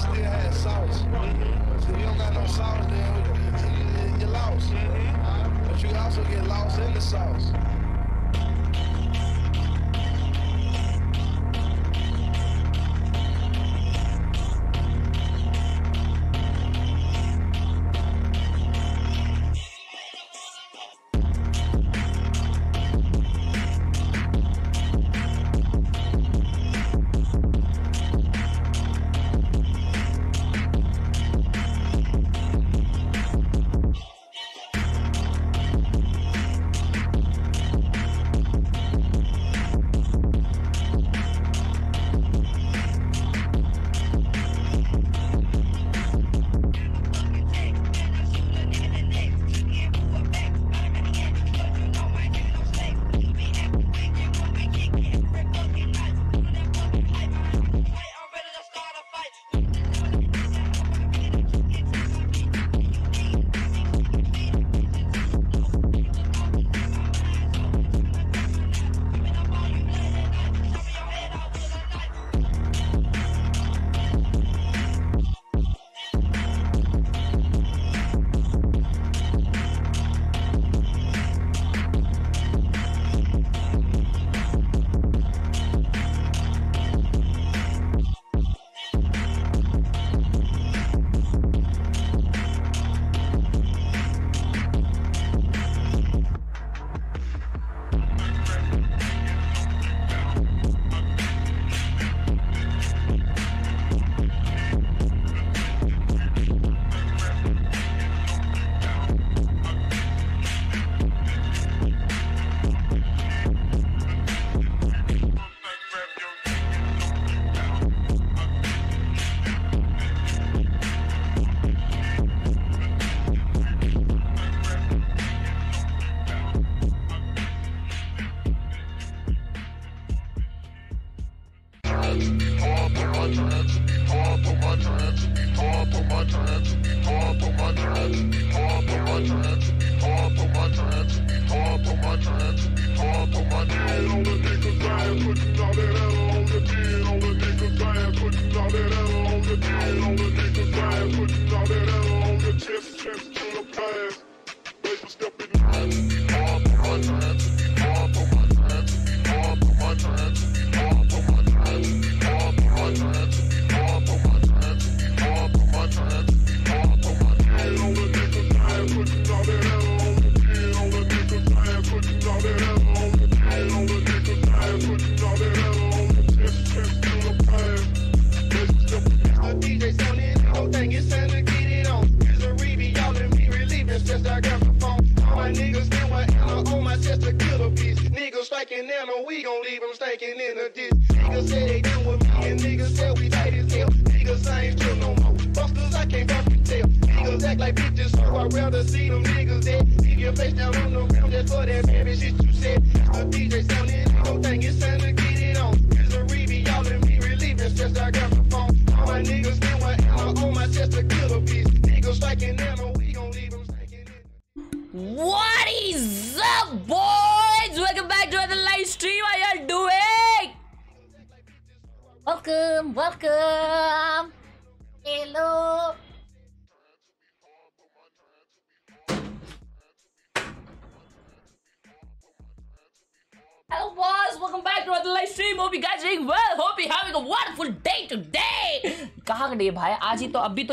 still had sauce. So you don't got no sauce, then you, you, you lost. But you also get lost in the sauce.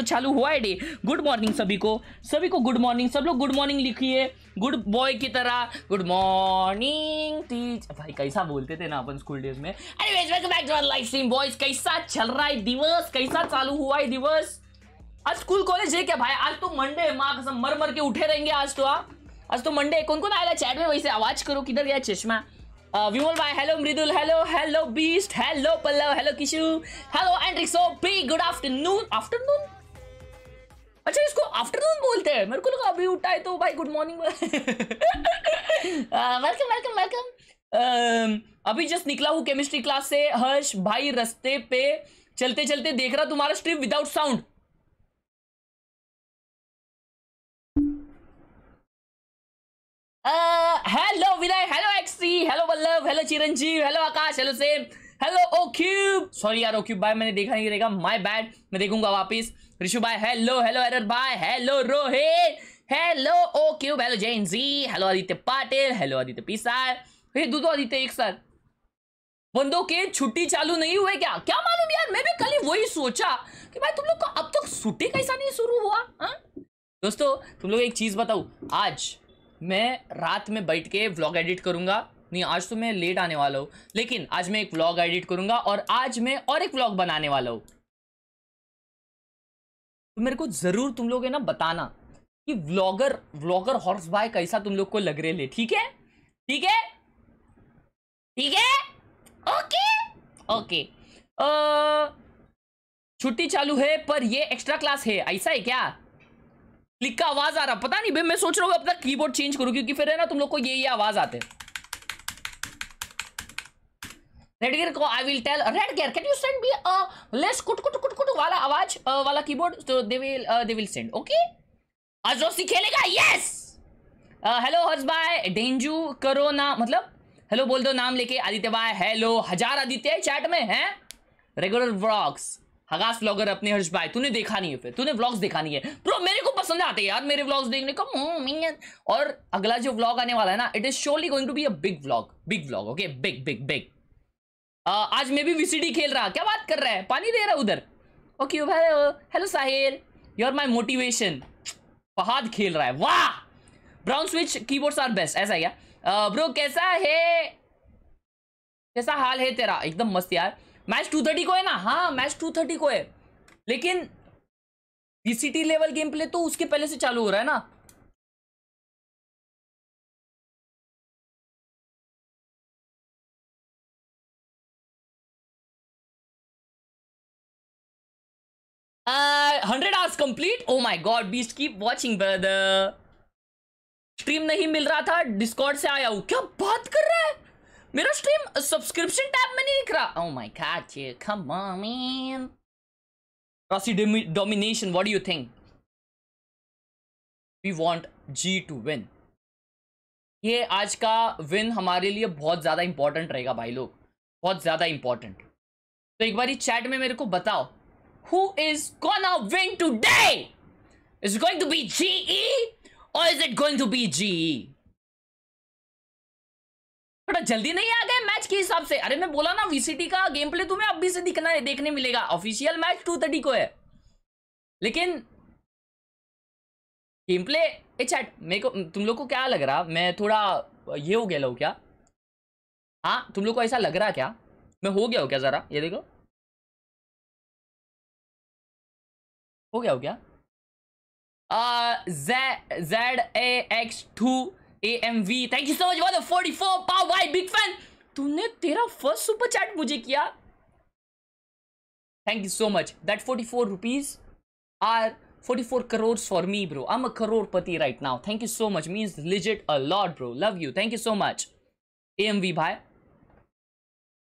चालू हुआ है day. Good morning सभी को। सभी को good morning सब लोग गुड मॉर्निंग लिखिए। गुड बॉय की तरह। गुड मॉर्निंग टीच भाई, कैसा बोलते थे ना अपन स्कूल डेज़ में? स्ट्रीम बॉयज़ कैसा चल रहा है दिवस? कैसा चालू हुआ है दिवस? आज स्कूल कॉलेज है क्या भाई? आज तो मंडे है, माँ कसम मर मर के उठे रहेंगे आज तो आप आज तो मंडे है। कौन कौन आएगा चैट में? वैसे आवाज़ करो, किधर गया चश्मा? विमल भाई hello Mridul hello hello beast hello Pallav hello Kishu. Hello Andrixo be good afternoon afternoon अच्छा इसको आफ्टरनून बोलते हैं। मेरे को लगा अभी उठा है तो भाई good morning welcome welcome welcome अभी जस्ट निकला हूँ केमिस्ट्री क्लास से। हर्ष भाई रस्ते पे चलते चलते देख रहा तुम्हारा strip without sound hello Vinay hello XC hello Vallabh hello Chiranjeev hello Akash hello Sam hello O cube sorry यार ओ क्यूब भाई मैंने देखा नहीं रहेगा। माय बैड मैं देखूँगा वापस। ऋषु भाई हेलो हेलो एरर भाई hello Rohit hello O cube hello Jain ji hello Aditya Patil hello Aditya पिसार। Hey, दो आदित्य एक साथ। बंदों के छुट्टी चालू नहीं हुए क्या? क्या मालूम यार, मैं भी कल ही वही सोचा कि भाई तुम लोग को अब तक छुट्टी कैसा नहीं शुरू हुआ, हा? दोस्तों, तुम लोग एक चीज़ बताऊँ, आज मैं रात में बैठ के व्लॉग एडिट करूँगा। नहीं, आज तो मैं लेट आने वाला हूँ, लेकिन आज मैं एक व्लॉग एडिट करूँगा और आज मैं और एक व्लॉग बनाने वाला हूँ। तो मेरे को ज़रूर तुम लोग है ना बताना कि व्लॉगर व्लॉगर हॉर्स भाई कैसा तुम लोग को लग रहे ले। ठीक है? ठीक है? ठीक है? ओके? ओके। छुट्टी चालू है, पर ये एक्स्ट्रा क्लास है। ऐसा है क्या? क्लिक का आवाज़ आ रहा। पता नहीं, भाई, मैं सोच रहा हूँ अपना कीबोर्ड चेंज करूँ, क्योंकि फिर है ना तुम लोग को ये ये आवाज़ आते। रेड गियर को I will tell red can you send me a less कुट कुट कुट कुट वाला आवाज़ वाला कीबोर्ड तो they will they will send okay दोस्ती खेलेगा यस हेलो हर्ष भाई डेंजू करो ना मतलब हेलो बोल दो नाम लेके आदित्य भाई हेलो हज़ार आदित्य चैट में हैं? रेगुलर व्लॉग्स हगास व्लॉगर अपने हर्ष भाई तूने देखा नहीं है फिर तूने व्लॉग्स देखा नहीं है। ब्रो मेरे को पसंद आते हैं यार मेरे व्लॉग्स देखने को हम्म, और अगला जो व्लॉग आने वाला है ना it is surely going to be a big vlog big vlog okay big big big आज मैं भी वीसीडी खेल रहा, क्या बात कर रहा है? पानी दे रहा उधर। ओके भाई hello Sahir you are my motivation Fahad खेल रहा है। वाह! Brown switch keyboards are best ऐसा क्या? ब्रो कैसा है? कैसा हाल है तेरा? एकदम मस्त यार। मैच 230 को है ना? हाँ मैच 230 को है। लेकिन पीसीटी लेवल गेम प्ले तो उसके पहले से चालू हो रहा है ना? Hundred hours complete oh my god beast keep watching brother stream नहीं मिल रहा था डिस्कॉर्ड से आया हूँ। क्या बात कर रहा है? मेरा स्ट्रीम सब्सक्रिप्शन टैब में नहीं दिख रहा। ओह माय गॉड ये come on domi- domination, what do you think? We want G to win. ये आज का विन हमारे लिए बहुत ज़्यादा इंपॉर्टेंट रहेगा भाई लोग। बहुत ज़्यादा इंपॉर्टेंट तो एक बार चैट में मेरे को बताओ who is gonna win today? Is it going to be GE or is it going to be GE थोड़ा जल्दी नहीं आ गए मैच के हिसाब से। अरे मैं बोला ना वीसीटी का गेम प्ले तुम्हें अभी से दिखना है, देखने मिलेगा। ऑफिशियल मैच टू थर्टी को है। लेकिन गेम प्ले ए चैट मेरे को, तुम लोग को क्या लग रहा? मैं थोड़ा ये हो गया लो क्या? हाँ तुम लोग को ऐसा लग रहा क्या? मैं हो गया हो क्या जरा? ये देखो। हो गया हो गया। Z A X two A M V thank you so much for the 44 पाव भाई बिग फ़ैन तूने तेरा फ़र्स्ट सुपर चैट मुझे किया। Thank you so much that forty four rupees are forty four 44 crores for me bro. I'm a crorepati right now. Thank you so much. Means legit a lot bro. Love you. Thank you so much amv भाई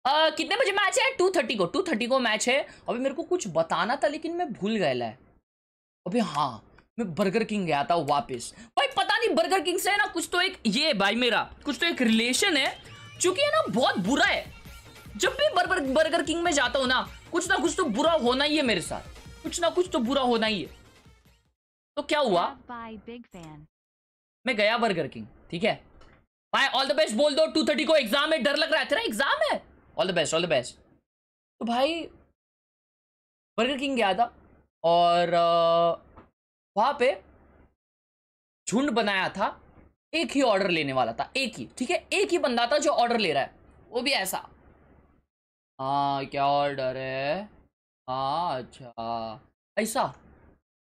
uh, कितने बजे match है? 2:30 को। 2:30 को match है। अभी मेरे को कुछ बताना था लेकिन मैं भूल गया है अभी हाँ मैं बर्गर किंग गया था वापस। भाई पता नहीं बर्गर किंग से है ना कुछ तो एक ये भाई मेरा कुछ तो एक रिलेशन है क्योंकि है ना बहुत बुरा है। जब भी बर्गर बर्गर किंग में जाता हूँ ना कुछ ना कुछ तो बुरा होना ही है मेरे साथ। कुछ ना कुछ तो बुरा होना ही है। तो क्या हुआ. मैं गया बर्गर किंग ठीक है? भाई ऑल द बेस्ट बोल दो टू थर्टी को एग्ज़ाम है डर लग रहा है। तेरा एग्ज़ाम है? All the best all the best तो भाई बर्गर किंग गया था। और वहाँ पे झुंड बनाया था। एक ही ऑर्डर लेने वाला था, एक ही, ठीक है? एक ही बंदा था जो ऑर्डर ले रहा है, वो भी ऐसा। हाँ क्या ऑर्डर है? हाँ अच्छा। ऐसा।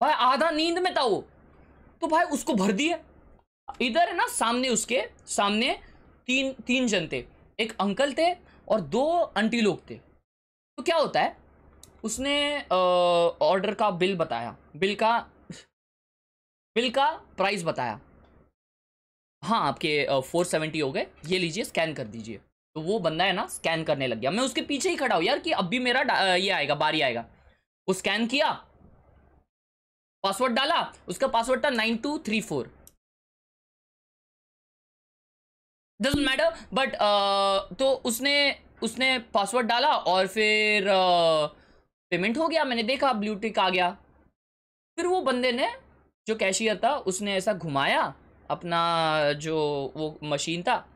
भाई, आधा नींद में था वो। तो भाई, उसको भर दिया इधर है ना, सामने उसके, सामने तीन तीन जन थे। एक अंकल थे और दो आंटी लोग थे। तो क्या होता है उसने ऑर्डर का बिल बताया। बिल का बिल का प्राइस बताया। हाँ आपके फोर सेवेंटी हो गए। ये लीजिए स्कैन कर दीजिए। तो वो बंदा है ना स्कैन करने लग गया। मैं उसके पीछे ही खड़ा हूँ यार कि अब भी मेरा ये आएगा, बारी आएगा। वो स्कैन किया। पासवर्ड डाला। उसका पासवर्ड था nine two three four doesn't matter but तो उसने उसने पासवर्ड डाला और फिर पेमेंट हो गया, मैंने देखा ब्लू टिक आ गया। फिर वो बंदे ने, जो कैशियर था, उसने ऐसा घुमाया, अपना जो वो मशीन था,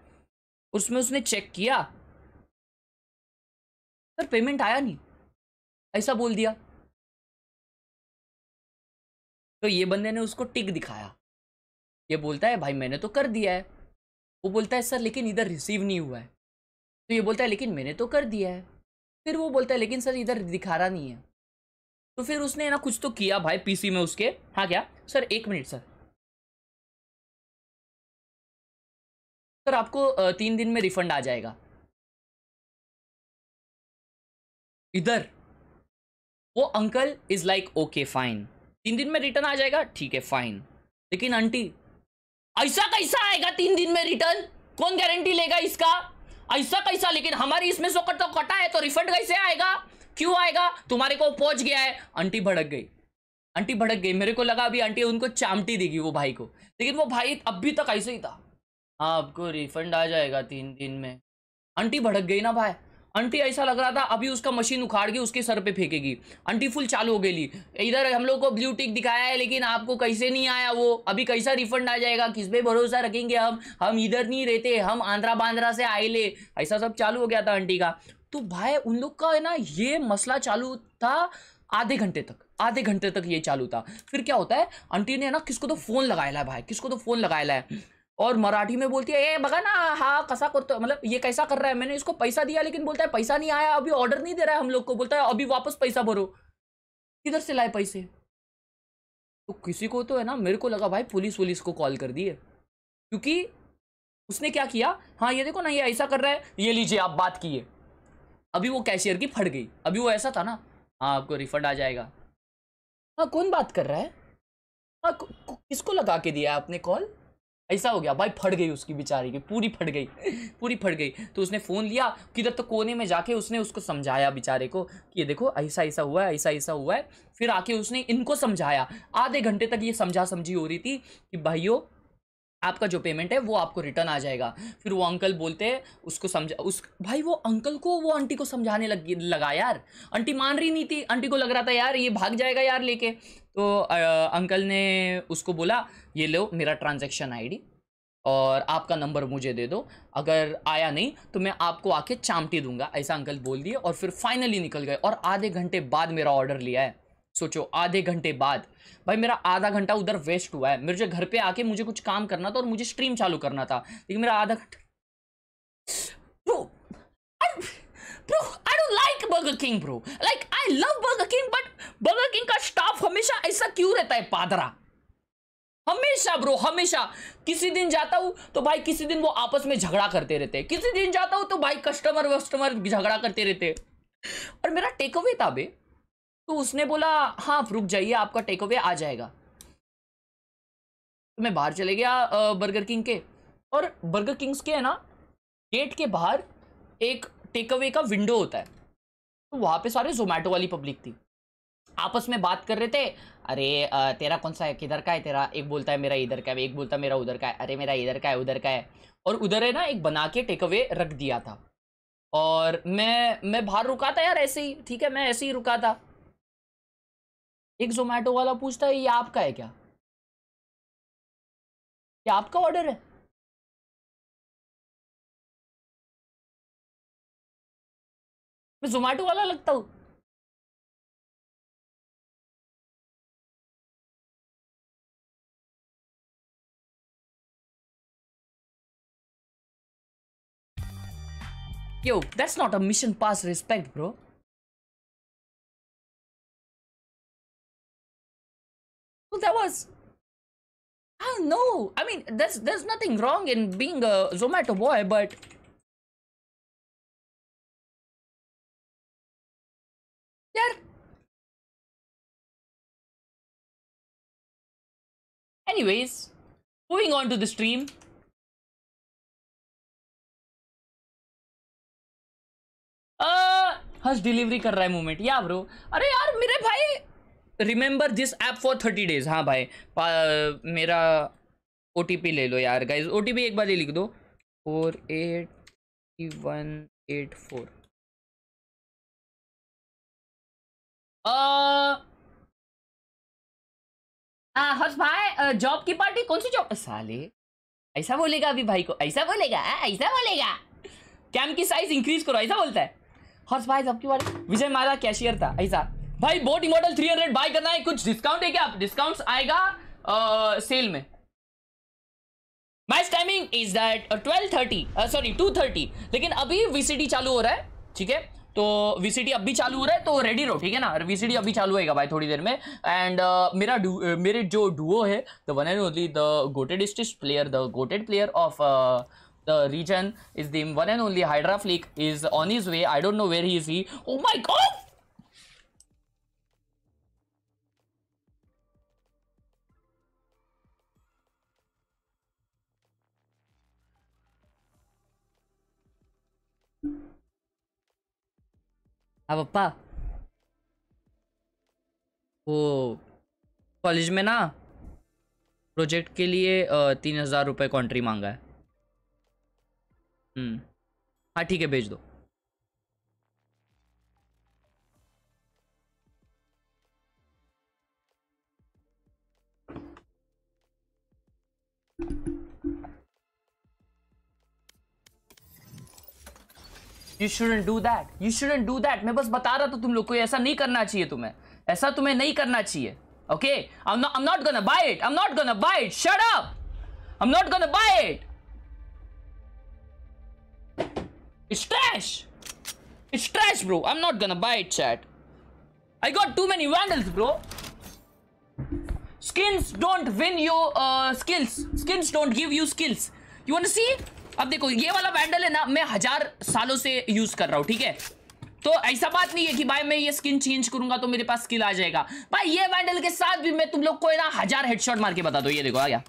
उसमें उसने चेक किया। सर पेमेंट आया नहीं। ऐसा बोल दिया। तो ये बंदे ने उसको टिक दिखाया। ये बोलता है, भाई, मैंने तो कर दिया है। वो बोलता है, सर, लेकिन इधर रिसीव नहीं हुआ है। तो ये बोलता है, लेकिन मैंने तो कर दिया है। फिर वो बोलता है, लेकिन सर, इधर दिखा रहा नहीं है। तो फिर उसने ना, कुछ तो किया भाई पीसी में उसके। हाँ क्या? सर, एक मिनट, सर। सर, आपको तीन दिन में रिफंड आ जाएगा। इधर। वो uncle is like, okay, fine. तीन दिन में रिटर्न आ जाएगा? ठीक है, फाइन। लेकिन आंटी, ऐसा कैसा आएगा तीन दिन में रिटर्न? कौन गारंटी लेगा इसका? ऐसा कैसा लेकिन हमारी इसमें सो तो कटा है तो रिफंड कैसे आएगा? क्यों आएगा? तुम्हारे को पहुँच गया है। आंटी भड़क गई। आंटी भड़क गई। मेरे को लगा अभी आंटी उनको चामटी देगी, वो भाई को। लेकिन वो भाई अभी तक ऐसे ही था। हाँ आपको रिफंड आ जाएगा तीन दिन में। आंटी भड़क गई ना भाई। आंटी, ऐसा लग रहा था अभी उसका मशीन उखाड़ के उसके सर पे फेंकेगी। आंटी, फुल चालू हो गई इधर हम लोग को ब्लू टिक दिखाया है, लेकिन आपको कैसे नहीं आया वो? अभी कैसा रिफंड आ जाएगा? किस पे भरोसा रखेंगे हम? हम इधर नहीं रहते, हम आंध्रा बांद्रा से आए ले। ऐसा सब चालू हो गया था आंटी का। तो भाई, उन लोग का है ना, ये मसला चालू था आधे घंटे तक। आधे घंटे तक ये चालू था। फिर क्या होता है, आंटी ने ना, किसको तो फ़ोन लगाया है भाई, किसको तो फ़ोन लगाया है। और मराठी में बोलती है, ए बगा ना हाँ कसा करते मतलब ये कैसा कर रहा है? मैंने इसको पैसा दिया, लेकिन बोलता है, पैसा नहीं आया, अभी ऑर्डर नहीं दे रहा है हम लोग को। बोलता है, अभी वापस पैसा भरो। किधर से लाए पैसे। तो किसी को तो है ना, मेरे को लगा, भाई, पुलिस वुलिस को कॉल कर दिए। क्योंकि उसने क्या किया? हाँ ये देखो ना, ये ऐसा कर रहा है, ये लीजिए, आप बात किए। अभी वो कैशियर की फट गई। अभी वो ऐसा था ना हाँ आपको रिफंड आ जाएगा। हाँ कौन बात कर रहा है? हाँ किसको लगा के दिया आपने कॉल ऐसा हो गया, भाई फट गई उसकी बेचारी की, पूरी फट गई, पूरी फट गई। तो उसने फ़ोन लिया, किधर तो कोने में जाके उसने उसको समझाया बेचारे को कि ये देखो, ऐसा ऐसा हुआ है, ऐसा ऐसा हुआ है। फिर आके उसने इनको समझाया। आधे घंटे तक ये समझा समझी हो रही थी कि भाइयों, आपका जो पेमेंट है वो आपको रिटर्न आ जाएगा। फिर वो अंकल बोलते हैं, उसको समझा, उस, भाई वो अंकल को, वो आंटी को समझाने लग, लगा यार। आंटी मान रही नहीं थी आंटी को लग रहा था, यार ये भाग जाएगा यार लेके। तो आ, अंकल ने उसको बोला ये लो मेरा ट्रांजेक्शन आईडी और आपका नंबर मुझे दे दो। अगर आया नहीं तो मैं आपको आके चामटी दूँगा। ऐसा अंकल बोल दिए और फिर फाइनली निकल गए और आधे घंटे बाद मेरा ऑर्डर लिया है। सोचो आधे घंटे बाद। भाई मेरा आधा घंटा उधर वेस्ट हुआ है। मेरे घर पे आके मुझे कुछ काम करना था और मुझे स्ट्रीम चालू करना था। लेकिन मेरा आधा घंटा I, bro, I don't like Burger King, bro. Like, I love Burger King, but Burger King का स्टाफ हमेशा ऐसा क्यों रहता है, पादरा? हमेशा ब्रो हमेशा। किसी दिन जाता हूँ तो भाई किसी दिन वो आपस में झगड़ा करते रहते किसी दिन जाता हूँ तो भाई कस्टमर वस्टमर झगड़ा करते रहते और मेरा टेक अवे था, बे। तो उसने बोला हाँ रुक जाइए, आपका टेक अवे आ जाएगा। तो मैं बाहर चले गया बर्गर किंग के। और बर्गर किंग्स के, है ना गेट के बाहर एक टेक अवे का विंडो होता है। तो वहाँ पे सारे जोमेटो वाली पब्लिक थी। आपस में बात कर रहे थे, अरे तेरा कौन सा है? किधर का है तेरा? एक बोलता है मेरा इधर का है, एक बोलता है मेरा उधर का है। अरे, मेरा इधर का है, उधर का है। और उधर है ना, एक बना के टेक अवे रख दिया था। और मैं मैं बाहर रुका था यार ऐसे ही, ठीक है, मैं ऐसे ही रुका था। एक जोमेटो वाला पूछता है, ये आपका है क्या? क्या आपका ऑर्डर है। मैं जोमेटो वाला लगता हूं Yo, that's not a mission pass respect, bro. that was I don't know. I mean, there's there's nothing wrong in being a Zomato boy, but Anyways, moving on to the stream. Uh, Harsh delivery कर रहा है movement या bro अरे यार मेरे भाई remember this app for thirty days हाँ भाई. मेरा ओटीपी ले लो यार गाइज़ ओ एक बार ही लिख दो. Four eight one eight four Harsh भाई जॉब की पार्टी कौन सी जॉब साले। ऐसा बोलेगा अभी भाई को, ऐसा बोलेगा ऐसा बोलेगा। कैम की साइज़ इंक्रीज करो, ऐसा बोलता है। हर्ष भाई जॉब की पार्टी विजय माला कैशियर था, ऐसा। भाई बोट मॉडल 300 बाय करना है, कुछ डिस्काउंट है क्या? डिस्काउंट आएगा सेल में। Match timing is that twelve thirty sorry two thirty लेकिन अभी वीसीडी चालू हो रहा है, ठीक है? तो वीसीडी अब भी चालू हो रहा है तो रेडी रहो ठीक है ना? वीसीडी अभी चालू होएगा भाई थोड़ी देर में। एंड uh, मेरा uh, मेरे जो डुओ है the one and only the goatedest player the goated player of the region is done and only Hydraflick is on is way I don't know where he is he oh my god! हाँ पप्पा वो college में ना project के लिए तीन हज़ार रुपये कॉन्ट्री मांगा है। हम्म हाँ ठीक है, भेज दो। You shouldn't do that you shouldn't do that मैं बस बता रहा था तुम लोग को ऐसा नहीं करना चाहिए तुम्हें। ऐसा तुम्हें नहीं करना चाहिए। Okay I not gonna buy it I not gonna buy it shut up I not gonna buy it it's trash it's trash bro I not gonna buy it chat I got too many vandals bro skins don't win you uh, skills. Skins don't give you skills. You want to see? अब देखो, ये वाला बैंडल है ना, मैं हज़ार सालों से यूज़ कर रहा हूँ, ठीक है? तो ऐसा बात नहीं है कि भाई मैं ये स्किन चेंज करूँगा तो मेरे पास स्किल आ जाएगा। भाई, ये वैंडल के साथ भी मैं तुम लोग को ना, हज़ार हेडशॉट मार के बता दो, ये देखो आ गया।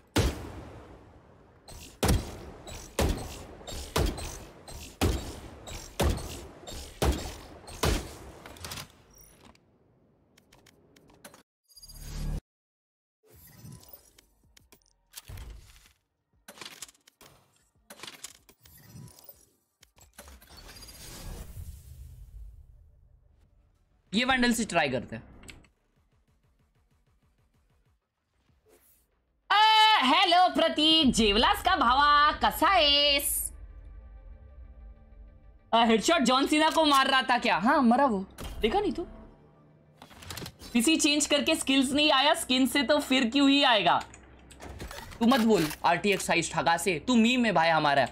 ये वैंडल से ट्राई करते हैं। हॅलो प्रतीक, जेवलास का भावा, कसा आहेस? हेडशॉट जॉन सीना को मार रहा था क्या? हाँ मरा वो। देखा नहीं तू? पीसी चेंज करके स्किल्स नहीं आया स्किन से तो फिर क्यों ही आएगा? तू मत बोल आरटीएक्स साइज़ ठगा से। तू मीम है भाई हमारा।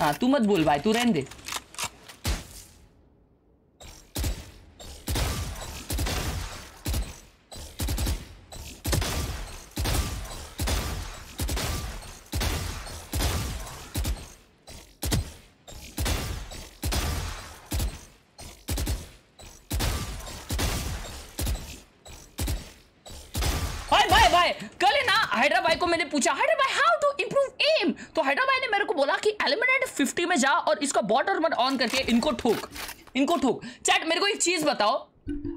हाँ तू मत बोल भाई, तू रहने दे। बॉट और मत ऑन करके इनको ठोक इनको ठोक। चैट, मेरे को एक चीज़ बताओ,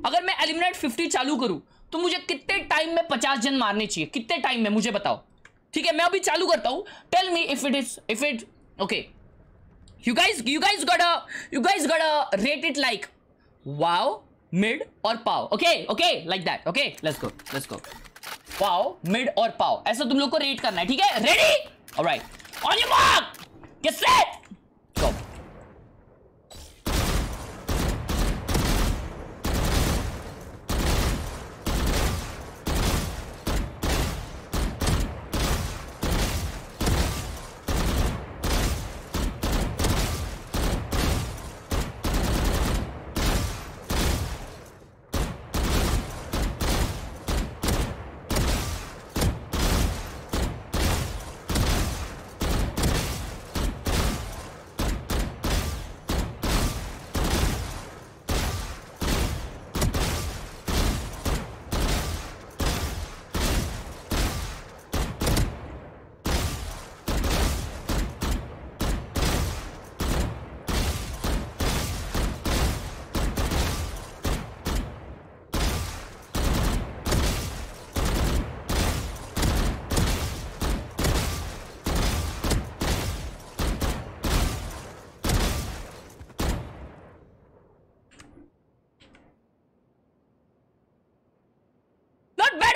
अगर मैं एलिमिनेट फिफ्टी चालू करूँ तो मुझे कितने टाइम में पचास जन मारने चाहिए? कितने टाइम में? मुझे बताओ। ठीक है, मैं अभी चालू करता हूँ। Tell me if it is if it okay you guys you guys good you guys good rate it like wow mid और पाओ okay okay like that okay let's go let's go पाओ मिड और पाओ ऐसा तुम लोग को rate करना है, ठीक है? Ready alright on your mark get set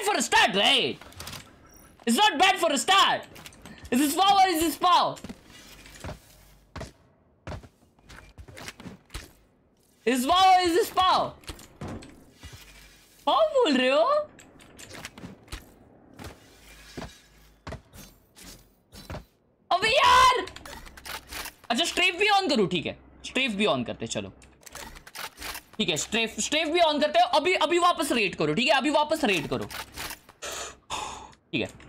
bad for a start right It's not bad for a start. Is this foul or is this foul? Is foul or is this foul? Foul बोल रहे हो? अबे यार अच्छा स्ट्रेफ भी on करूँ ठीक है स्ट्रेफ भी ऑन करते चलो ठीक है स्ट्रेफ स्ट्रेफ भी ऑन करते हो अभी अभी वापस रेड करो ठीक है अभी वापस रेड करो Sigue.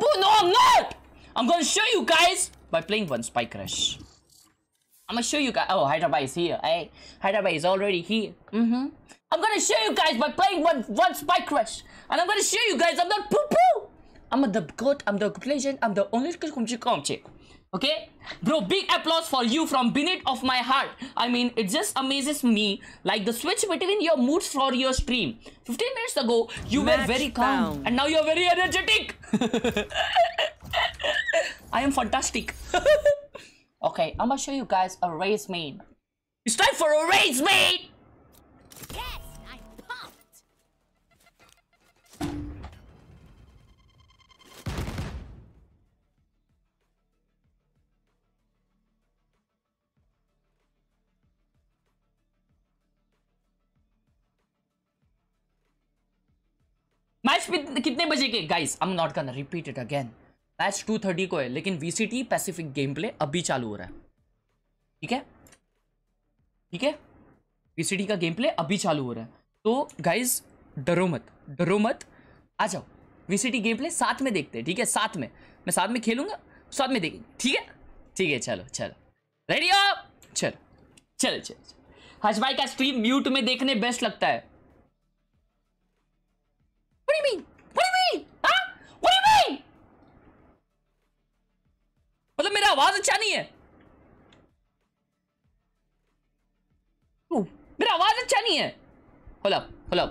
No, I'm not! I'm gonna show you guys by playing one Spike Rush. I'm gonna show you guys. Oh, Hyderabad is here. Hey, Hyderabad is already here. Mm-hmm. I'm gonna show you guys by playing one one Spike Rush. And I'm gonna show you guys I'm not poo poo! I'm the goat, I'm the legend, I'm the only kumchi komche. Okay? Bro, big applause for you from beneath of my heart. I mean, it just amazes me like the switch between your moods for your stream. 15 minutes ago, you were very calm. found. And now you're very energetic. I am fantastic. okay, I'm gonna show you guys a race main. It's time for a race main! Yes, match कितने बजे के? Guys I am not gonna repeat it again match 2:30 को है, लेकिन VCT Pacific game play अभी चालू हो रहा है। ठीक है? ठीक है? वीसीटी का गेम प्ले अभी चालू हो रहा है। तो गाइस डरो मत डरो मत। आ जाओ। वीसीटी गेम प्ले साथ में देखते हैं, ठीक है? साथ में। मैं साथ में खेलूँगा, साथ में देखेंगे। ठीक है? ठीक है, चलो चलो। रेडी हो चलो चलो चलो। हज भाई का स्ट्रीम म्यूट में देखने बेस्ट लगता है। What do you mean? What do you mean? Huh? What do you mean? मतलब मेरा आवाज़ अच्छा नहीं है मेरा आवाज़ अच्छा नहीं है होला होला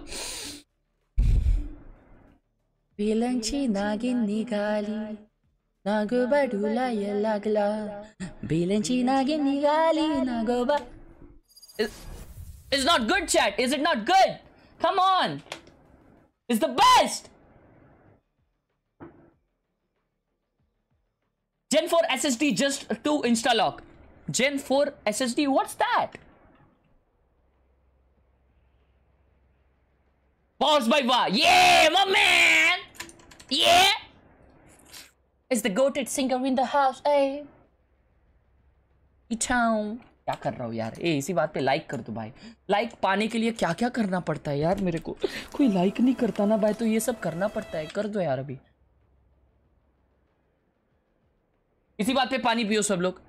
बेलंची नागिन निघाली नागोबा ढुलाय लागला बेलंची नागिन निघाली Nagoba It's not good chat is it not good come on is the best. Gen 4 SSD just to insta lock. Gen 4 SSD, what's that? Pause by Va. Yeah, my man. Yeah. Is the goated singer in the house, eh? Town. क्या कर रहा हूँ यार? ए, इसी बात पे like कर दो भाई। लाइक पाने के लिए क्या क्या करना पड़ता है यार मेरे को? कोई लाइक नहीं करता ना भाई तो ये सब करना पड़ता है। कर दो यार अभी। इसी बात पे पानी पियो सब लोग।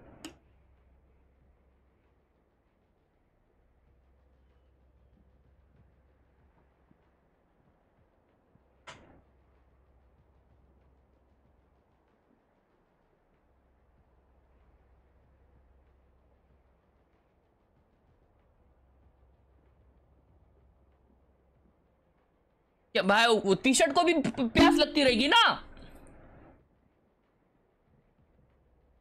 क्या भाई टी शर्ट को भी प्यास लगती रहेगी ना?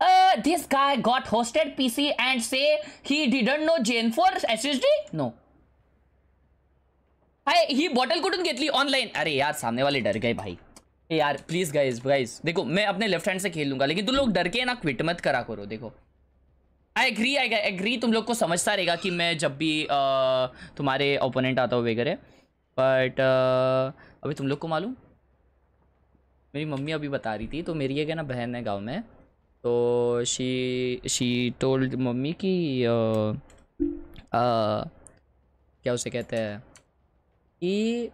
Uh, this guy got hosted PC and say he didn't know Gen 4 SSD? No. Hi he bottle कुठून घेतली ऑनलाइन अरे यार सामने वाले डर गए भाई. यार प्लीज़ गाइस गाइस देखो मैं अपने लेफ़्ट हैंड से खेल लूँगा लेकिन तुम लोग डर के ना क्विट मत करा करो देखो. आई एग्री आई एग्री तुम लोग को समझता रहेगा कि मैं जब भी अ, तुम्हारे ओपोनेंट आता हूँ वगैरह बट uh, अभी तुम लोग को मालूम? मेरी मम्मी अभी बता रही थी तो मेरी एक है ना बहन है गाँव में तो शी शी टोल्ड मम्मी कि अ, अ, क्या उसे कहते हैं कि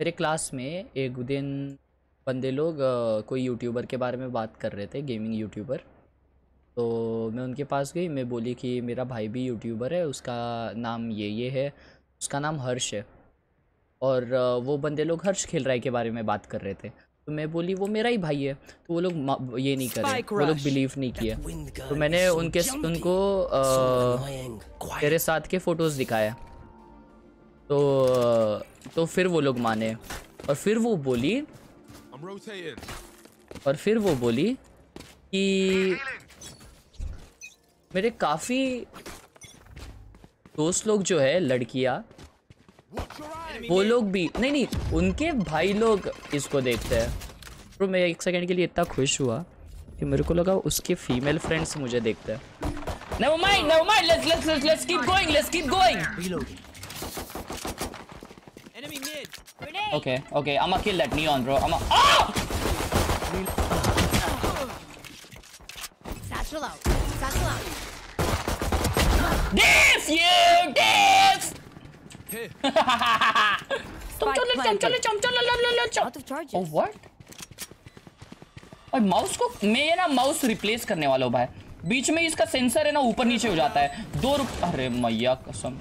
मेरे क्लास में एक दिन बंदे लोग अ, कोई यूट्यूबर के बारे में बात कर रहे थे गेमिंग यूट्यूबर तो मैं उनके पास गई मैं बोली कि मेरा भाई भी यूट्यूबर है उसका नाम ये ये है उसका नाम हर्ष है। और वो बंदे लोग हर्ष खेल रहा है के बारे में बात कर रहे थे। तो मैं बोली वो मेरा ही भाई है तो वो लोग ये नहीं करे Spike वो लोग बिलीव नहीं किए। तो मैंने उनके उनको. तेरे साथ के फ़ोटोज़ दिखाया तो तो फिर वो लोग माने। और फिर वो बोली और फिर वो बोली कि मेरे काफ़ी तो दोस्त लोग जो है, लड़किया, वो लोग भी, नहीं नहीं, उनके भाई लोग इसको देखते हैं। तो मैं एक सेकंड के लिए इतना खुश हुआ कि मेरे को लगा उसके फीमेल फ्रेंड्स मुझे देखते हैं। No okay okay I am a bro Out of charges. Oh what? और माउस को मैं ये ना माउस रिप्लेस करने वाला हूँ। भाई बीच में इसका सेंसर है ना ऊपर नीचे हो जाता है। दो रुप अरे मैया कसम।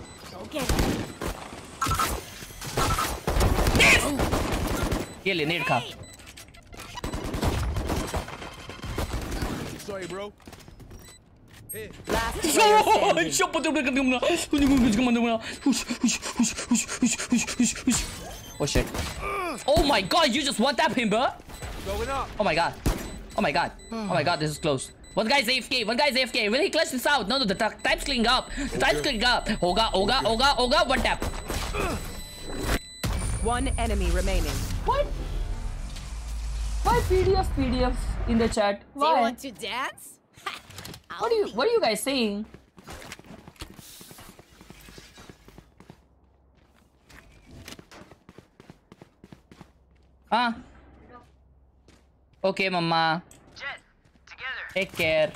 ये ले नेट खा। Sorry, bro. Last player oh, standing. Oh shit. Oh my god, you just one tap him, bro. Oh my god. Oh my god. Oh my god, this is close. One guy's AFK, one guy's AFK. Will he clutch this out? No, no, the t- time's cleaning up. The time's cleaning up. Hoga, Oga, Oga, Oga, one tap. One enemy remaining. What? Why PDF, PDF in the chat? Do you want to dance? What are you what are you guys saying? Huh? Ah. Okay, mama. Jet, together. Take care.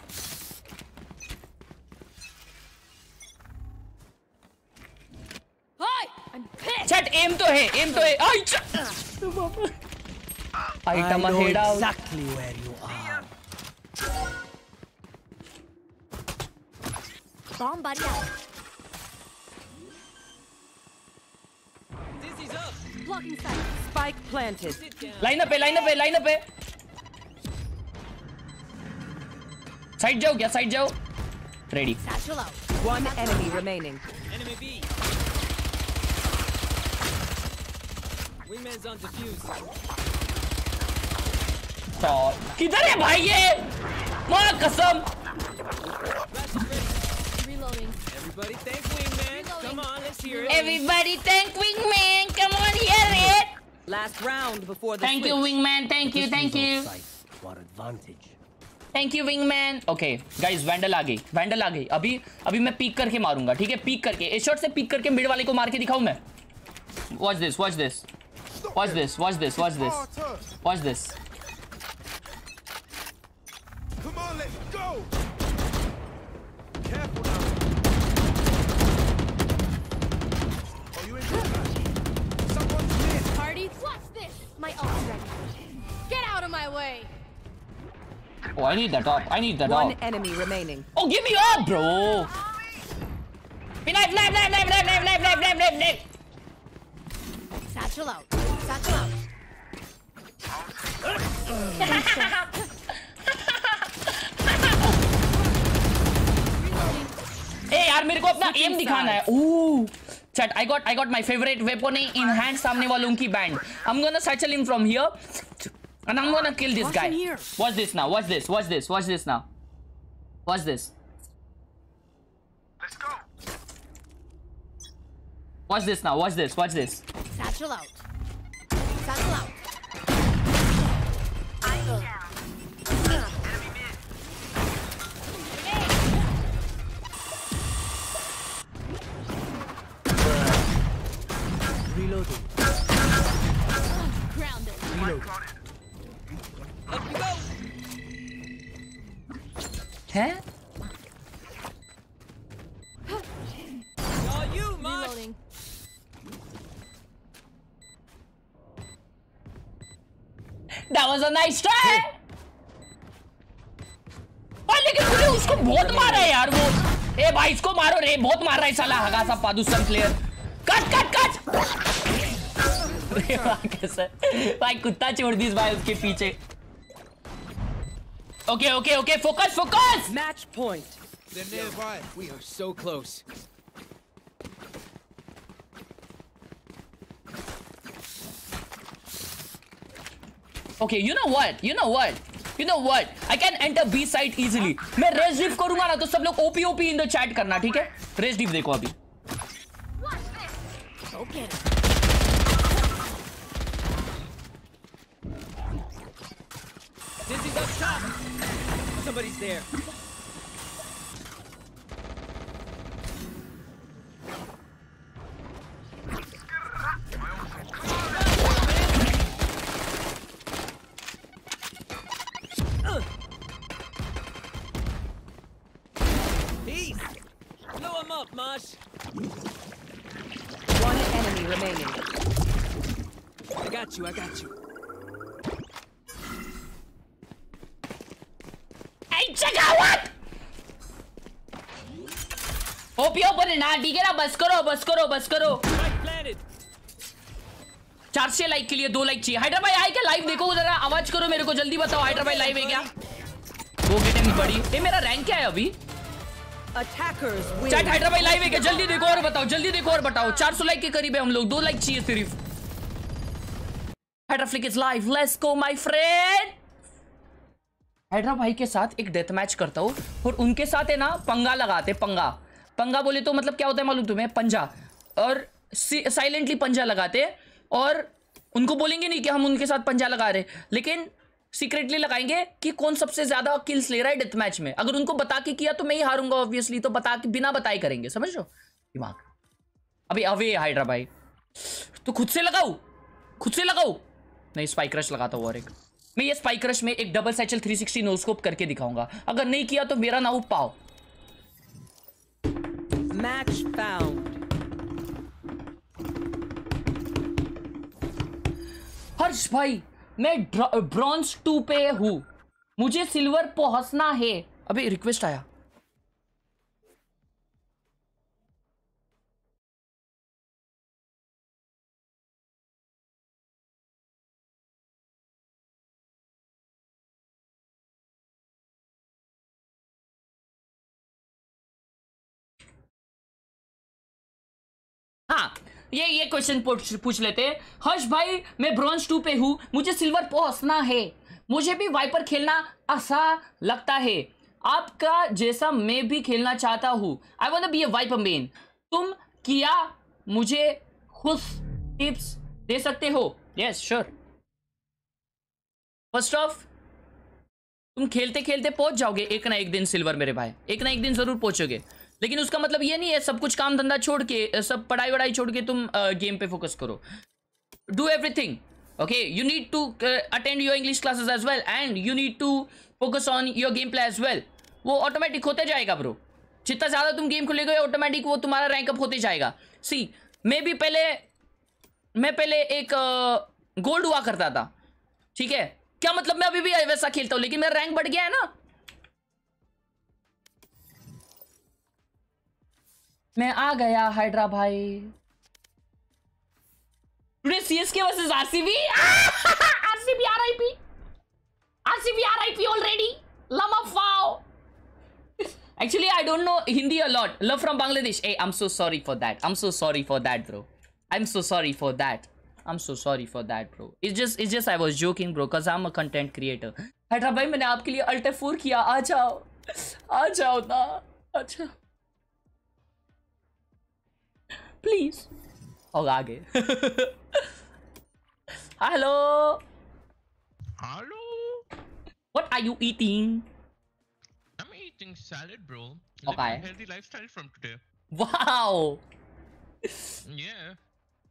Hi. Chat aim to hai, aim to hai. Ai chat. I know exactly where you are. Bomb buddy out. Dizzy's up. Blocking sight. Spike planted. Line up है, line up है, line up है. Side जाओ क्या? Side जाओ. Ready. Satchel out. One enemy remaining. Enemy B. Wingman's on defuse. तो किधर है भाई ये? माँ कसम. Reloading. Everybody thank Wingman. Come on, let's hear it. Everybody thank Wingman. Come on, hear it. Last round before the Thank you, switch. Wingman. Thank you, This thank is you. offside. What advantage? Thank you wingman okay guys vandal आ गई vandal आ गई अभी अभी मैं peak करके मारूंगा ठीक है peak करके ए शॉट से पीक करके मिड वाले को मार के दिखाऊं मैं watch this watch this watch this watch this watch this Hard turn. Watch this Come on, let's go. Careful now. Party. Watch this. My ult's ready. Get out of my way. Oh, I need that up. I need that One up. enemy remaining. Oh, give me up, bro. Knife, knife, knife, knife, knife, knife, knife, knife, knife, knife, knife. Satchel out. Satchel out. ए यार मेरे को अपना M दिखाना है ओह Chat, I got I got my favorite weapon in hand सामने वालों की band. I'm gonna satchel him from here. And I'm gonna kill this guy. here. Watch this now. Watch this. Watch this. Watch this now. Watch this. Let's go. Watch this now. Watch this. Watch this. Satchel out. Satchel out. Reloading. Grounded. Reloading. Up you go. Huh? All you, Mosh. Reloading. That was a nice try. और लेकिन तूने उसको बहुत मारा है यार वो ए भाई इसको मारो रे बहुत मार रहा है साला हगा सा पादुसन प्लेयर कट कट कट! कैसे? भाई कुत्ता छोड़ दी भाई उसके पीछे। Okay okay okay focus focus Match point. They're nearby. We are so close. Okay you know what you know what you know what I can enter B side easily मैं रेस डिव करूँगा ना तो सब लोग OP OP in the chat करना ठीक है? रेस डिव देखो अभी। Get him. Dizzy's up top. Somebody's there. Peace. Blow him up, Mosh. Enemy remaining. I got you. I got you. Hey, check out what? OP open है ना ठीक है ना बस करो बस करो बस करो चार सौ लाइक के लिए दो लाइक चाहिए हाइड्रा भाई आए क्या लाइव देखो जरा आवाज़ करो मेरे को जल्दी बताओ हाइड्रा भाई लाइव है क्या वो गेट बड़ी ये मेरा रैंक क्या है अभी. चैट भाई लाइव है क्या? जल्दी देखो और बताओ, जल्दी देखो और बताओ। 400 लाइक के करीब है हम लोग, दो लाइक चाहिए सिर्फ़। Hydraflick is live let's go my friend Hydra भाई के साथ एक डेथ मैच करता हूँ, और उनके साथ है ना, पंगा लगाते पंगा। पंगा बोले तो मतलब क्या होता है मालूम तुम्हें? पंजा। और साइलेंटली पंजा लगाते और उनको बोलेंगे नहीं कि हम उनके साथ पंजा लगा रहे लेकिन सीक्रेटली लगाएँगे कि कौन सबसे ज़्यादा किल्स ले रहा है डेथ मैच में। अगर उनको बता के किया तो मैं ही हारूँगा ऑब्वियसली तो बता के बिना बताए करेंगे समझ लो दिमाग। अभी अवे हाइड्रा भाई। तो खुद से लगाऊ खुद से लगाऊ नहीं स्पाइक रश लगाता हूँ और एक। मैं ये स्पाइक रश में एक डबल सैचल 360 नोस्कोप करके दिखाऊँगा। अगर नहीं किया तो मेरा नाउ पाओ। मैच. हर्ष भाई मैं ब्रॉन्ज टू पे हूँ। मुझे सिल्वर पहुँचना है। अभी रिक्वेस्ट आया। ये ये क्वेश्चन पूछ लेते। हैं हर्ष भाई, मैं ब्रॉन्ज टू पे हूँ। मुझे सिल्वर पहुँचना है। मुझे भी वाइपर खेलना ऐसा लगता है। आपका जैसा मैं भी खेलना चाहता हूँ। I want be a Viper main तुम किया मुझे खुश टिप्स दे सकते हो? यस श्योर फ़र्स्ट ऑफ़ तुम खेलते खेलते पहुँच जाओगे। एक ना एक दिन सिल्वर मेरे भाई। एक ना एक दिन ज़रूर पहुंचोगे। लेकिन उसका मतलब ये नहीं है सब कुछ काम धंधा छोड़ के सब पढ़ाई वढ़ाई छोड़ के तुम गेम पे फोकस करो। Do everything okay? You need to uh, attend your english classes as well and you need to focus on your gameplay as well. वो ऑटोमेटिक होते जाएगा ब्रो जितना ज़्यादा तुम गेम खेलोगे ऑटोमेटिक वो तुम्हारा रैंक अप होते जाएगा। सी मैं भी पहले मैं पहले एक गोल्ड हुआ करता था ठीक है? क्या मतलब मैं अभी भी वैसा खेलता हूँ? लेकिन मेरा रैंक बढ़ गया है ना। मैं आ गया हाइड्रा भाई today CSK versus RCB RCB RIP RCB RIP already लमा फाओ Actually, I don't know Hindi a lot. Love from Bangladesh. Hey, I'm so sorry for that. I'm so sorry for that, bro. I'm so sorry for that. I'm so sorry for that, bro. It's just, it's just I was joking, bro, cause I'm a content creator. हटा भाई मैंने आपके लिए alt four किया आ जाओ आ जाओ ना अच्छा प्लीज और आगे hello Hello. what are you eating I'm eating salad, bro. Living Okay. a healthy lifestyle from today. wow Yeah.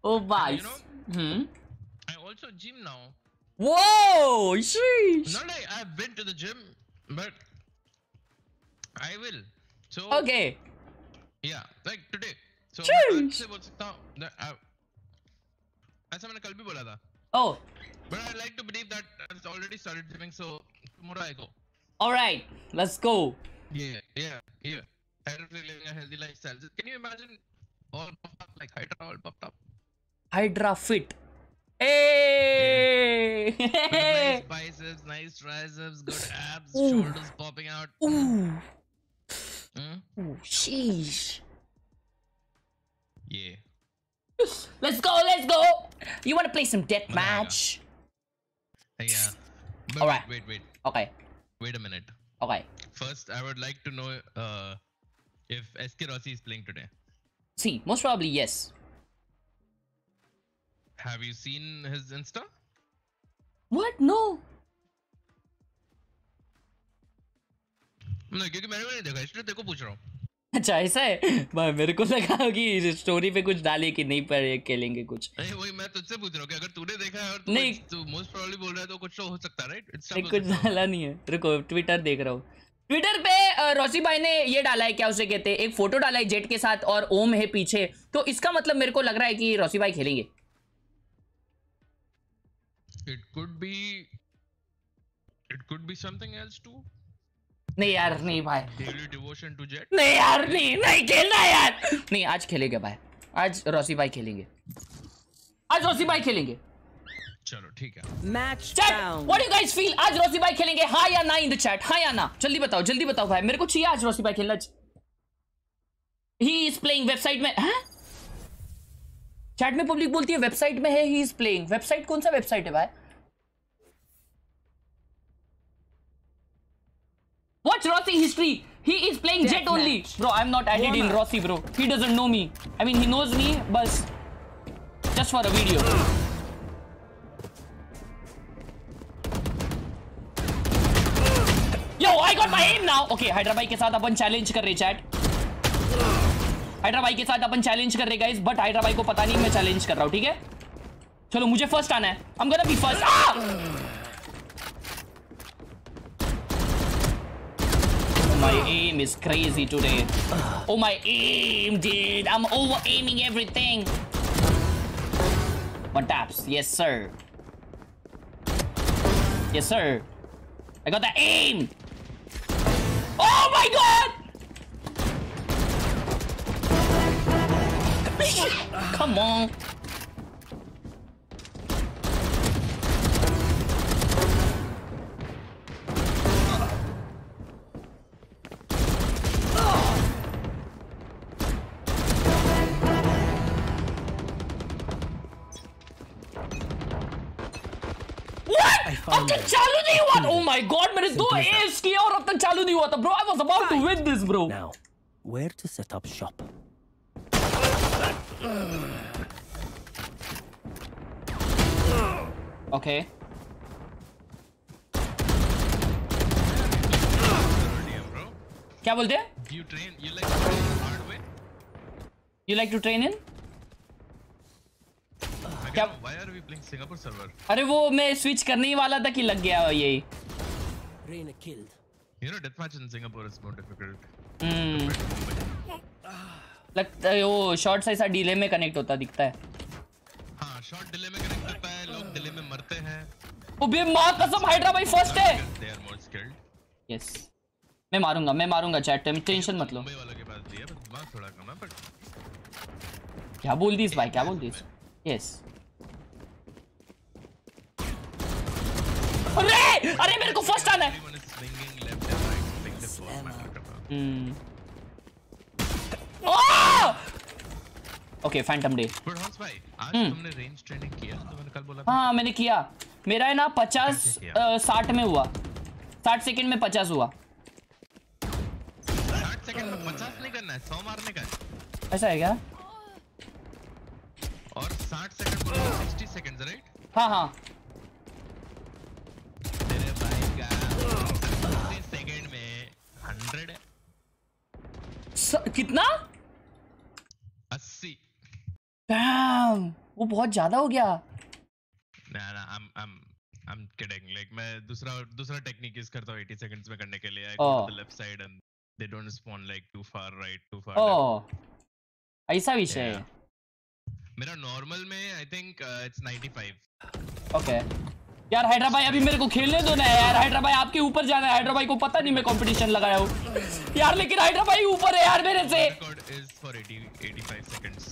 oh And nice You know, hmm I also gym now. whoa sheesh Not like I've been to the gym, but I will. So okay yeah, like today. So Sheesh. मैं आज से बोल सकता हूँ that I- ऐसा मैंने कल भी बोला था. oh But I like to believe that it's already started gymming, so tomorrow I go. all right let's go Yeah, yeah, yeah. Currently living a healthy lifestyle. Just- Can you imagine all puffed up, like Hydra all puffed up? hydra fit hey With nice biceps, nice triceps, good abs, shoulders popping out. ooh Hmm? ooh sheesh Yeah. Let's go, let's go. You want to play some death match? Yeah. But Alright. wait, wait, wait. Okay, Wait a minute. okay. First, I would like to know uh, if SK Rossi is playing today. See, most probably yes. Have you seen his Insta? What? No. नहीं क्योंकि मैंने भी नहीं देखा इसलिए तेरे को पूछ रहा हूँ अच्छा ऐसा है? भाई मेरे को लगा कि स्टोरी पे कुछ डाले कि नहीं पर खेलेंगे कुछ। नहीं वही मैं तुझसे पूछ रहा हूँ कि अगर तूने देखा है और तू नहीं। तू मोस्ट प्रोबेबली बोल रहा है तो कुछ तो हो सकता है राइट इट्स नहीं कुछ डाला नहीं है। रुको ट्विटर देख रहा हूँ। ट्विटर पे रोशी भाई ने ये डाला है क्या उसे कहते हैं? एक फ़ोटो डाला है जेट के साथ और ओम है पीछे। तो इसका मतलब मेरे को लग रहा है कि रोशी भाई खेलेंगे। It could be it could be something else too नहीं यार नहीं भाई। डिवोशन टू जेट नहीं यार नहीं नहीं खेलना यार। नहीं आज खेलेंगे भाई। आज रोशी भाई खेलेंगे। आज रोशी भाई खेलेंगे। चलो ठीक है। Chat what you guys feel आज रोशी भाई खेलेंगे। हाँ या ना इन द चैट हाँ या ना? जल्दी बताओ जल्दी बताओ भाई। मेरे को चाहिए आज रोशी भाई खेलना। ही इज़ प्लेइंग वेबसाइट में हैं? चैट में पब्लिक बोलती है वेबसाइट में है ही इज़ प्लेइंग वेबसाइट कौन सा वेबसाइट है भाई? Watch Rossi history. He is playing Jet only. Deathmatch. Bro, I'm not added in up. Rossi, bro. He doesn't know me. I mean, he knows me, but just for a video. Yo, I got my aim now. Okay, Hydra भाई के साथ अपन challenge कर रहे chat hydra भाई के साथ अपन challenge कर रहे गाइस बट हाइड्रा भाई को पता नहीं मैं चैलेंज कर रहा हूँ ठीक है चलो मुझे फ़र्स्ट आना है am gonna be first My aim is crazy today. Oh my aim, dude. I'm over aiming everything. One taps. Yes, sir. Yes, sir. I got the aim. Oh my god! Come on. My god मैंने दो as किया और अब तक चालू नहीं हुआ था bro I was about to win this bro now where to set up shop okay क्या बोलते हैं? You train you like to hard way you like to train in क्या अरे वो मैं स्विच करने ही वाला था कि लग गया यही। Reina killed. You know, deathmatch in Singapore is more difficult. हम्म लगता है वो शॉर्ट ऐसा डीले में कनेक्ट होता दिखता है हाँ, short delay में connect होता है, लोग delay में मरते हैं. ओ बे माँ कसम हाइड्रा भाई फ़र्स्ट है They are more skilled. Yes मैं मारूँगा मैं मारूँगा चैट टेंशन मत लो मुंबई वालों के पास भी बस थोड़ा कम है, but क्या बोल दी इस भाई क्या बोल दी इस यस अरे अरे मेरे को फ़र्स्ट आना है। ओके फैंटम डे But Hans भाई आज। तुमने रेंज ट्रेनिंग किया? तो मैंने कल बोला हाँ मैंने किया। मेरा है ना पचास साठ में हुआ। साठ सेकंड में पचास हुआ। साठ सेकंड में पचास नहीं करना है सौ मारने का ऐसा है क्या? और साठ सेकंड बोलो सिक्सटी सेकंड राइट हाँ हाँ। कितना? अस्सी। वो बहुत ज़्यादा हो गया। ना ना I'm, I'm... I'm kidding. Like, मैं दूसरा दूसरा टेक्निक यूज़ करता हूँ 80 सेकंड्स में करने के लिए। I go to the left side and they don't spawn like too far right too far oh ऐसा विषय है। मेरा नॉर्मल में I think it's 95 okay okay. यार हैदराबाद अभी मेरे को खेलने दो ना यार। हैदराबाद आपके ऊपर जाना है। हैदराबाद को पता नहीं मैं कंपटीशन लगाया हूँ। यार लेकिन हैदराबाद ऊपर है यार मेरे से। Record is for 80 85 seconds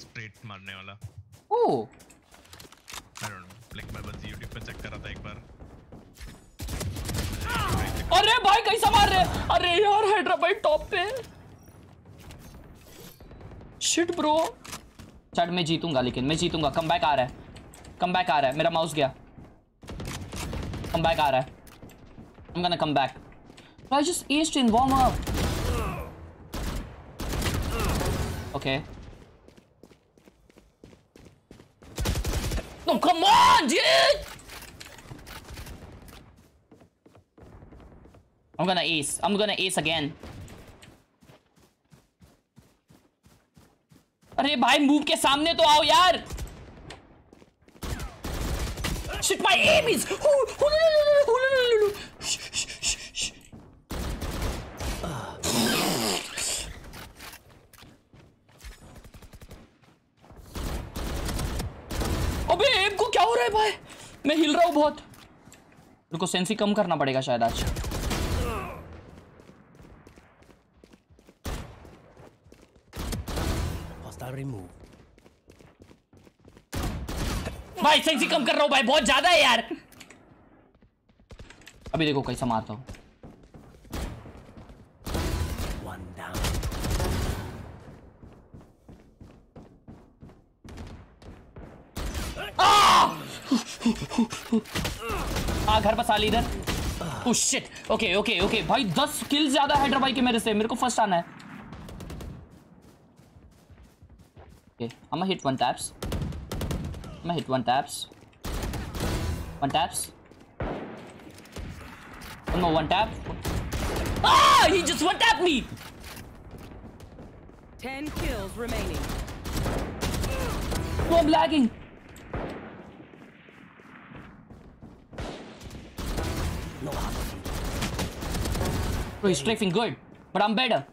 straight मारने वाला। Oh. I don't know like मैं बस YouTube पे चेक कर रहा था एक बार। अरे भाई कैसा मार रहे। अरे यार हैदराबाद टॉप पे। शिट ब्रो चढ़ मैं जीतूँगा लेकिन मैं जीतूँगा। कम बैक आ रहा है। कम बैक आ रहा है। मेरा माउस गया। बैक आ रहा है I'm gonna come back. I just aced in warm up. Okay. No, come on, dude! I'm gonna ace. I'm gonna ace again. अरे भाई मूव के सामने तो आओ यार shit, my aim is. Ah. को क्या हो रहा है भाई? मैं हिल रहा हूँ बहुत। रुको सेंसी कम करना पड़ेगा शायद आज। रिमूव भाई सेंसी कम कर रहा हूँ भाई बहुत ज़्यादा है यार। अभी देखो कैसा मारता हूँ. हाँ घर पर साली इधर। Oh shit okay okay okay भाई 10 किल ज़्यादा है भाई के मेरे से। मेरे को फ़र्स्ट आना है। Okay I'm hit one taps. I'm gonna hit one taps. One taps. One more one tap. Ah he just one tapped me! Ten kills remaining. oh I'm lagging? No bro he's strafing good but I'm better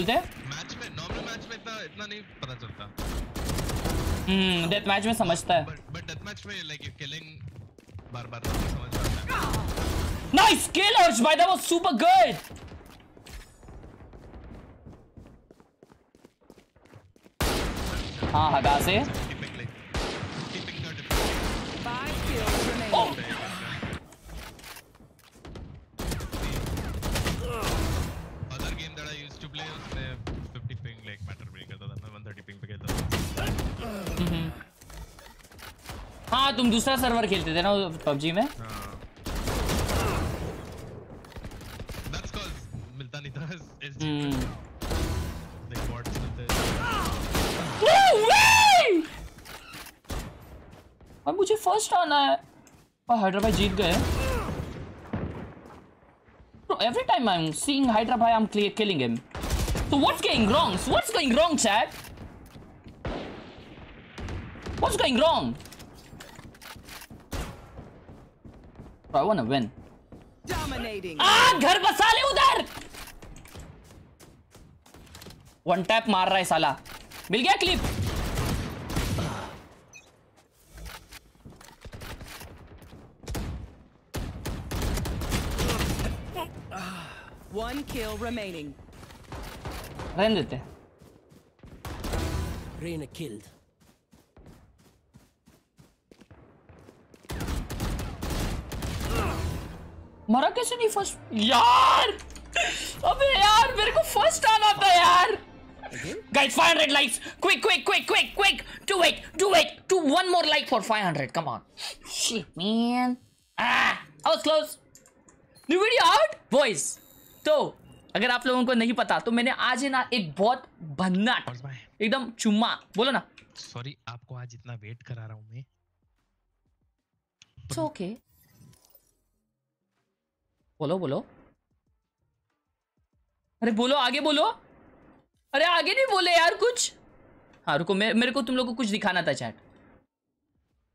बोलते हैं? Match में normal match में इतना इतना नहीं पता चलता। हम्म death match में समझता है। बट डेथ मैच में लाइक यू किलिंग बार-बार समझ आता। है नाइस किल अर्श भाई दैट वाज सुपर गुड हाँ हटा से। Oh. other game that i used to play also. हाँ तुम दूसरा सर्वर खेलते थे ना पबजी में? और मुझे फ़र्स्ट आना है। और हैदराबाद जीत गए। तो every time I am seeing Hyderabad I am clear killing him so what's going wrong what's going wrong chat what's going wrong I wanna win. Dominating. आ घर बसा ले उधर वन टैप मार रहा है साला मिल गया क्लिप One kill remaining. रहने देते हैं। Reyna killed. मरा कैसे नहीं फ़र्स्ट यार! अबे यार मेरे को फ़र्स्ट आना था यार। Guys 500 likes quick quick quick quick quick do it do it to one more like for 500 come on shit man ah I was close new video out boys तो अगर आप लोगों को नहीं पता तो मैंने आज ही ना एक बहुत भन्ना एकदम चुम्मा। बोलो ना। सॉरी आपको आज इतना वेट करा रहा हूँ मैं। It's okay okay. बोलो बोलो। अरे बोलो, आगे बोलो। अरे आगे नहीं बोले यार कुछ। हाँ रुको, मैं, मेरे को तुम लोग को कुछ दिखाना था चैट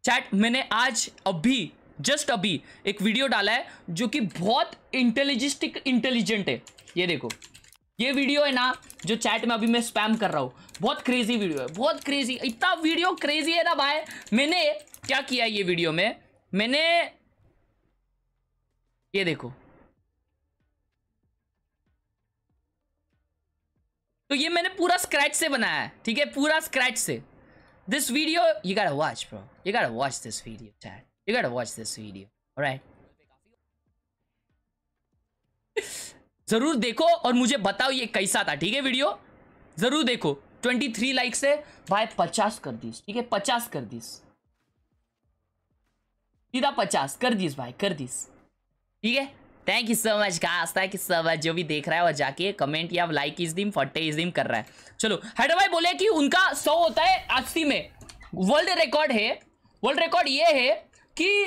चैट मैंने आज अभी जस्ट अभी, एक वीडियो डाला है, जो कि बहुत इंटेलिजिस्टिक इंटेलिजेंट है। ये देखो। ये वीडियो है ना, जो चैट में अभी मैं स्पैम कर रहा हूँ। बहुत क्रेजी वीडियो है, बहुत क्रेजी इतना वीडियो क्रेजी है ना भाई। मैंने, क्या किया ये वीडियो में? मैंने, ये देखो। तो ये मैंने पूरा स्क्रैच से बनाया है, ठीक है? पूरा स्क्रैच से। This video you gotta watch bro you gotta watch this video chat you gotta watch this video right ज़रूर देखो और मुझे बताओ ये कैसा था, ठीक है वीडियो ज़रूर देखो। 23 लाइक से भाई 50 कर दीस, ठीक है? 50 कर दीस। सीधा 50 कर दीस, भाई, कर दीस। ठीक है? थैंक यू सो मच काश थैंक यू सो मच जो भी देख रहा है, वो जाके कमेंट या लाइक इस दिन फट्टे इस दिन कर रहा है। चलो हैडर भाई बोले कि उनका सौ होता है अस्सी में। वर्ल्ड रिकॉर्ड है। वर्ल्ड रिकॉर्ड ये है कि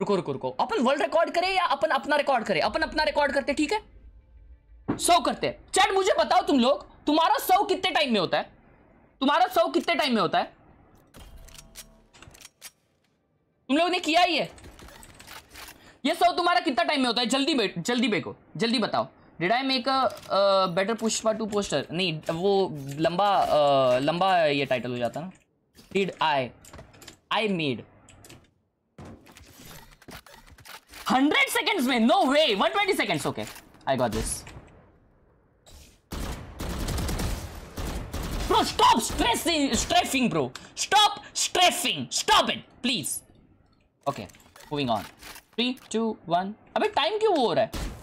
रुको रुको रुको। अपन वर्ल्ड रिकॉर्ड करें या अपन अपना रिकॉर्ड करें? अपन अपना रिकॉर्ड करते ठीक है? सौ करते चैट मुझे बताओ तुम लोग, तुम्हारा सौ कितने टाइम में होता है? तुम्हारा सौ कितने टाइम में होता है? तुम लोग ने किया ही है ये सौ तुम्हारा कितना टाइम में होता है? जल्दी बैठ जल्दी बेको जल्दी बताओ। Did I make a better Pushpa two poster नहीं वो लंबा uh, लंबा ये टाइटल हो जाता ना। Did I I made hundred seconds में? No way one twenty seconds okay I got this Bro, stop stressing, strafing, bro. Stop strafing. Stop it, please. Okay, moving on. Three, two one अभी time क्यों हो रहा है?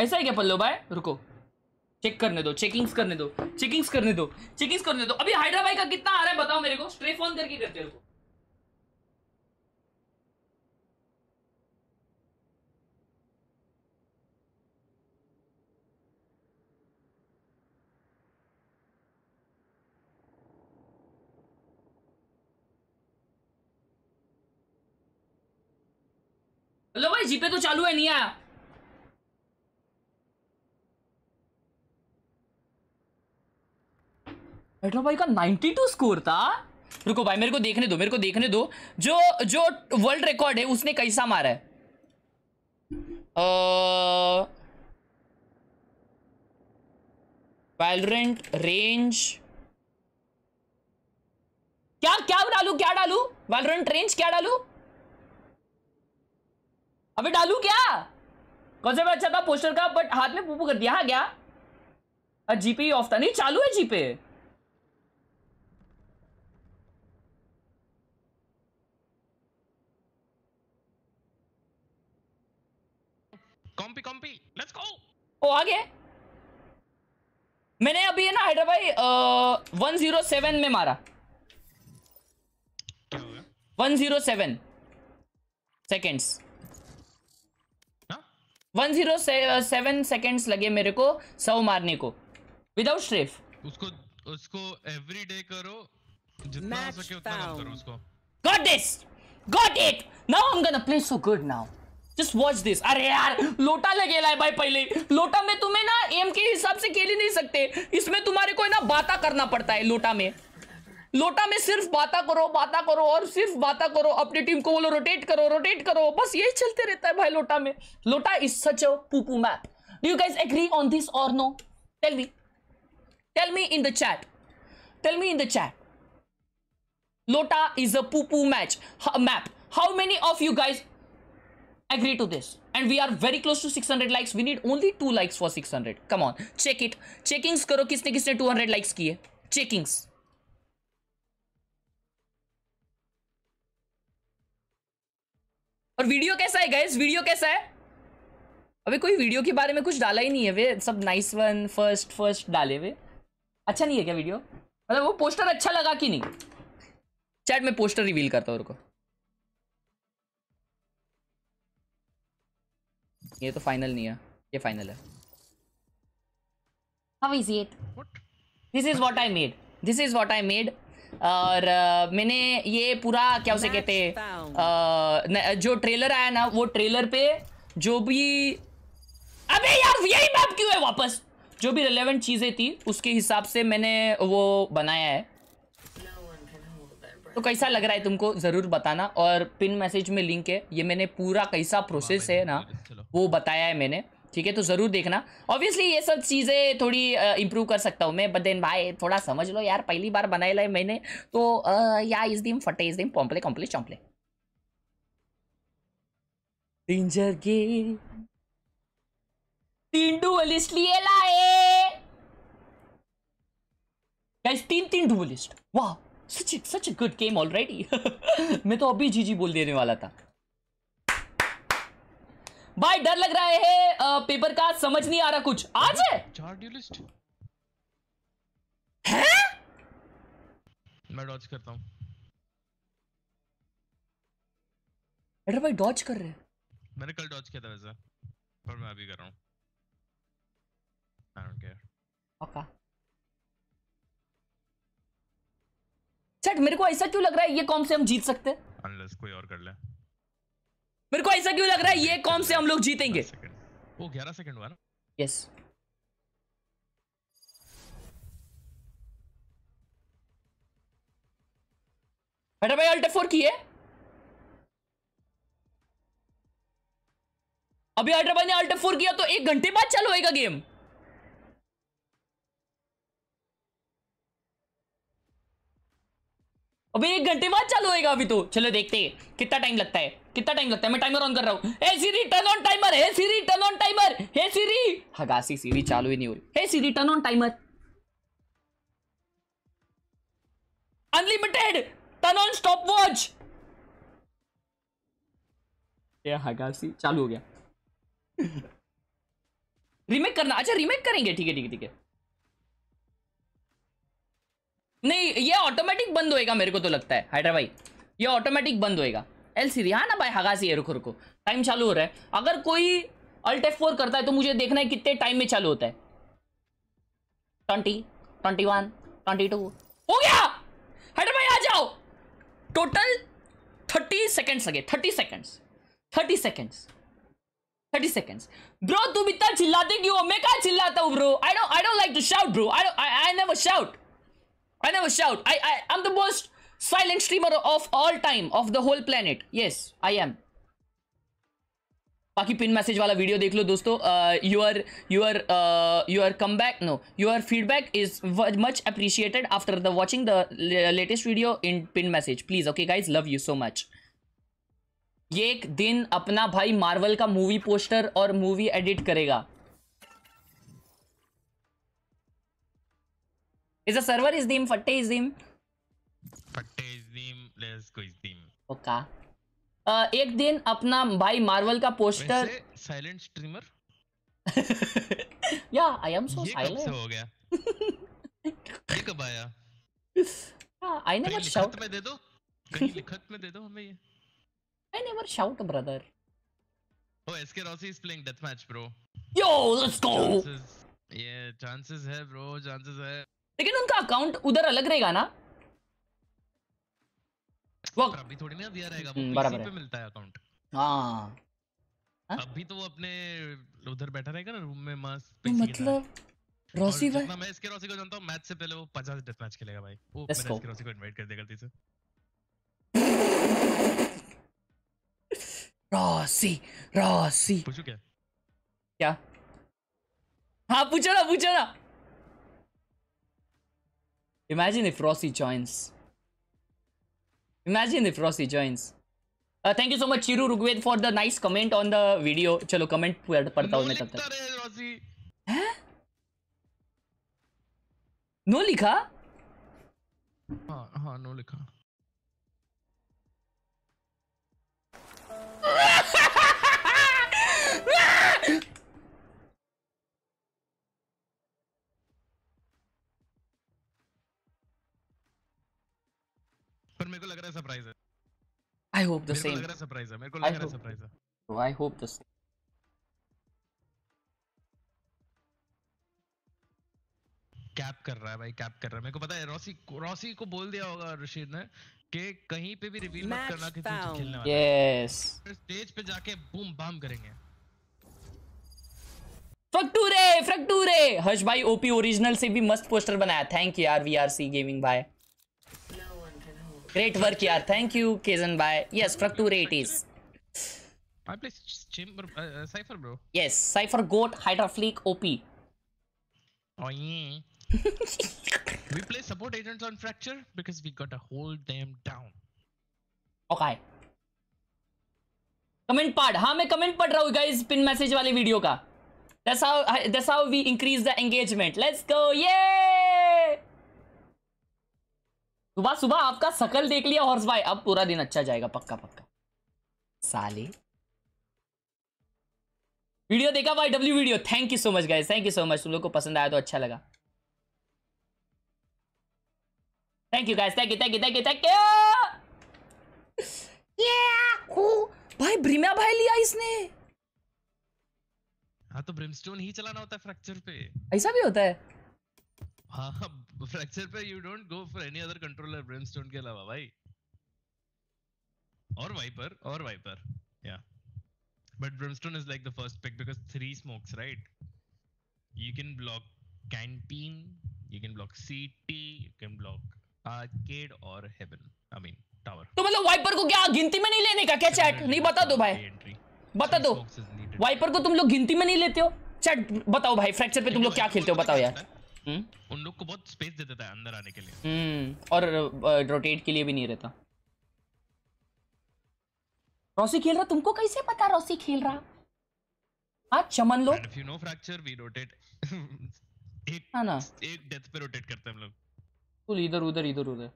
ऐसा है क्या पल्लो भाई? रुको। चेक करने दो चेकिंग्स करने दो चेकिंग्स करने दो चेकिंग्स करने दो। अभी हैदराबाद का कितना आ रहा है बताओ मेरे को। स्ट्रे फ़ोन करके करते हो हेलो भाई जीपे तो चालू है, नहीं आया। हेड्रो भाई का 92 स्कोर था। रुको भाई, मेरे को देखने दो, मेरे को देखने दो। जो जो वर्ल्ड रिकॉर्ड है, उसने कैसा मारा है? वैलोरेंट रेंज क्या क्या डालू क्या डालू? वैलोरेंट रेंज क्या डालू? अबे डालू क्या? कौन कॉन्सेप्ट अच्छा था पोस्टर का? बट हाथ में पुपू कर दिया। हाँ क्या? जीपे ऑफ़ था। नहीं, चालू है जीपे कॉम्पी कॉम्पी लेट्स गो ओ आ गए मैंने अभी है ना हैदराबाद 107 में मारा। 107 seconds one zero seven. Seconds लगे मेरे को सौ मारने को। विदाउट स्ट्रेफ उसको उसको एवरी डे करो जितना हो सके उतना करो उसको। Got this got it now I am gonna play so good now Just watch this. अरे यार, लोटा लगेला है भाई पहले। लोटा में तुम्हें ना एम के हिसाब से खेल ही नहीं सकते। इसमें तुम्हारे को ना बाता करना पड़ता है लोटा में। लोटा में सिर्फ़ बाता करो बाता करो और सिर्फ़ बाता करो। अपनी टीम को बोलो रोटेट करो रोटेट करो। बस यही चलते रहता है भाई लोटा में। Lotus is such a poo poo map do you agree on this और no tell me tell me in the chat tell me in the chat a poo poo match, ha- map. How many of you guys agree to this? And we are very close to 600 likes. We need only two likes for 600. Come on, check it. Checkings करो किसने किसने 200 likes किए. Checkings. और video कैसा है guys video कैसा है अबे कोई वीडियो के बारे में कुछ डाला ही नहीं है वे सब नाइस वन फ़र्स्ट फ़र्स्ट डाले हुए अच्छा नहीं है क्या वीडियो मतलब वो पोस्टर अच्छा लगा कि नहीं चैट में पोस्टर रिवील करता हूँ रुको ये तो फाइनल नहीं है ये फाइनल है। How is it this is what I made this is what I made और uh, मैंने ये पूरा क्या उसे कहते हैं uh, जो ट्रेलर आया ना वो ट्रेलर पे जो भी अबे यार यही मैप क्यों है वापस? जो भी रिलेवेंट चीज़ें थी उसके हिसाब से मैंने वो बनाया है। तो कैसा लग रहा है तुमको? ज़रूर बताना और पिन मैसेज में लिंक है। ये मैंने पूरा कैसा प्रोसेस है ना वो बताया है मैंने। ठीक है तो ज़रूर देखना। ऑब्वियसली ये सब चीज़ें थोड़ी इंप्रूव कर सकता हूँ मैं बदेन भाई थोड़ा समझ लो यार पहली बार बनाए लाए मैंने तो या इस दिन फटे इस दिन पॉम्पले कॉम्पले चौंपले डेंजर गेम तीन लाए तीन तीन डुअलिस्ट वाह। Such such a good game already मैं तो अभी जीजी बोल देने वाला था। भाई डर लग रहा है अ, पेपर का समझ नहीं आ रहा कुछ। आज है? चार ड्यूलिस्ट हैं? मैं डॉज करता हूँ। अरे भाई डॉज कर रहे हैं। मैंने कल डॉज किया था वैसे पर मैं अभी कर रहा हूँ। आई डोंट केयर पक्का? चट मेरे को ऐसा क्यों लग रहा है ये कॉम से हम जीत सकते हैं? अनलेस कोई और कर ले। मेरे को ऐसा क्यों लग रहा है ये कॉम से हम लोग जीतेंगे? ओ 11 सेकंड हुआ ना? यस बेटा भाई अल्ट फोर की है। अभी अल्ट्रा भाई ने अल्ट फोर किया तो एक घंटे बाद चालू होएगा गेम। अबे, एक घंटे बाद चालू होएगा अभी तो। चलो देखते हैं, कितना टाइम लगता है, कितना टाइम लगता है? मैं टाइमर ऑन कर रहा हूँ। Hey Siri turn on timer hey Siri turn on timer hey Siri हगासी Siri चालू ही नहीं हो रही। Hey Siri turn on timer unlimited turn on stopwatch हगासी चालू हो गया। रीमेक करना अच्छा रीमेक करेंगे। ठीक है ठीक है ठीक है। नहीं, ये ऑटोमेटिक बंद होएगा मेरे को तो लगता है। हाइड्रा भाई, ये ऑटोमेटिक बंद होएगा। एल सी हाँ ना भाई हगासी है, रुको रुको। टाइम चालू हो रहा है। अगर कोई अल्ट एफ़ फोर करता है तो मुझे देखना है कितने टाइम में चालू होता है। Twenty twenty one twenty two हो गया! हाइड्रा भाई, आ जाओ। टोटल थर्टी सेकेंड्स लगे thirty seconds thirty seconds thirty seconds bro तुम इतना चिल्लाते क्यों? मैं कहा चिल्लाता हूँ bro I don't I don't like to shout bro I I never shout I never shout. I I am the most silent streamer of all time of the whole planet. Yes, I am. बाकी pin message वाला video देख लो दोस्तों your your your come back no your feedback is much appreciated after the watching the latest video in pin message please okay guys love you so much ये एक दिन अपना भाई मार्वल का मूवी पोस्टर और मूवी एडिट करेगा is a server is दीम फट्टे इज़ दीम फट्टे इज़ दीम लेट्स गो इज़ दीम ओका अ, एक दिन अपना भाई मार्वल का पोस्टर साइलेंट स्ट्रीमर या आई एम सो ये साइलेंट हो गया? ये कब आया? आई नेवर शाउट में दे दो कहीं लिखत में दे दो हमें ये। I never shout brother Oh, SK Rossi is playing deathmatch, bro. Yo let's go Chances, yeah, chances है, bro. Chances है. लेकिन उनका अकाउंट उधर अलग रहेगा ना? वो अभी थोड़ी ना दिया रहेगा वो हम्म, बराबर पे मिलता है अकाउंट हाँ। हाँ? अभी तो वो अपने उधर बैठा रहेगा ना रूम में मस्त तो। मतलब रॉसी भाई मैं SK Rossi को जानता हूँ मैच से पहले वो 50 डेथ मैच खेलेगा भाई। वो go. SK Rossi को इनवाइट कर दिया गलती से रॉसी रॉसी पूछू क्या? क्या? हाँ पूछो ना पूछो ना। Imagine if Rossi joins. Imagine if Rossi joins. Uh, thank you so much, Chiru Rugved, for the nice comment on the video. चलो comment पढ़ पढ़ता हूँ नो मैं तब लिखता तक. रहे रॉसी नो लिखा? हाँ हाँ नो लिखा मेरे को लग रहा है सरप्राइज़ है। I hope the मेरे को लग रहा है सरप्राइज़ है मेरे को लग रहा है सरप्राइज़ है। I hope the same. Cap कर रहा है भाई कैप कर रहा है। मेरे को पता है रॉसी रॉसी को बोल दिया होगा रशीद ने कि कहीं पे भी रिवील मत करना कि तू खेलने वाला। Yes. है स्टेज पे जाके बूम बाम करेंगे। फ्रक्टूरे फ्रक्टूरे हर्ष भाई ओपी ओरिजिनल से भी मस्त पोस्टर बनाया। थैंक यू यार वीआरसी गेमिंग भाई Great work, yeah. Thank you, Kazan Bhai. Yes, Fracture 80s. I play Chamber, uh, uh, Cypher, bro. Yes, Cypher Goat, Hydra Flick, OP. Oh, yeah. we play support agents on Fracture because we gotta hold them down. Okay. Comment pad. हाँ I'm comment रहा guys. Pin message message video ka. That's how. That's how we increase the engagement. Let's go, yay! सुबह सुबह आपका सकल देख लिया horse भाई अब पूरा दिन अच्छा जाएगा पक्का पक्का। साले। वीडियो देखा भाई W video. Thank you so much guys thank you so much तुम लोग को पसंद आया तो अच्छा लगा। Thank you guys thank you thank you thank you thank you! Oh, भाई ब्रिमा भाई लिया इसने। हाँ तो ब्रिमस्टोन ही चलाना होता है फ्रैक्चर पे। ऐसा भी होता है? हाँ फ्रैक्चर पे you don't go for any other controller Brimstone के अलावा भाई। और वाइपर और वाइपर या but Brimstone is like the first pick because three smokes right you can block canteen you can block ct you can block arcade or heaven i mean tower. तो मतलब wiper को क्या गिनती में नहीं लेने का क्या चैट नहीं बता दो भाई। entry. बता दो. वाइपर को तुम लोग गिनती में नहीं लेते हो? चैट बताओ भाई फ्रैक्चर पे तुम लोग क्या खेलते हो बताओ यार। उन लोग को बहुत स्पेस दे देता है अंदर आने के लिए। हम्म और रोटेट के लिए भी नहीं रहता। रॉसी खेल रहा? तुमको कैसे पता रॉसी खेल रहा? हाँ चमन लो if you know fracture we rotate एक हाँ ना। एक डेथ पे रोटेट करते हैं हम लोग। तू इधर उधर इधर उधर।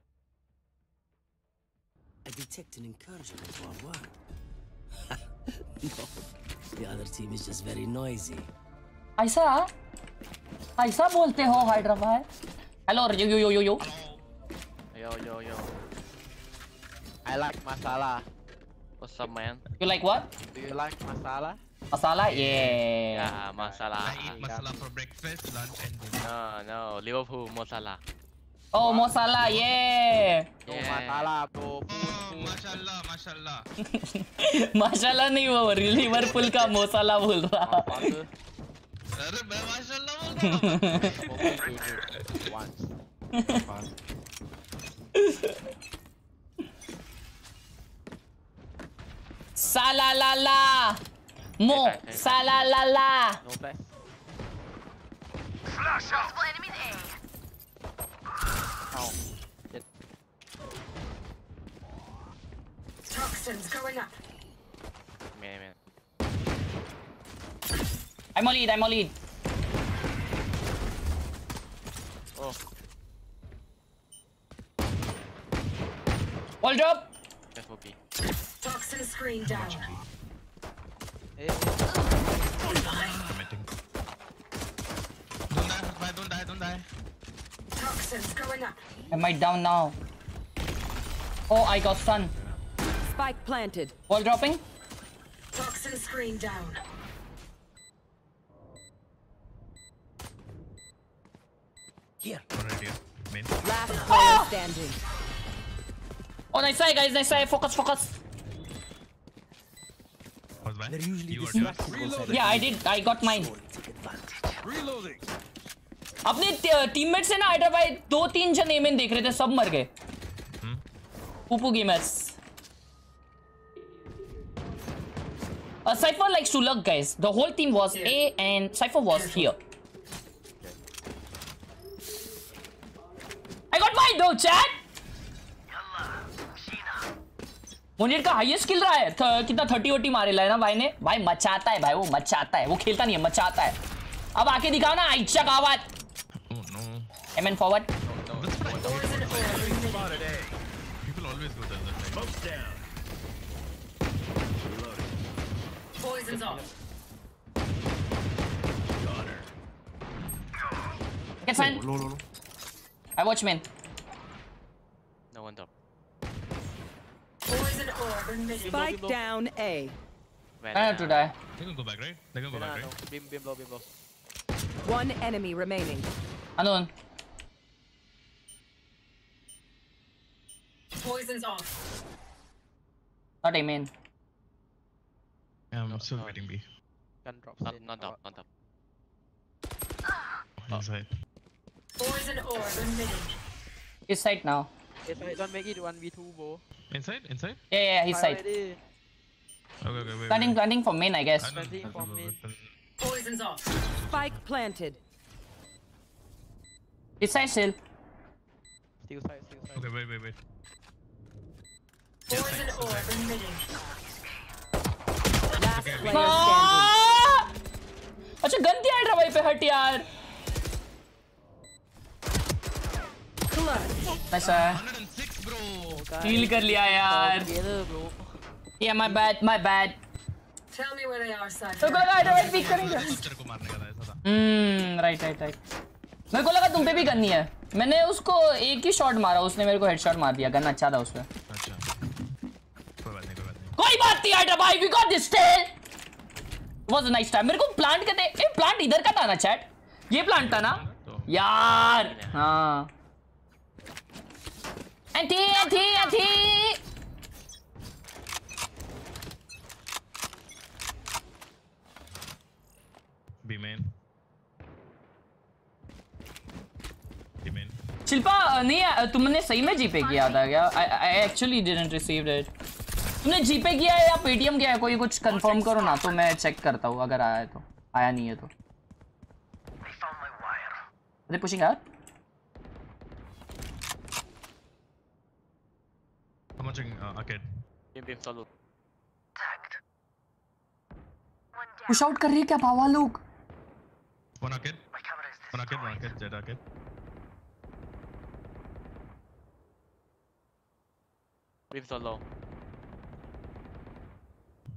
I detect an incursion into our world. no, the other team is just very noisy. ऐसा? ऐसा बोलते हो हाइड्रा भाई। Hello yo yo yo yo yo. Yo yo yo I like masala what's up man you like what do you like masala masala ये masala masala for breakfast lunch and dinner no no Liverpool masala oh masala ये मसाला तो माशाल्लाह माशाल्लाह माशाल्लाह नहीं वो Liverpool का मसाला बोल रहा अरे मैं माशाल्लाह बोल रहा हूँ. Smoking good once. साला ला ला मो साला ला ला No flash. Oh. Shit. Toxins going up. Man, man. I'm a lead I'm a lead Oh. wall drop Careful B. Toxin screen down. Hey, Don't die, don't die, don't die. Toxins going up. I down now oh I got stun Spike planted. wall dropping Toxin screen down. Alright, yeah. Main. Last player oh! standing. oh nice try guys nice try focus focus Was by? They're usually You are distracted. Yeah I did I got mine Reloading. अपने teammate से ना hydra भाई दो तीन जन MN देख रहे थे सब मर गए poo poo gamers Uh, Cypher likes to lurk, guys. The whole team was A and Cypher was here. I got mine though, chat! Munir का हाईएस्ट स्किल रहा है थ, कितना थर्टी वोटी मारे ला है ना भाई ने भाई मचाता है भाई वो मचाता है वो खेलता नहीं है मचाता है अब आके दिखाओ ना आइचा का आवाज़ Oh no. Forward. Poison's off. Get fine. I watch main. no one top. Poison orb. Spike down A. When, I have to die. They're gonna go back, right? They're gonna go No, back, no. right? Beam, beam low, beam low. One enemy remaining. Unknown. Poison's off. Not a main. Yeah, I'm still waiting B. Gun drops Not, in. not top, not top. Inside. Poison orb emitting. His side now. Yes, I don't make it 1v2, bro. Inside? Inside? Yeah, yeah, yeah his side. Already. Okay, okay, wait. Planting, wait. planting for main, I guess. I don't Planting have for a mid. weapon. Poison's off. Spike planted. His side still. Still side, still side. Okay, wait, wait, wait. Poison orb emitting. Last player standing. Ah! अच्छा gun दिया hydra भाई पे हट यार Nice है 106, bro. Heal कर लिया यार. Yeah, my bad, my bad. Tell me where they are, मेरे Cypher. को लगा हाइड्रा भाई पिक करेंगे। को मारने का था ऐसा था हम्म राइट राइट राइट मेरे को लगा तुम पे भी गन नहीं है। मैंने उसको एक ही शॉट मारा उसने मेरे को हेडशॉट मार दिया गन अच्छा था उसमें अच्छा कोई बात नहीं कोई बात नहीं कोई बात नहीं भाई we got this tell was a nice time मेरे को प्लांट कहते ए प्लांट इधर का था ना चैट ये प्लांट था ना? तो यार हाँ। Anti anti anti B main B main Shilpa नहीं तुमने सही में जीपे किया था क्या? I actually didn't receive it तुमने जीपे किया है या पेटीएम किया है? कोई कुछ कंफर्म करो ना तो मैं चेक करता हूँ अगर आया है तो। आया नहीं है तो। अरे पुशिंग यार I'm watching uh, arcade. Beam, beam, solo. Push out कर रही है क्या पावा लोग One arcade. One arcade, one arcade, jet arcade. Beam solo.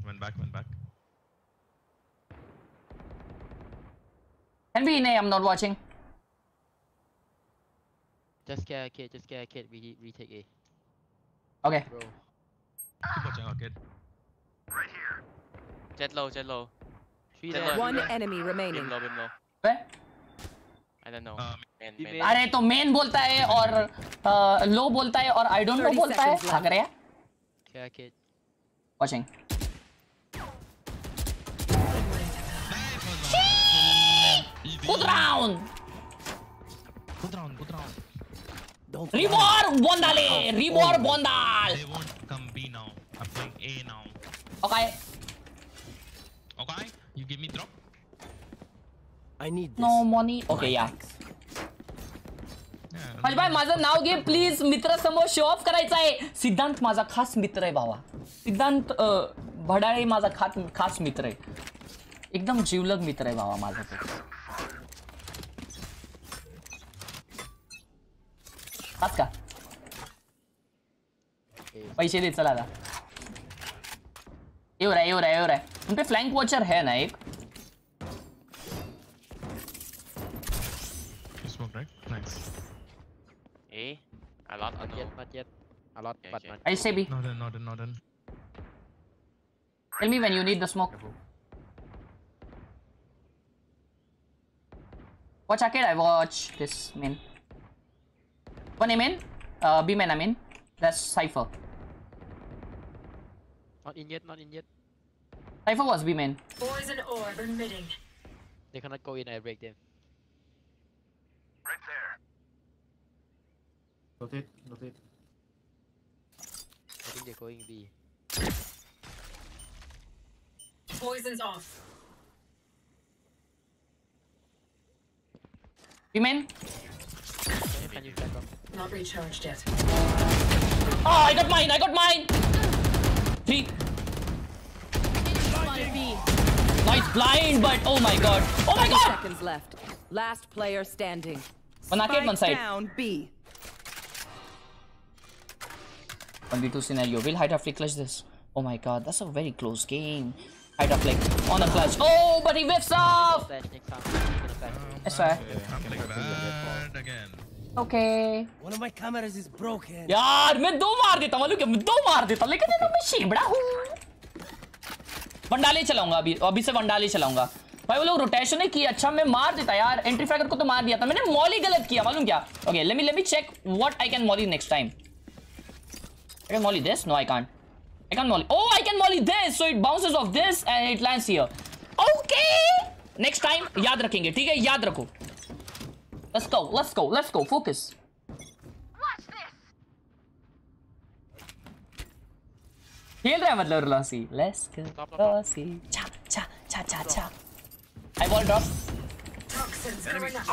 Went back, went back. Can be in A, I'm not watching. Just scare a kid, just scare a kid. We retake A. Okay. Bro. Keep watching our kid. Jet low, jet low. Three Jet low. One enemy remaining. Bim low, bim low. Where? I don't know. Um, man. main. अरे तो main बोलता है और लो बोलता है और आई don't no 30 बोलता है seconds क्या करे Scare a kid. Watching good round Good round, good round. Don't रिवॉर बोंदाले रिवॉर बोंदाल They won't come B now. I'm playing A now. Okay Okay? You give me drop? I need this. Money okay या Yeah. भाई माझं नाव घे please मित्र समोर show off करायचा आहे सिद्धांत माझा खास मित्र आहे भावा सिद्धांत भडाळे माझा खास खास मित्र आहे एकदम जीवलग मित्र आहे भावा माझा तो हाच का पैसे दे चला आता येऊ रहा है येऊ रहा है येऊ रहा है उन पे फ्लैंक वॉचर है ना एक You smoke, right? Nice. A. A lot, Not no. yet, not yet. A lot, Okay, but okay. not. आई से भी Not in, not in, not in. Tell me when you need the smoke. Watch arcade, I watch this main. one A main, uh, B main, I mean. That's Cypher. Not in yet, not in yet. Cypher was B main. Poison orb emitting. They cannot go in, I break them. Right there. Rotate, rotate. I think they're going B. Poison's off. B main. Can you back up? Not recharged yet. Oh, I got mine, I got mine! Three. Nice blind, but oh my god. Oh my god! Seconds left. Last player standing. One arcade, one side. down B. 1v2 scenario. Will Hydra flick clutch this? Oh my god, that's a very close game. Hydra flick on a clutch. Oh, but he whiffs off! Flash next time. He's gonna flash. That's right. I'm again. Okay. One of my cameras is broken. यार मैं दो मार देता मालूम क्या मैं दो मार देता लेकिन ये तो मैं शेबड़ा हूँ वंडाले चलाऊँगा अभी अभी से वंडाले चलाऊँगा भाई वो लोग रोटेशन ने की अच्छा मैं मार देता यार एंट्री फ्रैगर को तो मार दिया था मैंने मॉली गलत किया मालूम क्या okay let me let me check what I can molly next time I can molly this? No, I can't. I can't molly. Oh, I can molly this. So it bounces off this and it lands here. Okay. Next time, याद रखेंगे ठीक है याद रखो. Let's go. Let's go. Let's go. Focus. खेल रहा है मतलब lossy let's go Stop, stop. Lossy चा चा चा चा चा eye ball drop Toxins going up.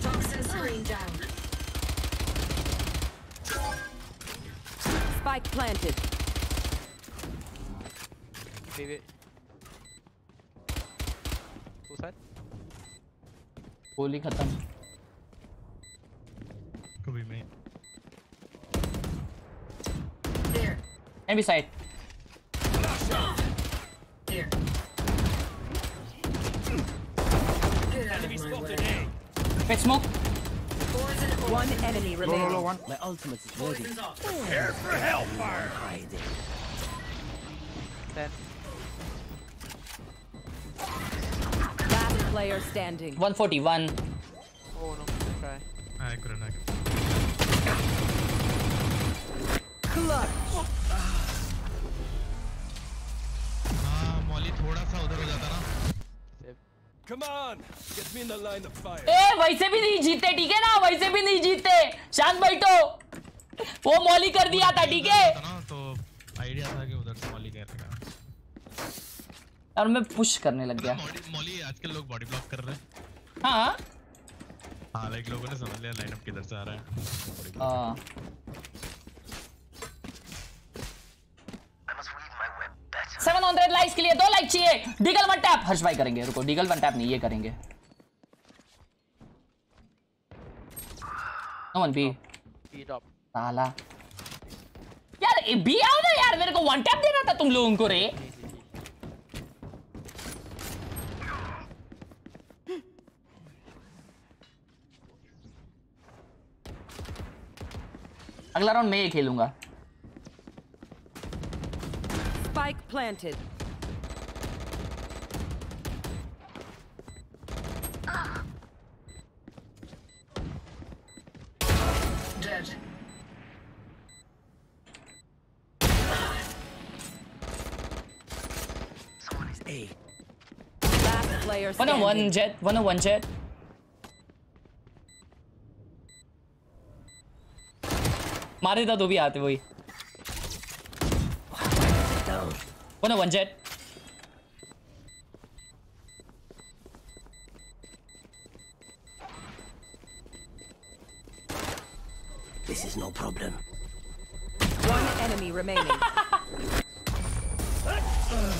Toxin screen down. Spike planted. Wait, wait. Two side. गोली खत्म Could be me. There. And B side Here. Get out of One enemy Low, low, low, remaining. one. My ultimate is ready. Poison's off. Hiding. Ten. Last player standing. 141 Oh no, good try. I couldn't. I couldn't. हाँ मौली थोड़ा सा उधर हो जाता ना ए वैसे भी नहीं जीते ठीक है ना? वैसे भी नहीं जीते। शांत बैठो। वो मॉली कर दिया था ठीक है? तो आइडिया था कि उधर से मौली करेगा और मैं पुश करने लग गया। मौली मौली आजकल लोग बॉडी ब्लॉक कर रहे हैं। हाँ। हाँ लाइक लोगों ने समझ लिया लाइनअप किधर से आ रहा है. हाँ। सेवन हंड्रेड लाइक्स के लिए दो लाइक चाहिए। डीगल वन टैप हर्ष भाई करेंगे रुको डीगल वन टैप नहीं ये करेंगे। वन बी साला ए, बी आओ ना यार मेरे को वन टैप देना था तुम लोगों को रे। अगला राउंड मैं ये खेलूँगा। Spike planted. Ah. Dead. one is one Last one standing. 101 Jett, 101 Jett. मारेगा तो भी आते one one Jett This is no problem. One enemy remaining.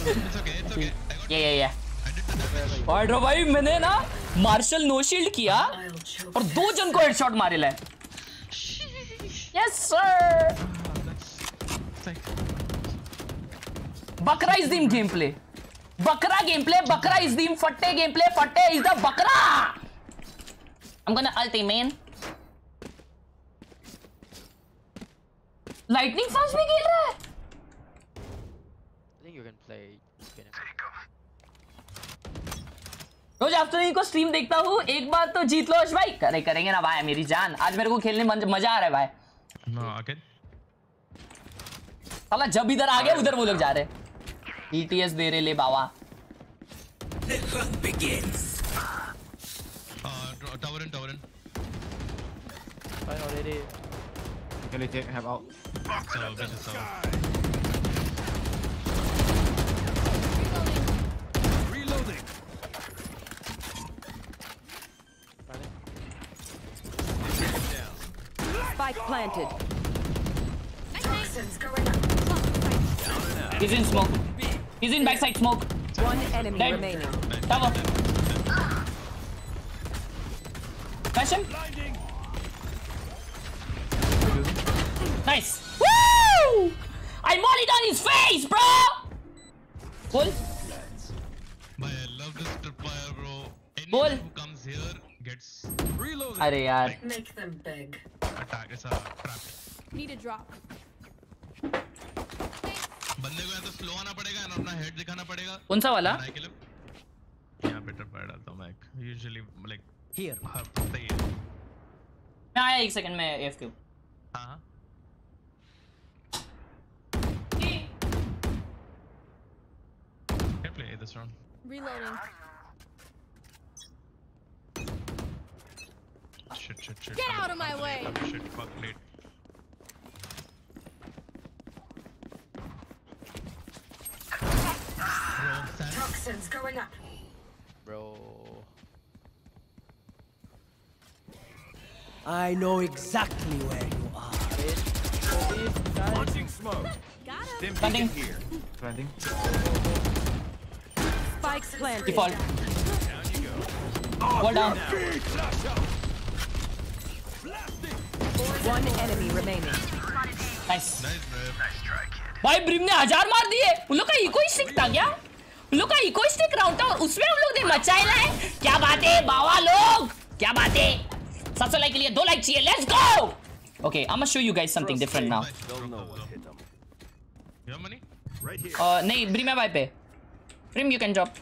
It's okay, it's okay. ये I did और भाई मैंने ना मार्शल नो शील्ड किया और दो जन को हेडशॉट मारे ले यस सर It's like, बकरा इज़ दीम गेम प्ले बकरा गेम प्ले बकरा इज़ दीम फट्टे गेम प्ले फट्टे इज़ द बकरा। I'm gonna ultimate. Lightning fast भी खेल रहा है। I think you can play. रोज आफ्टरनून को स्ट्रीम देखता हूँ। एक बार तो जीत लो अश भाई। करे करेंगे ना भाई मेरी जान। आज मेरे को खेलने में मज़ा आ रहा है भाई. साला जब इधर आ गए उधर वो लोग जा रहे ईटीएस दे रहे ले बाबा The hunt begins. Uh, dro- tower in, tower in. Fine already. Can you take have out? So, this is so. Reloading. Running. Spike planted. He's in smoke. He's in backside smoke. One enemy Dead. remaining. Cover. Smash him. Nice. Woo! I mollied on his face, bro! Bull. Bhai, I tripwire, bro. Anyone Bull. who comes here gets reloaded. Arre, yaar. Make them big. Attack, it's a trap. Need a drop. बंदे को या तो slow आना पड़ेगा और अपना head दिखाना पड़ेगा कौन सा वाला. यहाँ पे ट्रिपवायर डालता हूँ मैं यूजुअली लाइक Here. हाँ सही है मैं आया एक सेकंड में एफ़ क्यू हाँ हाँ Can play this round. Reloading. Shit, shit, shit. Get out of my way. Shit, fuck, late. Bro, Sam, Toxins going up. Bro. I know exactly where you are. Launching smoke. Got him. Planting. here. Planting. Spike planted. Default Down you go. Wall down Flash out. Blasting. One enemy remaining. Nice nice, bro. भाई brim ने हज़ार मार दिए उन लोग का eco stick था क्या उन लोग का इको स्टिक राउंड था और उसमें हम लोग ने मचाएला है। क्या बात है बाबा लोग? क्या बात है? सात सौ लाइक के लिए दो लाइक चाहिए। Let's go okay I must show you guys something different now नहीं ब्रिम भाई पे। ब्रिम यू कैन ड्रॉप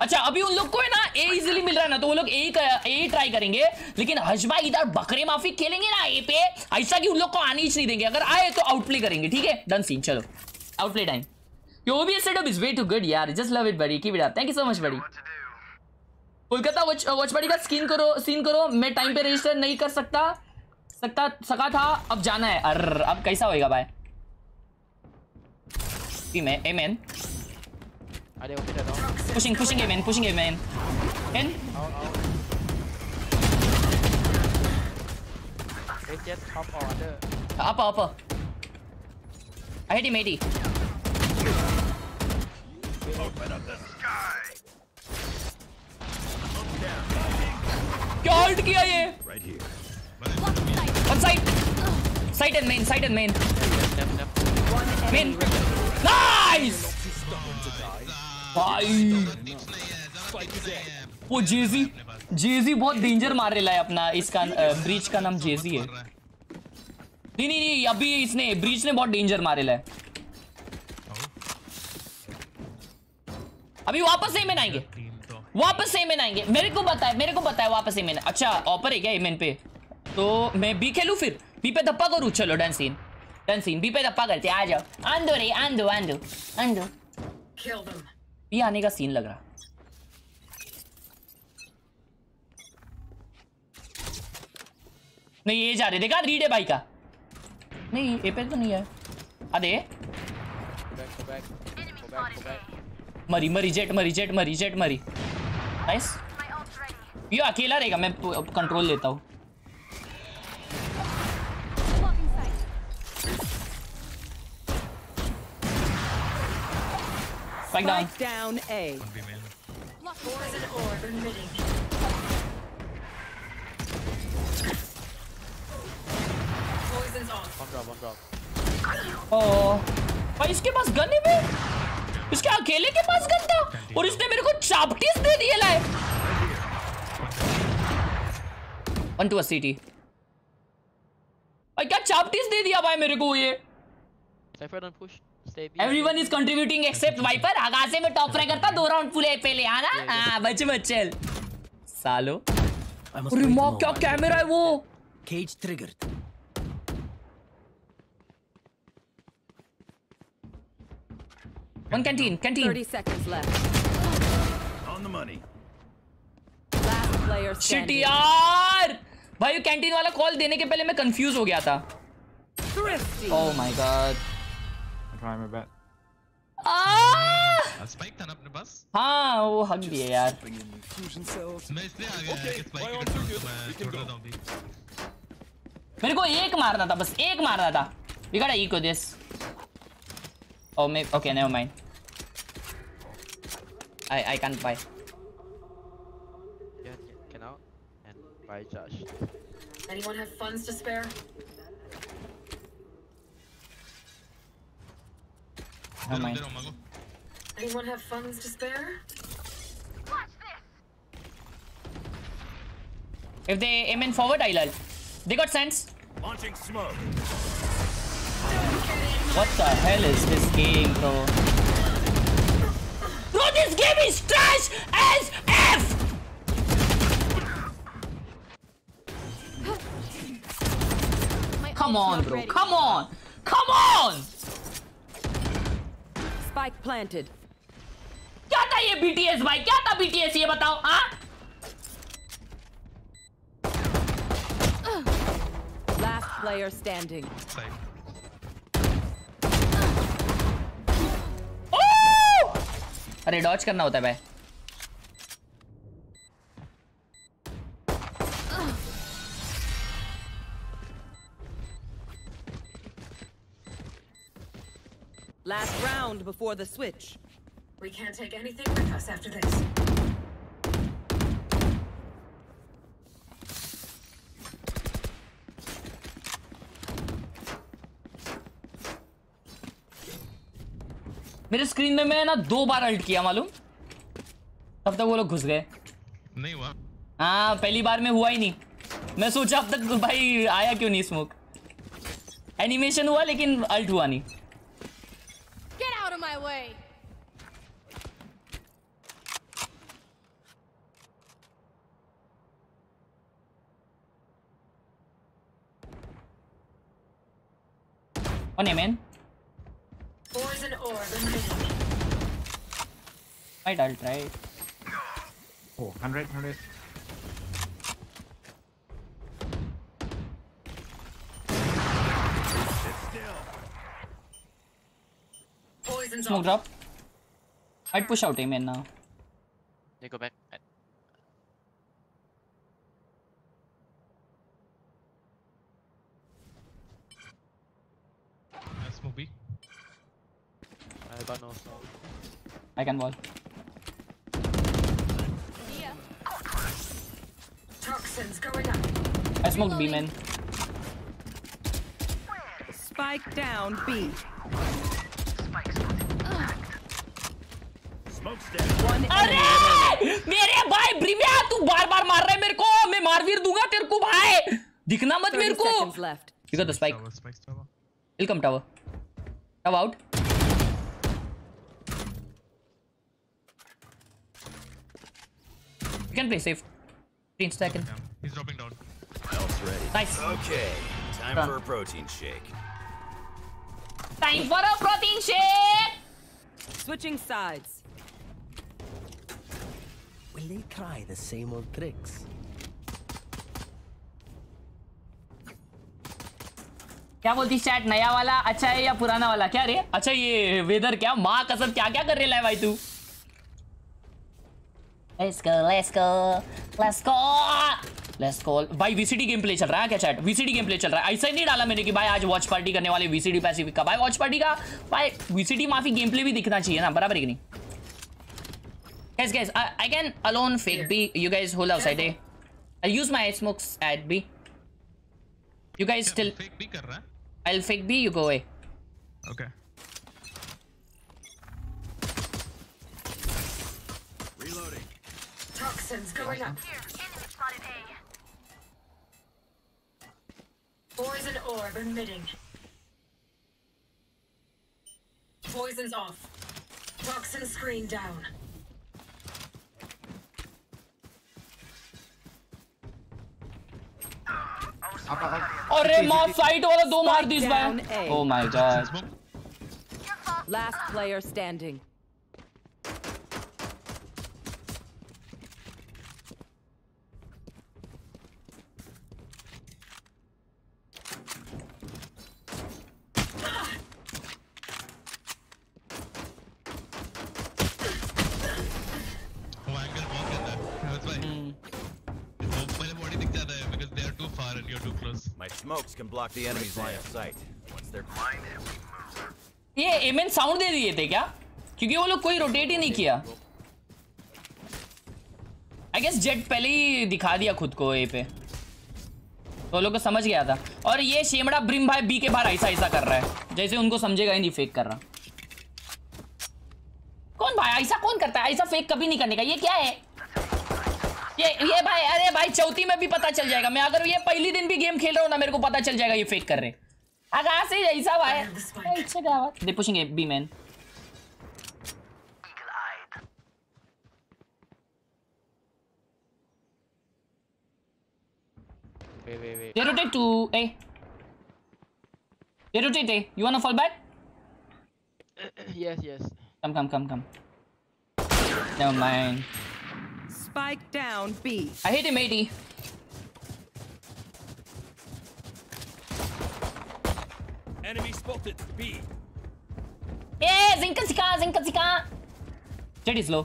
अच्छा अभी उन लोग को है ना ए इजीली मिल रहा है ना तो वो लोग ए ए ट्राई करेंगे। लेकिन हजबा इधर बकरे माफ़ी खेलेंगे ना ए पे। ऐसा कि उन लोग को आने ही नहीं देंगे। अगर आए तो आउटप्ले करेंगे, ठीक है? डन सीन चलो। Outplay time Your OBS setup is way too good यार just love it buddy keep it up thank you so much buddy Kolkata watch watch बड़ी का स्किन करो सीन करो मैं टाइम पे रजिस्टर नहीं कर सकता सकता सका था अब जाना है अर अब कैसा होएगा भाई मैं A main Ada ulti dah down. pushing pushing A man pushing A man in Out, out. Red jet top or under. I hit him 80. क्या हर्ट किया ये One side. Side and main. Side and main. Main. Nice. भाई वो जेजी जेजी बहुत danger मार रहा है अपना इसका ब्रिज का नाम जेजी है नहीं नहीं नहीं अभी इसने ब्रीच ने बहुत डेंजर मारे है अभी वापस से में आएँगे। तो वापस से में आएँगे। मेरे को बताए मेरे को बताए वापस से में अच्छा ऑपर है क्या एमएन पे? तो मैं बी खेलूं फिर? बी पे धप्पा करूँ? चलो done scene done scene B पे धप्पा करते आ जाओ। आंदो रे आंदो आंदो आंदो। ये आने का सीन लग रहा। नहीं ये जा रहे देखा रीड है भाई का। नहीं ए पे तो नहीं है अरे मरी मरी जेट मरी जेट मरी जेट मरी नाइस ये अकेला रहेगा मैं तो कंट्रोल लेता हूँ Spike down. down A. Lock doors and ore. One drop, one drop. ओ भाई इसके पास गन है बे इसके अकेले के पास गन था? और इसने मेरे को चापटीस दे दिए लाए। वन टू सिटी भाई क्या चापटीस दे दिया भाई मेरे को ये. Everyone is contributing except Viper आगासे में टॉप फ्राई करता दो राउंड पूरे पहले आना हाँ बच बच चल। सालो अरे wait a माँ क्या कैमरा है वो? Cage triggered. One canteen canteen 30 seconds left. On the money. Last player shit standing. यार भाई कैंटीन वाला कॉल देने के पहले मैं कंफ्यूज हो गया था Thrifty. Oh my god I'm trying my best. Spike था ना अपने पास हाँ वो हक दिए यार Bring in fusion cells. मैं इसलिए आ गया Okay, कि स्पाइक why के on कंट्रोल target? मैं छोड़ देता हूँ मेरे को एक मारना था बस एक मारना था oh maybe okay never mind I I can't buy. Yeah, can out and buy Josh. Anyone have funds to spare? Oh my. Anyone have funds to spare? If they aim in forward, I'll. They got sense. Launching smoke. What the hell is this game, bro? bro this game is trash as F My come ult's on not bro ready. come on come on Spike planted. क्या था ये BTS भाई क्या था BTS ये बताओ हाँ Last player standing. Side अरे डॉच करना होता है भाई Last round before the switch. We can't take anything with us after this. मेरे स्क्रीन में मैं ना दो बार अल्ट किया मालूम? तब तक वो लोग घुस गए। नहीं हुआ। हाँ पहली बार में हुआ ही नहीं। मैं सोचा अब तक भाई आया क्यों नहीं स्मोक एनिमेशन हुआ लेकिन अल्ट हुआ नहीं। Get out of my way! An Poison orb Might I'll try. Oh, 100, 100. Smoke drop. I'd push out A man now. They go back. I got no smoke. I can wall. I smoked B man. Spike down B. मेरे भाई ब्रिमिया तू बार बार मार रहा है मेरे को। मैं मार वीर दूँगा तेरे को भाई। दिखना मत मेरे को। Spike welcome tower tower out You can play safe. Three second. He's dropping down. Elf's ready. Nice. Okay, time Done. for a protein shake. Time for a protein shake. Switching sides. Will they try the same old tricks? क्या बोलती chat नया वाला अच्छा है या पुराना वाला क्या रे अच्छा ये वेदर क्या माँ कसम क्या क्या कर रही है भाई तू Let's go, let's go, let's go, let's go. भाई VCD गेम प्ले चल रहा है क्या चैट VCD गेम प्ले चल रहा है ऐसा ही नहीं डाला मैंने कि भाई आज वॉच पार्टी करने वाले VCD पैसिफिक का भाई वॉच पार्टी का भाई VCD माफ़ी गेम प्ले भी दिखना चाहिए ना बराबर है कि नहीं Guys, guys, I, I can alone fake B. You guys hold outside A. I'll use my smokes at B. You guys still. fake भी कर रहा है. I'll fake B. You go away. Okay. Toxins going up. Poison orb emitting. Poison's off. Toxin screen down. Up, up, up. अरे माँ side वाला दो मार दी इस down bar A. Oh my god. Smoke. Last player standing. Block the enemy's line of sight. Once they're blind, we move. ये MN sound दे दिए थे क्या? क्योंकि वो लोग कोई रोटेट ही नहीं किया। आई गेस जेट पहले ही दिखा दिया खुद को ए पे। तो लोग को समझ गया था। और ये शेमड़ा ब्रिम भाई बी के बाहर ऐसा ऐसा कर रहा है। जैसे उनको समझेगा ही नहीं फेक कर रहा। कौन भाई ऐसा कौन करता है? ऐसा फेक कभी नहीं करने का। ये क्या है? ये ये भाई अरे भाई चौथी में भी पता चल जाएगा मैं अगर ये पहली दिन भी गेम खेल रहा हूँ ना मेरे को पता चल जाएगा ये फेक कर रहे आगाज़ से ऐसा भाई अच्छा क्या बात they pushing B main Wait, wait, wait. They rotate to A. They rotate A. You wanna fall back? yes, yes. Come, come, come, come. Never mind. Spike down B. I hit him 80. enemy spotted. B. ए जिंका सिका जिंका सिका jet is low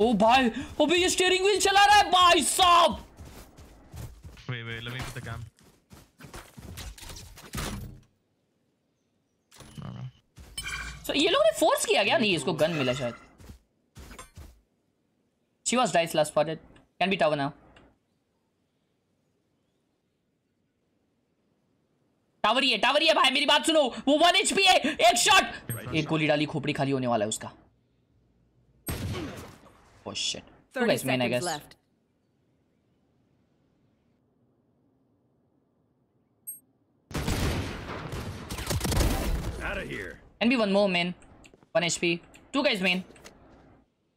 ओ भाई अबे ये steering wheel चला रहा है भाई साहब Wait, wait, let me put the cam. No, no. ये लोगों ने फोर्स किया क्या नहीं इसको गन मिला शायद she was dies last spotted can B tower now tower ही है टावर ही है भाई मेरी बात सुनो वो वन एचपी है एक शॉट एक गोली डाली खोपड़ी खाली होने वाला है उसका shit two 30 guys man I left. Out of here. Can be one more main. One HP. Two guys main.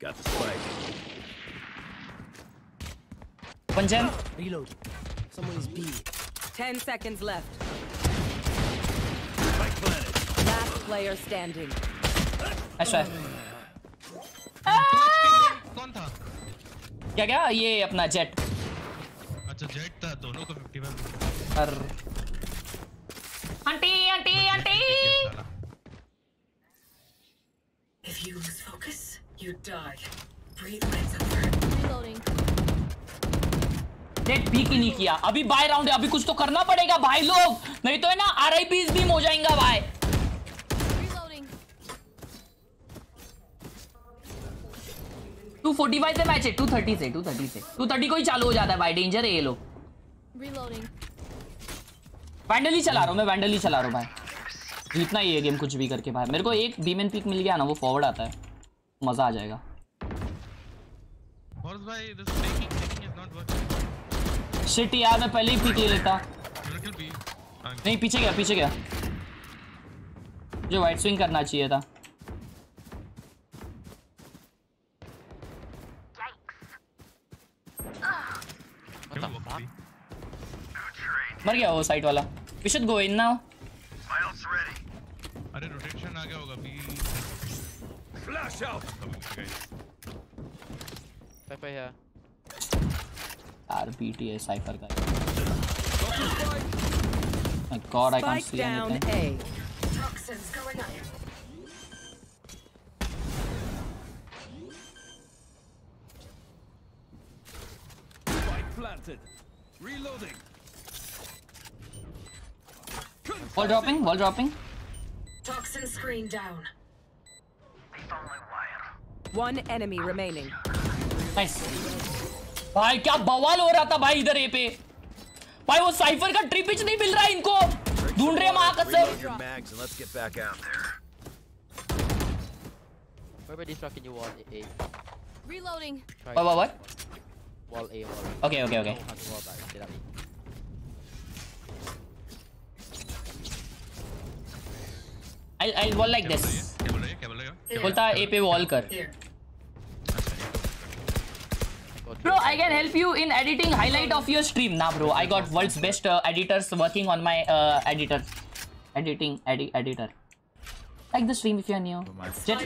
Got the spike. One gen. Reload. Someone is B. Ten seconds left. Last player standing. I try. क्या क्या ये अपना jet अच्छा Jett. था दोनों को 50 में हर auntie, auntie, auntie. If you lose focus, you die. Breathe. Reloading. Jett भी की नहीं किया? अभी बाय राउंड है अभी कुछ तो करना पड़ेगा भाई लोग। नहीं तो है ना आर आई पी भी हो जाएगा भाई। Reloading. 245 से मैच है 230 से 230 से। 230 को ही चालू हो जाता है भाई डेंजर है ये लोग. वैंडल ही चला रहा हूँ मैं वैंडल ही चला रहा हूँ भाई। जीतना ही है गेम कुछ भी करके भाई। मेरे को एक बीमेन पिक मिल गया ना वो फॉरवर्ड आता है। मज़ा आ जाएगा। Horse bhai, this taking taking is not working. Shit यार मैं पहले ही पिक ले लेता। नहीं पीछे गया पीछे गया। जो वाइट स्विंग करना चाहिए था. मर गया वो साइड वाला। We should go in now अरे रोटेशन आ गया होगा B. Flash out. Coming, guys. Cypher RPT is cypher guy. My god, I can't Spike see anything. A. Planted. Reloading. Wall dropping, wall dropping. Toxin screen down. One enemy remaining. Nice. भाई क्या बवाल हो रहा था भाई इधर ए पे? भाई वो साइफर का ट्रिपिच नहीं मिल रहा है इनको। ढूंढ रहे हैं वहाँ Wall A, wall A. Okay, okay, okay. I'll I'll wall like this. बोलता ए पे वॉल कर. Bro, I can help you in editing highlight of your stream. Nah, bro, I got world's best uh, editors working on my uh, editor. Editing, edi editor. Like the stream if you are new. Oh Jett.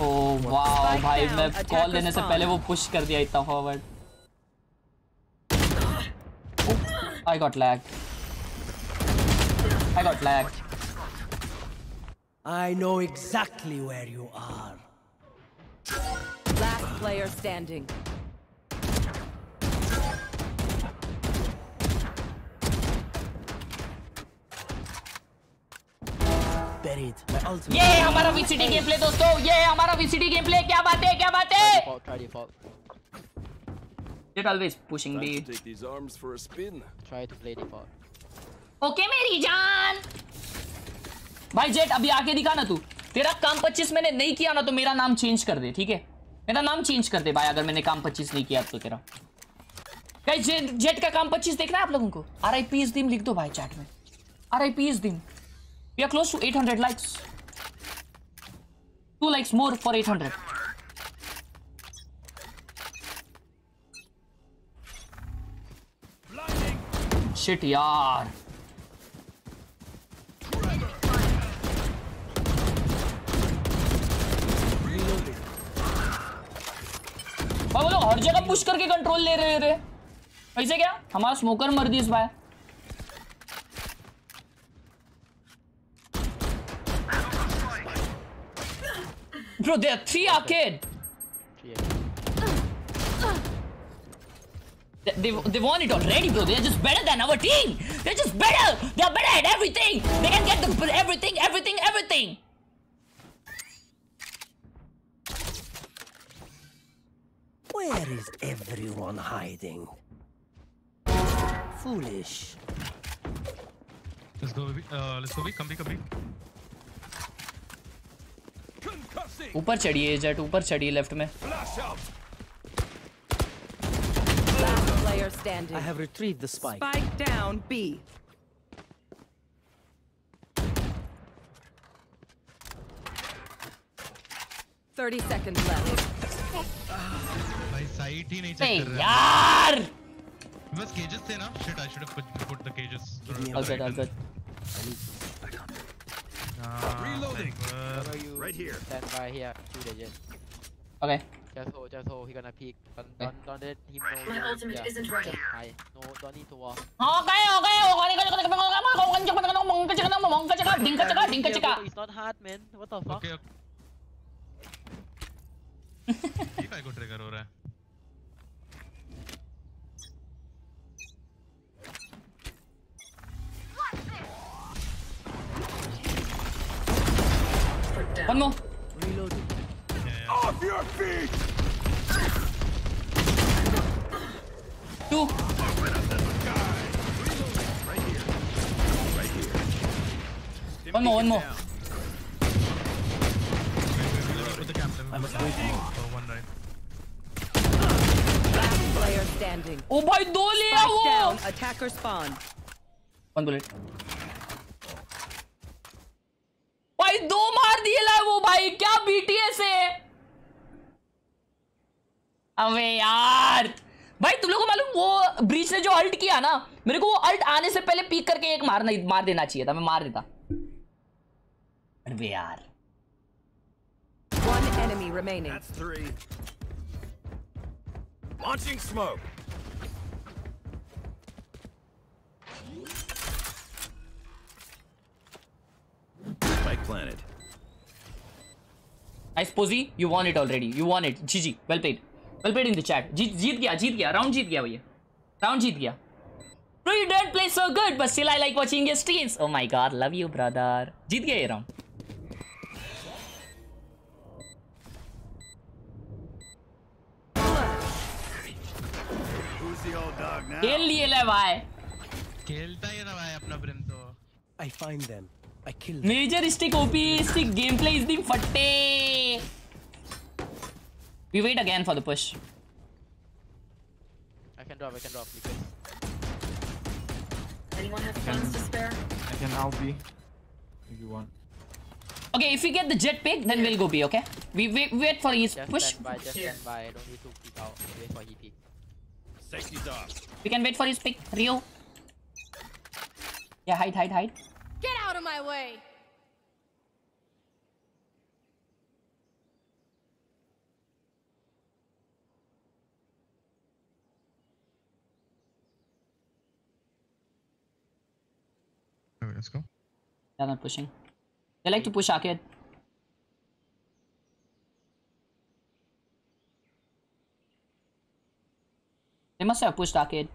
Oh wow, भाई I call देने से I got lagged. I got lagged. I know exactly where you are. Last player standing. Buried. ये हमारा VCD game play दोस्तों। ये हमारा VCD game play क्या बात है क्या बात है? Default, try default. Jet always pushing B. Take these arms for a spin. Try to play default. Okay मेरी जान। भाई जेट अभी आके दिखा ना तू। तेरा काम 25 मैंने नहीं किया ना तो मेरा नाम चेंज कर दे ठीक है? मेरा नाम चेंज कर दे भाई अगर मैंने काम 25 नहीं किया तो तेरा। गाइस जेट, जेट का काम 25 देखना है आप लोगों को? आर आई पी दिन लिख दो भाई चैट में। आर आई पी दिन। We are close to 800 likes. Two likes more for 800. Shit, yaar. भाई वो लोग हर जगह पुश करके कंट्रोल ले रहे रे ऐसे क्या हमारा स्मोकर मर दी इस भाई Bro, there are three arcade. Three. They, they, they won it already, bro. They're just better than our team. They're just better. They're better at everything. They can get the everything, everything, everything. Where is everyone hiding? Foolish. Let's go. B. Uh, let's go. B. Come B. Come B. ऊपर चढ़िए jet ऊपर चढ़िए left में player standing. I have retrieved the spike. Spike down B. Thirty seconds left. भाई site ही नहीं check कर रहा यार बस cages थे ना shit I should have put, put the cages me All good, all good. Reloading. Where are you? Right here. Stand by here. Shoot it, Jet. Okay. Just hold, just hold. He gonna peek. Don't, don't, don't let him know. My you're- ultimate yeah. isn't ready. Hi. No, don't need to walk. Okay, okay. Dinka chaka, dinka Yeah, chaka. bro, It's not hard, man. What the fuck? Okay. ये काय को trigger हो रहा है One more. Reloading. Off your feet! Two. One more, one more. I must wait for one night. Last player standing. Oh, my Dolly! Down. Attacker spawn. One bullet. दिए ला वो भाई क्या बीटीएस है अबे यार भाई तुम लोगों को मालूम वो ब्रीच ने जो अल्ट किया ना मेरे को वो अल्ट आने से पहले पीक करके एक मारना मार देना चाहिए था मैं मार देता अबे यार One enemy remaining. That's three. Launching smoke. Spike planted. Nice पोजी you won it already you won it G G well played well played in the chat जीत जीत गया जीत गया राउंड जीत गया भैया राउंड जीत गया Bro, you don't play so good, but still I like watching your streams. Oh my god, love you, brother. जीत गया ये round Who's the old dog now? खेल लिए ले भाई खेलता ही रहा है अपना ब्रिम तो I find them. I killed Major stick OP stick gameplay is the fatte. We wait again for the push. I can drop, I can drop. Anyone have funds to spare? I can help B. If you want. Okay, if we get the Jett pick, then we'll go B, okay? We wait, wait for his just push. Stand by, just stand by. Don't need to peek out. Wait for EP. Safety dog. We can wait for his pick. Rio. Yeah, hide, hide, hide. Get out of my way! Okay, let's go. They're not pushing. They like to push arcade. They must have pushed arcade.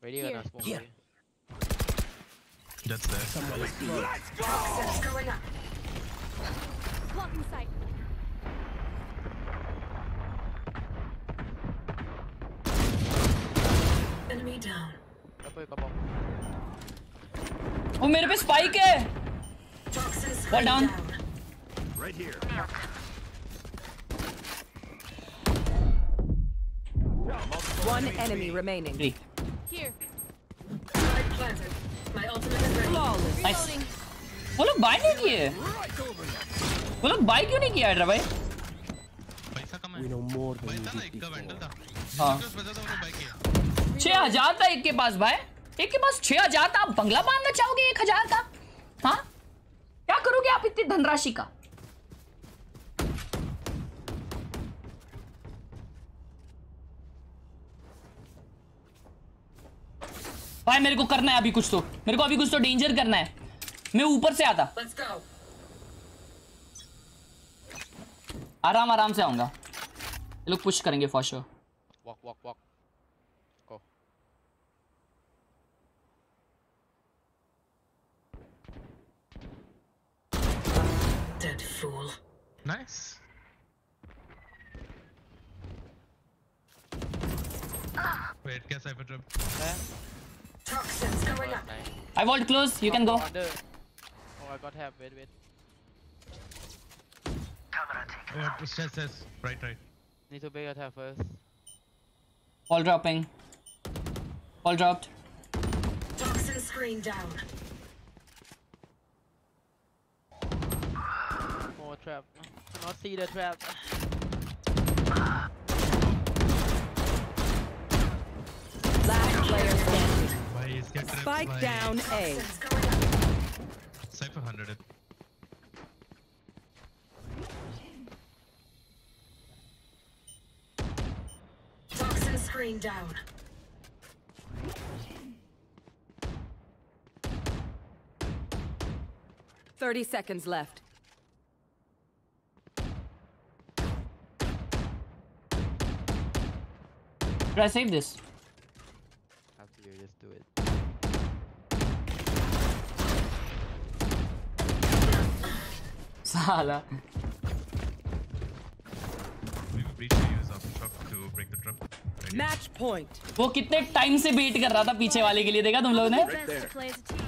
Ready Here. or not? Smoke Here. ready? That's there. Toxins going up. Blocking sight. Enemy down. Couple, couple. वो मेरे पे spike है Toxins One going down. Right here. One enemy remaining. Three. Here. Spike planted. वो लोग buy नहीं किए। वो लोग बाय क्यों नहीं किया एड्रा भाई? हाँ। छह हज़ार था एक के पास भाई। एक के पास छह हज़ार था। आप बंगला बांधना चाहोगे एक हज़ार का? हाँ? क्या करोगे आप इतनी धनराशि का? भाई मेरे को करना है अभी कुछ तो मेरे को अभी कुछ तो डेंजर करना है मैं ऊपर से आता आराम आराम से आऊँगा ये लोग पुश करेंगे for sure walk, walk. Go. Dead fool. Nice. Wait, क्या cypher trap? There. Toxins going up. I vault close, you oh, can go. Oh, Under. Oh, I got half, wait, wait. Yeah, it's just this. Right, right. Need to be at half first. All dropping. All dropped. Toxin screen down. More trap. Cannot see the trap. Last player Spike by... down A. Safe 100. Toxin screen down. Thirty seconds left. Did I save this? Point. वो कितने time से wait कर रहा था पीछे वाले के लिए? देखा तुम लोगों ने Right there. Best to play as a team.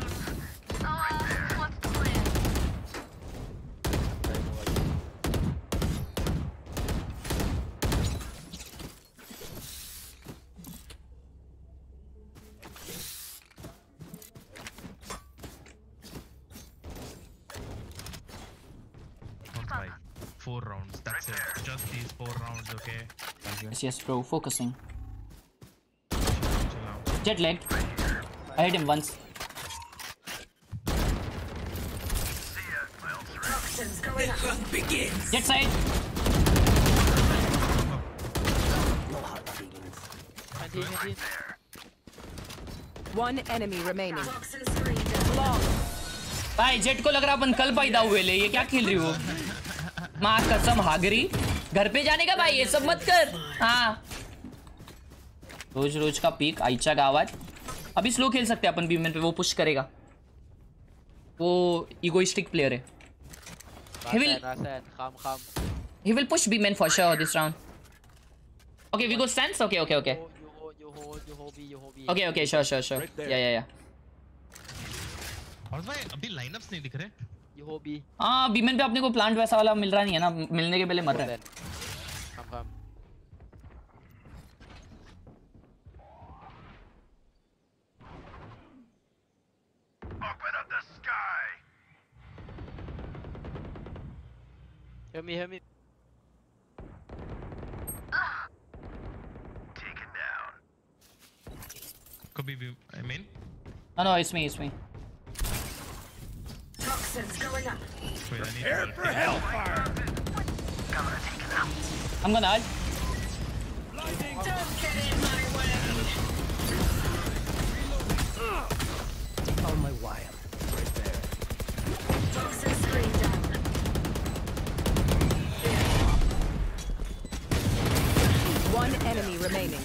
Bhai. Four rounds. That's it. Just these four rounds, okay? Yes, bro. Focusing. Jet lagged. I hit him once. Jet side. One enemy remaining. भाई Jett को लग रहा अपन कल पैदा हुए ले ये क्या खेल रही हो माँ कसम हागरी घर पे जाने का भाई ये सब मत कर। हाँ। रोज रोज का पीक आईचा का आवाज़ अभी स्लो खेल सकते हैं अपन बीमेन पे वो पुश करेगा। वो इगोइस्टिक प्लेयर है। Push B for show this round okay we go sense okay okay okay okay okay sure sure sure yeah yeah yeah और भाई अभी लाइनअप्स नहीं दिख रहे? You hold B. हाँ बीमेन पे अपने को प्लांट वैसा वाला मिल रहा नहीं है ना मिलने के पहले मर रहा है. Come, come. Hear me, hear me. could be I mean no no it's me it's me Toxins going up. wait I need Prepare for hellfire. I'm gonna ult Don't get in my way. On my wire. Right there. Toxin screen down. One enemy remaining.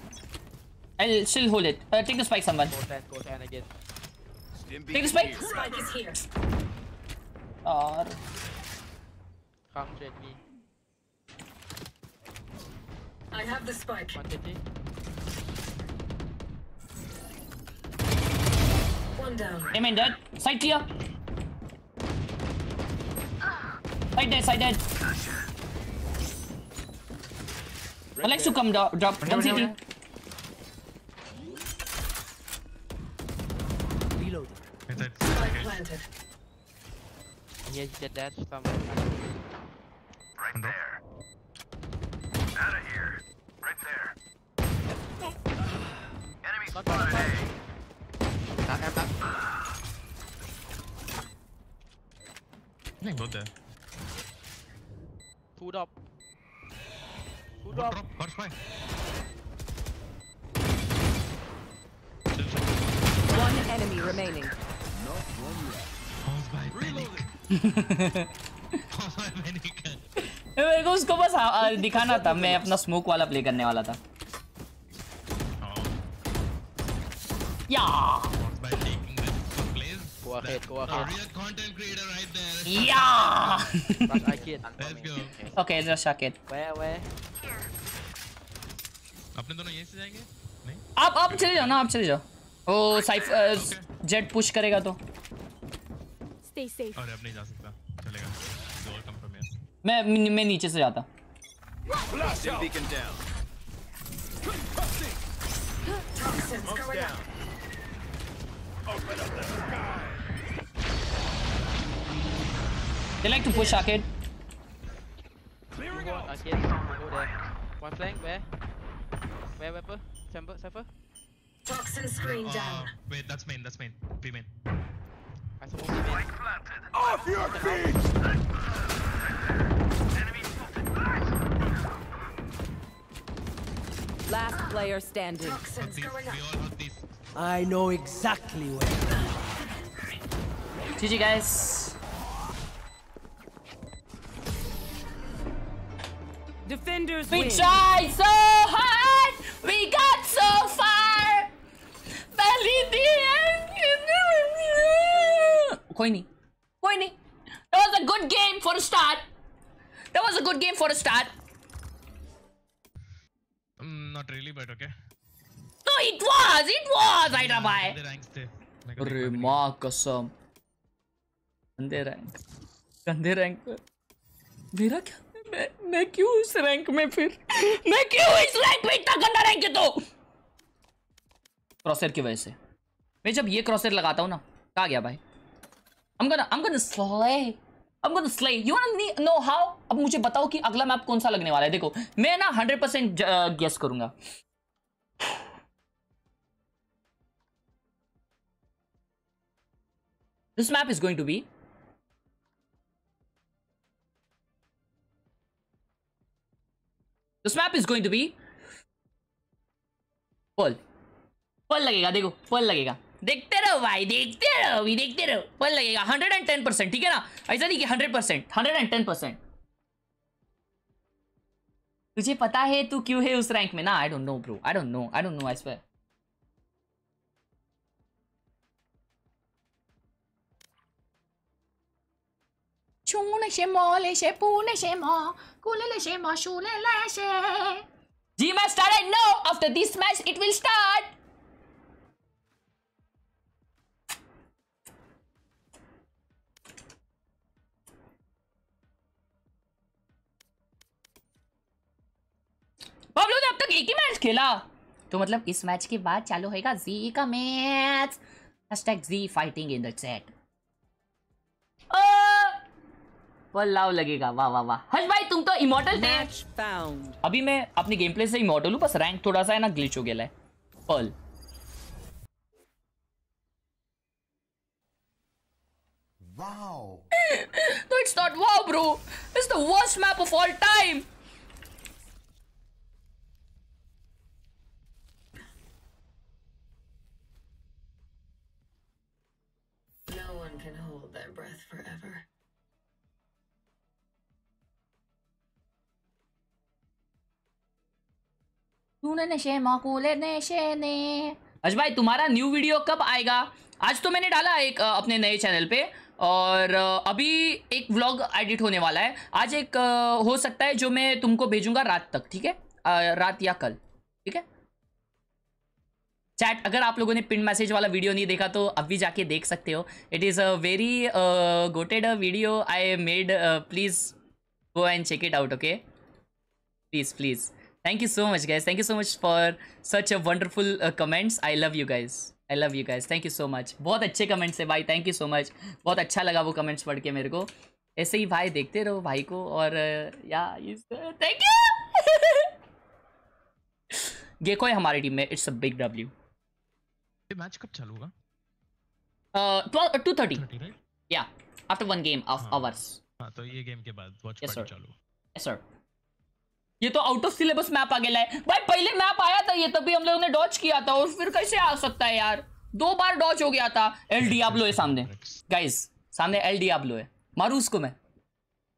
I'll still hold it. Uh, take the spike, someone. Go 10, go 10 again. Take the spike. Spike is here. Or Come, trade me. I have the spike. 150. One down. aim in dead. Side clear. Side dead, side dead. Alex to come do- drop. One city. Reloading. Inside. Spike Okay. planted. Here, you get that somewhere. One drop. Not bad, not Tap, tap, tap. I think both there. Two drop. Two drop. drop. First fire. One enemy remaining. Pause by panic. मेरे को उसको बस हाँ, दिखाना था मैं अपना smoke वाला प्ले करने वाला था। ओके अपने दोनों यहीं से जाएँगे? आप आप चले जाओ ना आप चले जाओ। ओ साइफ जेट पुश करेगा तो। Stay safe. अरे अब नहीं जा सकता चलेगा door come from here मैं मैं नीचे से जाता blast out. Beacon down. They like to push arcade clearing out. Arcade go there one flank where? Where weapon chamber Cypher toxin screen uh, down. wait that's main that's main. Be main. I suppose he made. Off your feet. Last player standing. Toxins going up. We all hug these. I know exactly where. GG guys Defenders we win. tried so hard we got so far but in the end कोई नहीं कोई नहीं that was a good game for a start that was a good game for a start Mm, not really, but okay. no it was it was थे. मेरे को अरे माँ कसम गंदे रैंक गंदे रैंक मेरा क्या मैं मैं क्यों इस रैंक में फिर मैं क्यों इस रैंक में इतना गंदा रैंक है तो क्रॉसर की वजह से मैं जब ये क्रॉसर लगाता हूँ ना कहा गया भाई I'm gonna, I'm gonna slay. I'm gonna slay. You wanna know how? अब मुझे बताओ कि अगला मैप कौन सा लगने वाला है देखो मैं ना 100% परसेंट गेस करूँगा this map is going to be this map is going to be Pearl Pearl लगेगा देखो पल लगेगा देखते रहो भाई देखते रहो अभी देखते रहो। Pearl लगेगा 110 परसेंट ठीक है ना? ऐसा नहीं कि 100 परसेंट 110 परसेंट तुझे पता है तू क्यों है उस रैंक में? ना I don't know bro I don't know I don't know I swear G match started now. After this match, it will start. तक एक ही मैच खेला। तो मतलब इस मैच के बाद चालू होएगा जी का match hashtag G fighting in the chat लाव लगेगा। वाह वाह वाह। हर्ष भाई तुम तो इमोर्टल थे। अभी मैं अपनी गेम प्ले से इमोर्टल हूँ बस रैंक थोड़ा सा है ना ग्लिच हो गया है। Pearl Wow. No, it's not wow, bro. It's the worst map of all time. No one can hold their breath forever. अज भाई, तुम्हारा न्यू वीडियो कब आएगा? आज तो मैंने डाला एक अपने नए चैनल पे और अभी एक व्लॉग एडिट होने वाला है। आज एक हो सकता है जो मैं तुमको भेजूँगा रात तक, ठीक है? रात या कल, ठीक है? चैट अगर आप लोगों ने पिन मैसेज वाला वीडियो नहीं देखा तो अब भी जाके देख सकते हो। It is a very goated video I made please go and check it out okay please please thank you so much guys. Thank you so much for such a wonderful uh, comments. I love you guys. I love you guys. Thank you so much. बहुत अच्छे comments है भाई. Thank you so much बहुत अच्छा लगा वो comments पढ़ के मेरे को। ऐसे ही भाई देखते रहो भाई को और uh, या थैंक यू गेको है हमारी टीम में इट्स अ बिग डब्ल्यू ये मैच कब चालू होगा? टू थर्टी 30 राइट या आफ्टर वन गेम ऑफ़ हाँ। आवर्स हाँ तो ये गेम के बाद वॉच Yes, पार्टी. चालू यस सर ये तो आउट ऑफ़ सिलेबस मैप आ गया है। भाई पहले मैप आया था ये तभी हम लोगों ने डॉच किया था और फिर कैसे आ सकता है यार? दो बार डॉच हो गया था। एल डियाब्लो है सामने। गाइस सामने एल डियाब्लो है। मारू उसको मैं?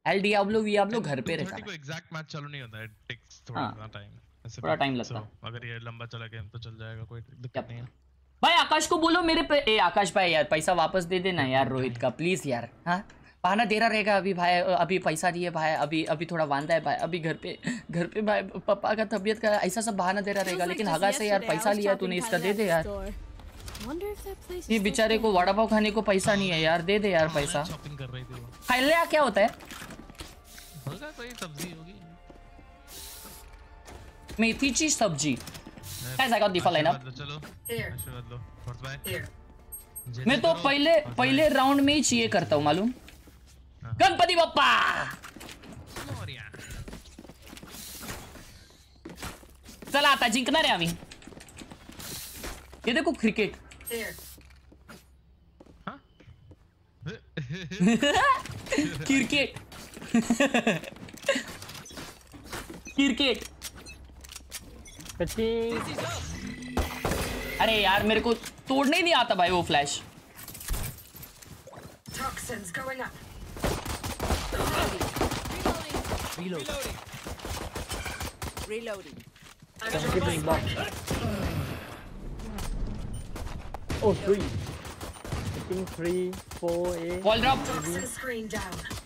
एल डियाब्लो वियाब्लो घर पे रहता है। एग्जैक्ट मैच चालू नहीं होता है। टेक्स थोड़ा हाँ। टाइम थोड़ा भी। time लगता So, अगर ये लंबा चला गेम तो चल जाएगा कोई दिक्कत. नहीं है। भाई आकाश को बोलो मेरे पे ए आकाश भाई यार पैसा वापस दे देना यार रोहित का प्लीज़ यार हाँ? बहाना दे रहा रहेगा अभी भाई अभी पैसा दिए भाई अभी अभी थोड़ा वांदा है भाई अभी घर पे घर पे भाई पापा का तबीयत का ऐसा सब बहाना दे रहा रहेगा लेकिन हगा से यार पैसा लिया तूने इसका दे दे यार। ये बेचारे को वड़ा पाव खाने को पैसा नहीं है यार दे दे यार पैसा। शॉपिंग कर रही थी वो। खाइले क्या होता है? होगा कोई सब्ज़ी। I got the full lineup. चलो. आशीर्वाद लो। बाय मैं तो पहले पहले राउंड में ही चाहिए करता हूँ मालूम? गणपति बप्पा! चला आता जिंकणार आहे आम्ही। हे देखो क्रिकेट क्रिकेट क्रिकेट अरे यार मेरे को तोड़ने ही नहीं आता भाई वो flash. Oh, three. think three, four, eight. Wall drop. Toxin screen down.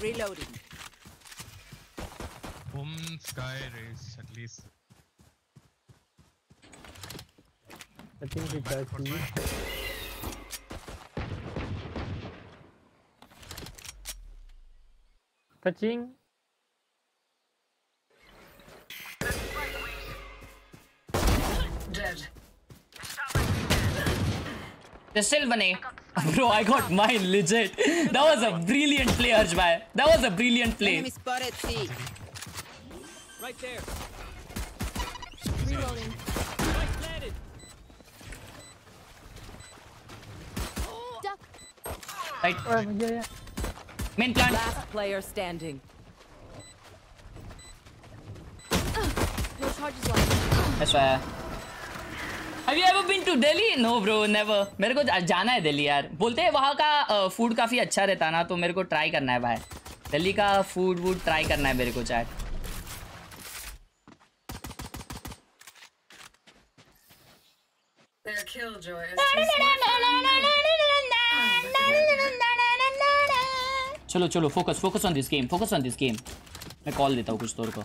Reloading. Home sky race at least. I think we got What you. Touching. Dead. They're still bane. Bro, I got mine legit. That was a brilliant play, Harshbhai. That was a brilliant play. Enemy spotted C. Right there. Reloading. Right planted. Duck. Right. Oh, yeah, yeah. Main plant. Last player standing. No charges left. That's why. Have you ever been to Delhi? No bro, never. मेरे को जाना है दिल्ली यार। बोलते हैं वहाँ का food काफ़ी अच्छा रहता है ना तो मेरे को ट्राई करना है भाई। दिल्ली का फ़ूड वूड ट्राई करना है मेरे को is चलो चलो focus focus on this game focus on this game मैं कॉल देता हूँ कुछ तौर को।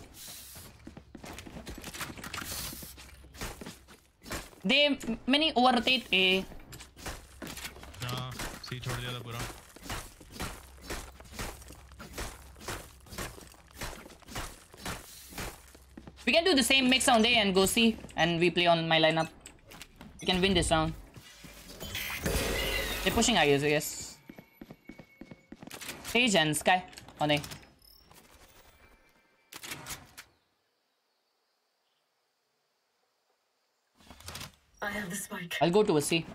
They many over a. A हां सी छोड़ दिया था पूरा We can do the same mix on day and go see, and we play on my lineup. We can win this round. They're pushing I guess, I guess. Sage and Skye on A. have the spike. I'll go to a C.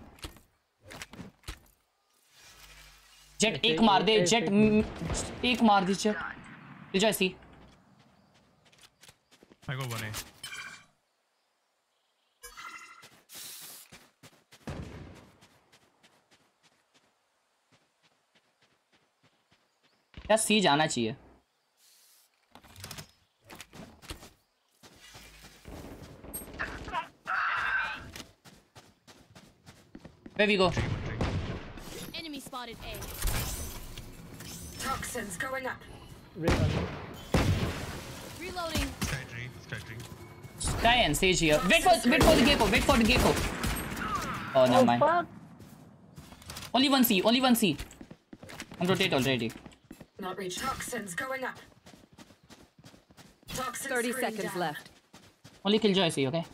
Jet एक मार दे Jet एक मार दी Jet. Enjoy C. I go one A. यार C जाना चाहिए. Where we go? Enemy spotted A. Toxins going up. Reloading. Reloading. Skye tree, Skye tree. Skye and Sage here. Wait for wait for the Gekko. Wait for the Gekko. Oh no, mind. Oh, fuck. Only one C. Only one C. I'm rotate already. Not reach. Toxins going up. Toxin 30 seconds down. left. Only Killjoy C. Okay.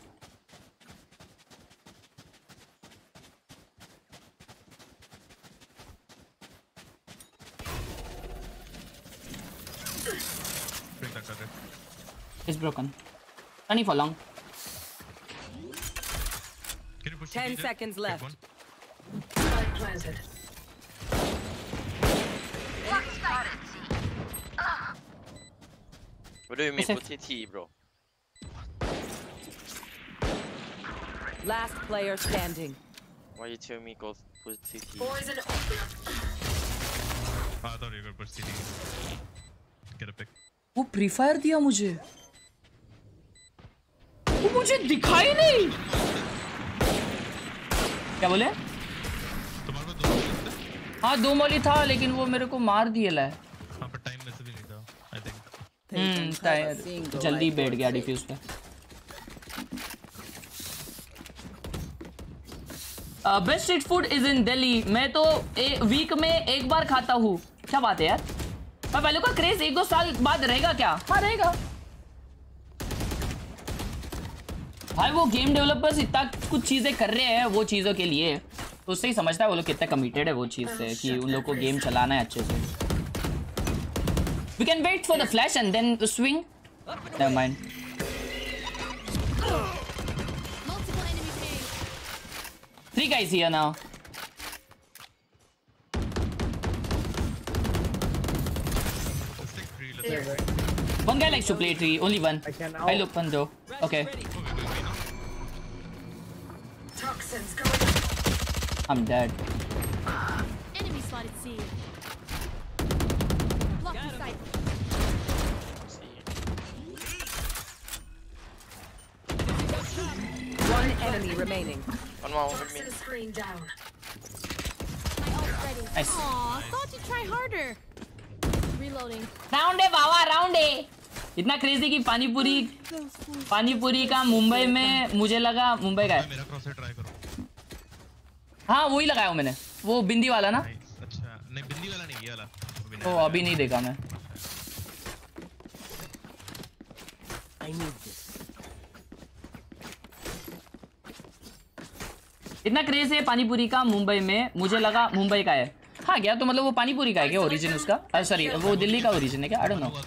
Break that target It's broken. Running for long. Can you push 10 CT there? seconds Take left. one. Spike planted. What do you mean Yes, put TT, bro? Last player standing. Why you tell me go put TT? Boys and Ah, I thought you were gonna push CT. Get a pick. वो pre fire दिया मुझे वो मुझे दिखाई नहीं। क्या बोले? तुम्हारे दो bullets हाँ दो मौली था लेकिन वो मेरे को मार दिए ला। हाँ पर टाइम वैसे भी नहीं था आई थिंक हम्म जल्दी बैठ गया डिफ्यूज पे। Best street food is in Delhi मैं तो ए, वीक में एक बार खाता हूँ। क्या बात है यार? पहले का क्रेज एक दो साल बाद रहेगा क्या? हाँ रहेगा। भाई वो गेम डेवलपर्स इतना कुछ चीज़ें कर रहे हैं वो चीज़ों के लिए तो उससे ही समझता है वो लोग कितने कमिटेड है वो चीज़ से कि उन लोग को गेम चलाना है अच्छे से we can wait for the flash and then swing never mind three guys here now One guy likes to play tree. Only one. I, I look one though. Okay. I'm dead. Enemy spotted C. Blocking sight. See. enemy remaining. One more with me. Screen down. My ult's ready. Nice. Aw, thought you'd try harder. Reloading. Round है बाबा round है इतना crazy कि पानीपुरी पानीपुरी का मुंबई में मुझे लगा मुंबई का है मेरा क्रॉस ट्राई करो हाँ वही लगाया हूँ मैंने। वो बिंदी वाला ना? अच्छा। नहीं बिंदी वाला नहीं ये वाला। अभी तो अभी नहीं देखा मैं. इतना क्रेज है पानीपुरी का मुंबई में? मुझे लगा मुंबई का है। हाँ गया तो मतलब वो पानीपुरी का है क्या ओरिजिन उसका? सॉरी वो दिल्ली का ओरिजिन है क्या? आई डोंट नो हुआ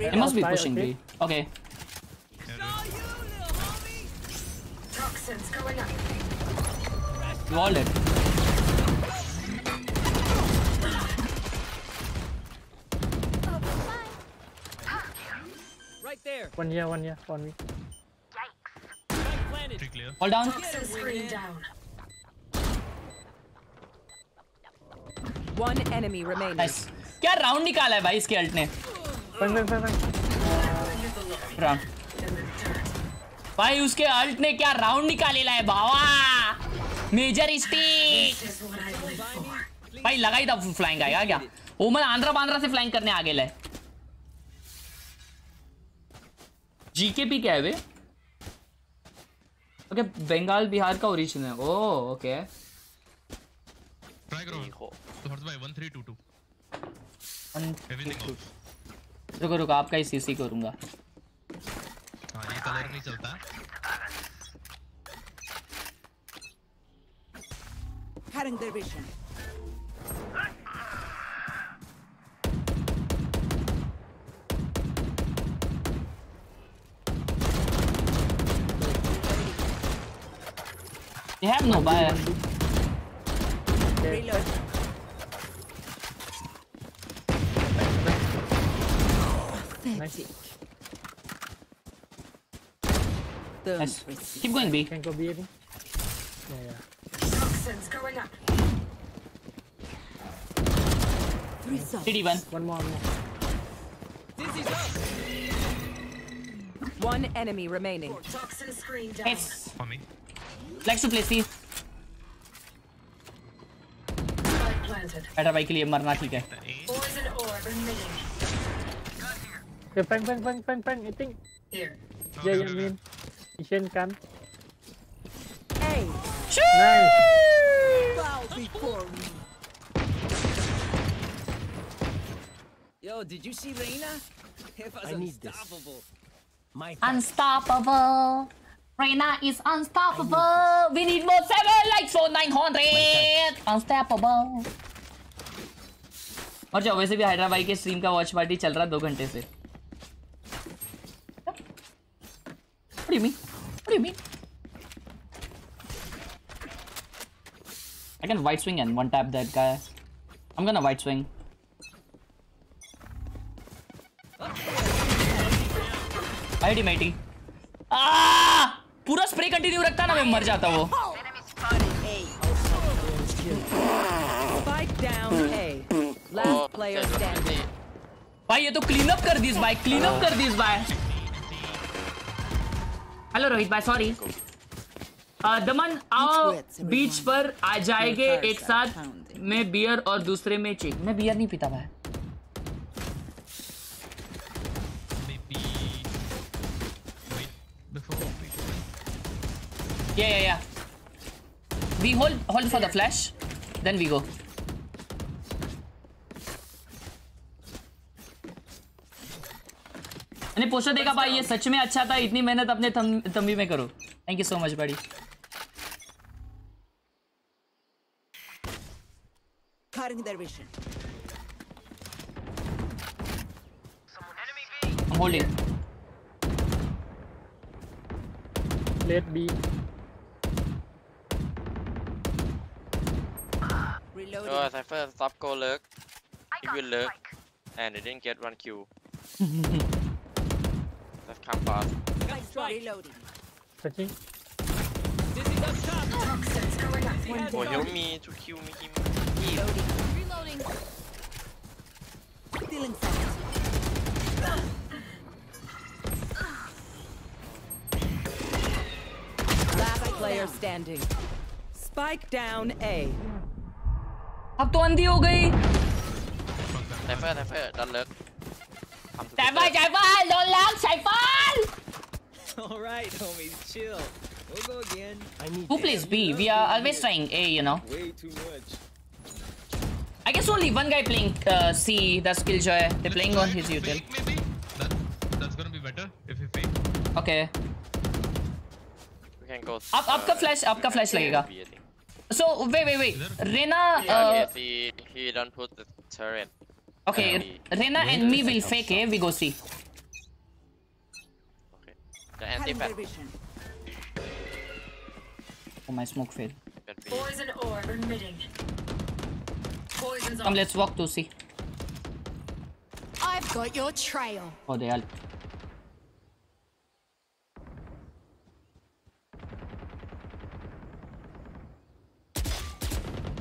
It must be Outside, pushing okay. B. Okay. Toxins going up. You all dead. Right there. One here, one here, one me. Spike planted. Pretty clear. Hold down. Toxin screen down. One enemy remaining. Nice. क्या round निकाला है भाई इसके alt ने Bang, bang, bang, bang. भाई उसके alt ने क्या राउंड निकालेला है बाबा मेजर स्टिक. भाई लगा ही था फ्लाइंग आएगा क्या? मैं आंध्रा बांद्रा से फ्लाइंग करने आ है जीकेपी क्या है वे ओके बंगाल बिहार का ओरिजिन है। Oh okay. ट्राई करो। तो हर्ष भाई 1322 एवरीथिंग ऑफ़ रुको रुको आपका ही सीसी करूँगा ये कलर नहीं चलता Cutting their vision. You have no buy. Reload. Nice. Don't Nice. receive. Keep going B. Can go B, I think. Yeah, yeah. Toxins going up. Three subs. CD one. One more, one more. Dizzy's up. One enemy remaining. Toxin screen down. Yes. for me Likes to play C. Spike planted. बेटा भाई के लिए मरना ठीक है Okay, bang, bang, bang, bang, bang. I think. Here. Yeah, yeah, mean. Ishan can. Hey, Nice. bow before me. Yo, did you see Reina? It was I need this. unstoppable. My Unstoppable. Reina is unstoppable. We need more seven likes for 900. Unstoppable. और जाओ वैसे भी हैदराबाद के stream का watch party चल रहा है दो घंटे से do you mean? What do you mean? I can white swing and one tap that guy. I'm gonna white swing. आईडी मेटी पूरा स्प्रे कंटिन्यू रखता ना मैं मर जाता वो Spike down A. Last player standing. भाई ये तो क्लीन अप कर दिस भाई क्लीन अप कर दिस भाई हेलो रोहित भाई सॉरी दमन आओ बीच पर आ जाएँगे एक साथ में बियर और दूसरे में चेक मैं बियर नहीं पीता भाई yeah yeah we hold hold for the flash then we go मैंने पोस्टर देखा भाई ये सच में अच्छा था इतनी मेहनत अपने थम, तंबी में करो थैंक यू सो मच बड़ी. I'm holding. Late B. Reloading. Oh, Cypher, stop go lurk. If you lurk and they didn't get one kill. going up. One For down. help me to kill me him. Him. Reloading. Stealing sight. Last player standing. Spike down A. अब तो अंधी हो गई All right, homies, chill. We'll go again. Who plays B? We are always trying A, you know. Way too much. I guess only one guy playing uh, C. That's Killjoy. They're playing on his util. Maybe that, that's gonna be better if he fake. Okay. We can go. Up, up ka flash, up ka flash lagega. So wait, wait, wait. Reyna. Uh, he don't put the turret okay. Reyna and me will fake A. We go C. Okay. The anti Cutting fat. their vision. Oh my smoke failed. Poison orb emitting. Poison's Come let's walk to C. I've got your trail. Oh they are.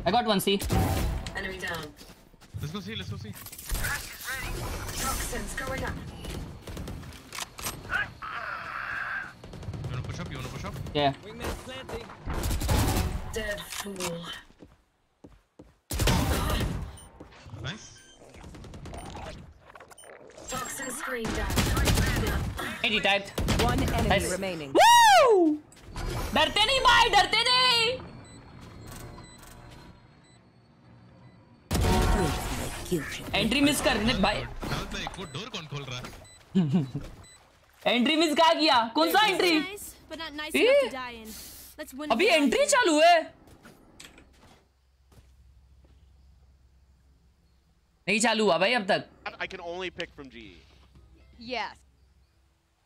I got one C. Enemy down. Let's go see, let's go see. Toxins going up. You wanna push up? You wanna push up? Yeah. Dead fool. Nice. Toxin screen down. 80 died. One enemy nice. remaining. Woo! Dartini, bye! Dartini! Entry miss करने भाई वो door कौन खोल रहा है? Entry miss कहा किया कौन सा एंट्री. अभी एंट्री चालू है नहीं चालू हुआ भाई अब तक I can only pick from GE. Yes.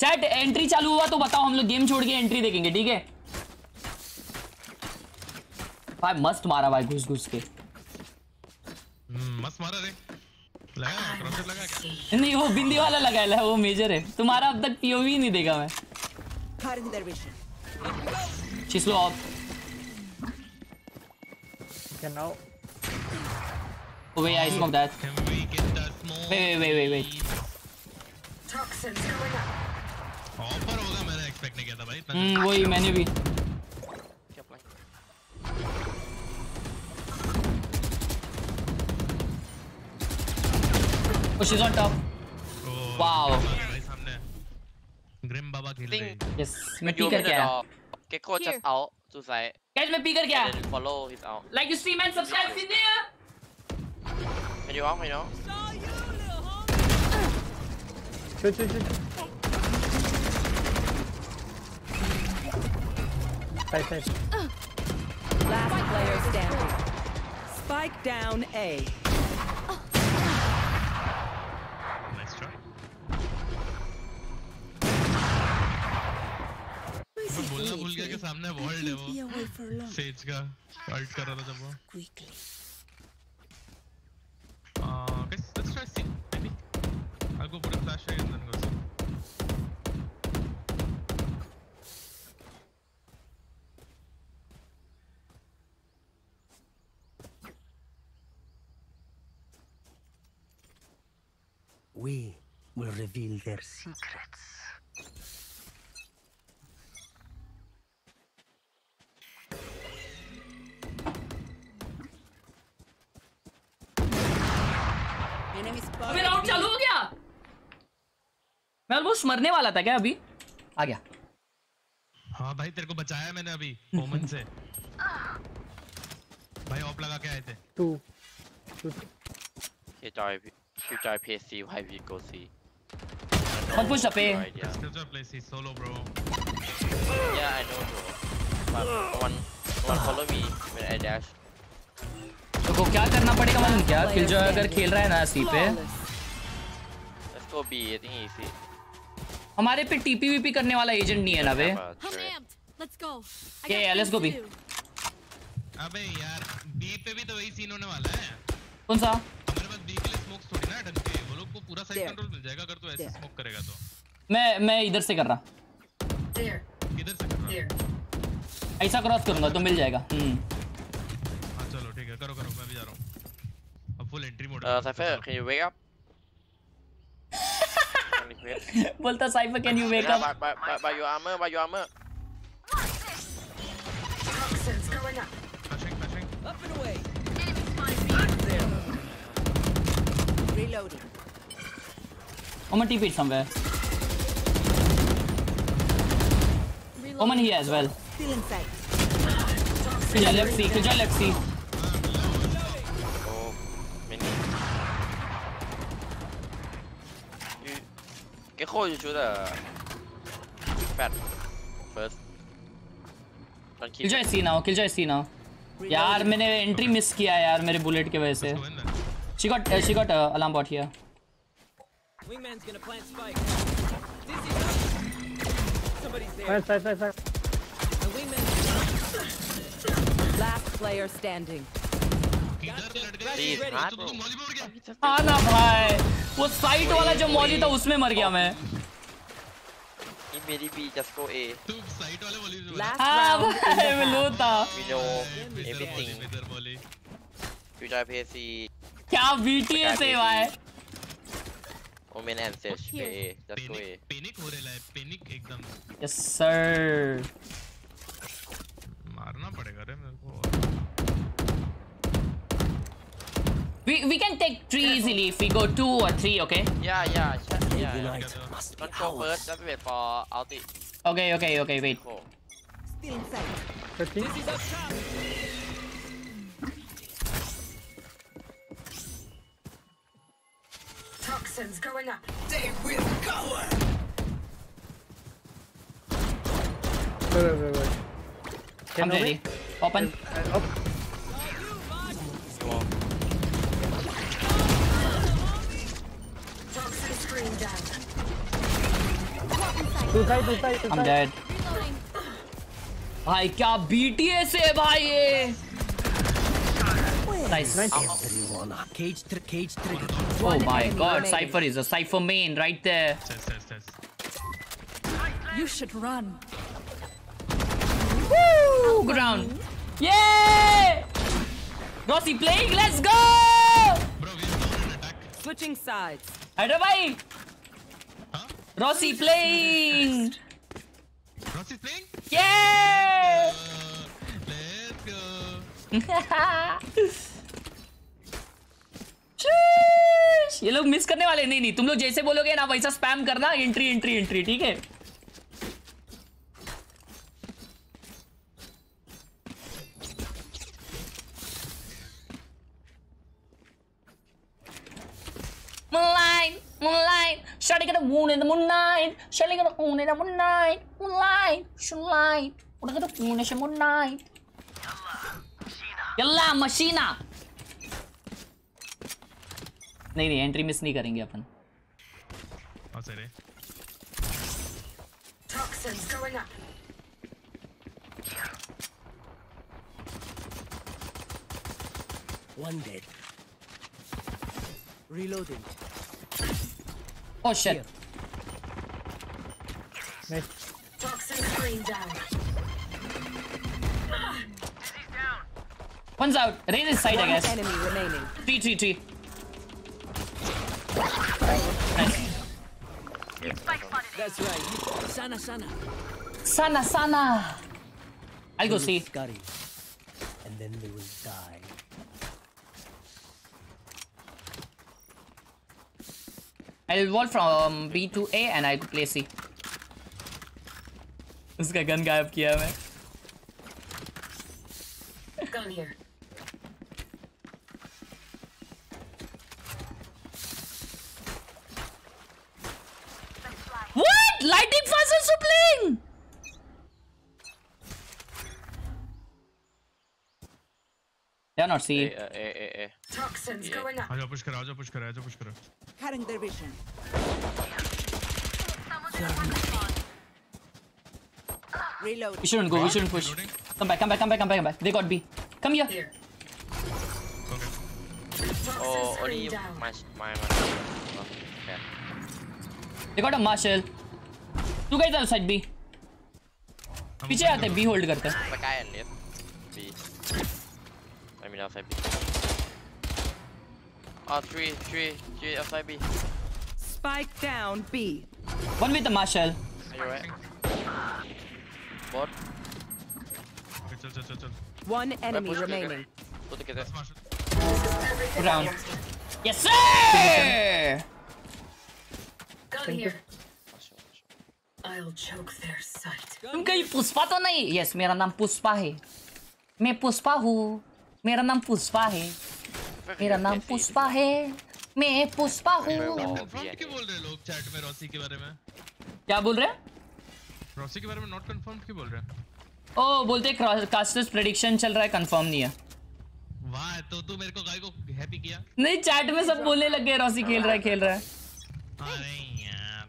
Chat entry चालू हुआ तो बताओ हम लोग गेम छोड़ के एंट्री देखेंगे ठीक है भाई मस्त मारा भाई घुस घुस के मस्त मारा रे. लगा? Crochet लगा क्या? नहीं वो बिंदी वाला लगा है वो मेजर है तुम्हारा अब तक पीओवी नहीं देखा मैं their vision. चिस्लो ऑफ़ Okay, now. Oh wait, I smoked that. Can we get the smoke? Wait, wait, wait, wait, wait. Toxins going up. Offer होगा मैंने expect नहीं किया था भाई. हम्म वही मैंने भी Oh, she's on top. Oh, Wow. भाई सामने. Grim बाबा खेल रहे हैं. Yes, मैं When पी you कर open the क्या door, Gecko Here. just out to side. Guys मैं पी कर क्या And then follow his out. Like you stream and subscribe in there. Can you out, can you out? Saw you, little homie. Shoot, shoot, shoot. Side, side. Last player standing. Spike down A. मैं बोलना भूल गया कि सामने world है वो says का alt कर रहा था जब वो Quickly. uh, guys let's try C maybe I'll go put a flash here and then go C We will reveal their secrets. अभी राउंड चालू हो गया मैं ऑलमोस्ट मरने वाला था क्या अभी आ गया हाँ भाई तेरे को बचाया मैंने अभी ओमन से भाई ऑफ़ लगा के आए थे he joy PC, why we go C? One push up, eh? Right, yeah. Skilljoy plays C solo bro yeah, I know, bro. But no one, no one follow me when I dash. तो को क्या करना पड़ेगा मालूम क्या? Killjoy अगर खेल रहा है ना सी पे। go B, I think easy. हमारे पे टीपी वीपी करने वाला एजेंट नहीं है ना बे। go. To B. do. अबे यार बी पे भी तो वही सीन होने वाला है। कौन सा? हमारे पास बी के लिए स्मोक्स थोड़ी ना ढंग के वो लोग को पूरा साइड कंट्रोल मिल जाएगा अगर तू ऐसे स्मोक करेगा तो। मैं मैं इधर से कर रहा. किधर से कर रहा? ऐसा क्रॉस करूँगा तो मिल जाएगा। Hmm. full entry mode. Uh, Cypher, can you wake up? Bolta Cypher, can you wake yeah, up? By, by, by your armor, by your armor. Up. Reloading. Omen TP somewhere. Reloading. Here as well. Still inside. Left C, left C. Gecko you should uh pat first. Killjoy see now Killjoy see now यार मैंने entry miss किया यार मेरे bullet के वजह से She got she got alarm bot here. Wingman's gonna plant spike. Dizzy up. Somebody's there. Fire, fire, fire, Last player standing. हाँ, तो- हाँ ना भाई। वो साइट वाला जो मॉली था उसमें मर गया मैं। मेरी भी जस्ट को ए तू साइट वाले मॉली हाँ भाई। मैं लो नो एवरीथिंग इधर मॉली। यू टाइप एसी क्या बीटीएस है भाई? ओ मैंने एमसेस पे जस्ट को ए पैनिक हो रहा है पैनिक एकदम। यस सर मारना पड़ेगा रे मेरे को। We we can take three easily if we go two or three okay Yeah, yeah, yeah, yeah. Unite must be Don't go first, just wait for ulti. okay okay okay wait Go. Still inside. 13. Dizzy's up top. Toxins going up. They will cower. Wait, wait, wait, wait. I'm ready open Uh, up. I'm side. dead Reloading. भाई क्या BTS है भाई ये nice Everyone, cage, tr- cage trigger. oh my enemy god remaining. Cypher is a Cypher main right there Test, test, test. You should run. Woo! Good round. Yay! Rossi playing. Let's go. Bro, we are down in attack. Switching sides. Aida bhai. Rossi playing. Rossi playing? Yeah! Let's go. ये लोग miss करने वाले नहीं नहीं तुम लोग जैसे बोलोगे ना वैसा स्पैम करना एंट्री एंट्री एंट्री ठीक है moonlight, shawty got a moon in the moonlight, moonlight, moonlight, udah got a moon in the moonlight. Yalla मशीना नहीं नहीं एंट्री मिस नहीं करेंगे अपन हाँ sir Toxins going up. One dead. Reloading. oh shit Nice. Toxin screen down. one's out raise his side I guess enemy remaining. three three three nice That's right. Sana, sana. sana sana I'll go see Scurry. And then they will die. I'll wall from B to A and I'll play C उसका gun गायब किया मैं Gun here. What? Lightning fast also playing? They're not A, C. A, A, A. Toxins Yeah. going up. आजा push करो आजा push करो आजा push करो Cutting their vision. Reload. We shouldn't go. We shouldn't push. Reloading. Come back. Come back. Come back. Come back. Come back. They got B. Come here. Here. Okay. Toxin Oh, screen only down. my, my, my. Oh, okay. They got a Marshall. Two guys outside B. हम पीछे open आते करो। B hold करते The guy and left. B. I mean outside B. Uh, three, three, three outside B. Spike down B. One with the Marshall. Are you right? Both. Okay, चल चल चल चल. One enemy remaining. Put. That's Marshall. Good. Yes, sir! Gun here. I'll choke their sight. तुम कहीं पुष्पा तो नहीं yes मेरा नाम पुष्पा है मैं पुष्पा हूँ मेरा नाम पुष्पा है मेरा नाम पुष्पा है मैं पुष्पा हूँ क्यों बोल रहे हैं लोग चैट में रॉसी के बारे में हैं रॉसी नॉट कंफर्म क्यों बोल रहे हैं? ओ बोलते कास्टर्स प्रेडिक्शन चल रहा है कंफर्म नहीं है। वाह तो तू मेरे को गाय को हैप्पी किया? नहीं चैट में सब बोलने लग गए रॉसी खेल रहा है खेल रहा है। अरे यार।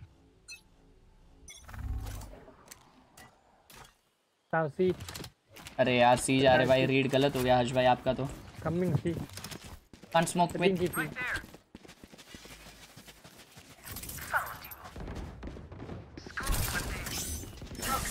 South C. अरे यार सी जा रहे भाई रीड गलत हो गया हर्ष भाई आपका तो। Coming C. Can't smoke Sitting with GP. Toxins going up.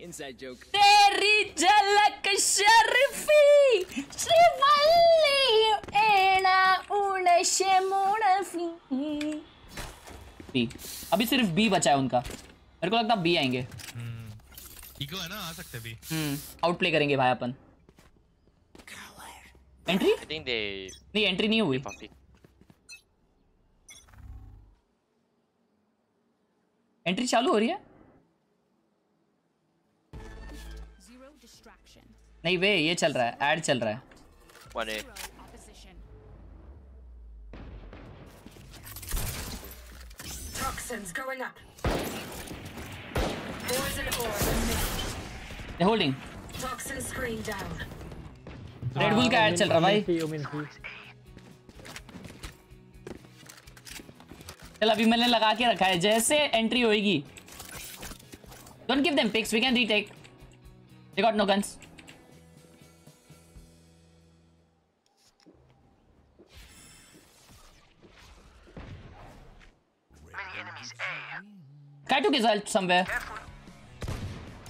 Inside joke. तेरी झलक शरीफी श्रीवल्ली एना उड़शे मुड़फी। बी अभी सिर्फ़ बी बचा है उनका। मेरे को लगता है बी आएँगे। इको है ना? आ सकते भी हम्म। आउट प्ले करेंगे भाई अपन। एंट्री I think they नहीं एंट्री नहीं हुई. एंट्री चालू हो रही है? नहीं वे ये चल रहा है ऐड चल रहा है. Toxins going up. ये holding Toxin screen down. Red Bull का ऐड चल रहा है भाई. चल अभी मैंने लगा के रखा है जैसे एंट्री होएगी don't give them picks we can retake they got no guns Guy took his ult somewhere.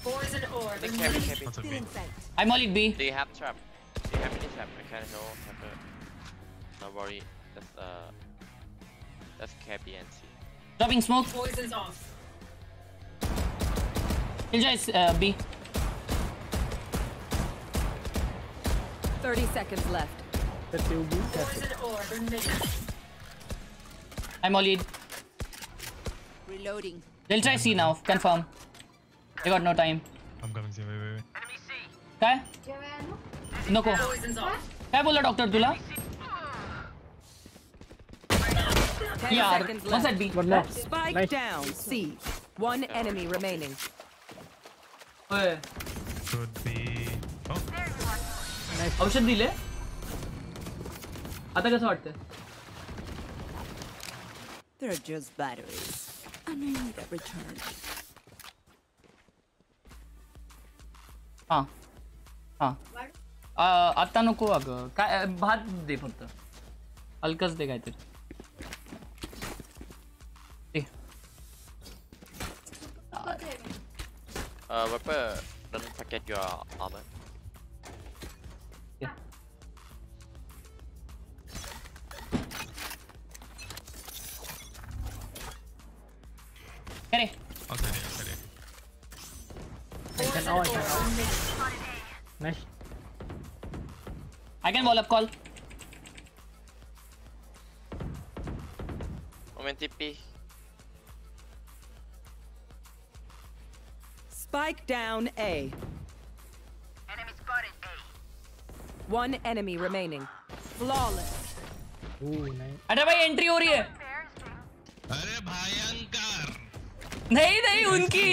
Poison orb I think emitted. cabby, cabby. Still in sight. I mollied B. Do you have trap? Do you have any trap? I can't hold trap. Don't worry. That's uh. That's cabby and C. Dropping smoke. Poison's off. Killjoy is uh, B. 30 seconds left. That's UB. That's it. Poison orb emitted. I mollied. Reloading. They'll try C now. Confirm. They got no time. I'm coming see wait wait wait काय नको Poison's off. काय बोलला doctor तुला 10 यार seconds one left. Side B One left. Spike Nice. down C. One enemy remaining. ओए could be oh औषध दिले आता कसं वाटतं They're just batteries. I need a return. हाँ हाँ आता नको अगं काय भात दे फक्त हलकच दे काहीतरी दे Uh, Viper, don't forget your armor. अरे outside A, outside A. I can now, I can now. Nice. I can wall up call. Moment TP. Spike down A. One enemy remaining. Flawless. Ooh, nice. अरे भाई entry हो रही है अरे भयंकर नहीं नहीं उनकी।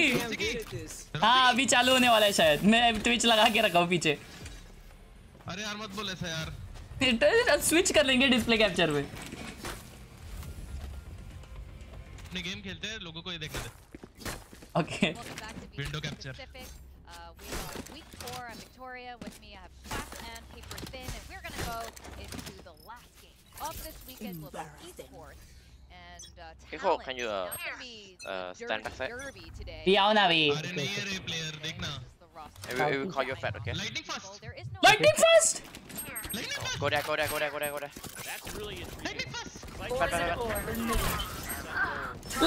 हाँ अभी चालू होने वाला है शायद। मैं ट्विच लगा के रखा हूँ पीछे। अरे यार मत बोले ऐसा यार। स्विच कर लेंगे डिस्प्ले कैप्चर में। अपने गेम खेलते हैं लोगों को ये देखने दे। Okay window capture Of this weekend will be esports. And uh, Pico, talent. can you, uh, Now it's gonna be uh, a stand dirty back side? derby today. भी आओ ना भी अरे नहीं है रे player देखना The roster. I will, I will call you fat, okay? lightning fast There is no lightning fast lightning fast Go there, go there, go there, go there, go there. That's really intriguing. lightning fast Fat, fat, fat.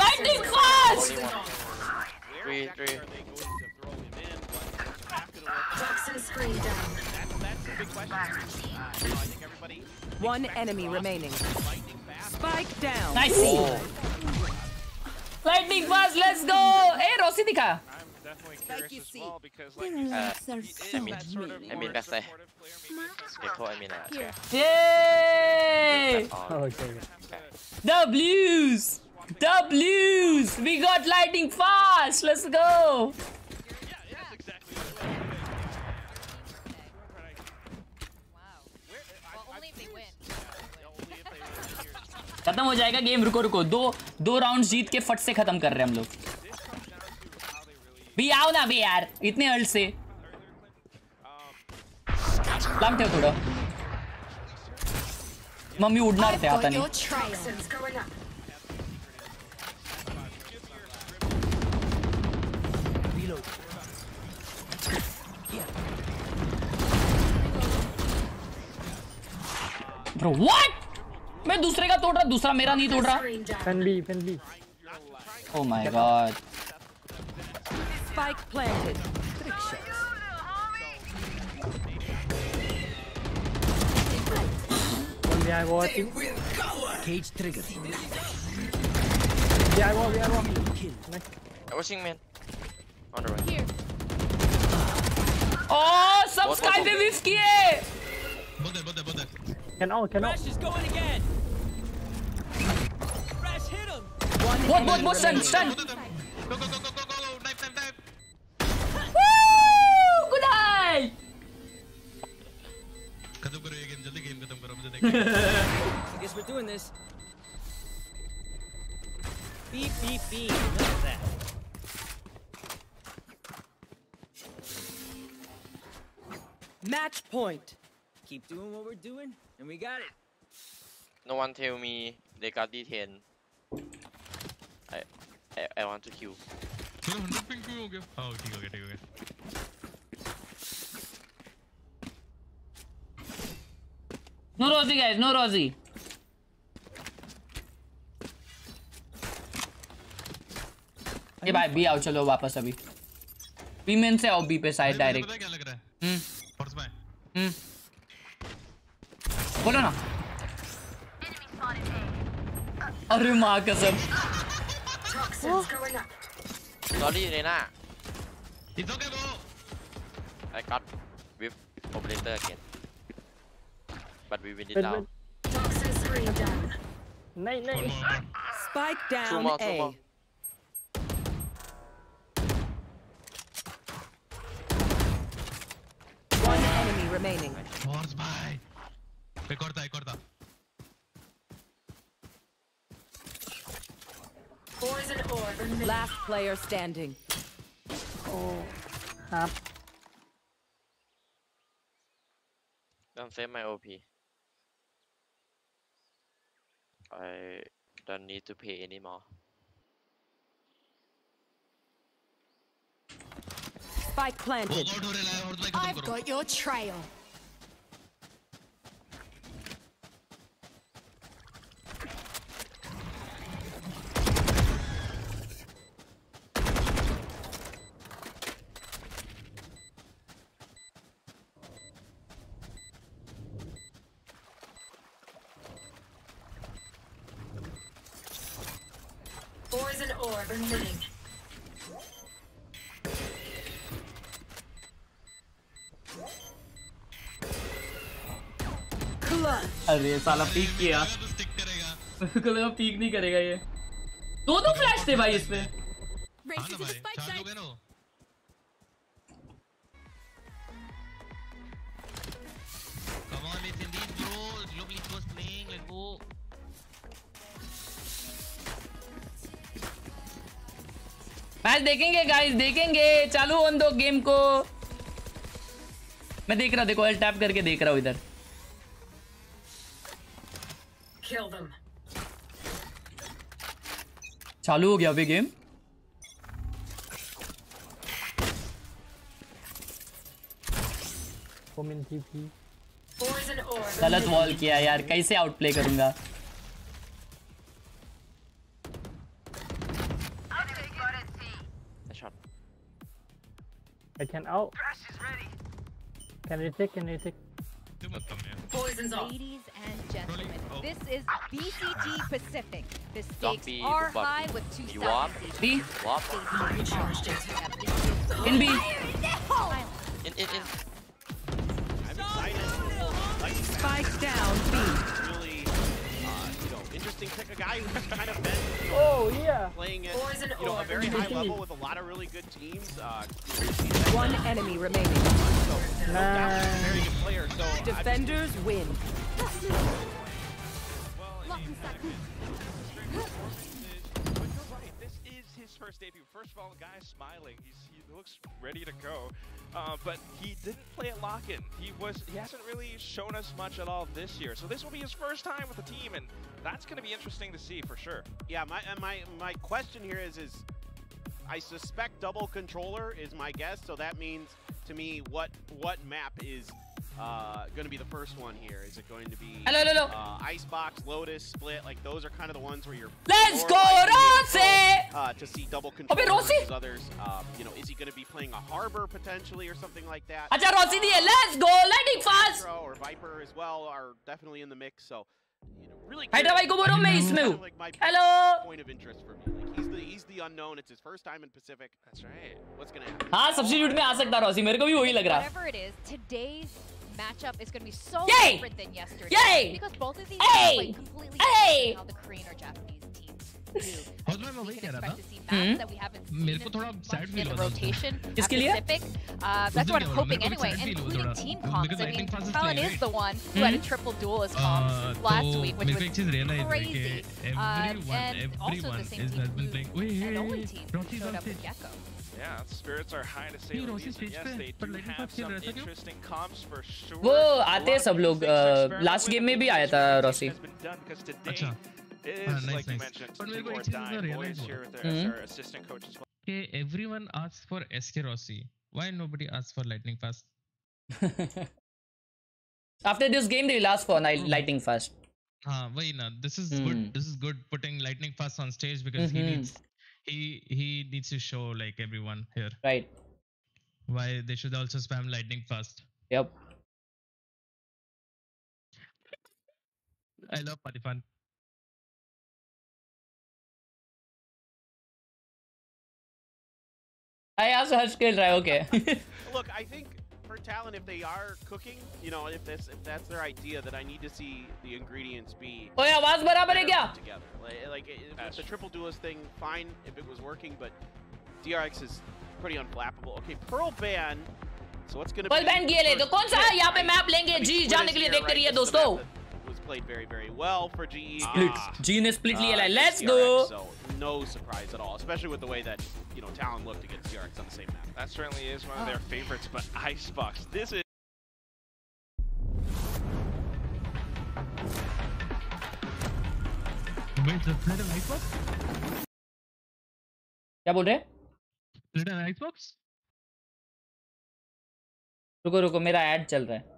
lightning fast Only one. Where Three, exactly three. are they going to throw him in? But after the work, Toxin screen down. that's, that's the big question. Uh, you know, I think everybody One expects enemy Ross to remaining. be lightning fast. Spike down. Nice. Lightning Buzz, let's go! Hey, Rosidica! definitely curious like as see. well because like you said, uh, I mean, I mean that's a I mean that's yeah. Yay! Oh, okay. W's! blues. We got lightning fast! Let's go! Yeah, yeah, exactly खत्म हो जाएगा game रुको रुको। दो दो round जीत के फट से खत्म कर रहे हैं हम लोग। भी आओ ना भी यार इतने अर्ल से। लांब ठेव थोड़ा। मम्मी उडणार ते आता नाही। Toxins going मैं दूसरे का तोड़ रहा दूसरा मेरा नहीं तोड़ रहा। Fan B fan B oh my god spike planted trick shots कौन भी आया वो केज ट्रिगर भी आया वो भी आया वो मैं watching man on the way oh subscribe भी किए bother bother bother can all can all remaining. Stun both of them go go go go go go go knife knife knife good night खत्म करो ये game जल्दी game खत्म करो मुझे देखना है। I guess we're doing this. Beep beep beep. None of that. Match point. Keep doing what we're doing, and we got it. No one tell me they got D10. I, I, I want to kill. चलो 100 ping क्यों हो गया हाँ ठीक हो गया ठीक हो गया नो रोजी गाइस नो रोजी ये भाई बी आओ चलो वापस अभी. बी मेन से आओ बी पे साइड मुझे डायरेक्ट पता क्या लग रहा है? हम्म. फोर्स में हम्म. बोलो ना. Arumagasm. Toxins oh. going up. Sorry, Rena. It's okay, bro. I with operator again. But we win it now. Toxins three down. Spike down A. One enemy remaining. Force by. Corta, corta. Last player standing. Oh, up. Don't say my OP. I don't need to pay anymore. Spike planted. I've got your trail. अरे साला peak किया। तो peak नहीं करेगा ये। दो दो flash थे भाई इसमें। मैच देखेंगे गाइस देखेंगे। चालू ऑन दो गेम को। मैं देख रहा देखो एल टैप करके देख रहा हूँ इधर। चालू हो गया अभी गेम गलत वॉल किया यार कैसे आउट प्ले करूँगा I can out. Can you take? can you retake. Poison's off. Ladies and gentlemen. This is VCT Pacific. The stakes Zombie, are high with two you sides. B. Wop. In B. In, in, in. Spike down B. Really, uh, you know, interesting pick. A guy who's kind of been you know, oh, yeah. playing at you know, a very high level with a lot of really good teams. Uh, One enemy remaining. So, no. Very good player. So Defenders just, win but you're right. This is his first debut. First of all, the guy's smiling. He's he looks ready to go. Uh, but he didn't play at lock-in. He was he hasn't really shown us much at all this year. So this will be his first time with the team, and that's going to be interesting to see for sure. Yeah, my my my question here is is I suspect double controller is my guess, so that means to me what what map is uh, going to be the first one here? Is it going to be Hello, hello, hello. Uh, Icebox, Lotus, Split? Like those are kind of the ones where you're Let's more go, likely Rossi! uh, to see double controller Rossi! versus others. Um, you know, is he going to be playing a Harbor potentially or something like that? अच्छा Rossi दी है let's go lighting fast Hydra or Viper as well are definitely in the mix. So, you know, really. Hydra भाई को बोलो मैं इसमें kind हूँ of like my hello point of interest for me. Like he's the he's the unknown. It's his first time in Pacific. That's right. What's gonna happen? हाँ substitute में आ सकता Rossi मेरे को भी वही लग रहा Whatever it is, today's matchup is going to be so Yay! different than yesterday. Yay! Because both of these Yay! play completely Yay! different how the Korean or Japanese teams do. So we can expect to see hmm? maps that we haven't seen in, in the rotation uh, at Pacific. Uh, that's what I'm hoping anyway, including team comps. I mean, Talon is the one who had a hmm? triple duel as comps last week, which was crazy. Uh, and also the same team, Blue, and only team showed up with Gekko. Yeah, spirits are high to say नहीं, the Rossi least. And stage yes, पे, they पर do Lightning have Fast खेल some रहा था क्यों? interesting comps for sure. वो A आते हैं lot of सब new लोग, things to a, experiment last with, game में but भी the आया था experience Rossi. has been done because today अच्छा is, हाँ, nice, like you nice. mentioned, पर मेरे do को or एक चीज die. ना Boys realize here हुआ with their, hmm. their assistant coach as well. कि everyone asks for SK Rossi why nobody asks for Lightning Fast after this game they will ask for night lighting fast हाँ वही ना this is Hmm. good this is good putting Lightning Fast on stage because he Mhm. needs he he needs to show like everyone here. Right. Why they should also spam lightning fast. Yep. I love party fun. I also have skill drive, okay. Look, I think for Talon if they are cooking. You know, if that's if that's their idea, that I need to see the ingredients be. What's what up Together, like, eh, like eh, with the triple duelist thing, fine if it was working, but DRX is pretty unflappable. Okay, Pearl Ban. So what's gonna? Pearl Ban किए ले तो कौन सा यहाँ पे map लेंगे जी जानने played very, very well for GE. Ah. Genius split uh, Let's DRX, go. So no surprise at all, especially with the way that, you know, Talon looked against DRX on the same map. That certainly is one of their ah. favorites, but Icebox, this is... Wait, the threat of Icebox? क्या बोल रहे हैं Icebox? रुको रुको मेरा add चल रहा है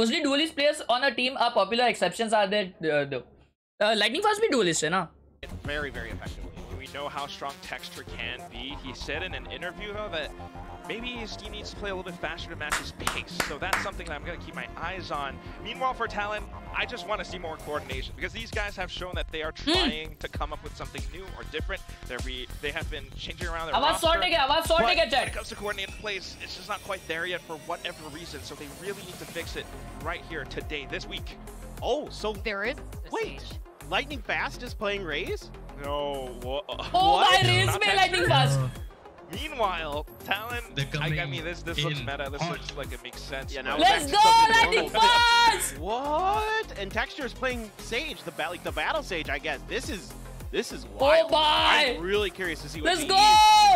mostly duelist players on a team are popular exceptions are there lightning fast भी डुअलिस्ट है ना very very effective. know how strong texture can be. He said in an interview, though, that maybe he needs to play a little bit faster to match his pace. So that's something that I'm going to keep my eyes on. Meanwhile, for Talon, I just want to see more coordination because these guys have shown that they are trying mm. to come up with something new or different. They're they have been changing around their roster. But when it comes to coordinated plays, it's just not quite there yet for whatever reason. So they really need to fix it right here today, this week. Oh, so there is. Wait, Lightning Fast is playing Raze? No. Wha Oh What? my race Not में Texture? Lightning Fast. Meanwhile, Talon, I, I coming mean, this this looks in meta. This hot. looks like it makes sense. Yeah, now but- back Let's go, something Lightning normal. Fast! What? And Texture is playing Sage, the ba- like the battle Sage, I guess. This is this is wild. Oh wild. boy! I'm really curious to see what Let's go!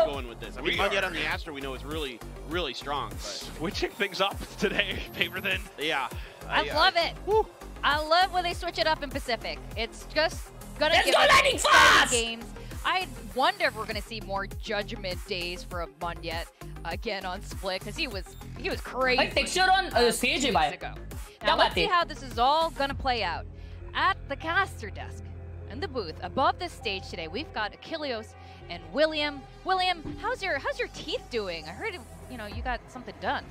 is going with this. I mean, We Monyet on the Astra we know is really, really strong, but switching things up today, paper thin. yeah. I uh, love it. I love when they switch it up in Pacific. It's just gonna Let's give go lightning fast! games. I wonder if we're gonna see more judgment days from Monyet again on Split because he was he was crazy. Like texture on uh, CG by. Ago. Now let's see how this is all gonna play out. At the caster desk in the booth above this stage today, we've got Achilleos and William. William, how's your how's your teeth doing? I heard you know you got something done.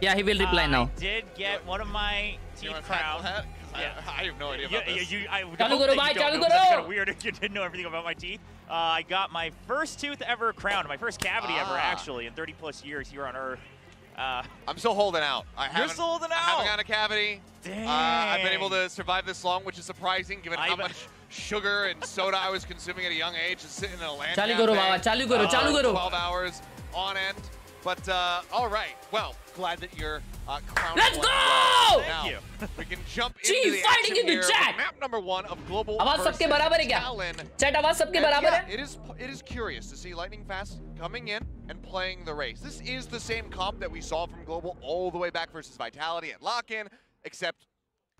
Yeah, he will reply uh, now. I did get one of my teeth crown. Yeah. I, I, have no idea about you, this. You, I gotta go to weird if you didn't know everything about my teeth. Uh, I got my first tooth ever crowned, my first cavity ah. ever, actually, in 30 plus years here on Earth. Uh, I'm still holding out. I you're still holding out. I haven't a cavity. Dang. Uh, I've been able to survive this long, which is surprising given I've how much sugar and soda I was consuming at a young age and sitting in a land. chaluguru, chaluguru. 12 hours on end. But uh, all right, well, glad that you're uh, crowned. Let's go! Now, Thank you. we can jump into Gee, the fighting in the chat. Map number one of global. सबके बराबर है Chat आवाज सबके बराबर है? It is it is curious to see Lightning Fast coming in and playing the Raze. This is the same comp that we saw from Global all the way back versus Vitality at Lock-In, except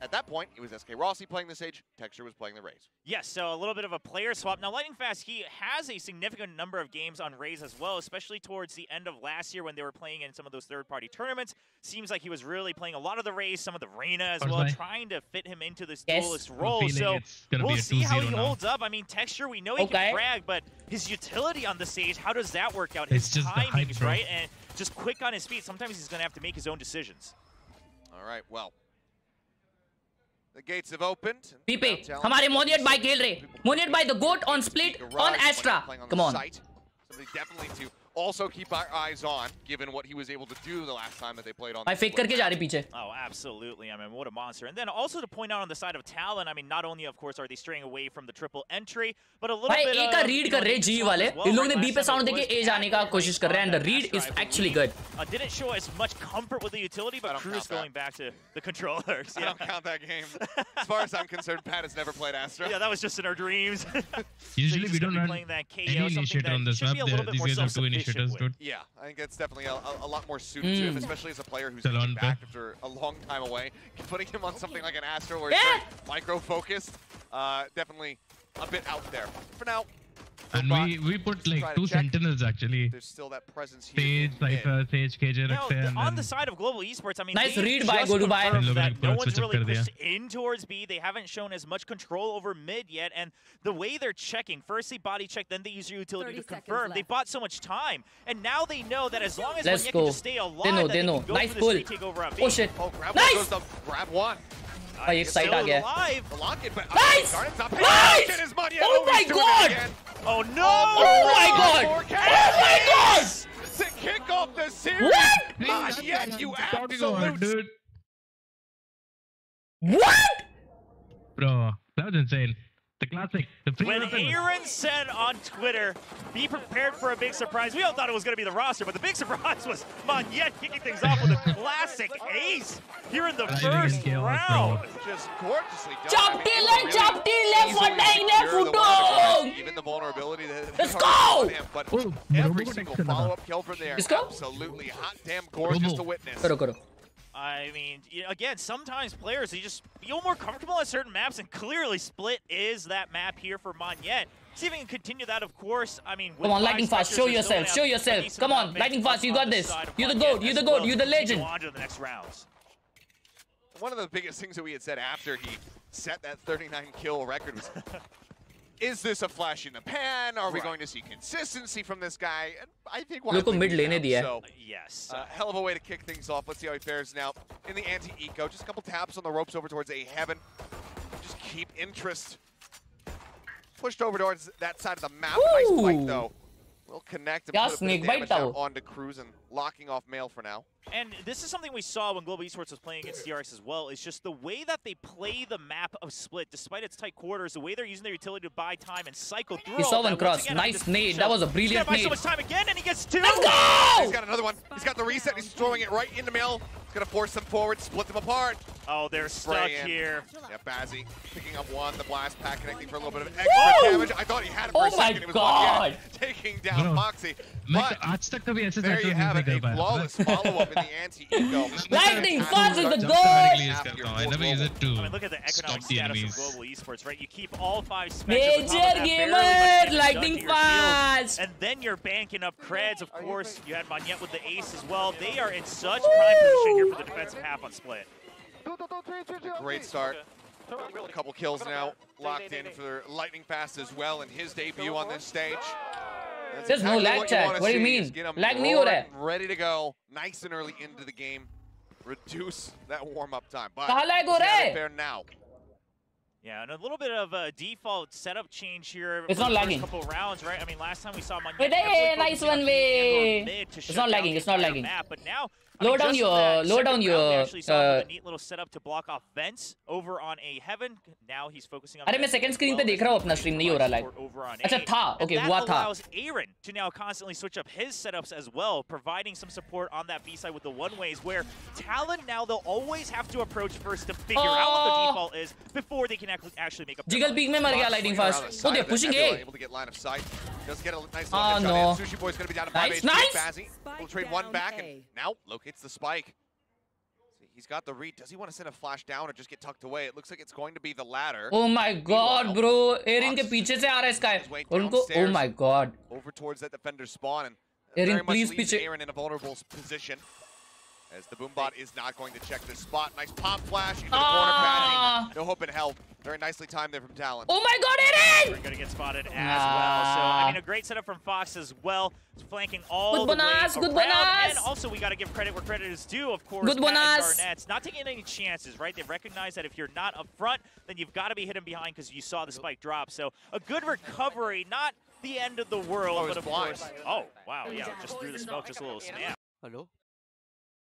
at that point it was SK Rossi playing the Sage, Texture was playing the Raze. Yes, so a little bit of a player swap. Now, Lightning Fast, he has a significant number of games on Raze as well, especially towards the end of last year when they were playing in some of those third-party tournaments. Seems like he was really playing a lot of the Raze, some of the Reyna as well, bye. trying to fit him into this Yes. duelist role. So we'll see how he now. holds up. I mean, Texture, we know he Okay. can frag, but his utility on the stage, how does that work out? It's His just the hype, timings, right? And just quick on his feet. Sometimes he's going to have to make his own decisions. All right, well. The gates have opened. पीपे Now Talon हमारे is मोनियट भाई so खेल रहे people मोनियट भाई the goat on the split garage on playing- extra playing on come the on site. Something definitely to also keep our eyes on, given what he was able to do the last time that they played on. I fake करके Oh, absolutely. I mean, what a monster. And then also to point out on the side of Talon, I mean, not only of course are they straying away from the triple entry, but a little bit. A read कर रहे G वाले. इन लोगों ने B पे sound देके A जाने का कोशिश कर रहे हैं. And the read is actually good. Uh, didn't show as much comfort with the utility, but Crws going back to the controllers. I don't count that game. As far as I'm concerned, Pat has never played Astra. Yeah, that was just in our dreams. Usually we don't run that any initiator on this map. These guys are to initiate initiators, with. dude. Yeah, I think that's definitely a, a, a lot more suited to him, Mm. especially as a player who's Talon coming pe. back after a long time away. Putting him on something like an Astra where Yeah. it's very micro-focused, uh, definitely a bit out there. For now, And Robot, we, we put like two sentinels actually. there's still that presence here. Sage. Cypher, Sage, KJ, Now, Rexay, and on the side of global esports, I mean, Nice read by just Godu Bhai. that no one's really pushed in towards B. They haven't shown as much control over mid yet, and the way they're checking, first they body check, then they use your utility to 30 seconds confirm. They bought so much time, and now they know that as long as Let's Wanyek go. can just stay alive, They know, they know. go Nice for pull. this B. Oh shit. Oh, grab Nice! one goes the grab one. Are you excited? dog, yeah. Nice! Nice! Oh, oh my god! Oh no! Oh my god! Oh my god! To kick off the series! What? Not yet, you absolute... What? Bro, that was insane. The classic. The when Aaron said on Twitter, be prepared for a big surprise, we all thought it was going to be the roster, but the big surprise was Monyet kicking things off with a classic ace here in the first round. Just gorgeously done. Jump the jump the left! Even the vulnerability that Let's go! Him, but Ooh, every single follow-up kill from there. Let's go. Absolutely hot damn gorgeous to witness. Go, go, go. I mean, again, sometimes players, they just feel more comfortable on certain maps, and clearly Split is that map here for Monyet. See if we can continue that, of course. I mean, Come on, lightning fast. Show yourself. Show yourself. Come on, lightning fast. You got this. You're the Monyet goat. You're the goat. You're the legend. On to the next rounds. One of the biggest things that we had said after he set that 39 kill record was, is this a flash in the pan? Are right. we going to see consistency from this guy? And I think we'll Look mid lane diya. So, yes. Uh, hell of a way to kick things off. Let's see how he fares now in the anti-eco. Just a couple taps on the ropes over towards A Heaven. Just keep interest. Pushed over towards that side of the map. Ooh. Nice fight though. Will connect and yeah, put a bit of damage onto locking off Mail for now. And this is something we saw when Global Esports was playing against DRX as well, is just the way that they play the map of Split, despite its tight quarters, the way they're using their utility to buy time and cycle through. He saw one cross. Again, nice nade. That was a brilliant nade. He's going to buy so much time again, and he gets two. Let's go! He's got another one. He's got the reset. He's throwing it right into Mail. He's going to force them forward, split them apart. Oh, they're Spray stuck in. here. Yeah, Bazzi picking up one, the blast pack connecting for a little bit of extra damage. I thought he had him for oh a second. Oh my god! Taking down Foxy. But there you have it had a flawless follow-up in the anti-eco. Lightning fast is the gold. I never use it to I mean, look at the economic status of global esports, right? You keep all five Major gamer! Lightning fast! And then you're banking up creds, of course. You had Monyet with the ace as well. They are in such prime position here for the defensive half on split. Great start. A couple kills now, locked in for Lightning Fast as well in his debut on this stage. That's There's exactly no lag, check. What, what do you mean? Lag me or raha. Ready to go, nice and early into the game. Reduce that warm-up time. But lag ho now. Yeah, and a little bit of a default setup change here. It's not lagging. Couple rounds, right? I mean, last time we saw Money. Hey, nice one way. It's not lagging. It's not lagging. Map, but now I Low mean, down just in your- that low second down round, we your, actually saw him with uh, a neat little setup to block off vents over on a heaven. Now he's focusing on. अरे मैं vents second as screen well पे देख as रहा हूँ he अपना stream, नहीं हो रहा lag. support over on अच्छा A. था, And okay, that हुआ था. allows Aaron to now constantly switch up his setups as well, providing some support on that B side with the one ways. Where Talon now they'll always have to approach first to figure out what the Oh. default is before they can ac- actually make up. their Jiggle mind. peak में मर गया Fox lightning swinging around fast. the Oh, side they're of it. pushing Nebula A. Able to get line of sight. Does get a nice Oh, little headshot no. in. Sushi Boy's going to be down to Nice, 5 HP. nice. Bazzi will trade one back and now Gets the spike. See, he's got the read. Does he want to send a flash down or just get tucked away? It looks like it's going to be the ladder. Oh my god, bro. Aaron ke पीछे se रहा है Sky. उनको oh my god. Over towards that defender spawn and Aaron, please leaves Aaron in a vulnerable position. As the Boombot is not going to check this spot. Nice pop flash into the Ah. corner. Bazzi. No hope in hell. Very nicely timed there from Talon. Oh my god, Aaron! We're gonna get spotted as well. So I mean, a great setup from Fox as well, flanking all Good the bonus, way good around. bonus. And also, we gotta give credit where credit is due. Of course, Good Matt and bonus. Garnet's not taking any chances, right? They recognize that if you're not up front, then you've got to be hidden behind because you saw the spike drop. So a good recovery, not the end of the world, Oh, but of blind. course. Oh wow, yeah, just through the smoke, just a little snap.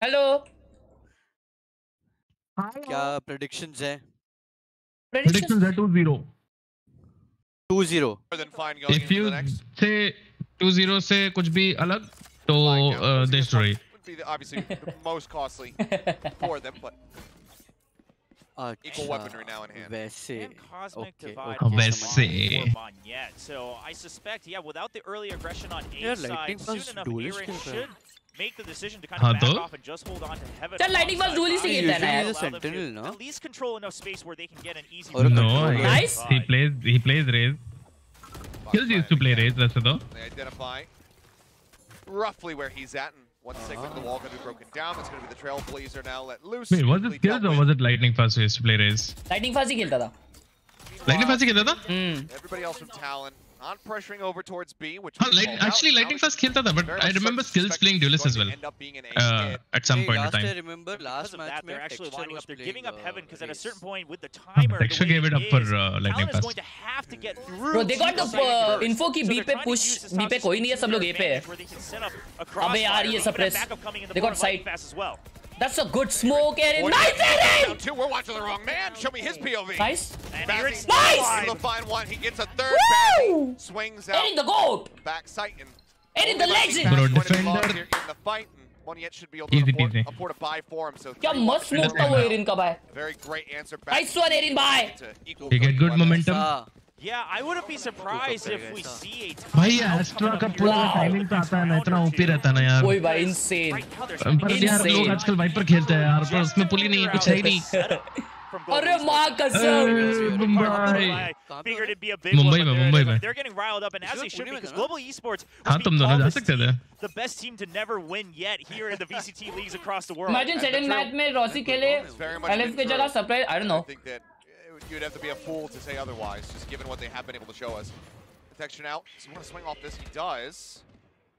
Hello Hello. क्या predictions है Predictions are 2-0. 2-0 More than fine going If into you the next. say 2-0 से कुछ भी अलग तो uh, destroy. Would be the, obviously the most costly for them, but equal weaponry now in hand. वैसे And Cosmic okay, Divide okay. also वैसे। on for Monyet. So I suspect, yeah, without the early aggression on A Yeah, side, Lightning soon Fast enough duelist Aaron खेल रहा है। should make the decision to kind of back off and just hold on to heaven. That lightning was rule se खेलता है यार. Sentinel, no? At least control enough space where they can get an easy. No, nice. He plays he plays Raze. Kills used to play Raze it, though. They identify roughly where he's at. And one segment of the wall gonna be broken down. It's gonna be the trailblazer now let loose. Wait, was it kills or was it lightning fast who used to play Raze? Lightning fast He खेलता था. Lightning fast ही खेलता Hmm. Everybody else from Talon. Not pressuring over towards B, which oh, light, actually lightning fast killed that, but I remember skills playing duelist as well. Uh, at some point in time. I remember last match they're actually lining up. They're giving up heaven because at a certain point with the timer, Dexter gave it up for uh, lightning fast. going to have to get through. Bro, they got the info की B pe push, B pe koi nahi hai, sab log A pe hai. Abey, यार ये suppress. They got side. That's a good smoke, Aaron. Nice, Aaron! We're watching the wrong man. Show me his POV. Nice. And here it's nice! The fine one. He gets a third Woo! Swings out. Aaron the gold. Back sighting. Aaron the legend. Bro, defender. In. One yet should be able to easy, afford, easy. afford a buy for him. So क्या मस्त Very great answer back. Nice one, Aaron, bye. You get good momentum. Yeah, I wouldn't be surprised if we see a भाई Astra का पूरा. Timing पे आता है ना इतना ओपी. रहता है ना यार वही भाई there's पर यार. लोग आजकल वाइपर खेलते हैं यार पर उसमें पुली नहीं है कुछ है ही नहीं अरे. माँ कसम. मुंबई मुंबई में, मुंबई. में। They're getting riled up, and as Sure, they should Pune में because था ना? Global Esports हाँ तुम दोनों जा the सकते थे the best team to never win yet here in the VCT leagues across the world. Imagine And the second drill- match में रॉसी खेले एलएफ के जगह. Surprise I don't know. you'd have to be a fool to say otherwise, just given what they have been able to show us. Protection out. Does he want to swing off this? He does.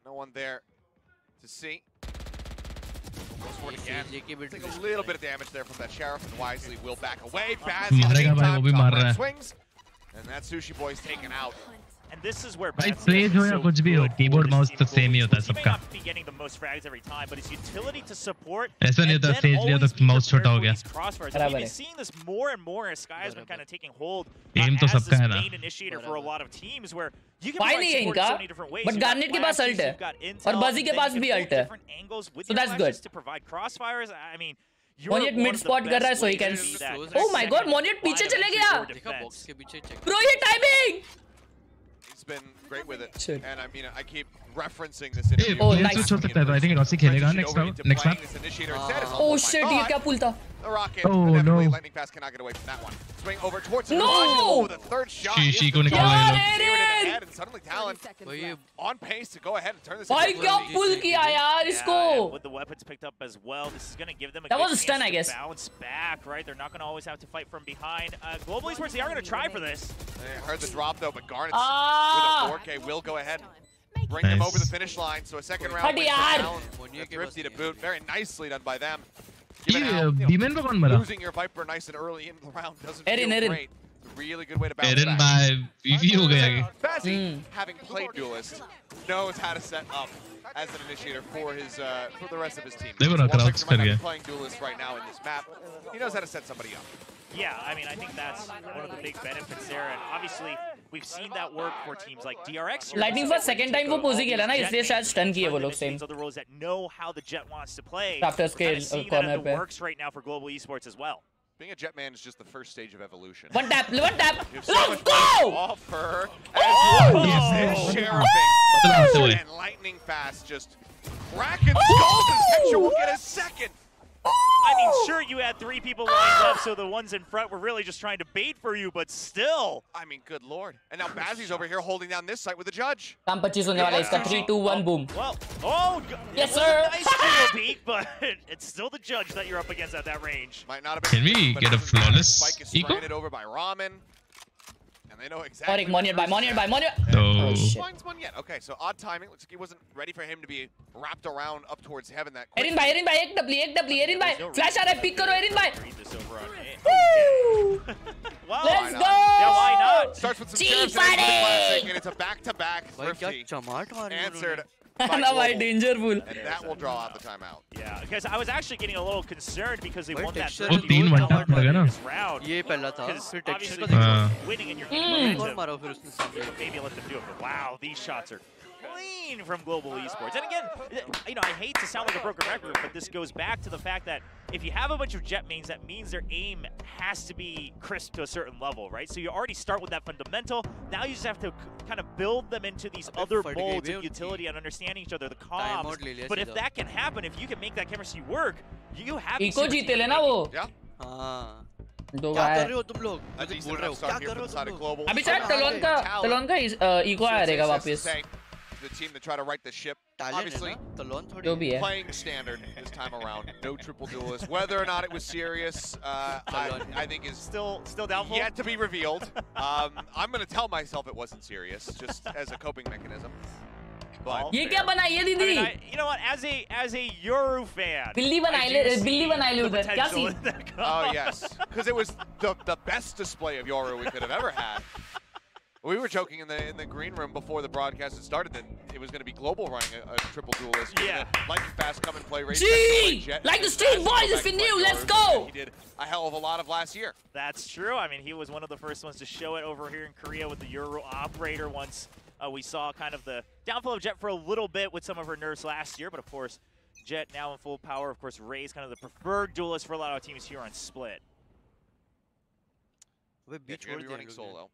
No one there to see. Goes for it again. Take a little bit of damage there from that Sheriff, and Wisely will back away. Bazzi, at the swings. And that Sushi Boy's taken out. And this is where I प्लेज हो या कुछ भी हो keyboard mouse तो same ही होता है सबका ऐसा नहीं होता स्टेज लिया तो माउस छोटा हो गया एम तो सबका है ना फाइनली है इनका बट गार्नेट के पास अल्ट है और बजी के पास भी अल्ट है so that's good मोनियट mid spot कर रहा है so he can oh my god मोनियट पीछे चले गया ब्रो ये timing been great with it. Shit. And I mean, I keep referencing this A interview. Oh, pledge nice. तो छोड़ सकता है तो आई थिंक रॉसी खेलेगा Transition next over round into next playing map this initiator instead is, oh my shit ये God. क्या पुल था the rocket. Oh, Definitely no. Lightning Fast cannot get away from that one. Swing over towards the No! Oh, the third shot. She's she gonna call it. Got it and suddenly Talon on pace to go ahead and turn this भाई into a क्या blue. Pull किया यार Yeah, इसको with the weapons picked up as well, this is going to give them a That good was a chance stun, I to guess. bounce back, right? They're not going to always have to fight from behind. Uh, Global Esports, they are going to try for this. They heard the drop though, but Garnet's Ah! with a 4K will go ahead and bring them over the finish line. So a second round Hadi win for yaar. Talon with Thrifty to boot. Very nicely done by them. Given Losing your viper nice and early in the round doesn't Aaron, feel Aaron. great. Really good way to bounce Aaron back. by VV Fazzy, mm. having played Duelist, knows how to set up as an initiator for his uh, for the rest of his team. They were not playing Duelist right now in this map. He knows how to set somebody up. Yeah, I mean, I think that's one of the big benefits there. And obviously, we've seen that work for teams like DRX. Lightning for second time वो पोजी खेला ना इसलिए शायद stun किए वो लोग same. Other roles that know how the Jett wants to play. After uh, scale corner पे. Works right now for global esports as well. Being a Jett main is just the first stage of evolution. One tap, one tap. So Let's go! Offer. Oh! Oh! Oh! And lightning fast just cracking skulls. Oh! And Tetra will get a second. I mean, oh! sure, you had three people lined ah! up, so the ones in front were really just trying to bait for you, but still. I mean, good lord. And now Bazzi's over here holding down this side with the judge. Tam 3, 2, 1, boom. Well, oh, yes, sir. nice kill beat, but it's still the judge that you're up against at that range. Might not have been. Can we get a flawless eco? Over by Ramen. They know exactly. Monic, Monic, by Monic, by Monic. No. Oh, shit. Finds one yet. Okay, so odd timing. Looks like he wasn't ready for him to be wrapped around up towards heaven that quick. Aaron by, Aaron buy, ek W, ek W, Aaron by. Flash out, रहा है, pick करो Aaron by. Woo! well, Let's go! Yeah, why not? Starts with some G-Funny! And it's a back-to-back -back thrifty. Answered. ना by भाई Global. डेंजरफुल And that will draw out the timeout. Yeah, because I was actually getting a little concerned because they Wait, want that texture वो 30 तीन million one tap dollar लगा ना? this round. ये पहला था Because फिर obviously texture they're हाँ। winning and you're Mm. getting कौन momentum. मारा फिर उसने सामने Maybe let them do it, but wow, these shots are from Global Esports. And again, you know, I hate to sound like a broken record, but this goes back to the fact that if you have a bunch of Jett mains, that means their aim has to be crisp to a certain level, right? So you already start with that fundamental. Now you just have to kind of build them into these other molds of utility and understanding each other, the comms. But if that can happen, if you can make that chemistry work, you have... Eco जीते लेना वो क्या कर रहे हो तुम लोग अभी शायद तलोन का तलोन का इको आया रहेगा वापस the team to try to right the ship. Obviously, playing standard this time around. No triple duelist. Whether or not it was serious, uh, I, I, think is still still doubtful. Yet to be revealed. Um, I'm going to tell myself it wasn't serious, just as a coping mechanism. But you get I mean, I, you know what? As a as a Yoru fan, believe when I, I believe when I lose. Oh yes, because it was the the best display of Yoru we could have ever had. We were joking in the in the green room before the broadcast had started that it was going to be global running a, a triple duelist. Yeah. Lightning fast come and play. race. Gee! Jet, like the street if you're new. Let's go. He did a hell of a lot of last year. That's true. I mean, he was one of the first ones to show it over here in Korea with the Euro operator once. Uh, we saw kind of the downfall of Jett for a little bit with some of her nerves last year, but of course, Jett now in full power. Of course, Raze kind of the preferred duelist for a lot of teams here on Split. The beach yeah, running solo.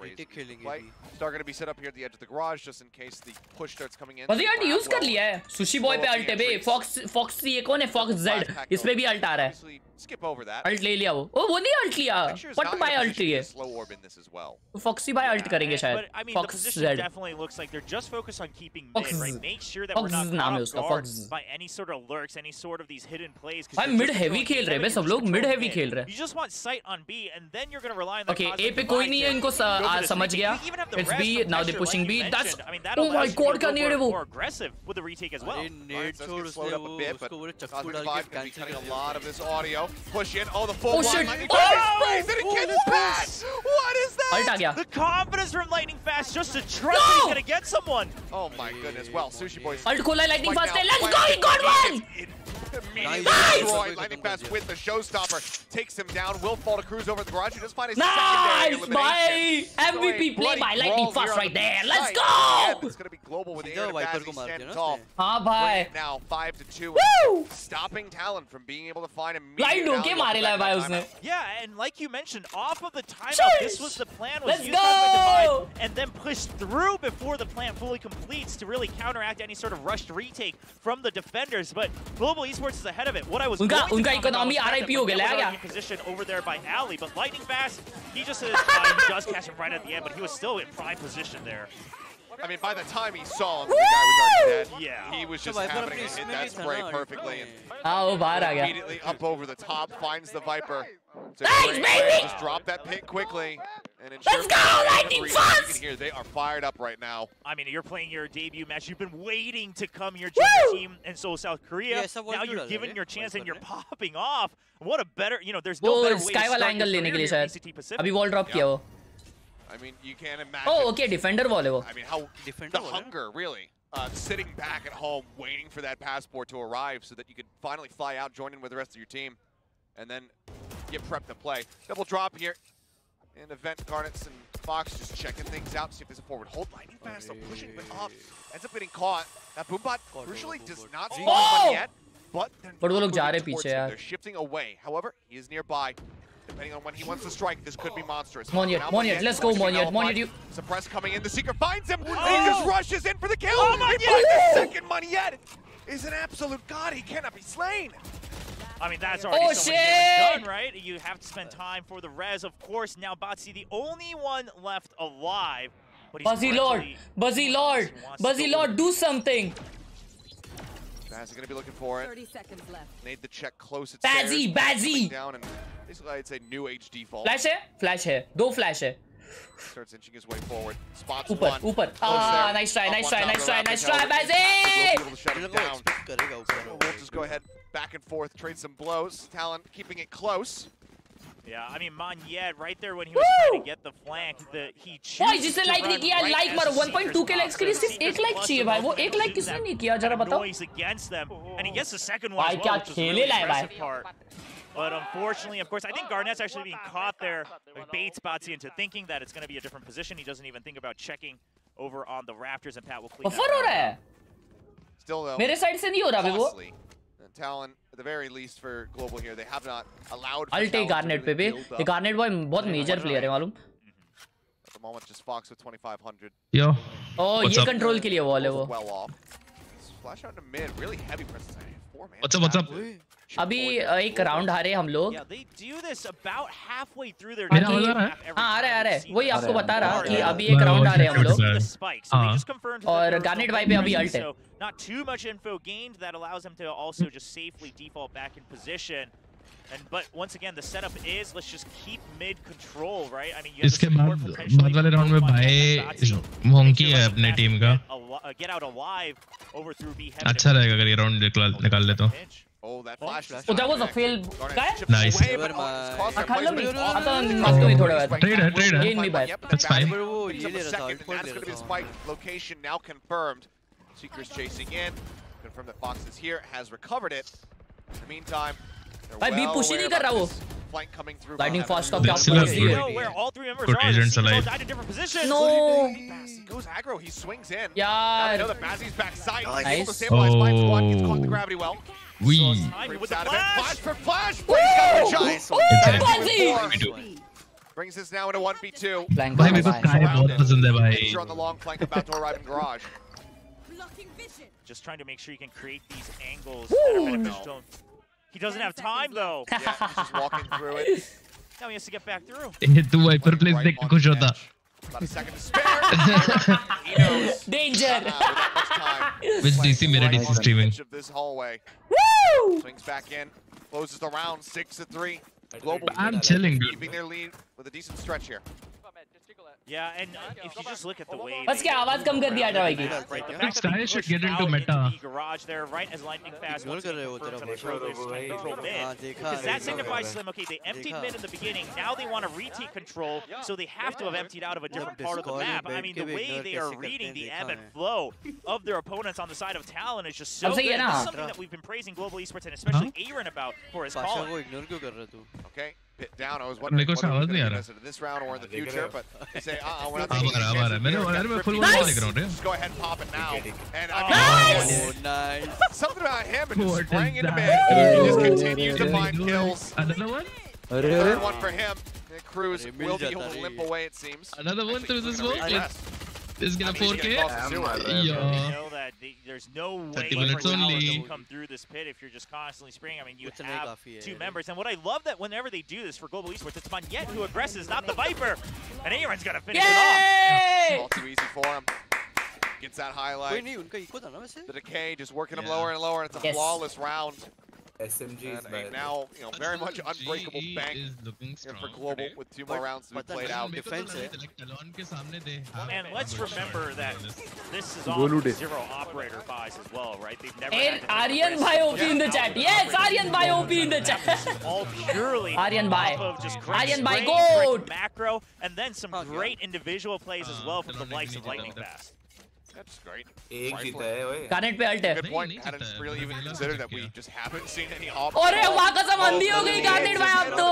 Like the play. अभी। Star going to be set up here at the edge of the garage just in case the push starts coming in. बस Grab use कर well. लिया है sushi boy पे alt है बे Fox Fox ये कौन है फॉक्स जेड इस पे भी अल्ट आ रहा है skip over that. अल्ट ले लिया वो ओ वो नहीं अल्ट लिया in buy ult position slow orb in this as well. Foxy bye ult करेंगे But शायद Fox Z definitely looks like they're just focused on keeping mid, right? Make sure that we're not नाम caught है off उसका, guard by any sort of lurks, any sort of these hidden plays. भाई heavy controlling खेल रहे हैं A, बे, सब लोग heavy mid. खेल रहे हैं। You just want sight on B, and then you're going to rely on the okay cosmic A पे कोई नहीं है इनको Uh, uh, I समझ गया. It's B. Now they're pushing B. That's. Oh my God! क्या need है वो? Aggressive with the retake as well. Need to slow up a bit, but Cosmic Divide be cutting a lot of this audio. Push in. Oh, the full. Oh shit! Oh! my god! get pass? What is that? The confidence from Lightning Fast just to trust he's gonna get someone. Oh my goodness! Well, Sushi Boys. Ult खोला Lightning Fast. Let's go! He got one immediately nice. destroyed. Lightning Fast with the Showstopper. Takes him down. Will fall to Crws over the garage. He does find his nice, secondary Nice, MVP play by Lightning Fast right there. Let's go! It's going to be global with the Air Bazzi standing tall. Bye भाई. Now 5 to 2. Woo! Stopping Talon from being able to find him. Line ढूंढ के मारे ला भाई उसने. Yeah, and like you mentioned, off of the timeout, this was the plan. Was Let's used go! Divide, and then push through before the plant fully completes to really counteract any sort of rushed retake from the defenders. But Global Esports is ahead of it. What I was उनका- going to उनका comment on economy was the fact RIP that हो गया, Miguel was लगा already in position over there by Ali, but Lightning Fast, he just is, uh, he does catch him right at the end, but he was still in prime position there. I mean, by the time he saw him, the guy was already dead. Yeah. He was तो just Viper happening अपनी to hit इसमें that भी था spray ना, perfectly. And हाँ वो बाहर आ गया immediately up over the top, finds the Viper. Thanks, baby! Just drop that pick quickly. And Let's go, Lightning Fast! They are fired up right now. I mean, you're playing your debut match. You've been waiting to come your team, and so South Korea. Yeah, now you're given your chance and you're popping off. What a better, you know, there's no better way to start angle in के लिए शायद. अभी wall drop किया I mean, you can't imagine. Oh, okay, defender wall I mean, how defender the hunger really. Uh, sitting back at home waiting for that passport to arrive so that you could finally fly out, join in with the rest of your team and then get prepped to play. Double drop here. And Event Garnets and Fox just checking things out, see if there's a forward hold. Lightning fast, though, pushing but up. Ends up getting caught. That Boombot crucially does not see oh! yet, but they're, not they're shifting away. However, he is nearby. Depending on when he wants to strike, this could be monstrous. Monyet, Monyet, let's go, Monyet, Monyet, you... Suppress coming in, the Seeker finds him, oh! he just rushes in for the kill! Oh, Monyet! The second Monyet is an absolute god, he cannot be slain! I mean, that's already oh, done, right? You have to spend time for the res, of course. Now Bazzi, the only one left alive. Bazzi Lord, Bazzi Lord, Bazzi Lord, do something. Baz is going to be looking for it. 30 seconds left. Need the check close. It's Bazzi, Bazzi. Down and basically, I'd say new age default. Flash here? Flash here. Do flash here. Starts inching his way forward. Spots upar, one. Ah, nice try, nice try, nice try, nice try, Bazzi. We'll just go ahead back and forth, trade some blows. Talon keeping it close. Yeah, I mean, Monyet right there when he was Woo! trying to get the flank, the, he Boy, जिसने like, नहीं किया like मारो 1.2 के likes के लिए सिर्फ एक like चाहिए भाई वो एक लाइक किसने नहीं किया जरा against them and he gets the second one But unfortunately, of course, I think Garnet's actually being caught there. Like baits into thinking that it's going to be a different position. He doesn't even think about checking over on the Raptors, and Pat will clean up. हो रहा Still though. मेरे side से नहीं हो रहा है वो Talon, at the very least for Global here, they have not allowed for I'll take Talon to garnet पे really भी build ये up. गार्नेट बॉय बहुत मेजर प्लेयर है मालूम At the moment, just Fox with 2,500. Yo. O What's ये up? Control के लिए wall है वो Well off. Flash out to mid. Really heavy presence. Four, man. What's up? What's up? अभी एक राउंड हारे हम लोग हाँ आ रहे आ रहे वही आपको बता रहा कि अभी एक राउंड हारे हम लोग और गार्नेट भाई पे अभी अल्ट है Not too much info gained that allows him to also just safely default back in position. And but once again, the setup is let's just keep mid control, right? I mean, you have इसके the support बाद potentially बाद वाले from round में both भाई Montana and Batsy. Monkey Make है sure अपने Lightning team Fast का get al- uh, get out alive over through B heaven. अच्छा रहेगा अगर ये राउंड निकाल निकाल ले तो Oh, that flash. is Oh, that not was a connected. fail. Garnet काय? chips Nice. away, but, oh, it's caused हा, a खाल्लं मी placement. आता मागतो मी थोड्या वेळात Trade है, trade है. Gain me back. That's fine. पर वो Picks ये up ले a रहा था second, alt and point that's ले going to be the रहा था spike location now confirmed. Seekers chasing in. Confirm that Fox is here, has recovered it. In the meantime, they're भाई, B well push ही aware नहीं कर रहा about वो। this flank coming through. Lightning from fast heaven. का क्या Still point have दिए good. know where all three members Good are. The agents Seekers all alive. died in different positions. No. He goes aggro, he swings in. यार Now they know that Bazzi's backside. He's able to Nice. stabilize Spine Squad, gets caught in the Oh. gravity well. We Timing Brings with the out of it. flash. Flash for flash. Brings down the shot. Nice. Oh, Exactly. Bazzi! We do. Brings this now into 1v2. Blank भाई का मेरे को भाई। Sky बहुत पसंद है भाई Picture on the long flank about to arrive in garage. Blocking vision. Just trying to make sure you can create these angles that are beneficial. He doesn't have time though. yeah, he's just walking through it. Now he has to get back through. Two per place de Kujota. About a second to spare. Danger. Which DC Mirror DC streaming. Of this hallway. Woo! Swings back in. Closes the round. Six to three. Global. I'm chilling. Keeping their lead with a decent stretch here. Yeah, and uh, if you just look at the way बस क्या आवाज कम कर दिया भाई की Right, the think fact that they Stylish should pushed get into out meta. the garage there, right as lightning fast Ignore once कर again रहे हो confirms तेरा that Trailblazers can control mid. हाँ, देखा, Because that देखा signifies मैंने। to them, okay, they emptied देखा। mid in the beginning, now they want to retake control, so they have to have emptied out of a different part of the Discord map. I में mean, बैठ the के way ignore they कैसे are करते reading हैं, the देखा ebb and मैं। flow of their opponents on the side of Talon is just so अब good. सही है This ना? is something that we've been praising Global Esports and especially Aaron about for his Pasha calling. को ignore क्यों कर रहा तू? Okay, pit down. I was wondering if we're going to this round or in the future, but they say, uh-uh, we're not ah, taking any chances. Nice! Just go ahead and pop it now. And uh, I mean, oh, nice! Something about him and just sprang into man. He just continues to find kills. Another one? Another one for him. Crws will be able to limp away, it seems. Another one through this wall. This gonna 4K? Yeah. You know that the, there's no way for only. can come through this pit if you're just constantly spraying. I mean, you have two members. And what I love that whenever they do this for Global Esports, it's Monyet who aggresses, not the Viper. And Aaron's gonna finish Yay! it off. Yeah. All too easy for him. Gets that highlight. The Decay just working him lower and lower, and it's a yes. flawless round. SMGs, and now you know very much unbreakable GE bank for global today. with two more but, rounds to be played out. Defensive. And let's remember that this is all zero operator buys as well, right? They've never. And Aryan Bhai OP in the chat. Yes, Aryan Bhai OP in the chat. All purely Aryan Bhai. Aryan Bhai, gold macro, and then some great individual plays as well from the likes of Lightning Fast. That's great. एक जीता है ओए Garnet पे alt है Good point. जीता है, really even से that we just haven't seen any op. अरे वहाँ कसम अंधी हो गई गार्नेट भाई आप तो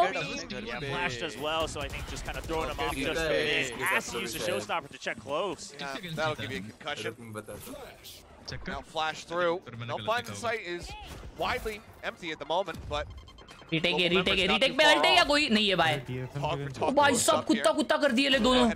Yeah, flashed as well, so I think just kind of throwing him off just a bit. Has to use the showstopper to check close. That'll give you a concussion. हूँ Now flash through. No finds in sight is widely empty at the moment, but retake है retake है retake पे है या कोई नहीं है भाई भाई सब कुत्ता कुत्ता कर दिए ले दोनों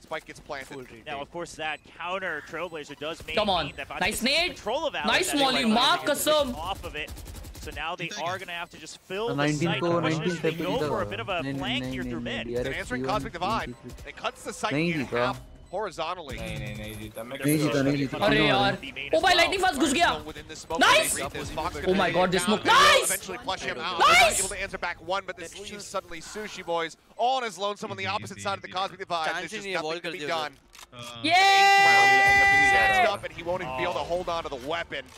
Spike gets planted. Now, of course, that counter Trailblazer does maintain Come on. that nice nade. of Nice molly, mark kasam. Off of it. So now they are going to have to just fill the site. The question is, should they go for a bit of a flank here through mid? And answering Cosmic Divide, it cuts the site in half horizontally. नहीं नहीं नहीं जीता मैं नहीं जीता नहीं जीता अरे यार ओ भाई लाइटिंग फास्ट घुस गया Still within the smoke, Nice! they read this. Fox Oh gonna my take God, it this down. smoke- They will Nice! Eventually flush him out. Nice! They're not able to answer back one, but this leaves suddenly Sushi Boys all on his lonesome on the Easy, opposite easy, side of the easy. Cosmic Divide. Chance There's he just नहीं है, nothing wall to कर be दिया done. Uh, He's ये up and he won't even be able to hold on to the weapon.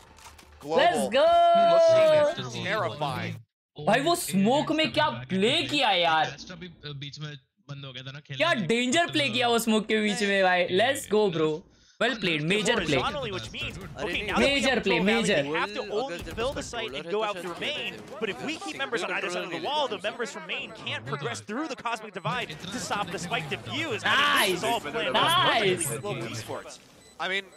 Let's Global. Go Looking terrifying. भाई वो smoke में क्या play किया यार Astra भी अ, बीच में बंद हो गया था ना खेलने क्या में। डेंजर प्ले किया वो स्मोक के बीच में भाई let's go bro well played major play horizontally, which means अरे okay, नहीं, now that we Major have play, Pro Valley, major. we have to अगर only तेरे fill pass the site controller and है go तो out शायद through खेल main. लेते। But if we keep members on either side of the wall, the members from main can't progress through the Cosmic Divide to stop the spike diffuse. I think this is all planned out Nice. perfectly for Global Esports. I mean,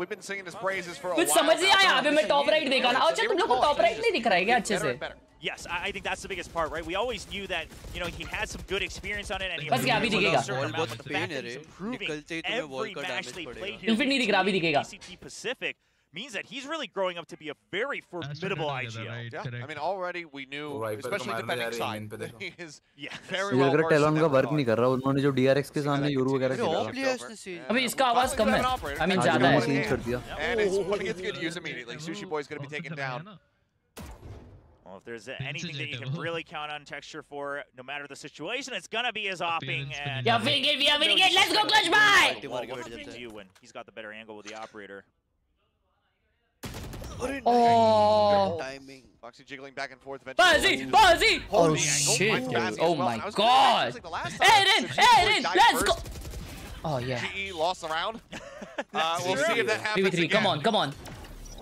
we've been singing his praises for a कुछ while समझ नहीं now. आया अभी मैं top right देखा ना अच्छा तुम लोग को टॉप राइट नहीं दिख रहा है क्या अच्छे Better से and better. Yes, I, I think that's the biggest part, right? We always knew that, you know, he had some good experience on it, and he बस was क्या अभी able to दिखेगा? a certain Ball amount, बहुत but the fact pain है that he's रे। improving निकलते ही तुम्हें ball every का match damage they पड़ेगा। play here Infinite नहीं दिख रहा, अभी with दिखेगा। DCT Pacific means that he's really growing up to be a very formidable IGL. right, Yeah, I correct. mean, already we knew, वो Viper को especially मारने जा defending रही है side, main पे that देखो। he is Yes. very मुझे well लग रहा है versed in टेलॉन का that वर्क regard. नहीं कर रहा उन्होंने जो डीआरएक्स के सामने that यूरो वगैरह अरे continues खेला ऑफ to लिया shift over. इसने सीन अभी इसका आवाज कम है आई मीन आज ज्यादा उन्होंने है चेंज कर दिया And it's putting it to good use immediately. Sushi Boy's going to be taken down. Well, if there's uh, Pinch anything that you it, can oh. really count on Texture for, no matter the situation, it's gonna be his opping. Appearance And Yeah, winning it, we are winning it. Let's go, Clutch Bye! Well, what happens to you when he's got the better angle with the operator? Oh. Timing. Jiggling back and forth. Bazzi! Bazzi! Oh, shit. Oh, my. God. Eden! Eden! Let's go! Oh, yeah. GE lost the round. uh, we'll see if that happens Three, three. again. come on, come on.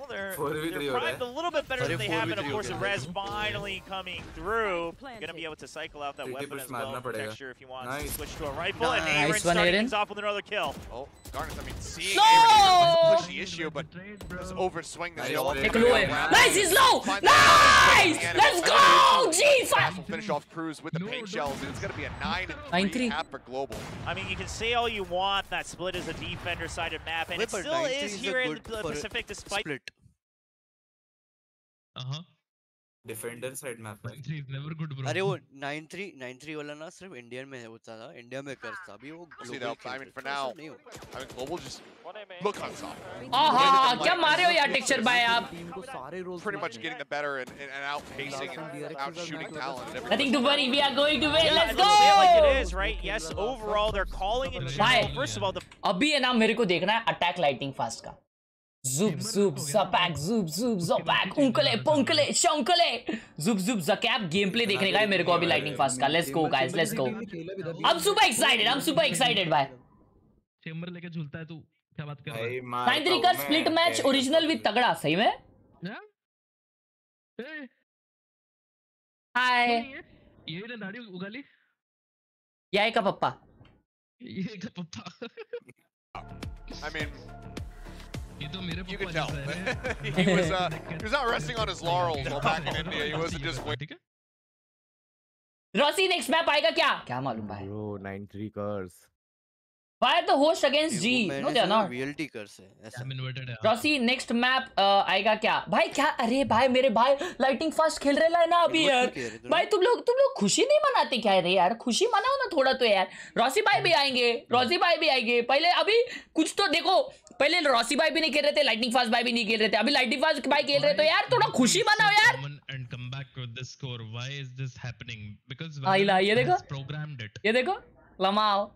They're, they're primed a little bit better than they have, and of course, Res finally coming through. You're gonna be able to cycle out that weapon as well, texture if you want. Nice. Switch to a rifle, nice. and Aaron starting things off with another kill. Oh, Garnet, I mean, seeing no! Aaron push the issue, but this overswing that he'll Nice, he's low! Nice! Let's go! G5! will finish off Crws with the paint shells, and it's gonna be a 9-3 map for Global. I mean, you can say all you want, that split is a defender-sided map, and it still is here in the Pacific despite... defender side में आता है। Never good bro अरे वो 93 93 वाला ना सिर्फ़ Indian में होता था इंडिया में करता था अभी वो global I mean for now global just look on सा आहा क्या मारे हो यार टेक्सचर भाई आप? सारे roles pretty much getting the better and and out pacing out shooting talent and I think to worry we are going to win let's go it is right yes overall they are calling in first of all अभी ये नाम मेरे को देखना है attack lightning fast का। जुप जुप जपैक जुप जुप जपैक उंकले पुंकले शंकले जुप जुप जकैप game play देखने का है मेरे को अभी लाइटिंग फास्ट का let's go guys let's go I am super excited I am super excited भाई चेंबर लेके झूलता है तू? क्या बात कर रहा है? थ्री कर स्प्लिट मैच ओरिजिनल विद तगड़ा सही में? हाय ये ना दाढ़ी उगाली? याय का पप्पा? ये का पप्पा। I mean, ये तो मेरे you पप्पा could tell. जैसा है रे। he was uh, he was not resting on his laurels while back in India. He wasn't just waiting. ठीक है रॉसी नेक्स्ट मैप आएगा क्या क्या मालूम भाई Bro, 93 cars. fire the host against ji no they are not reality कर से I'm inverted है रॉसी नेक्स्ट मैप आएगा क्या? भाई क्या? अरे भाई मेरे भाई लाइटिंग फास्ट खेल रहे ना अभी यार। भाई तुम लोग तुम लोग खुशी नहीं मनाते क्या? रे यार खुशी मनाओ ना थोड़ा तो यार। रॉसी भाई भी आएँगे रॉसी भाई भी आएँगे। पहले अभी कुछ तो देखो पहले रॉसी भाई भी नहीं खेल रहे थे लाइटिंग फास्ट भाई भी नहीं खेल रहे थे। अभी लाइटिंग फास्ट भाई खेल रहे तो यार थोड़ा खुशी मनाओ यार। and come back with this score? Why is this happening? Because ये देखो। programmed it. ये देखो लमाओ।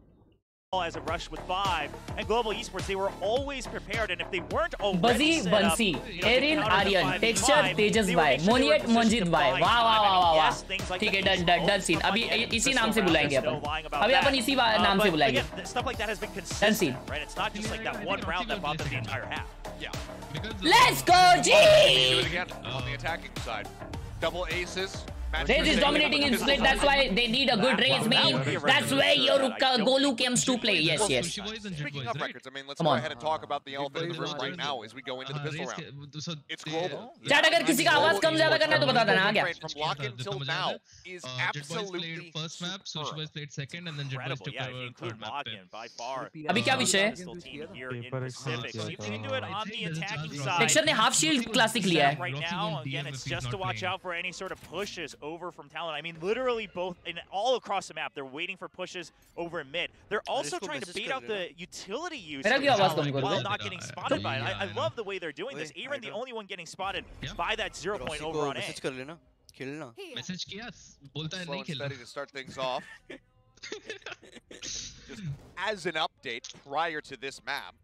as it rushed with five. And Global Esports, they were always prepared, and if they weren't already Bazzi, set Erin, Aryan, Texture, Tejas Bhai, Moniat, Monjit Bhai. Wow, wow, wow, wow. ठीक है done done done scene अभी इसी नाम से बुलाएंगे अपन अभी अपन इसी नाम से बुलाएंगे डन सीन लेट्स गो जी double aces. Raze is dominating in split. That's why they need a good Raze. main. That's where your Golu comes to play. Yes, yes. Speaking of records, I mean, let's go ahead and talk about the elephant in the room right now as we go into the uh, pistol round. It's global. Chat, If किसी का आवाज कम ज़्यादा करना तो बता देना. From lock until now is uh, absolutely first map. Sushiboys played second, and then JitBoyS took over third map. By far. अभी क्या विषय Texture ने half shield classic लिया है. Right now, again, it's just to watch out for any sort of pushes over from talent I mean literally both in all across the map they're waiting for pushes over in mid they're also इसको trying to message beat कर out the utility use मेरा of क्यों आवाज talent कम कर while they? not getting spotted by it I, I love the way they're doing this Wait, Aaron the only one getting spotted by that zero point Rossi over को on A message कर लेना खेलना message किया बोलता है Slow नहीं and खेलना steady to start things off. Just as an update prior to this map,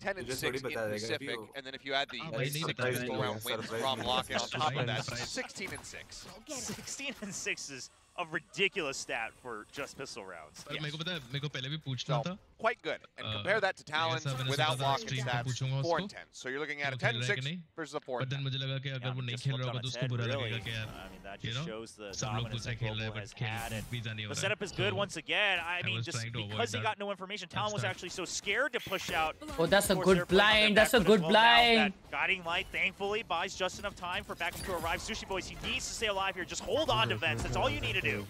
10 and मुझे 6 in थोड़ी बता देगा Pacific, कि वो- and then if you add the भाई, नहीं six बता pistol देगा, round wins surprise from नहीं Lock-in on होगा, top of that, surprise. 16 and 6. 16 and 6 is a ridiculous stat for just pistol rounds पर मेरे को पता है मेरे को पहले भी पूछना So, था quite good. And uh, compare that to Talon without walk and stats, 4 and 10. So you're looking at a 10 6 versus a 4 and 10. Yeah, just looked on its really. I mean, that just you know? shows the dominance that Global has had. The setup is good once again. I mean, just because he got no information, Talon was actually so scared to push out. Oh, that's a good blind. That's a good blind. Guiding Light, thankfully, buys just enough time for Backup to arrive. Sushi Boys, he needs to stay alive here. Just hold on to Vents. That's all you need to do.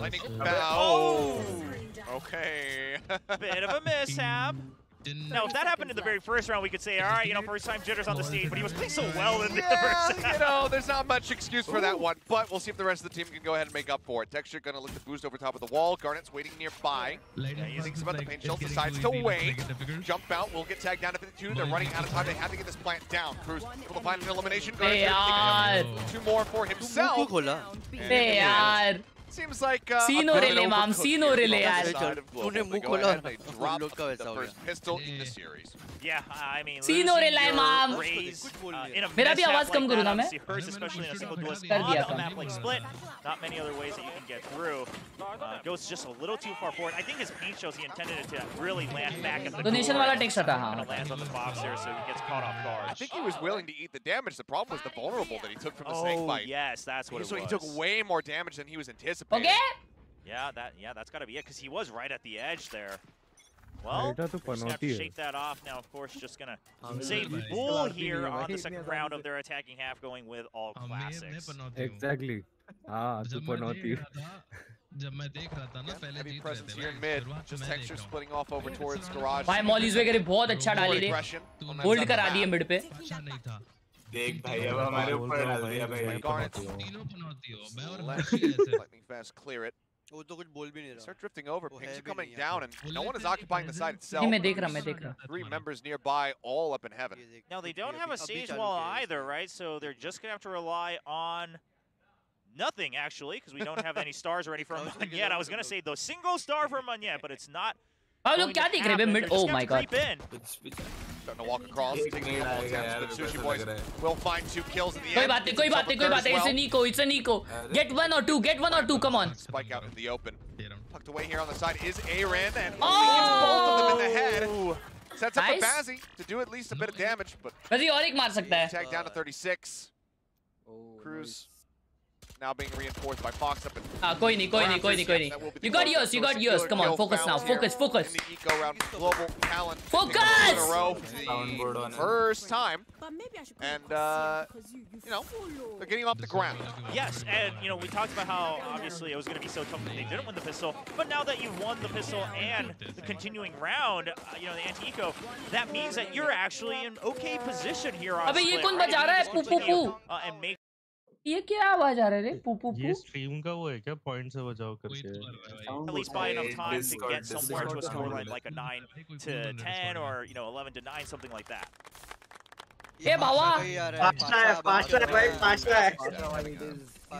Lightning. bow. Okay. Bit of a mishap. Now, if that happened in the very first round, we could say, all right, you know, first time jitters on the stage, but he was playing so well in the Yeah, first you know, there's not much excuse for that one, but we'll see if the rest of the team can go ahead and make up for it. Texture gonna look to boost over top of the wall. Garnet's waiting nearby. Yeah, he thinks about the is paint like- shield, decides to wait. make it difficult. Jump out, will get tagged down to 52. They're running out of time. They have to get this plant down. Crws will find an elimination. Hey, Garnet's yaar. two more for himself. Hey, yaar. Seems like uh, scene a हो bit रहे of ले an माम overcooked scene here हो रहे from ले the यार side of Global. तूने They मुंह go खोला ahead and और they हम drop लोग का वैसा the हो first गया pistol in the series. Yeah, I mean, scene हो रहे losing लाए your माम raise, uh, in a मेरा भी mishap आवाज कम like करूँ that, ना मैं? obviously hurts, especially in a single duelist कर on दिया a था। map like Split. Not many other ways that you can get through. Uh, goes just a little too far forward. I think his paint shows he intended it to really land back at the Donation core. वाला text आता, हाँ। Kinda lands on the box there, so he gets caught off guard. I think he was willing to eat the damage. The problem was the vulnerable that he took from the Oh, snake bite. yes, that's what it so he was. took way more damage than he was anticipating. Okay. Yeah, that yeah, that's got to be it because he was right at the edge there. Well, बेटा तो just gonna have Panauti to है। shake that off now. Of course, just gonna हमें say भाई। bull बार भी here नहीं हुआ, on the इतनी second आसानी round of से। their attacking half, going with all हमें मैं classics. पनौती हूँ Exactly. हाँ तू जब मैं पनौती देख रहा था जब मैं देख रहा था ना पहले Heavy जीत रहे presence थे here in भाई, mid. शुरुआत से Just मैं देख texture रहा हूँ। splitting off over towards garage. भाई मॉलीज वगैरह बहुत अच्छा More डाली रे aggression on that hold side of the करा map. दिए मिड पे अच्छा नहीं था देख भाई अब हमारे ऊपर डाल दिया भाई गॉड तीनों पनौती हो मैं lightning fast clear it. Start drifting over pings are coming down and no one is occupying the side itself. three members nearby all up in heaven. Now they don't have a sage wall either right? So they're just going to have to rely on nothing actually because we don't have any stars ready for from Monyet. I was going to say the single star for Monyet, but it's not Oh look, no, दिख रहे हैं mid? Oh my god. Starting to walk across. We'll find two kills in the end. कोई बात नहीं, कोई बात It's a Nico, it's a Nico. Get one or two, get one or two. Come on. Spike out in the open. Tucked away here on the side is Aaron, and oh! gets both of them in the head. Sets up nice. a Bazzi to do at least a bit of damage, but Bazzi और एक मार सकता Tag down to 36. Crws now being reinforced by Fox up in. Ah, uh, Koini, Koini, Koini, Koini. You got yours, you got yours. Come on, focus now. Focus, focus. Focus! First time. And, uh, you know, they're getting off the ground. Yes, and, you know, we talked about how obviously it was going to be so tough that they didn't win the pistol, but now that you've won the pistol and the continuing round, uh, you know, the anti-eco, that means that you're actually in okay position here on split, ये क्या आवाज आ रहा है रे पू पू ये पू स्ट्रीम का वो है क्या पॉइंट से बजाओ करके at least buy enough time to get somewhere to a scoreline like a 9 to 10 or you know 11 to 9 something like that ए भावा पांचवा है पांचवा है भाई। पांचवा है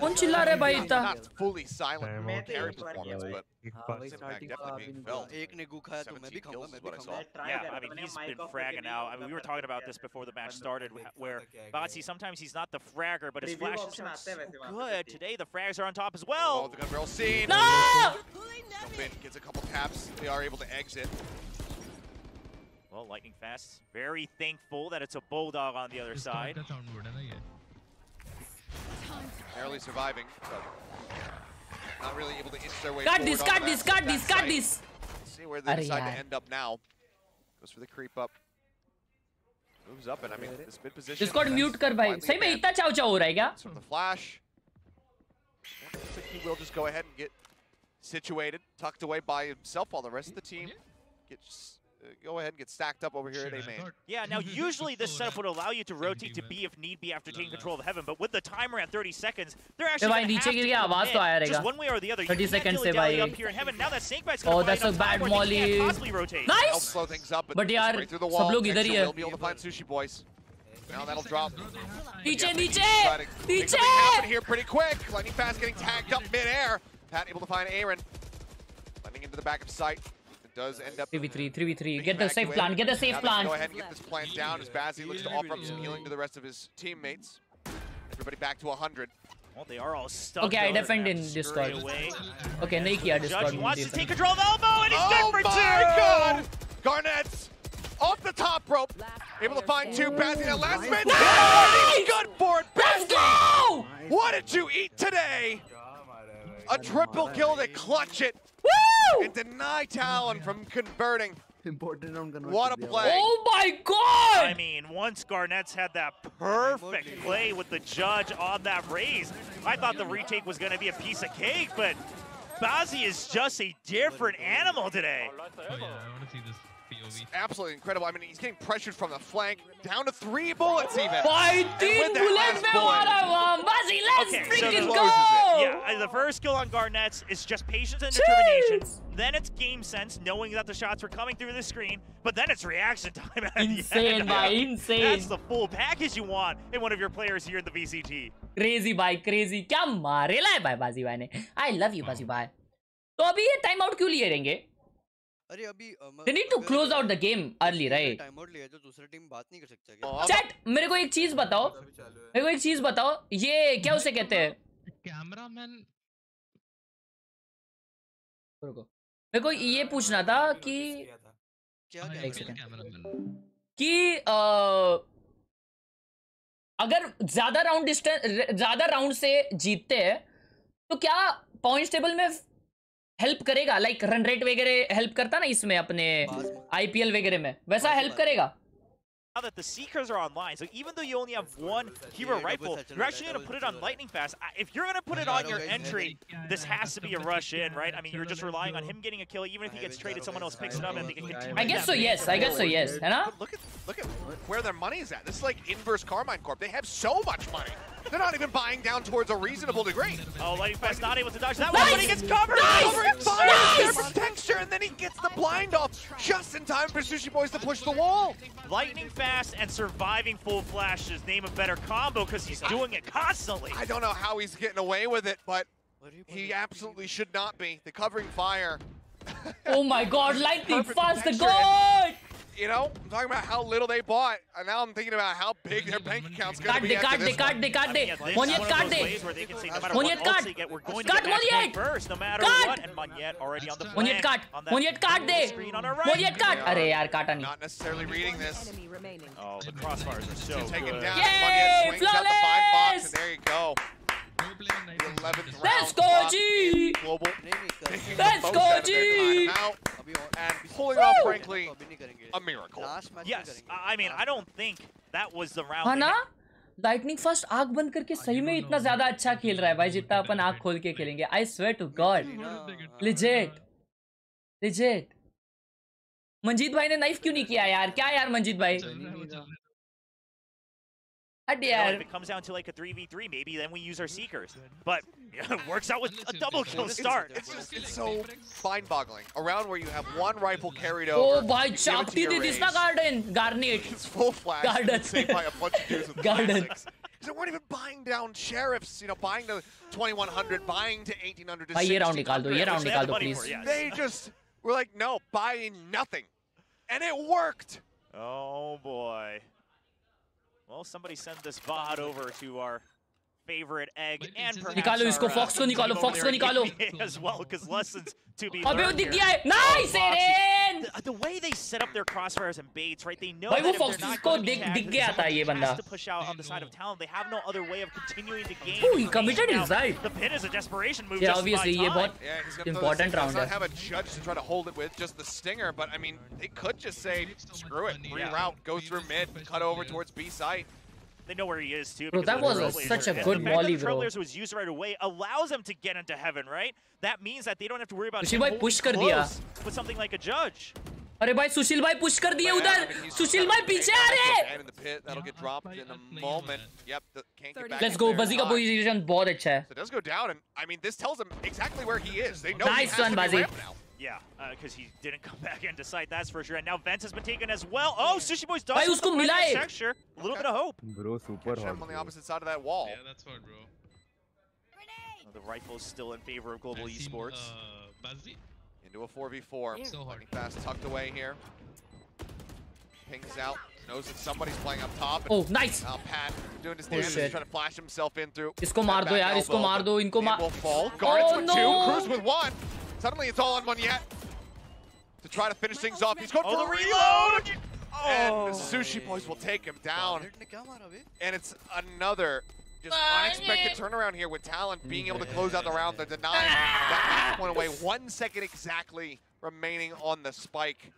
कौन चिल्ला रहा है भाई इतना? फुली साइलेंट मैं तो एक बार भाई स्टार्टिंग का तो मैं भी खाऊंगा मैं भी खाऊंगा yeah i mean he's been fragging out. I mean we were talking about this before the match started. Where Bazzi sometimes he's not the fragger but his flashes are so good today. The frags are on top as well. no! Gets a couple taps. They are able to exit. Well, lightning fast. Very thankful that it's a Bulldog on the other side. Barely surviving, but not really able to inch their way cut forward. This, cut this, cut this, cut this, cut this! See where they decide to end up now. Goes for the creep up. Moves up, and I mean, this mid position. Discord mute kar bhai. Sahi mein itna chao chao ho raha hai kya? From the flash. Looks like he will just go ahead and get situated, tucked away by himself while the rest of the team gets go ahead and get stacked up over here at A main. Yeah, now usually this setup would allow you to rotate to B if need be after taking control of Heaven, but with the timer at 30 seconds, they're actually going to have to just one way or the other. 30 seconds se bhai. up here in Heaven. Now that Snake Bite's going to oh, that's a bad molly. Nice! Slow things up, but, but yaar, right the wall. Sab log idhar hi hai. be able to find Sushi Boys. Now that'll drop. Niche, niche! Niche! here pretty quick. Lightning Fast getting tagged up midair. Pat able to find Aaron. Landing into the back of sight. Does end up... 3v3, 3v3. Get the safe plan, get the safe plan. Go ahead and get this plan down as Bazzi looks to offer up some healing to the rest of his teammates. Everybody back to 100. Well, they are all stuck. Okay, I defend in Discord. Away. Okay, Nakia Discord. Judge wants to take control of Elbow, and he's oh dead for two! Oh my god! Garnet off the top rope, able to find two. Bazzi that last man. He's good for it. Bazzi! What did you eat today? A triple kill to clutch it. Woo! And deny Talon oh from converting. What a play. Oh my god! I mean, once Garnet's had that perfect play with the judge on that raise, I thought the retake was going to be a piece of cake, but Bazzi is just a different animal today. Oh, yeah, I want to see this it's absolutely incredible. I mean, he's getting pressured from the flank, down to three bullets even. Why did you let Melano Bazzi, let's okay, freaking so go! Yeah, uh, the first skill on Garnet's is just patience and determination. Jeez. Then it's game sense, knowing that the shots were coming through the screen, but then it's reaction time at Insane, bhai, insane. That's the full package you want in one of your players here in the VCT. Crazy, by crazy. Come मारेला है भाई बाजी भाई I love you, बाजी by. So, अभी ये time out क्यों लिए अरे अभी they need to close out the game early right time out लिया तो दूसरा टीम बात नहीं कर सकता क्या? चैट मेरे को एक चीज़ बताओ। मेरे को एक चीज़ बताओ ये क्या उसे कहते हैं? Cameraman. रुको मेरे को ये पूछना था कि क्या हाँ. कि अगर ज़्यादा राउंड डिस्टेंस ज़्यादा राउंड से जीतते हैं तो क्या पॉइंट्स टेबल में हेल्प करेगा लाइक रन रेट वगैरह हेल्प करता ना इसमें अपने आईपीएल वगैरह में वैसा हेल्प करेगा Now that the Seekers are online, so even though you only have one hero rifle, you're actually going to put it on Lightning Fast. If you're going to put it on your entry, this has to be a rush in, right? I mean, you're just relying on him getting a kill. Even if he gets traded, someone else picks it up and they can continue. I guess so, yes. I guess so, yes. And look at look at where their money is at. This is like inverse Karmine Corp. They have so much money. They're not even buying down towards a reasonable degree. Oh, Lightning Fast not able to dodge that Nice! one, but he gets covered. Nice! Covering fire. Nice! There for texture, and then he gets the blind off just in time for Sushi Boys to push the wall. Lightning Fast and surviving full flashes. Name a better combo because he's doing it constantly. I don't know how he's getting away with it, but he absolutely should not be. The covering fire. Oh my god, lightning Perfect fast, the texture, god! and, You know, I'm talking about how little they bought, and now I'm thinking about how big their bank account's going to काट be they after काट दे this काट one. दे काट दे This is मोनियत one of काट those they ways where they can say, no matter मोनियत what ults काट they get, we're going to काट get match point मोनियत first, no matter काट what. And Monyet already on the मोनियत flank. काट on that मोनियत काट दे screen on our right. मोनियत काट अरे यार काटा नहीं Not necessarily reading this. Oh, the crossfires are so Taken good. down. Yay, Monyet swings out the five box, flawless! and there you go. The 11th Let's go. G! Global Let's go, G! and pulling off, frankly, a miracle. Yes, I mean, I don't think that was the round. हाँ ना lightning first आग बंद करके सही में इतना ज़्यादा अच्छा खेल रहा है भाई जितना अपन आग खोल के खेलेंगे I swear to God legit legit Manjit भाई ने नाइफ क्यों नहीं किया यार क्या यार मंजीत भाई I. You know, if it comes down to like a 3v3, maybe then we use our Seekers. But you know, it works out with a double kill start. It's, it's, it's so mind-boggling. Around where you have one rifle carried oh, over. Oh, by Chop, did this not garden. Garnet. It's full flash. Garden. By a bunch of dudes with garden. classics. They weren't even buying down sheriffs, you know, buying to 2100, buying to 1800 to 1600. They just were like, no, buying nothing. And it worked. Oh, boy. Well, somebody send this VOD over to our favorite egg and perhaps निकालो इसको, our, uh, Fox को निकालो, team over Fox there को in निकालो। EMEA as well, because lessons to be अबे वो learned दिख here. गया है Oh, nice Foxy. एरेन The, the way they set up their crossfires and baits, right? They know भाई that वो if they're Foxes not को going to be दिख tagged, दिख then गया था someone ये बंदा has to push out on the side of Talon. They have no other way of continuing to gain. Ooh, he information committed now. his right. The pin is a desperation move. Yeah, just obviously, by ये time. बहुत Yeah, he's gonna throw important this in. round Does not है have a judge to try to hold it with, just the stinger. But I mean, they could just say, screw it, reroute, go through mid, cut over towards B site. They know where he is too. Bro, because that of the was a- Trailblazer. such a And good the fact volley, that the bro. Trailblazer was used right away allows them to get into heaven, right? That means that they don't have to worry about Sushil him भाई holding push कर दिया। close with something like a judge. अरे भाई सुशील भाई push कर दिए उधर सुशील भाई पीछे आ रहे And in the pit, that'll get dropped in a moment. Yep, the, can't get back let's in go there in बजी का time. पोजीशन बहुत अच्छा है So it does yeah, because uh, he didn't come back into sight, that's for sure. And now Vents has been taken as well. Oh, Sushi Boy's dodged with the texture. A little bit of hope. Bro, super hard. On the opposite side of that wall. Yeah, that's hard, bro. Grenade! The rifle is still in favor of Global I Esports. Seen, uh, into a 4v4. Yeah. So hard. Fast tucked away here. Pings out. Knows that somebody's playing up top. Oh, nice! Uh, Pat doing his oh, damage. He's trying to flash himself in through. Isko maar yaar. Isko Oh, no! Crws with one. Suddenly it's all on Monyet. To try to finish things off. He's going Oh, for the a reload! reload. Oh. And the oh. Sushi Boys will take him down. And it's another just unexpected turnaround here with Talon being able to close out the round. They're denying ah! that match point away. One second exactly remaining on the spike.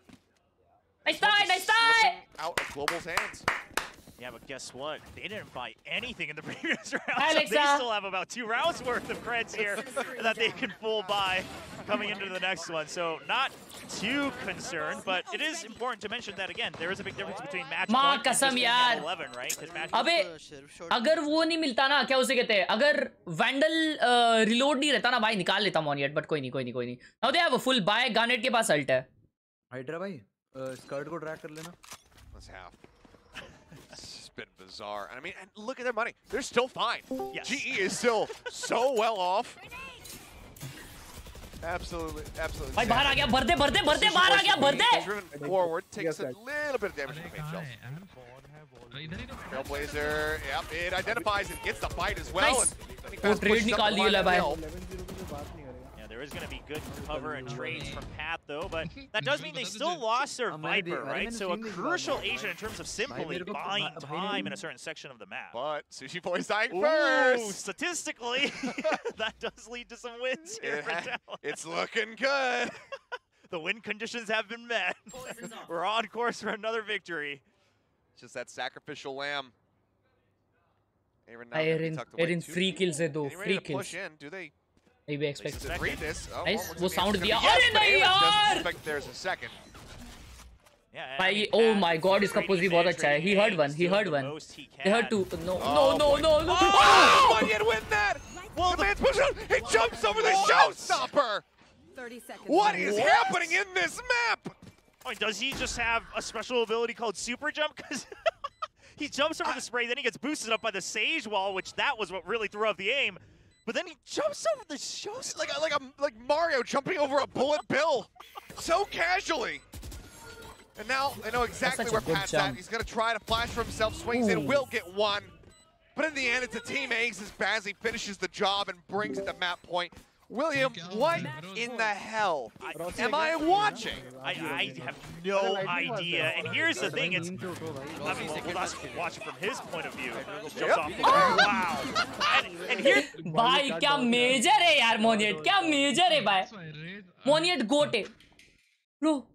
Nice die, nice die. Out of Global's hands. Yeah, but guess what? They didn't buy anything in the previous round. Hi, so they Alexa. still have about two rounds worth of creds here that they can full buy coming into the next one. So not too concerned, but it is important to mention that again, there is a big difference between match माँ point and just कसम being यार। at 11, right? 'Cause match अबे अगर वो नहीं मिलता ना क्या उसे कहते हैं अगर वैंडल रिलोड नहीं रहता ना भाई निकाल लेता मोनियट बट कोई नहीं कोई नहीं कोई नहीं now they have a full buy garnet के पास अल्ट है हाइड्रा भाई स्कर्ट को ड्रैग कर लेना Let's have. It's been bizarre. And I mean, and look at their money. They're still fine. Yes. GE is still so well off. Absolutely, absolutely. भाई बाहर आ गया भर दे भर दे भर दे Sushi बाहर आ Boys गया भर दे Driven forward, takes a little bit of damage from the paint shells. Trailblazer, yep, it identifies and gets the fight as well. Nice. and Lightning वो Fast trade pushes up निकाल the दिए line ले of भाई hill. Yeah, there is going to be good cover and trades from Pat, though, but that does mean they still lost their Viper, right? So a crucial agent in terms of simply buying time in a certain section of the map. But Sushi Boy's dying Ooh, first. statistically, that does lead to some wins here It for ha- Talon. it's looking good. The win conditions have been met. We're on course for another victory. just that sacrificial lamb. Aaron now gonna be Aaron tucked away Aaron too. free kills है दो Getting ready free to push kills in. Do they maybe expect to read this? Oh, Nice, well, वो looks like sound it's दिया gonna be अरे yes, but नहीं Aaron doesn't यार suspect there's a second. Yeah, भाई oh my god इसका push भी बहुत अच्छा है he heard one he heard one they heard two no no no no no Oh, I did win that! Well, the man's pushing up. He jumps over the showstopper! 30 seconds. What is What? happening in this map? Oh, does he just have a special ability called Super Jump? Because he jumps over the spray, then he gets boosted up by the Sage Wall, which that was what really threw off the aim. But then he jumps over the show. Like like a like Mario jumping over a bullet bill, so casually. And now I know exactly where Pat's at. He's gonna try to flash for himself, swings in, will get one. But in the end, it's a team ace as Bazzi finishes the job and brings it to map point. William, what in the hell am I watching? I, I have no idea. And here's the thing, it's... I mean, well, well, that's watching from his point of view. Just jumps Yep. off the Wow. And, and here... भाई क्या major है यार मोनियट क्या major है भाई मोनियट गोट है लो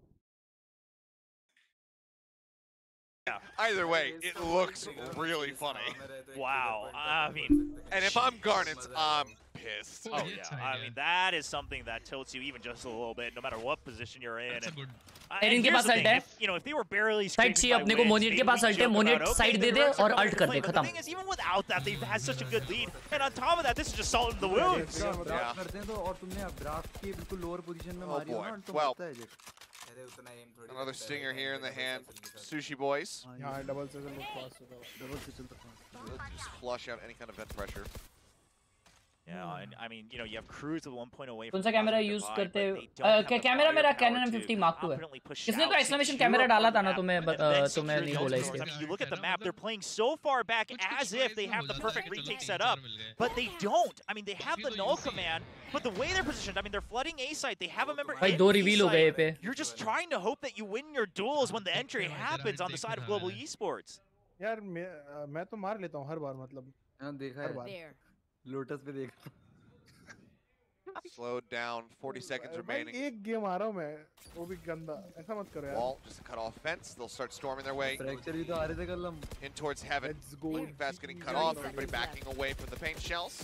Either way, it looks really funny. Wow. I mean... And if I'm Garnet, I'm pissed. Oh, yeah. I mean, that is something that tilts you even just a little bit, no matter what position you're in. And, uh, Erin and के here's pass the ult thing, है if, you know, if they were barely side scraping चाहिए by अपने को wins, मोनियट के maybe pass we alt है joke मोनियट about, okay, side the they they directs are और going alt to कर play, they but खत्म The thing is, even without that, they've had such a good lead. And on top of that, this is just salt in the wounds. Draft करते हैं तो और तुमने अब draft की बिल्कुल लोअर पोजीशन में Oh मारी हो boy. ना तो Well, पता है जे Another stinger here in the hand. Sushi boys. हाँ डबल से चल पास डबल से चलता Just flush out any kind of vent pressure. Yeah, and I mean, you know, you have Crws with 1.0 away from. कौन सा camera use करते camera मेरा Canon M50 Mark II है इसने तो isolation कैमरा डाला था ना तो मैं I mean, you look at the map they're playing so far back as if they have the perfect retake set up but they don't. I mean they have the null command but the way they're positioned I mean they're flooding A site. They have a member भाई दो reveal हो गए पे you're just trying to hope that you win your duels when the entry happens on the side of Global Esports. यार मैं मैं तो मार लेता है लोटस पे देखा Slowed down. 40 seconds भाई remaining. एक गेम आ रहा हूँ मैं वो भी गंदा ऐसा मत करो यार Wall just a cut off fence. They'll start storming their way fracture भी तो आ रहे थे कल हम in towards heaven. Fast getting cut off. Everybody backing away from the paint shells.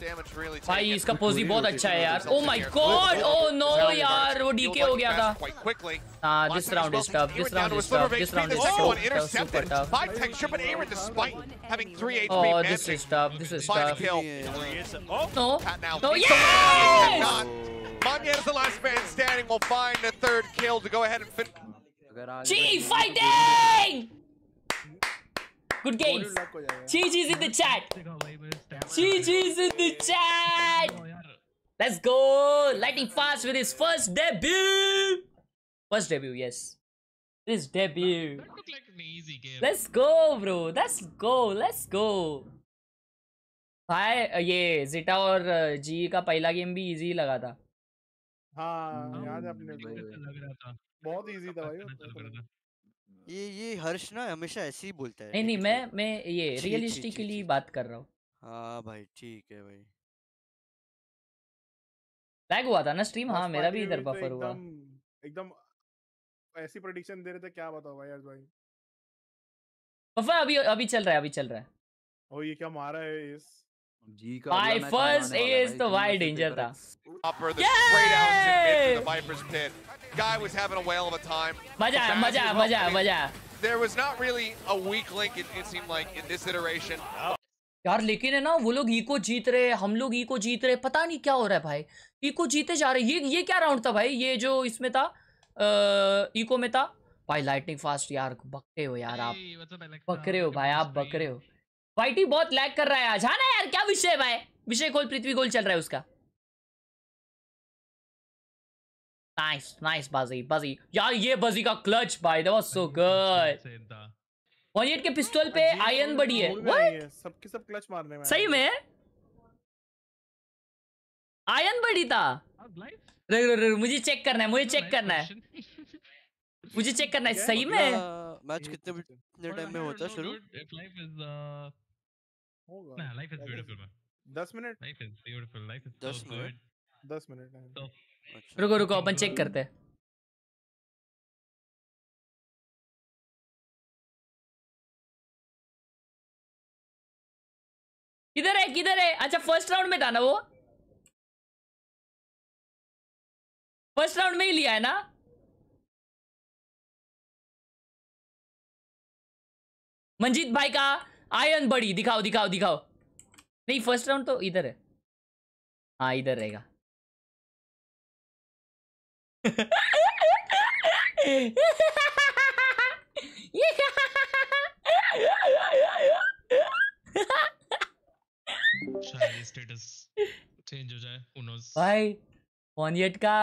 Damage really भाई taken. इसका पोजी बहुत अच्छा है यार oh my Here. God Oh, oh no Italian यार वो Feels डीके like हो गया था fast Quite quickly. हाँ this round is tough this round is tough this round is second one super intercepted tough by Texture, but Aaron, despite having 3 HP, Oh, managing this is tough. This is find a tough. kill. Oh, no, Pat now. no, He yes! cannot. Manya is the last man standing. Will find a third kill to go ahead and finish. अगर आज G fighting! Good games. GG's in the chat. GG's in the chat. Let's go. Lightning fast with his first debut. First debut, yes. This debut. That looked like an easy game. Let's go, bro. Let's go. Let's go. भाई ये जिटा और जी का पहला game भी easy लगा था हाँ याद है अपने को बहुत इजी था भाई वो तो। ये ये हर्ष ना हमेशा ऐसे ही बोलता है नहीं नहीं मैं मैं ये रियलिस्टिकली। बात कर रहा हूँ हाँ भाई ठीक है भाई। लैग हुआ था ना स्ट्रीम हाँ मेरा भी इधर हुई तो बफर हुआ। एकदम ऐसी प्रेडिक्शन दे रहे थे क्या बताओ भाई यार भाई। बफर अभी अभी चल रहा है अभी चल रहा है। ओ ये क्या मारा है इस? जी का मैच फ़र्स्ट वाला तो जल्दी भाई से डेंजर था। Upper, the straight out in mid for the Viper's pit. Guy was having a whale of a time. मज़ा मज़ा. मज़ा मज़ा। There was not really a weak link, it, it seemed like, in this iteration. यार लेकिन है ना वो लोग ईको जीत रहे हम लोग ईको जीत रहे पता नहीं क्या हो रहा है भाई। इको जीते जा रहे ये ये क्या राउंड था भाई? ये जो इसमें था इको में था? भाई लाइटनिंग फास्ट यार बकरे हो यार आप। बकरे हो भाई आप बकरे हो। वाइटी बहुत लैग कर रहा है आज। हाँ ना यार क्या विषय है भाई? विषय गोल पृथ्वी गोल चल रहा है उसका। नाइस नाइस बाजी बाजी यार ये बाजी का क्लच भाई दैट वाज सो गुड 108 के पिस्तौल पे आयन बड़ी है? ये, सबके सब क्लच मारने में सही में? आयन बड़ी था। रुक रुक रुक मुझे चेक करना है मुझे चेक करना है। मुझे चेक करना है सही में? मैच कितने कितने टाइम में होता है शुरू? uh, होगा। life is beautiful, man. दस मिनट। Life is beautiful. Life is दस so मिनट? good. दस मिनट रुको रुको अपन चेक करते हैं। किधर है किधर है? अच्छा फ़र्स्ट राउंड में था ना वो? फ़र्स्ट राउंड में ही लिया है ना? मंजीत भाई का आयन बड़ी, दिखाओ दिखाओ दिखाओ। नहीं फ़र्स्ट राउंड तो इधर है। हाँ इधर रहेगा। शायद स्टेटस चेंज हो जाए who knows? भाई पॉनियट का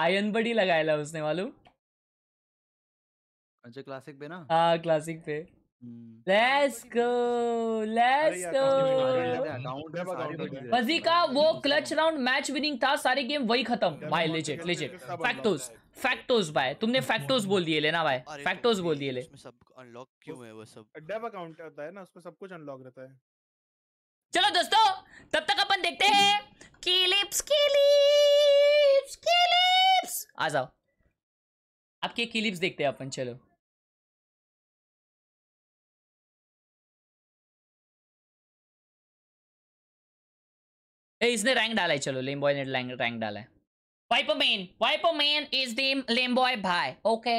आयन बड़ी लगाया उसने मालूम? अच्छा क्लासिक पे ना? हाँ क्लासिक पे। Let's go let's go fuzzy का वो क्लच राउंड मैच विनिंग था सारे गेम वही खत्म। भाई लेजेट लेजेट फैक्टोस फैक्टोस भाई तुमने फैक्टोस बोल दिए लेना भाई। फैक्टोस बोल दिए ले। सब अनलॉक क्यों है वो सब? डेव अकाउंट होता है ना उसमें सब कुछ अनलॉक रहता है। चलो दोस्तों, तब तक अपन देखते हैं किलिप्स किलिप्स किलिप्स आ जाओ। आपके किलिप्स देखते हैं अपन, चलो। ए, इसने रैंक डाला है, चलो लेम बॉय ने रैंक डाला है। Viper man Viper man is the lame boy भाई ओके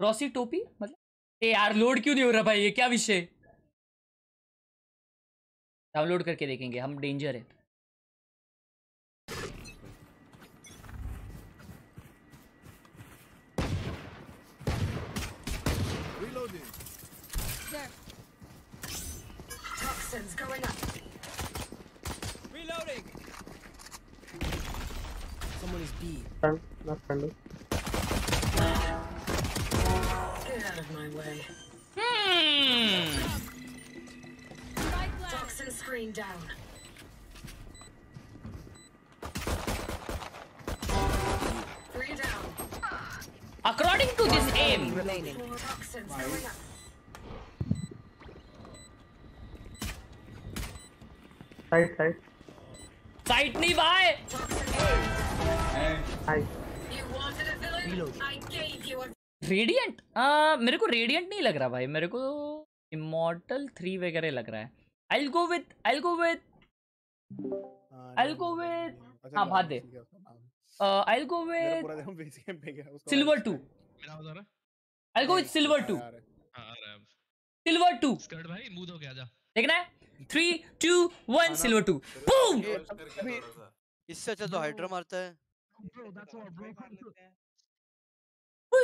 रॉसी टोपी मतलब? ए यार लोड क्यों नहीं हो रहा भाई ये क्या विषय डाउनलोड करके देखेंगे हम डेंजर है Reloading. Toxins going up. Reloading. Someone is B. not friendly. Get out of my way. Hmm. Toxin screen down. Three down. According to this aim. Remaining. Side, side. Side nahi bhai. Hey. Hi. You wanted a villain? Reload. I gave you a radiant आ, मेरे को radiant नहीं लग रहा भाई मेरे को immortal three वगैरह लग रहा है। I go with I go with I go with हाँ भाग दे। आई गो उसको सिल्वर टू मेरा आवाज़ आ रहा I go with silver two आ रहा सिल्वर टू स्कर्ट भाई मूव हो गया जा। देखना है। Three two one silver two boom इससे अच्छा तो हाइड्रा मारता है।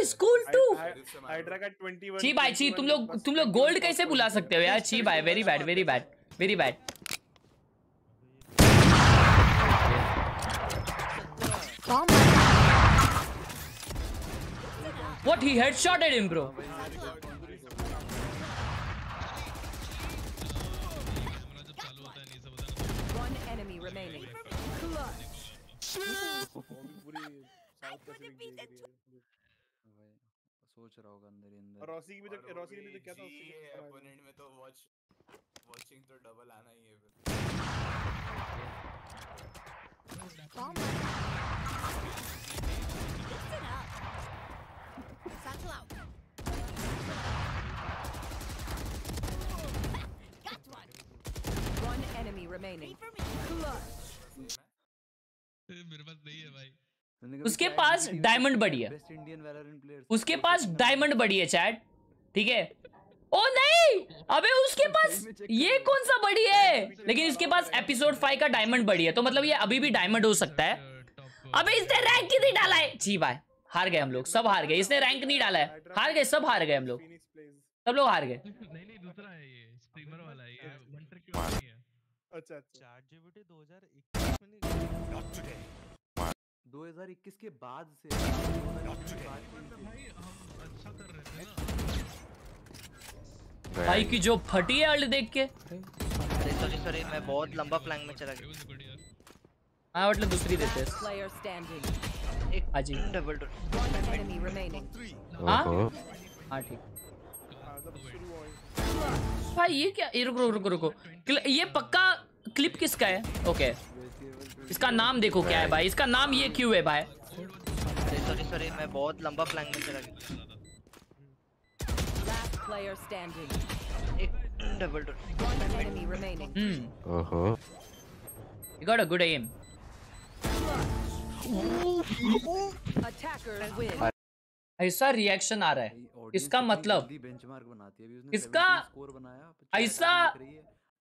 स्कूल टू हाइड्रा का 21 ची भाई ची तुम लोग तुम लोग गोल्ड कैसे बुला सकते हो यार? ची भाई very bad very bad very bad What he headshotted him, bro. One enemy remaining. पूरी सोच रहा होगा अंदर ही अंदर और रॉसी की भी तो रॉसी के लिए तो क्या था जी उससे है क्या था? ओपोनेंट में तो वॉच वॉचिंग तो डबल आना ही है फिर Satchel out. One enemy remaining. मेरे पास नहीं है भाई उसके पास डायमंड बड़ी है। उसके पास डायमंड बड़ी है चैट ठीक है? ओ नहीं! अबे उसके पास ये कौन सा बड़ी है? लेकिन इसके पास एपिसोड फाइव का डायमंड बड़ी है तो मतलब ये अभी भी डायमंड हो सकता है। अबे इसने रैंक ही नहीं डाला है। जी भाई हार गए हम लोग सब हार गए। इसने रैंक नहीं डाला है। हार गए सब हार गए हम लोग। सब लोग हार गए। नहीं नहीं दूसरा है ये स्ट्रीमर वाला है ये वन ट्रिक क्यों नहीं है? अच्छा अच्छा। 2021 में नहीं नॉट टुडे 2021 के बाद से 2021 के बाद से- भाई हम अच्छा कर रहे थे ना। भाई की जो फटी है अल्ट देख के। सॉरी सॉरी मैं बहुत लंबा फ्लैंग में चला गया। हाँ मतलब दूसरी देते हैं। Standing. हाँ जी। Double remaining. हाँ? हाँ ठीक। भाई ये क्या? रुको रुको रुको ये पक्का क्लिप किसका है? ओके इसका नाम देखो क्या है भाई। इसका नाम ये क्यों है भाई? सॉरी सॉरी मैं बहुत लंबा फ्लैंक में चला गया। एक डबल डोर हम्म ओहो। You got a good aim ऐसा रिएक्शन आ रहा है। इसका मतलब इसका ऐसा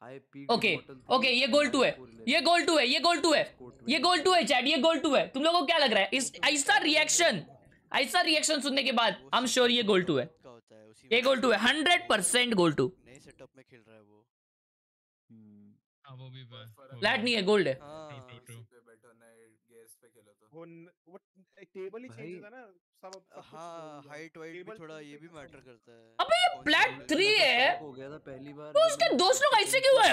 ओके ओके ये गोल टू है। ये गोल टू है ये गोल टू है। ये गोल टू है चैट ये गोल टू है। तुम लोगों को क्या लग रहा है? इस ऐसा रिएक्शन ऐसा रिएक्शन सुनने के बाद आई एम श्योर ये गोल टू है। ये गोल टू है हंड्रेड परसेंट गोल टू नए सेटअप में खेल रहा है वो। हाँ वो भी फ्लैट नहीं है गोल्ड है। वो वो टेबल ही चेंज होता ना सब सब कुछ हाँ हाइट वाइट भी थोड़ा ये भी मैटर करता है। अबे ये फ्लैट थ्री है। हो? गया था पहली बार तो उसके दोस्त लोग ऐसे क्यों है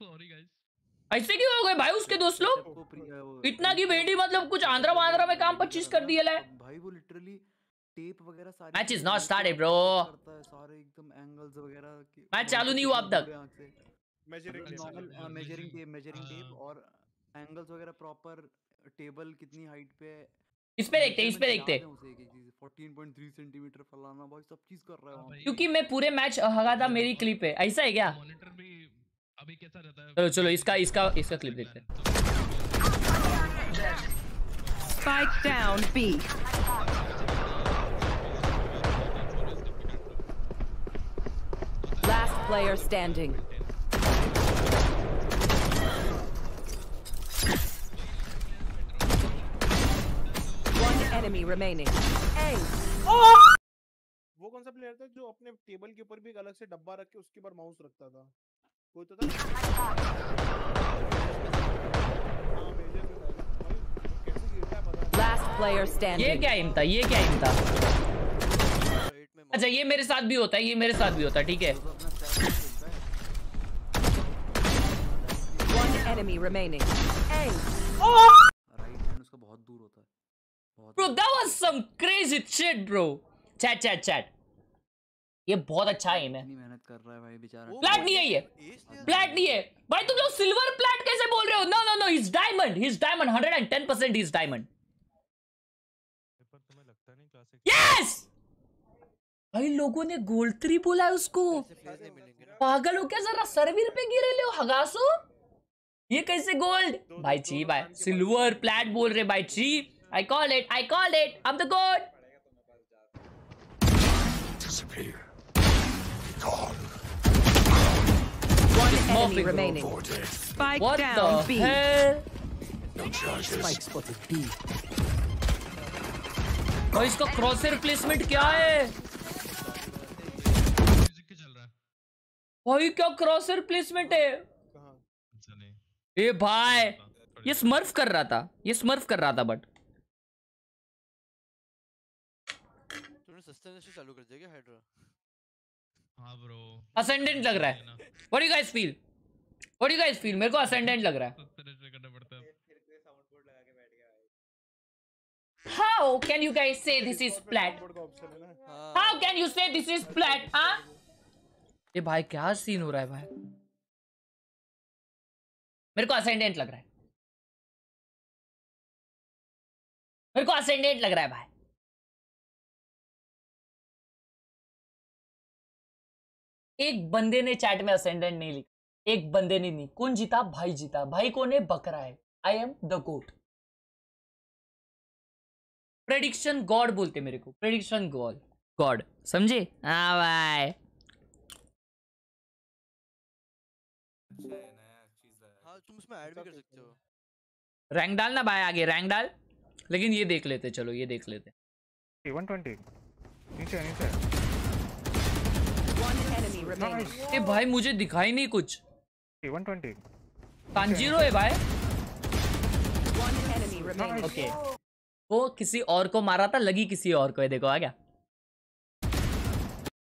सॉरी गाइस ऐसे क्यों हो गए भाई उसके दोस्त लोग? इतना की भेंडी मतलब कुछ आंध्रा वांद्रा में काम पच्चीस कर दिया है भाई वो लिटरली टेप वगैरह सारी started, bro. करता है सारे एकदम एंगल्स वगैरह मैच चालू नहीं हुआ अब तक। मेजरिंग टेप मेजरिंग टेप और एंगल्स वगैरह प्रॉपर टेबल कितनी हाइट पे है इस पे देखते हैं, इस पे देखते हैं। 14.3 सेंटीमीटर फलाना भाई सब चीज़ कर रहा है क्योंकि मैं पूरे मैच हगा था मेरी क्लिप है ऐसा है क्या अभी कैसा रहता है चलो चलो इसका इसका इसका क्लिप देखते हैं Spike down B. Last player standing. One enemy remaining. A. वो कौन सा प्लेयर था जो अपने टेबल के ऊपर भी एक अलग से डब्बा रख के उसके ऊपर माउस रखता था कोई तो था नहीं। Last player ये क्या एम था ये क्या एम था अच्छा ये मेरे साथ भी होता है ये मेरे साथ भी होता है ठीक है One enemy remaining. A. Right hand उसका बहुत दूर होता है Bro, that was some crazy shit, bro. Chat, chat, chat. ये बहुत अच्छा एम है। इतनी मेहनत कर रहा है भाई बेचारा। प्लैट नहीं है ये। प्लैट नहीं है। भाई तुम लोग सिल्वर प्लैट कैसे बोल रहे हो? No no no is diamond is diamond 110 percent is diamond yes भाई लोगों ने गोल्ड थ्री बोला है उसको। पागल हो क्या? जरा सर्विर पे गिरे ले हगासो। ये कैसे गोल्ड भाई जी भाई सिल्वर प्लैट बोल रहे भाई ची call it I call it I am the God Disappear. One enemy Morphing. remaining. Spike What down the B. hell? No charges. Spike spotted B. भाई इसका क्रॉसर प्लेसमेंट क्या है भाई क्या क्रॉसर प्लेसमेंट है ए भाई ये स्मर्फ कर रहा था ये स्मर्फ कर रहा था बट सस्ते से चालू कर दिया क्या हाइड्रा हाँ ब्रो असेंडेंट लग रहा है। What you guys feel what you guys feel मेरे को असेंडेंट लग रहा है। करना पड़ता है। फिर से साउंड बोर्ड लगा के बैठ गया how can you guys say this is flat how can you say this is flat हाँ। ये भाई क्या सीन हो रहा है भाई? मेरे को असेंडेंट लग रहा है। मेरे को असेंडेंट लग रहा है भाई। एक बंदे ने चैट में असेंडेंट नहीं लिखा। एक बंदे ने नहीं। कौन जीता? भाई जीता। भाई कौन है? बकरा है। I am the goat prediction God बोलते मेरे को। प्रेडिक्शन गॉड गॉड समझे? हाँ भाई। हाँ तुम उसमें ऐड भी कर सकते हो। रैंक डाल ना भाई आगे। रैंक डाल। लेकिन ये देख लेते चलो ये देख लेते। 120 नीचे नीचे. ए भाई मुझे दिखाई नहीं कुछ। 120 तांजीरो है भाई। One enemy remaining. ओके वो किसी और को मारा था लगी किसी और को है देखो आ गया।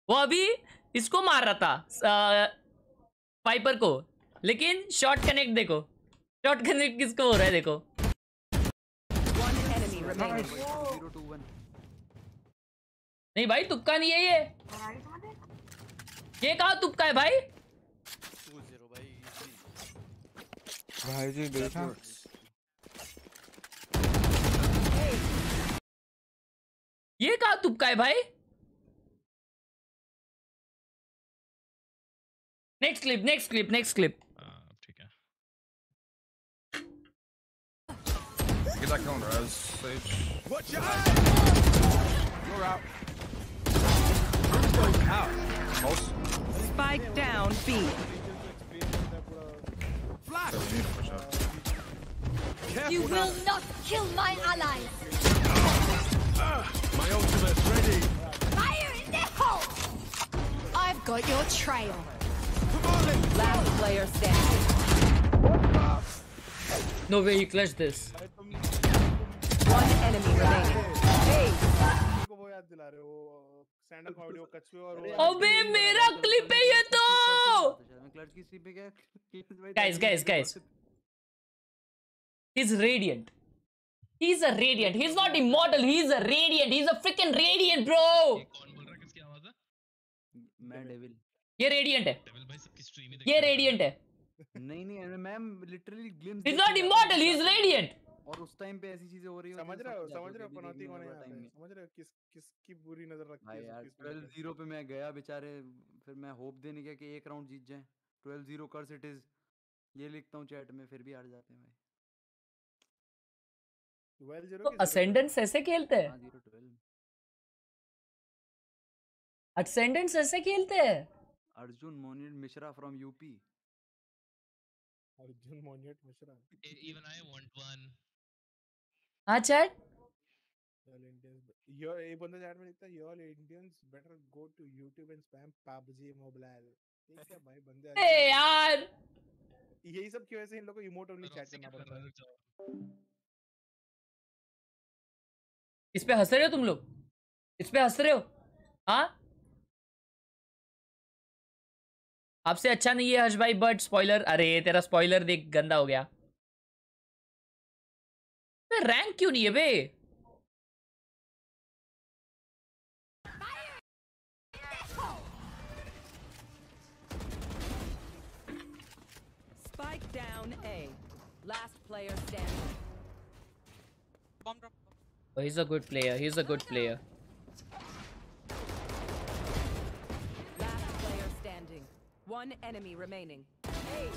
वो अभी इसको मार रहा था पाइपर को। लेकिन शॉर्ट कनेक्ट देखो। शॉर्ट कनेक्ट किसको हो रहा है देखो। नहीं भाई तुक्का नहीं है ये। के कहा तुपका है भाई भाई जी देखा ये कहा तुपका है भाई next clip next clip next clip Get that counter, as Sage. Watch out! You're out. You're out. Most. Spike down B. Flash! You will not kill my allies. My ultimate's ready. Fire in the hole. I've got your trail. Last player standing. No way you clutched this. One enemy remaining. Hey. सैंड अबे मेरा clip है ये तो! Clutch guys guys guys is radiant he is a radiant he is not immortal he is a radiant he is a freaking radiant bro कौन बोल रहा है? किसकी आवाज़ है? मैं डेविल ये रेडिएंट है। डेविल भाई सबकी स्ट्रीम में देख ये रेडिएंट है। नहीं नहीं ma'am literally Glimpse is not immortal he is radiant और उस टाइम पे ऐसी चीज़ें हो रही होती समझ रहे हो समझ रहे हो पनौती कौन है। समझ रहे हो किस किसकी बुरी नज़र रखती भाई है यार किस पे? ट्वेल्व ज़ीरो पे मैं गया बेचारे फिर मैं होप देने गया कि एक राउंड जीत जाए। Twelve zero curse it is. ये लिखता हूँ चैट में फिर भी हार जाते हैं भाई। तो ascendants ऐसे खेलते हैं? हाँ ट्वेल्व। Ascendants ऐसे खेलते हैं? अर्जुन मोनिट Mishra from UP Arjun मोनियट Mishra. Even I want one. हाँ चैट your एक बंदा चैट में लिखता है y'all Indians better go to YouTube and spam PUBG Mobile. ठीक है भाई बंदे ए यार! यही सब की वजह से इन लोगों को इमोट ओनली चैट करना पड़ता है। इस पे हंस रहे हो तुम लोग? इस पे हंस रहे हो? हाँ? आपसे अच्छा नहीं है हर्ष भाई बट स्पॉइलर अरे तेरा स्पॉइलर देख गंदा हो गया। रैंक क्यों नहीं है बे Spike down A. Last player standing. Oh, he's a good player. He's a good player. Last player standing. One enemy remaining. A.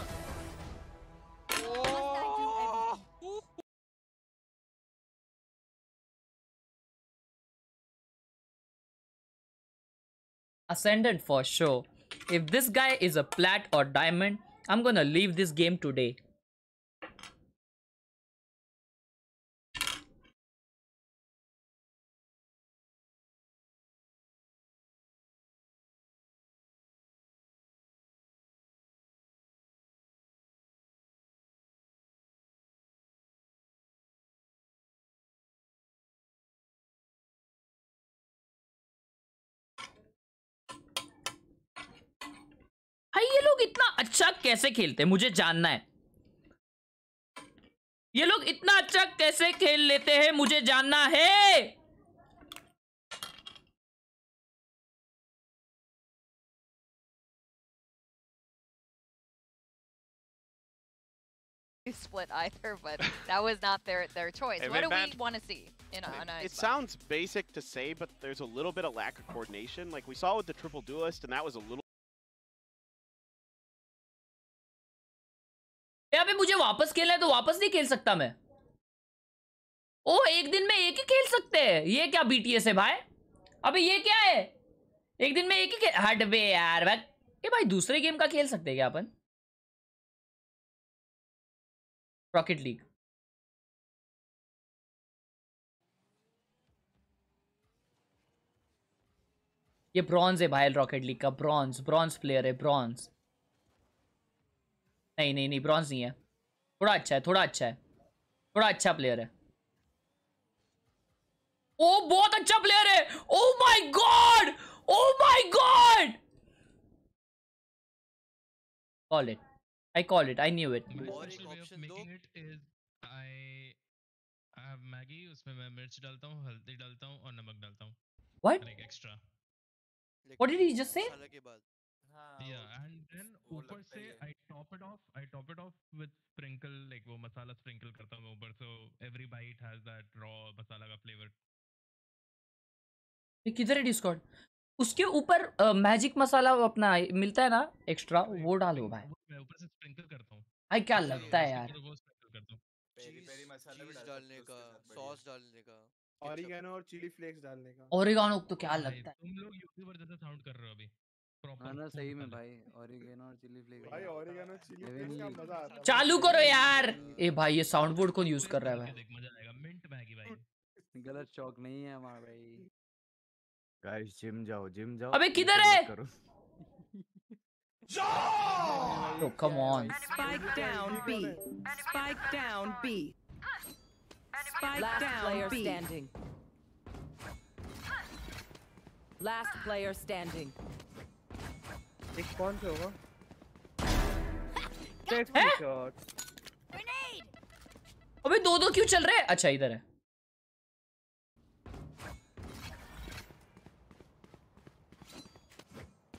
Ascendant for sure. If this guy is a plat or diamond, I'm gonna leave this game today. कैसे खेलते हैं मुझे जानना है ये लोग इतना अच्छा कैसे खेल लेते हैं मुझे जानना है split either, but that was not their their choice. Hey, what do Van- we want to see in a, on a It sounds basic to say, but there's a little bit of lack of coordination. Like we saw with the triple duelist, and that was a little. मुझे वापस खेलना है तो वापस नहीं खेल सकता मैं। ओ एक दिन में एक ही खेल सकते हैं। ये क्या बीटीएस है भाई? अबे, ये क्या है? एक दिन में एक ही हट बे यार, भाई। ये भाई दूसरे गेम का खेल सकते हैं क्या अपन? रॉकेट लीग ये ब्रॉन्ज है भाई रॉकेट लीग का ब्रॉन्ज ब्रॉन्ज प्लेयर है ब्रॉन्ज नहीं नहीं नहीं ब्रॉन्ज नहीं है। थोड़ा अच्छा है थोड़ा अच्छा है। थोड़ा अच्छा प्लेयर है। ओ बहुत अच्छा प्लेयर है। ओ my God oh my God call it I call it I knew it I I उसमें मैं मिर्च डालता हूँ हल्दी डालता हूँ और नमक डालता हूँ। What? like extra What did he just say? Masala yeah and then ऊपर से I top it off I top it off with sprinkle like वो मसाला sprinkle करता हूँ ऊपर so every bite has that raw मसाला का flavor. किधर है Discord उसके ऊपर मैजिक मसाला अपना मिलता है ना एक्स्ट्रा वो डालो भाई। मैं ऊपर से स्प्रिंकल करता हूँ। भाई क्या लगता है यार? वो sprinkle करता हूँ। पेरी पेरी मसाला भी डालने का हो सॉस डालने का ऑरिगेनो और चिली फ्लेक्स डालने का। ओरिगानो तो क्या लगता है? तुम लोग यूट्यूबर जैसा साउंड कर रहे हो अभी। प्रॉपर। सही में भाई ऑरिगेनो और चिली फ्लेक्स भाई ऑरिगेनो चिली फ्लेक्स का मज़ा आता है। चालू करो यार। ए भाई ये साउंड बोर्ड कौन यूज़ कर रहा है भाई? देख मज़ा आएगा। मिंट मैगी भाई। गलत शौक नहीं है हमारा भाई। गाइस जिम जाओ जिम जाओ। अबे किधर है? Oh, come on. Spike down B. Spike down B. Spike Last down player B. standing. Last player standing. एक कौन से होगा। अबे दो दो क्यों चल रहे हैं? अच्छा इधर है।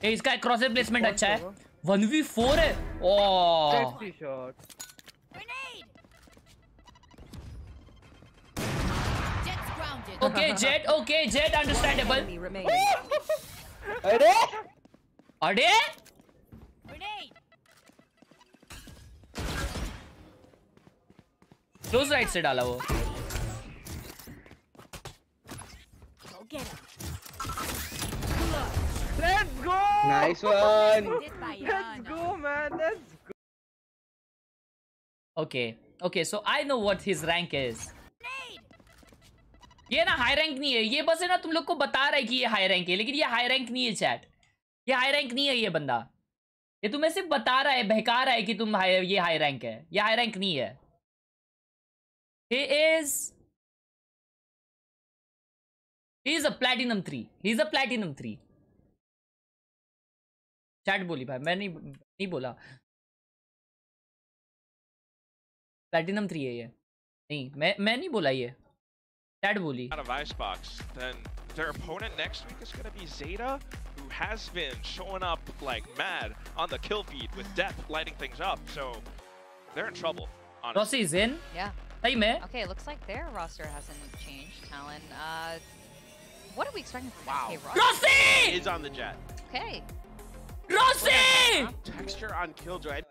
ए इसका क्रॉसर प्लेसमेंट अच्छा है। वन वी फोर है? ओ shot okay jet okay jet understandable अरे! अरे क्लोज राइट से डाला वो Go. Let's go Nice one. Let's Yana. Go man let's Okay, okay, so I know what his rank is. ये ना हाई रैंक नहीं है ये बस है ना तुम लोग को बता रहा है कि ये हाई रैंक है लेकिन ये हाई रैंक नहीं है चैट ये हाई रैंक नहीं है ये बंदा। ये तुम्हें सिर्फ़ बता रहा है बहका रहा है कि तुम हाई ये हाई रैंक है। ये हाई रैंक नहीं है। Platinum 3 he is a platinum 3 chat बोली भाई मैं नहीं नहीं बोला। प्लैटिनम थ्री है ये। नहीं मैं मैं नहीं बोला ये। चैट बोली। Out of Icebox, then their opponent next week is going to be Zeta, has been showing up like mad on the kill feed with death lighting things up. So they're in trouble. Rossi Rossi's in? Yeah. Hey, man. Okay, looks like their roster hasn't changed. Talon, uh, what are we expecting from wow. SK Rossi? Rossi! Is on the Jett. Okay. Rossi! Texture on Killjoy.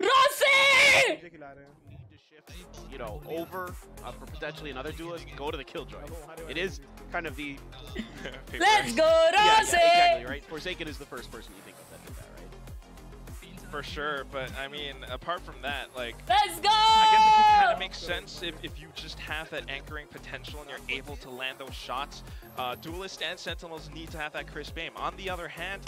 Rossi! You know, over uh, for potentially another duelist, go to the Killjoy. It is kind of the... Let's go, Rossi! Yeah, yeah, exactly, right? Forsaken is the first person you think of For sure, but I mean, apart from that, like, Let's go! I guess it can kind of make sense if, if you just have that anchoring potential and you're able to land those shots. Uh, Duelist and Sentinels need to have that crisp aim. On the other hand,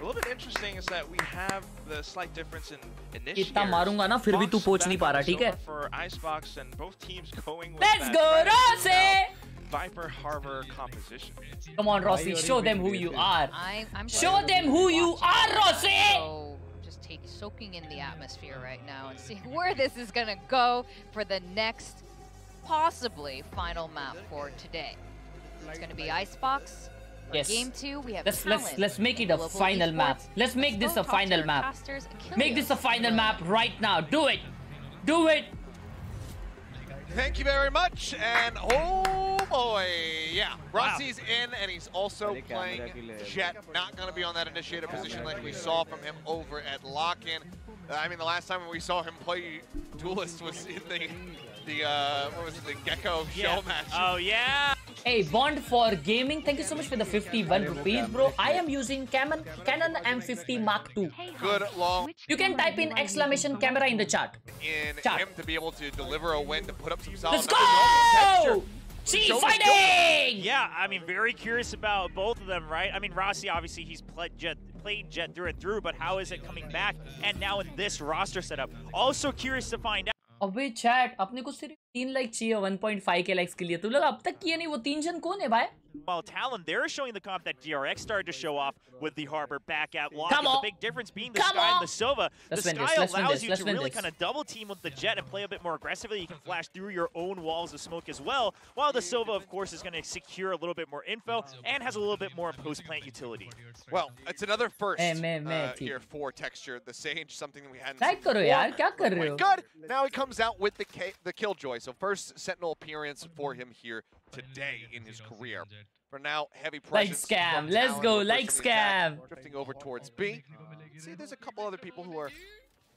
a little bit interesting is that we have the slight difference in initiators. इतना मारूंगा ना फिर भी तू Fox पोच नहीं back पा on रहा ठीक है Sova For Icebox and both teams going with Let's that go strategy Rossi now. Viper Harbor composition. Come on Rossi show them who you are I, I'm Show them who you are Rossi So just take soaking in the atmosphere right now and see where this is gonna go for the next, possibly final map for today. It's gonna be Icebox. Yes. Game two, we have Let's let's let's make it a final map. Let's make this a final map. casters, Make this a final map right now. Do it. Do it. Thank you very much, and oh boy, yeah, Rossi's in, and he's also playing Jett. Not going to be on that initiator position like we saw from him over at Lock-In. Uh, I mean, the last time we saw him play Duelist was in the the uh, what was it, the Gekko Yeah. show match. Oh yeah. Hey, Bond for gaming. Thank you so much for the 51 rupees, bro. I am using Canon Canon M50 Mark II. Good long You can type in exclamation camera in the chat. in Chat. him to be able to deliver a win to put up some solid Let's go! Texture. See Show us fighting! Yeah, I mean, very curious about both of them, right? I mean, Rossi obviously he's played Jett, played Jett through and through, but how is it coming back? And now in this roster setup, also curious to find out. अबे chat अपने को सिर्फ़ तीन like चाहिए 1.5 के likes के लिए। तुम लोग, अब तक किए नहीं वो तीन जन, कौन है भाई? while Talon, they're showing the comp that DRX started to show off with the Harbor back out lock. Come on. The big difference being the Come Skye on. and the Sova. The Let's Skye allows Let's you to really kind of double team with the Jett and play a bit more aggressively. You can flash through your own walls of smoke as well, while the Sova, of course, is going to secure a little bit more info and has a little bit more post-plant utility. Well, it's another first uh, here for Texture, the Sage, something we hadn't seen before. Good. Now he comes out with the, the Killjoy. So first Sentinel appearance for him here today in his career. For now, heavy pressure. Like scam. Let's go. Like scam. Drifting over towards B. See, there's a couple other people who are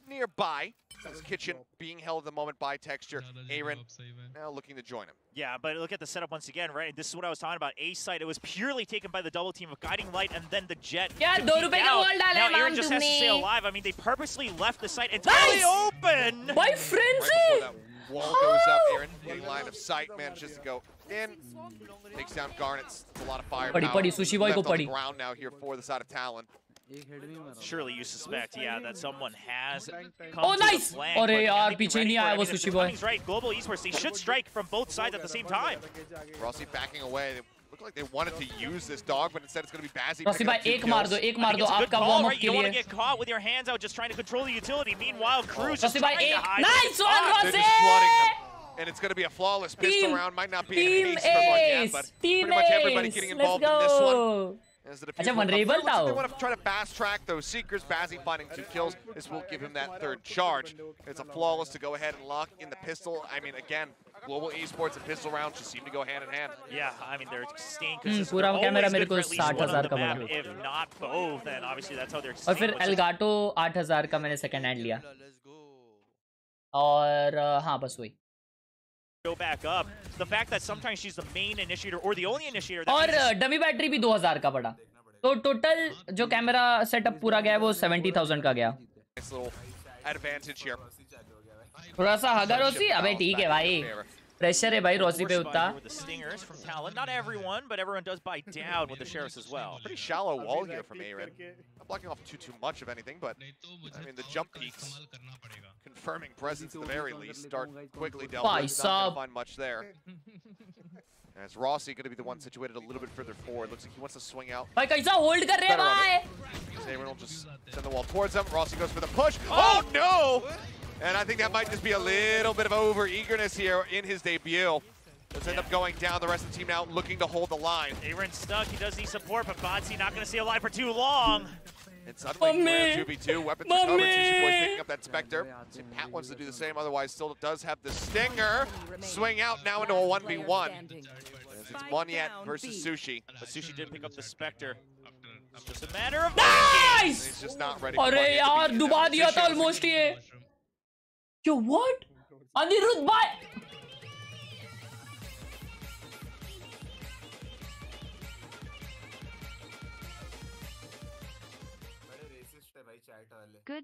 nearby. This kitchen being held at the moment by Texture. Aaron now looking to join him. Yeah, but look at the setup once again, right? This is what I was talking about. A site, it was purely taken by the double team of Guiding Light and then the Jett. Yeah, do rupees ka Now Aaron just has to stay alive. I mean, they purposely left the site entirely nice! open. By frenzy. Right Wall goes up, oh! Aaron, hitting line of sight, manages to go in, takes down Garnet, a lot of fire. Buddy, paddy, sushi boy go paddy. Ground now here for the side of Talon. Surely you suspect, yeah, that someone has oh, come Oh, nice! Flank, oh, yaar, piche nahi I was sushi boy. He's right, Global Esports, should strike from both sides at the same time. Rossi backing away, Look like they wanted to use this dog, but instead it's going to be Bazzi. Rossi bhai, ek mar do, ek mar do aapka right? You don't want to get caught with your hands out just trying to control the utility. Meanwhile, oh. Crws Rossi is trying bhai, to hide. Nice one, Rossi! And it's going to be a flawless pistol round. Might not be team an ace, ace for but pretty much everybody getting involved in this one. As the Achha, they want to try to fast track those Seekers. Bazzi finding two kills. This will give him that third charge. It's a flawless to go ahead and lock in the pistol. I mean, again, global esports and pistol rounds just seem to go hand in hand. Yeah, I mean, they're staying hmm, consistent. पूरा They're camera always मेरे good for को at least साठ one on हज़ार the का map, बना If not both, then obviously that's how they're और staying. फिर is- Elgato आठ हज़ार का मैंने सेकंड हैंड लिया और अ, हाँ बस वही go back up. The fact that sometimes she's the main initiator or the only initiator. That और डमी बैटरी भी 2000 का पड़ा तो टोटल जो कैमरा सेटअप पूरा गया वो 70000 का गया Nice little advantage here. थोड़ा सा हगा रोसी अबे ठीक है भाई प्रेशर है भाई रोसी पे forced by उतना here with the stingers from Talon. Not everyone, but everyone does buy down with the sheriffs as well. Pretty shallow wall here from Aaron. Not blocking off too too much of anything, but I mean the jump peaks confirming presence at the very least. Start quickly dealt Bhai with. Not gonna sahab. find much there. As Rossi going to be the one situated a little bit further forward. Looks like he wants to swing out. भाई कैसा hold कर रहे हैं Better of भाई it. As Aaron will just send the wall towards him. Rossi goes for the push. Oh no! And I think that might just be a little bit of over eagerness here in his debut. Let's end up going down. The rest of the team now looking to hold the line. Aaron's stuck. He does need support, but Bodsy not going to stay alive for too long. And suddenly, Mommy. 2v2, weapons Mommy. recovered. Sushi Boy's picking up that Spectre. Pat wants to do the same, otherwise still does have the Stinger. Swing out now into a 1v1. It's Monyet versus Sushi. But Sushi did pick up the Spectre. It's just a matter of nice! He's just not ready. अरे यार डुबा दिया था almost ये. Yo what? Anirudh भाई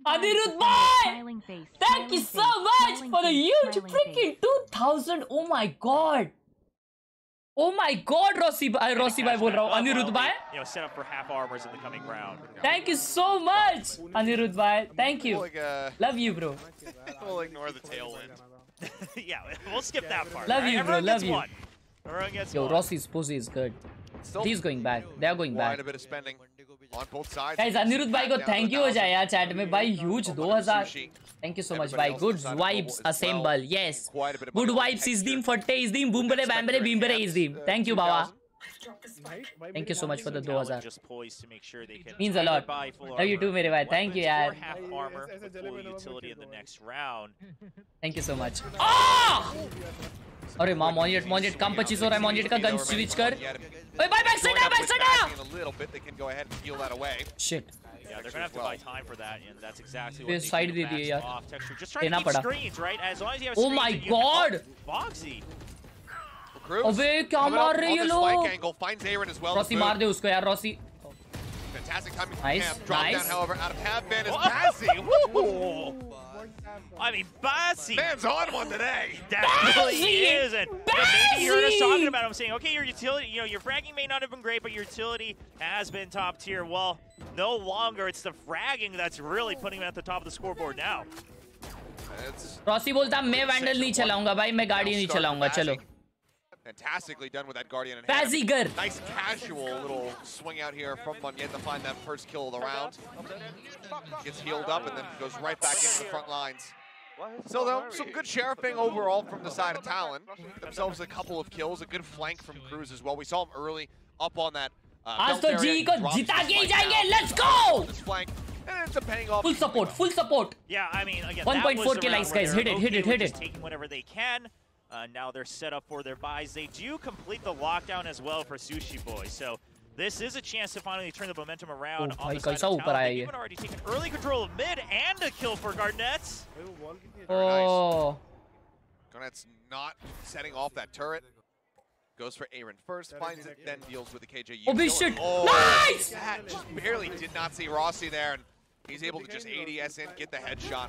अनिरुद्ध भाई Thank you so much for the huge freaking 2000 oh my god oh my god Rossi भाई Rossi भाई बोल रहा हूँ अनिरुद्ध भाई You know, set up for half armors in the coming round. Thank you so much Anirudh भाई Thank you Like, uh, love you bro we'll ignore the tailwind. yeah, we'll skip that part. Love right? you, bro, Everyone love gets you. one. Everyone gets Yo one. Rossi's pussy is good Still He's going back they are going Quite back a bit of spending Guys, Anirudh भाई को thank you हो जाए यार chat में। भाई huge 2000 thank you so much भाई good vibes assemble yes good vibes is दीम फट्टे is दीम बूमबले बैंबरे बीमबले इज़ दीम थैंक यू बाबा thank you so much for the 2000 Just poised to make sure they can means a either lot buy full love you armor, too मेरे भाई thank you weapons, यार or half armor with full utility in the next round. Thank you so much अरे मां मॉनिट मॉनिट कम 25 हो रहा है मॉनिट का gun switch कर ओए भाई बैक साइड आ back side uh In a little bit, they can go ahead and peel that away. Shit. Yeah, they're gonna have to buy time for that, and that's exactly फिर what they side do. दे दिए Max यार off texture. Just trying देना to keep पड़ा screens, right? As long as you have Oh screens, my and you God! Oh, Boxy. Crws. अबे क्या मार रही है well. Rossi मार दे उसको यार Rossi. Fantastic timing from nice, Camp. Drop nice. down, however, out of half man is Bazzi. I mean, Bazzi. Man's on one today. That is. And Bazzi! You're us talking about him saying, okay, your utility, you know, your fragging may not have been great, but your utility has been top tier. Well, no longer. It's the fragging that's really putting him at the top of the scoreboard now. Rossi, बोलता मैं vandal नहीं चलाऊंगा भाई मैं गाड़ी नहीं चलाऊंगा चलो Fantastically done with that Guardian in hand. Good. Nice casual little swing out here from Monyet to find that first kill of the round. Gets healed up and then goes right back into the front lines. So though, some good sheriffing overall from the side of Talon. Themselves a couple of kills, a good flank from Crws as well. We saw him early up on that. Uh, Let's go! Flank, and it's a bang off. Full support, full support. Yeah, I mean, again, 1.4 kill. likes, guys. Hit it, hit it, hit it. Taking whatever they can. Uh, now they're set up for their buys. They do complete the lockdown as well for Sushi Boy. So this is a chance to finally turn the momentum around oh, on the side of town. They've even already taken early control of mid and a kill for Garnet. Oh. Nice. Garnet's not setting off that turret. Goes for Aaron first, finds it, then deals with the KJ. Oh, they should! Oh, nice! That just barely did not see Rossi there, and he's able to just ADS in, get the headshot.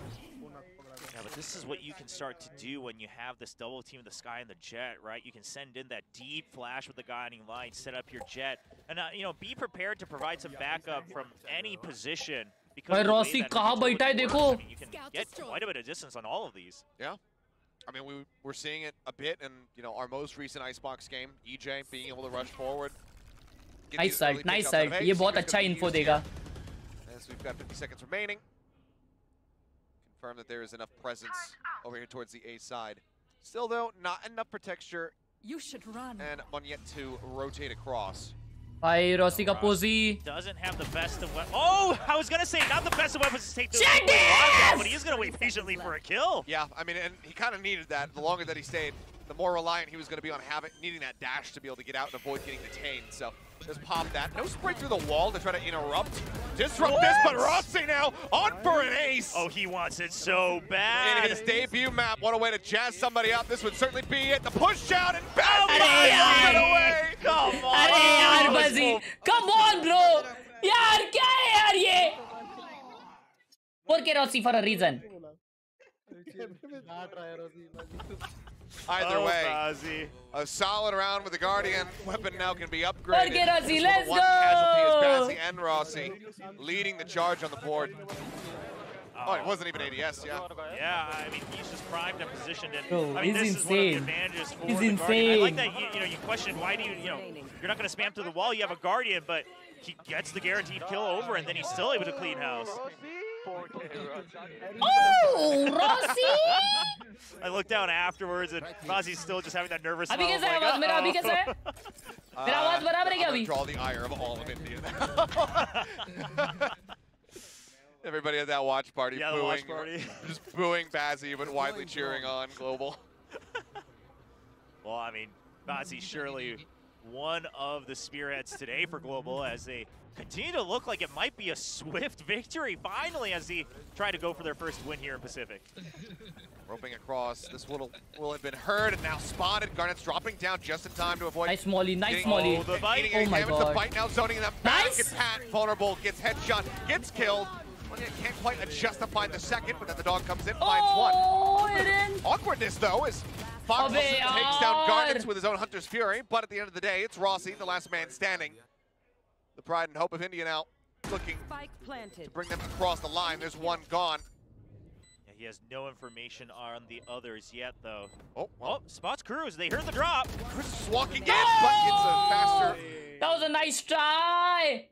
Yeah, but this is what you can start to do when you have this double team of the Skye and the Jett, right? You can send in that deep flash with the guiding light, set up your Jett, and uh, you know be prepared to provide some backup from any position. Because Rossi hai dekho. I mean, you can get quite a bit of distance on all of these. Yeah. I mean, we, we're seeing it a bit in, you know, our most recent Icebox game, EJ being able to rush forward. Nice side, nice side. ये बहुत अच्छा info देगा. As we've got 50 seconds remaining confirm that there is enough presence over here towards the A side. Still, though, not enough for texture. You should run. And Monyet to rotate across. Hi, Rossi Capozzi. Doesn't have the best of weapons. Oh, I was going to say, not the best of weapons to take the down, but he is going to wait patiently for a kill. Yeah, I mean, and he kind of needed that. The longer that he stayed, the more reliant he was going to be on having needing that dash to be able to get out and avoid getting detained. So just pop that. No sprint through the wall to try to interrupt. Disrupt what? this, but Rossi now on for an ace. Oh, he wants it so bad. In his debut map, what a way to jazz somebody up. This would certainly be it. The push out and bam, it away. Come on. Arre, yaar, Bazzi. Come on, bro. Yaar, kya hai yaar ye? 4K Rossi for a reason. Either Oh, way, Bazzi. a solid round with the Guardian. Weapon now can be upgraded. Okay, Rossi, This let's one casualty is. Bazzi and Rossi leading the charge on the board. Oh, it wasn't even uh, ADS, yeah. Yeah, I mean, he's just primed and positioned. And Bro, I mean, he's this is one of the insane. advantages for He's the Guardian. I like that you, you know you question why do you you know you're not going to spam through the wall. You have a Guardian, but he gets the guaranteed kill over, and then he's still able to clean house oh, Rossi! I looked down afterwards, and Rossi's still just having that nervous smile. uh -oh. मेरा आवाज Draw the ire of all of India. Everybody at that watch party yeah, booing, watch party. just booing Bazzi, but widely cheering on Global. well, I mean, Bazzi surely one of the spearheads today for Global as they continue to look like it might be a swift victory finally as they try to go for their first win here in Pacific. Roping across, this will will have been heard and now spotted. Garnet's dropping down just in time to avoid. Nice Molly, nice Molly. Oh, the bite. getting Oh any my damage. God. The bite now zoning in them back. Nice. Gets Pat vulnerable, gets headshot, gets killed. Well, yeah, can't quite justify the second, but then the dog comes in, finds Oh, one. Eren. Awkwardness though is Fox oh, takes down Garnets with his own Hunter's Fury, but at the end of the day, it's Rossi, the last man standing. The pride and hope of India now looking to bring them across the line. There's one gone. Yeah, he has no information on the others yet, though. Oh, well. oh spots Crws. They heard the drop. Crws is walking in, oh! but it's a faster... That was a nice try!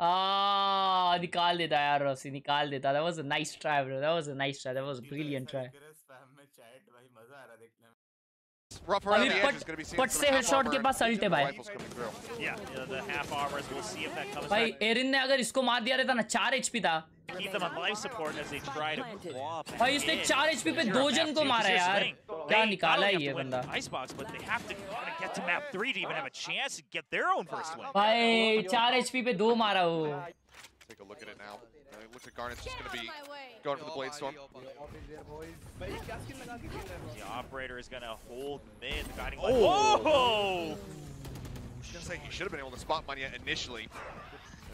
Ah, oh, nikal deta yaar, Rossi. Nikal. That was a nice try, bro. That was a nice try. That was a brilliant try. Rough around अभी the पट edges, going to be seeing some से headshot के पास alt है भाई. Yeah, the half armors. We'll see if that comes भाई. Erin ने अगर इसको मार दिया रहता ना चार एचपी था Keep them on life support as they try to claw back भाई इसने in. चार एचपी पे दो जन को मारा यार क्या निकाला है ये बंदा Icebox, but they have to get to map three to even have a chance to get their own first win. भाई चार एचपी पे दो मारा वो Take a look at it now. Uh, it looks like Garnet's just going to be going for the Blade Storm. The operator is gonna hold mid. The guiding light. Oh! Whoa! I was going to say he should have been able to spot Manya initially.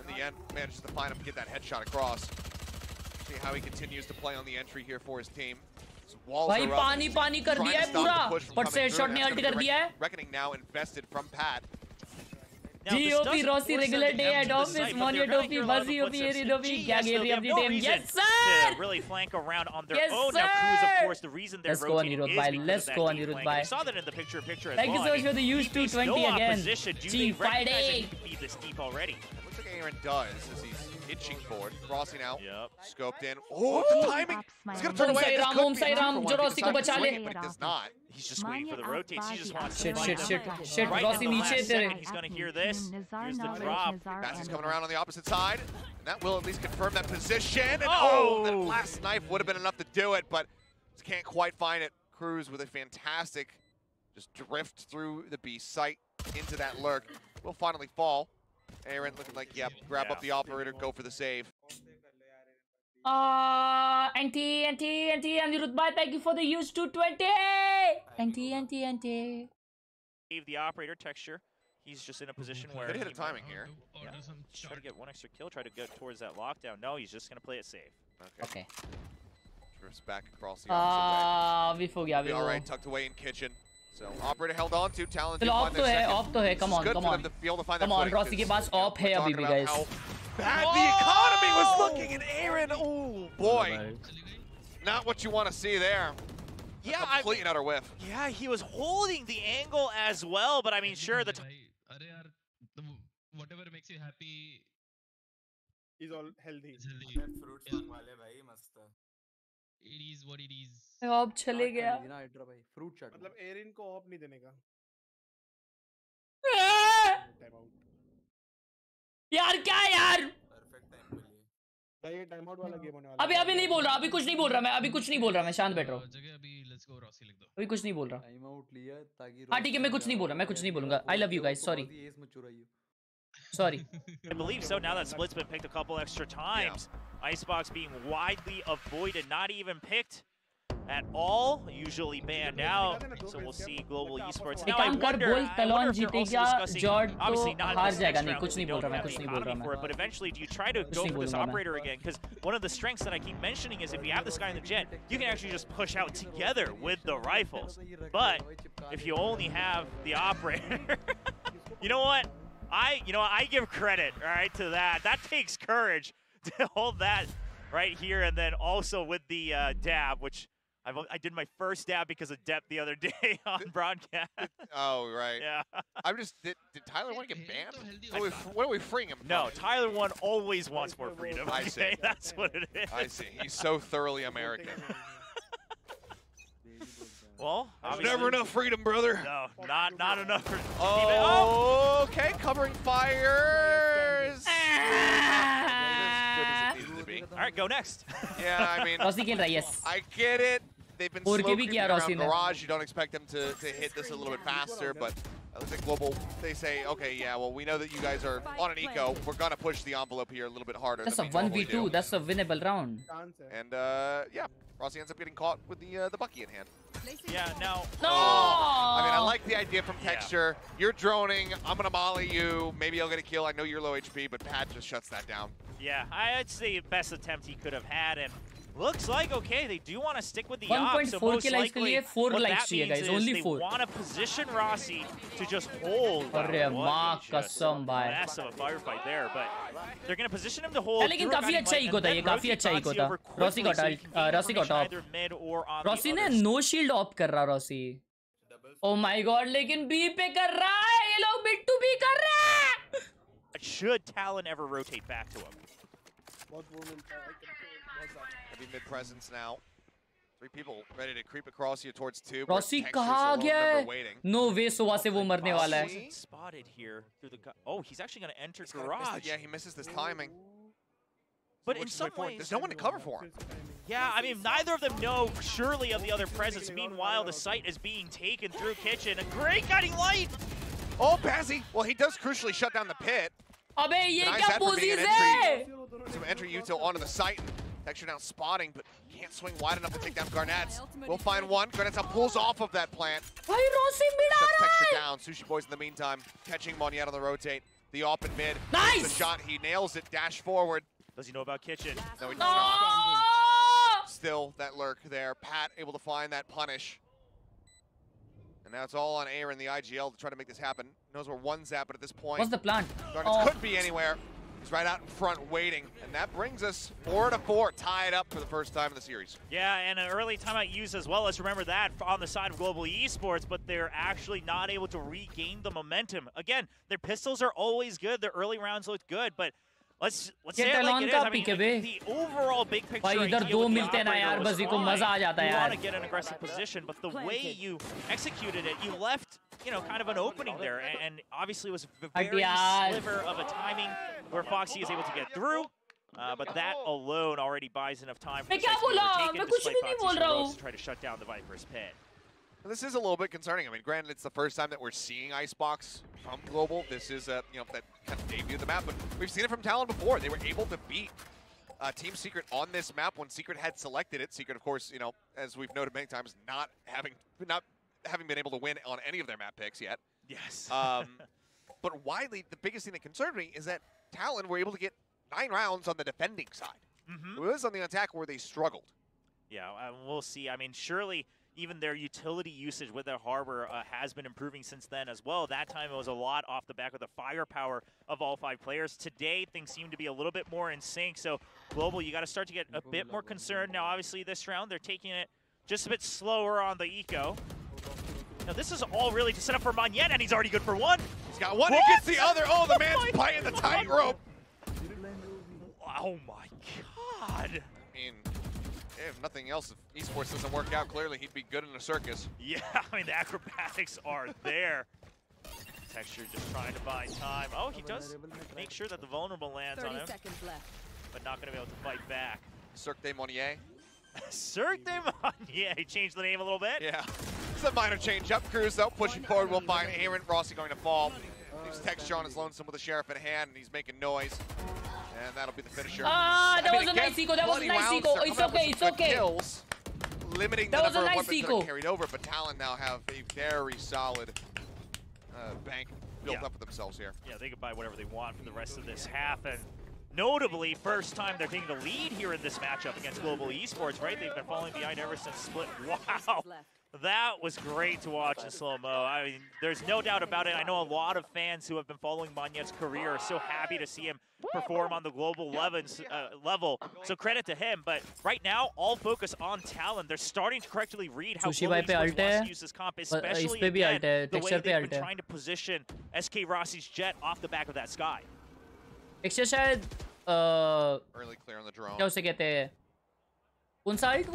In the end, manages to find him, get that headshot across. See how he continues to play on the entry here for his team. His walls भाई are up. पानी पानी कर Trying दिया to है stop पूरा the push from पट से coming through, headshot and ने that's अल्ट gonna कर be दिया है Reckoning now invested from Pat. GOP Rossi regular day at office, Monio Dopey, Bazzi Opie, Eri Dopey, Gagari of the team. Yes, sir! To really flank around on their yes, own. Sir! Now, Crws, of course, the reason they're Let's rotating go on, is by. Let's go on, Niruth Bhai. We saw that in the picture picture Thank you so much for the use 220 again. G, fight this deep already. It looks like Aaron does as he's Hitching board. Crossing out. Yep. Scoped in. Oh, the timing! He's gonna turn away. This could be for one. He but does not. He's just waiting for the rotates. He just wants shit, to shit, shit, shit, shit. Right into the last he's gonna hear this. Here's the drop. Massey's coming around on the opposite side. And that will at least confirm that position. And oh, oh that last knife would have been enough to do it, but can't quite find it. Crws with a fantastic just drift through the B site into that lurk. Will finally fall. Aaron looking like, yep, grab up the operator, go for the save. Uh, NT, NT, NT, Anirudh Bhai, thank you for the use 220! NT, NT, NT. Gave the operator texture. He's just in a position where Could hit a timing here. Yeah. Try to get one extra kill. Try to get towards that lockdown. No, he's just gonna play it safe. Okay. Okay. Drifts back across the opposite Ah, we forgot, we Be all right, tucked away in kitchen. So operator held on to Talon. चलो of तो है off तो है come on come on come on Rossi के पास of है अभी भी guys Bad the economy was looking at Aaron. Oh boy. Not what you want to see there. Yeah, a complete and utter whiff. Yeah, he was holding the angle as well, but I mean, sure, the. अरे यार the whatever makes you happy He's all healthy. is healthy. है It is what it is. अब चले गया। ना hydra भाई fruit चाट मतलब Erin को ऑफ़ नहीं देने का। टाइम आउट यार क्या यार? परफेक्ट टाइम पे लिए। टाइम आउट वाला गेम होने वाला अभी अभी नहीं बोल रहा अभी कुछ नहीं बोल रहा मैं अभी कुछ नहीं बोल रहा मैं शांत बैठ। रहा हूँ जगह अभी लेट्स गो रॉसी लिख दो। अभी कुछ नहीं बोल रहा। टाइम आउट लिया ताकि हाँ ठीक है मैं कुछ नहीं बोल रहा मैं कुछ नहीं बोलूँगा। I love you guys sorry मत चुराइए sorry I believe so. Now that split's been picked a couple extra times. Icebox being widely avoided, not even picked at all. Usually banned out. So we'll see Global Esports. एक Now I काम कर wonder, बोल I wonder तलॉन if they're also जीतेगा discussing, जॉर्ड तो obviously not in हार this जाएगा next नहीं round, कुछ we नहीं बोल don't रहा मैं have कुछ the नहीं बोल रहा economy for it, मैं but eventually, do you try to कुछ go नहीं for this बोलूंगा मैं। operator again? Because one of the strengths that I keep mentioning is if you have this guy in the jet, you can actually just push out together with the rifles. But if you only have the operator, you know what? I, you know. I give credit, all right, to that. That takes courage to hold that right here, and then also with the uh, dab, which I've, I did my first dab because of depth the other day on broadcast. Oh, right. Yeah. I'm just, did, did Tyler want to get banned? What are, we, what are we freeing him No, from? Tyler one always wants more freedom. I see. That's what it is. I see. He's so thoroughly American. Well, there's never enough freedom, brother. No, not not enough. For oh, oh, okay, covering fires. Ah! All right, go next. yeah, I mean, I get it. They've been slow around garage. You don't expect them to, to hit this a little bit faster, but I think Global, they say, okay, yeah, well, we know that you guys are on an eco. We're going to push the envelope here a little bit harder that's a than we normally 1v2 do. that's a winnable round And, uh, yeah, Rossi ends up getting caught with the uh, the Bucky in hand. Yeah, now. No! I mean, I like the idea from Texture. You're droning. I'm going to molly you. Maybe I'll get a kill. I know you're low HP, but Pat just shuts that down. Yeah, I'd say best attempt he could have had, and looks like okay. They do want to stick with the op, so 1.4 most के likes के likely लिए 4 what likes that चाहिए, means guys, is only they 4. want to position Rossi to just hold. अरे What माँ a just कसम भाई mess of a firefight there, but they're going to position him to hold. है, लेकिन do a काफी guiding अच्छा light, eco and था then ये काफी rotate अच्छा इको Rossi था over रॉसी quickly का so you tight can gain Rossi का information top either mid or on Rossi the ने other नो शील्ड ऑप कर रहा रॉसी ओ माय गॉड लेकिन बी पे कर रहा है ये लोग मिड टू बी कर रहे हैं Should Talon ever rotate back to him? Heavy mid presence now. Three people ready to creep across you towards two. Rossi कहाँ गया है? No way सुबह से वो मरने वाला है. Spotted here through the. Oh, he's actually going to enter he's garage. Yeah, he misses this timing. But in some ways, there's no one to cover for him. Yeah, I mean, neither of them know surely of the other presence. Meanwhile, the site is being taken through kitchen. A great guiding light. Oh, Bazzi. Well, he does crucially shut down the pit. अबे ये क्या position है? To Util onto the site. Extra now spotting, but can't swing wide enough to take down Garnets. We'll find one. Garnets pulls off of that plant. Shuts Texture down. Sushiboys in the meantime catching Monyet on the rotate. The AWP mid. Nice! The shot. He nails it. Dash forward. Does he know about Kitchen? No, he does not. Oh! Still that lurk there. Pat able to find that punish. And now it's all on Aaron, the IGL, to try to make this happen. Knows where one's at, but at this point... What's the plan? Garnets oh. could be anywhere. He's right out in front waiting. And that brings us four to four, tied up for the first time in the series. Yeah, and an early timeout use as well. Let's remember that on the side of Global Esports, but they're actually not able to regain the momentum. Again, their pistols are always good. Their early rounds looked good, but let's let's ये say it like Talon it is. का I mean, pick है बे। the overall big picture भाई इधर idea दो with the मिलते हैं ना operator यार was बस इको fine. मजा आ जाता है You want to यार get an aggressive position, but the way you executed it, you left, you know, kind of an opening there, and, and obviously it was a हट very यार। sliver of a timing where Foxy is able to get through. Uh, but that alone already buys enough time for मैं the क्या Sites to be बोला? overtaken मैं कुछ despite भी नहीं Foxy's बोल रहा heroics हूँ। to try to shut down the Viper's pit. This is a little bit concerning. I mean, granted, it's the first time that we're seeing Icebox from Global. This is a, you know, that kind of debut of the map, but we've seen it from Talon before. They were able to beat uh, Team Secret on this map when Secret had selected it. Secret, of course, you know, as we've noted many times, not having not having been able to win on any of their map picks yet. Yes. Um, but widely, the biggest thing that concerned me is that Talon were able to get nine rounds on the defending side. Mhm. It was on the attack where they struggled. Yeah, uh, we'll see. I mean, surely even their utility usage with their harbor uh, has been improving since then as well. That time it was a lot off the back of the firepower of all five players. Today, things seem to be a little bit more in sync. So, Global, you got to start to get a bit more concerned. Now, obviously, this round, they're taking it just a bit slower on the eco. Now, this is all really to set up for Magnet, and he's already good for one. He's got one, he gets the other. Oh, the man's biting the tightrope. Oh, my God. I mean, if nothing else, if esports doesn't work out, clearly he'd be good in a circus. Yeah, I mean, the acrobatics are there. Texture just trying to buy time. Oh, he does make sure that the vulnerable lands on 30 him, seconds left. but not going to be able to fight back. Cirque de Monnier. Cirque de Monnier. He changed the name a little bit. Yeah. It's a minor change up. Crws, though, pushing forward. We'll find Aaron Rossi going to fall. Leaves Texture on his lonesome with the Sheriff in hand, and he's making noise. And that'll be the finisher. Ah, I that mean, was a again, nice eco, that was a nice rounds, eco. It's coming up with okay, it's okay. Kills, limiting That the was a number of nice weapons that eco. are carried over, but Talon now have a very solid uh, bank built Yeah. up for themselves here. Yeah, they can buy whatever they want for the rest of this half. And notably, first time they're taking the lead here in this matchup against Global Esports, right? They've been falling behind ever since split. Wow. That was great to watch in slow-mo. I mean, there's no doubt about it. I know a lot of fans who have been following Monyet's career are so happy to see him perform on the global levels, uh, level, so credit to him. But right now, all focus on Talon. They're starting to correctly read how Sushi wants to use this comp, especially again, the way they've been trying to position SK Rossi's Jett off the back of that Skye. Texture शायद uh, early clear on the drone. क्या उसे get the? उन side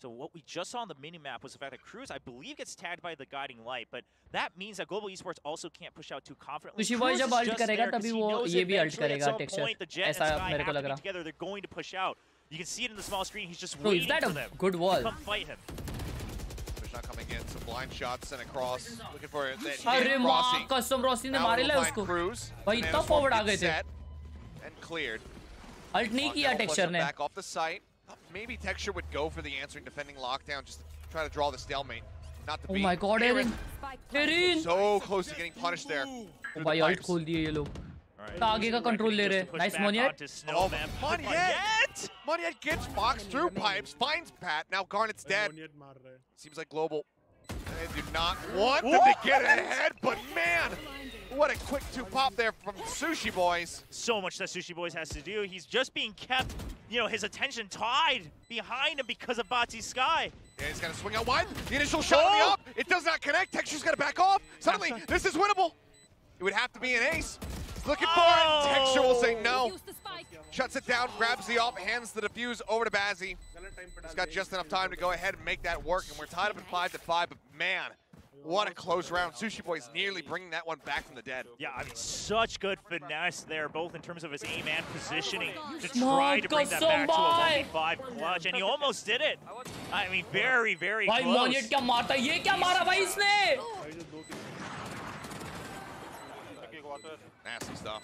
so what we just saw on the minimap was the fact that Crws, I believe, gets tagged by the guiding light, but that means that Global Esports also can't push out too confidently. तो Crws जब alt करेगा तभी at some भी alt करेगा texture ऐसा मेरे have to रहा together they're going to push out. You can see it in the small screen. He's just Bro, waiting for them. Good wall. Come fight him. Push not coming in. Some blind shots sent across. Looking for it. अरे माँ कसम Rossi ने मारे ला उसको. भाई इतना forward आ गए थे. And cleared. Alt नहीं किया टेक्सचर ने. Back off the site maybe Texture would go for the answering defending lockdown just to try to draw the stalemate. Not the oh my god, Aaron! Aaron, So close to getting punished there. Oh my god, खोल दिए ये लोग. आगे का control ले रहे. Nice Monyet. Oh, money yet gets boxed through pipes, finds Pat. Now Garnet's dead. Seems like Global they do not want them to get ahead, but man, what a quick two pop there from Sushiboys. So much that Sushiboys has to do. He's just being kept, you know, his attention tied behind him because of Bazzi's Skye. Yeah, he's got to swing out wide. The initial shot on the Oh! up. It does not connect. Texture's got to back off. Suddenly, this is winnable. It would have to be an ace. He's looking for it. Texture will say no. Shuts it down, grabs the op, hands the defuse over to Bazzi. He's got just enough time to go ahead and make that work, and we're tied up at five to five. But man, what a close round. Sushi Boy's nearly bringing that one back from the dead. Yeah, I mean, such good finesse there, both in terms of his aim and positioning to Smart try to bring that back to a Kasumbai. 1v5 clutch, and he almost did it. I mean, very, very भाई close. मोनियट क्या मारता है ये क्या मारा भाई इसने Nasty stuff.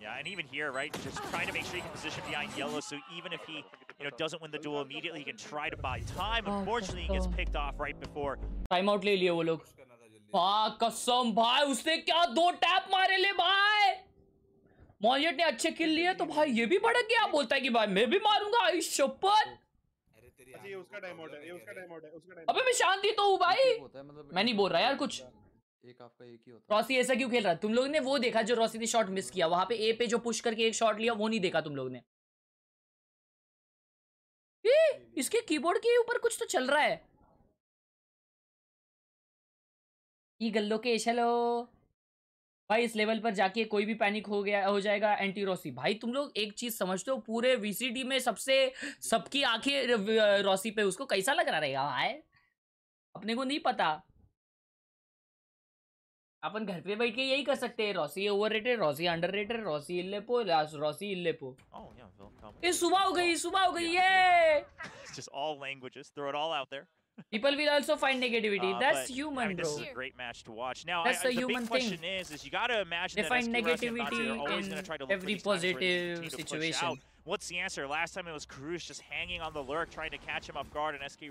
Yeah, and even here, right, just trying to make sure he can position behind yellow, so even if he, you know, doesn't win the duel immediately, he can try to buy time. Oh, Unfortunately, he gets picked off right before. Time out ले लिए वो लोग वाह कसम भाई उसने क्या दो टैप मारे ले भाई मोनियट ने अच्छे किल लिए तो भाई ये भी भड़क गया बोलता है कि भाई मैं भी मारूंगा आई शपथ अच्छा ये उसका टाइम आउट है ये उसका टाइम आउट है उसका टाइम अबे मैं शांति तो हूँ भाई होता है मतलब मैं नहीं बोल रहा यार कुछ एक आपका एक ही होता। रॉसी ऐसा क्यों खेल रहा है? तुम लोग ने वो देखा जो रॉसी ने शॉट मिस किया। वहाँ पे ए पे जो पुश करके एक शॉट लिया वो नहीं देखा तुम लोग ने। ए, इसके कीबोर्ड के ऊपर कुछ तो चल रहा है। ईगल लोकेश हेलो भाई इस लेवल पर जाके कोई भी पैनिक हो गया हो जाएगा एंटी रॉसी। भाई तुम लोग एक चीज़ समझते हो पूरे वीसीडी में सबसे सबकी आँखें रॉसी पे उसको कैसा लग रहा रहेगा भाई अपने को नहीं पता। अपन घर पे बैठ के यही कर सकते हैं Rossi over rated Rossi under rated Rossi इल्लेपो रॉसी Oh, come. ये सुबह हो गई सुबह हो गई ये just all languages. Throw it all out there. People will also find negativity. Uh, That's but, human, I mean, bro. This is a great match to watch. Now, That's I, a the human big question thing. is, is you got to imagine They that find SK negativity always in look every the positive situation. What's the answer? Last time it was Karush just hanging on the lurk, trying to catch him off guard, and SK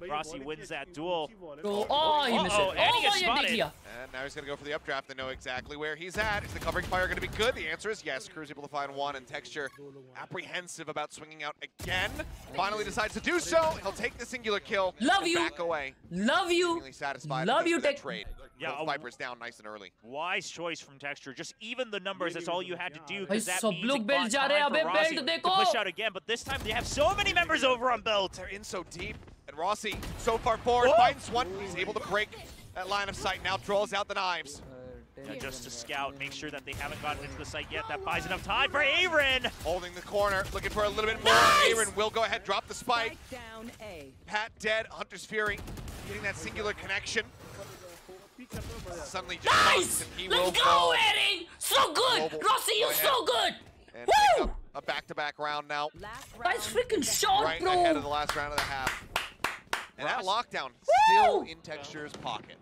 Rossi wins that duel. Oh, oh he missed uh -oh, it. And he oh, gets spotted. And now he's going to go for the updraft. They know exactly where he's at. Is the covering fire going to be good? The answer is yes. Karush able to find one, and Texture apprehensive about swinging out again. Finally decides to do so. He'll take the singular kill. Love you. Back away. Love you. Satisfied Love you, Trade. Yeah, Both Vipers down nice and early. Wise choice from Texture. Just even the numbers, that's all you had to do. That means blue belt they go. Push out again, but this time they have so many members over on Belt. They're in so deep, and Rossi so far forward Whoa. finds one. He's able to break that line of sight. Now draws out the knives. Just to scout, make sure that they haven't gotten into the site yet. That buys enough time for Aaron. Holding the corner, looking for a little bit more. Nice. Aaron will go ahead, drop the spike. down A. Pat dead, Hunter's Fury getting that singular connection. Suddenly just nice! He Let's go, fall. Aaron! So good! Global. Rossi, you're so good! Woo! Up a back-to-back round now. Nice freaking shot, right bro! ahead of the last round of the half. And that lockdown still in Texture's pocket.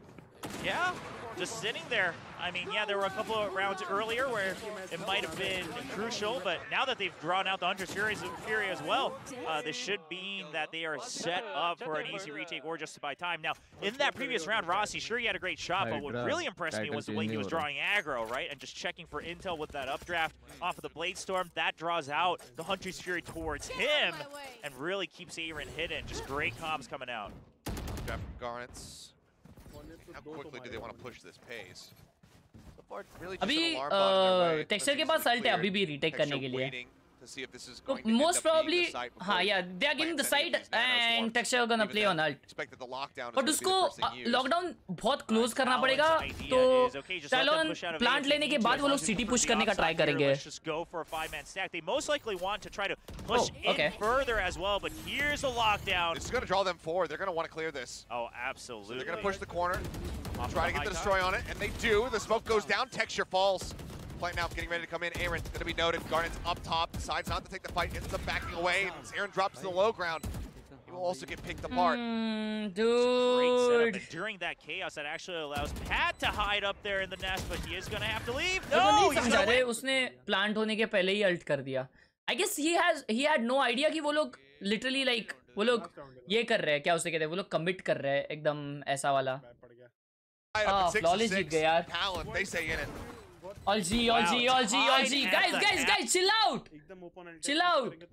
Yeah, just sitting there. I mean, yeah, there were a couple of rounds earlier where it might have been crucial, but now that they've drawn out the Hunter Fury, Fury as well, uh, this should mean that they are set up for an easy retake or just to buy time. Now, in that previous round, Rossi, sure he had a great shot, but what really impressed me was the way he was drawing aggro, right? And just checking for intel with that updraft off of the Blade Storm. That draws out the Hunter's Fury towards him and really keeps Aaron hidden. Just great comms coming out. Jeff Garnets. How quickly do they want to push this pace? अभी टेक्सर के पास alt है अभी भी retake करने के लिए। to see if this is तो going to end most up being probably the site हाँ before yeah they are giving the side and texture gonna play on alt expect that the lockdown is but gonna be उसको the first thing used. Lockdown बहुत close करना पड़ेगा तो talon plant लेने के बाद वो लोग सिटी पुश करने का ट्राई करेंगे Let's just go for a five-man stack. They most likely want to try to push Oh, okay. in further as well, but here's a lockdown. This is going to draw them forward. They're going to want to clear this. Oh, So absolutely. they're going to push the corner, Off try to the get the high destroy on it, and they do. The smoke goes down. Texture falls. Playing now, getting ready to come in. Aaron's going to be noted. Garnet's up top, decides not to take the fight, ends up backing away. And Aaron drops to the low ground. He will also get picked apart. Hmm, Great setup. dude And during that chaos, that actually allows Pat to hide up there in the nest, but he is going to have to leave. मेरे को No, नहीं he's समझा gonna रहे win. उसने plant होने के पहले ही alt कर दिया I guess he has he had no idea कि वो लोग लिटरली लाइक वो लोग ये कर रहे हैं क्या उसे कहते हैं वो लोग कमिट कर रहे हैं एकदम ऐसा वाला Right up Ah, at six to flawless Jeet six. गए यार Talon, they say in it. All G all G all G all G Tied guys guys guys chill out एकदम open alt chill out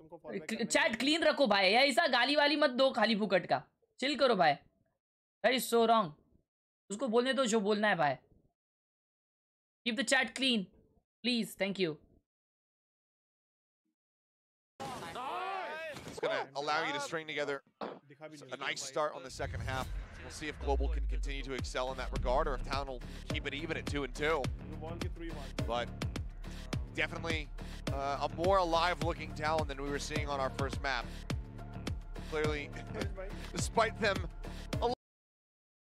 chat clean रखो भाई. ऐसा गाली वाली मत दो खाली फुकट का. चिल करो भाई. दैट इज़ सो रॉन्ग उसको बोलने दो जो बोलना है भाई. Keep the chat clean please thank you It's going to allow you to string together a nice start on the second half. We'll see if Global can continue to excel in that regard or if Town will keep it even at 2 and 2. But definitely uh, a more alive looking Talon than we were seeing on our first map. Clearly, despite them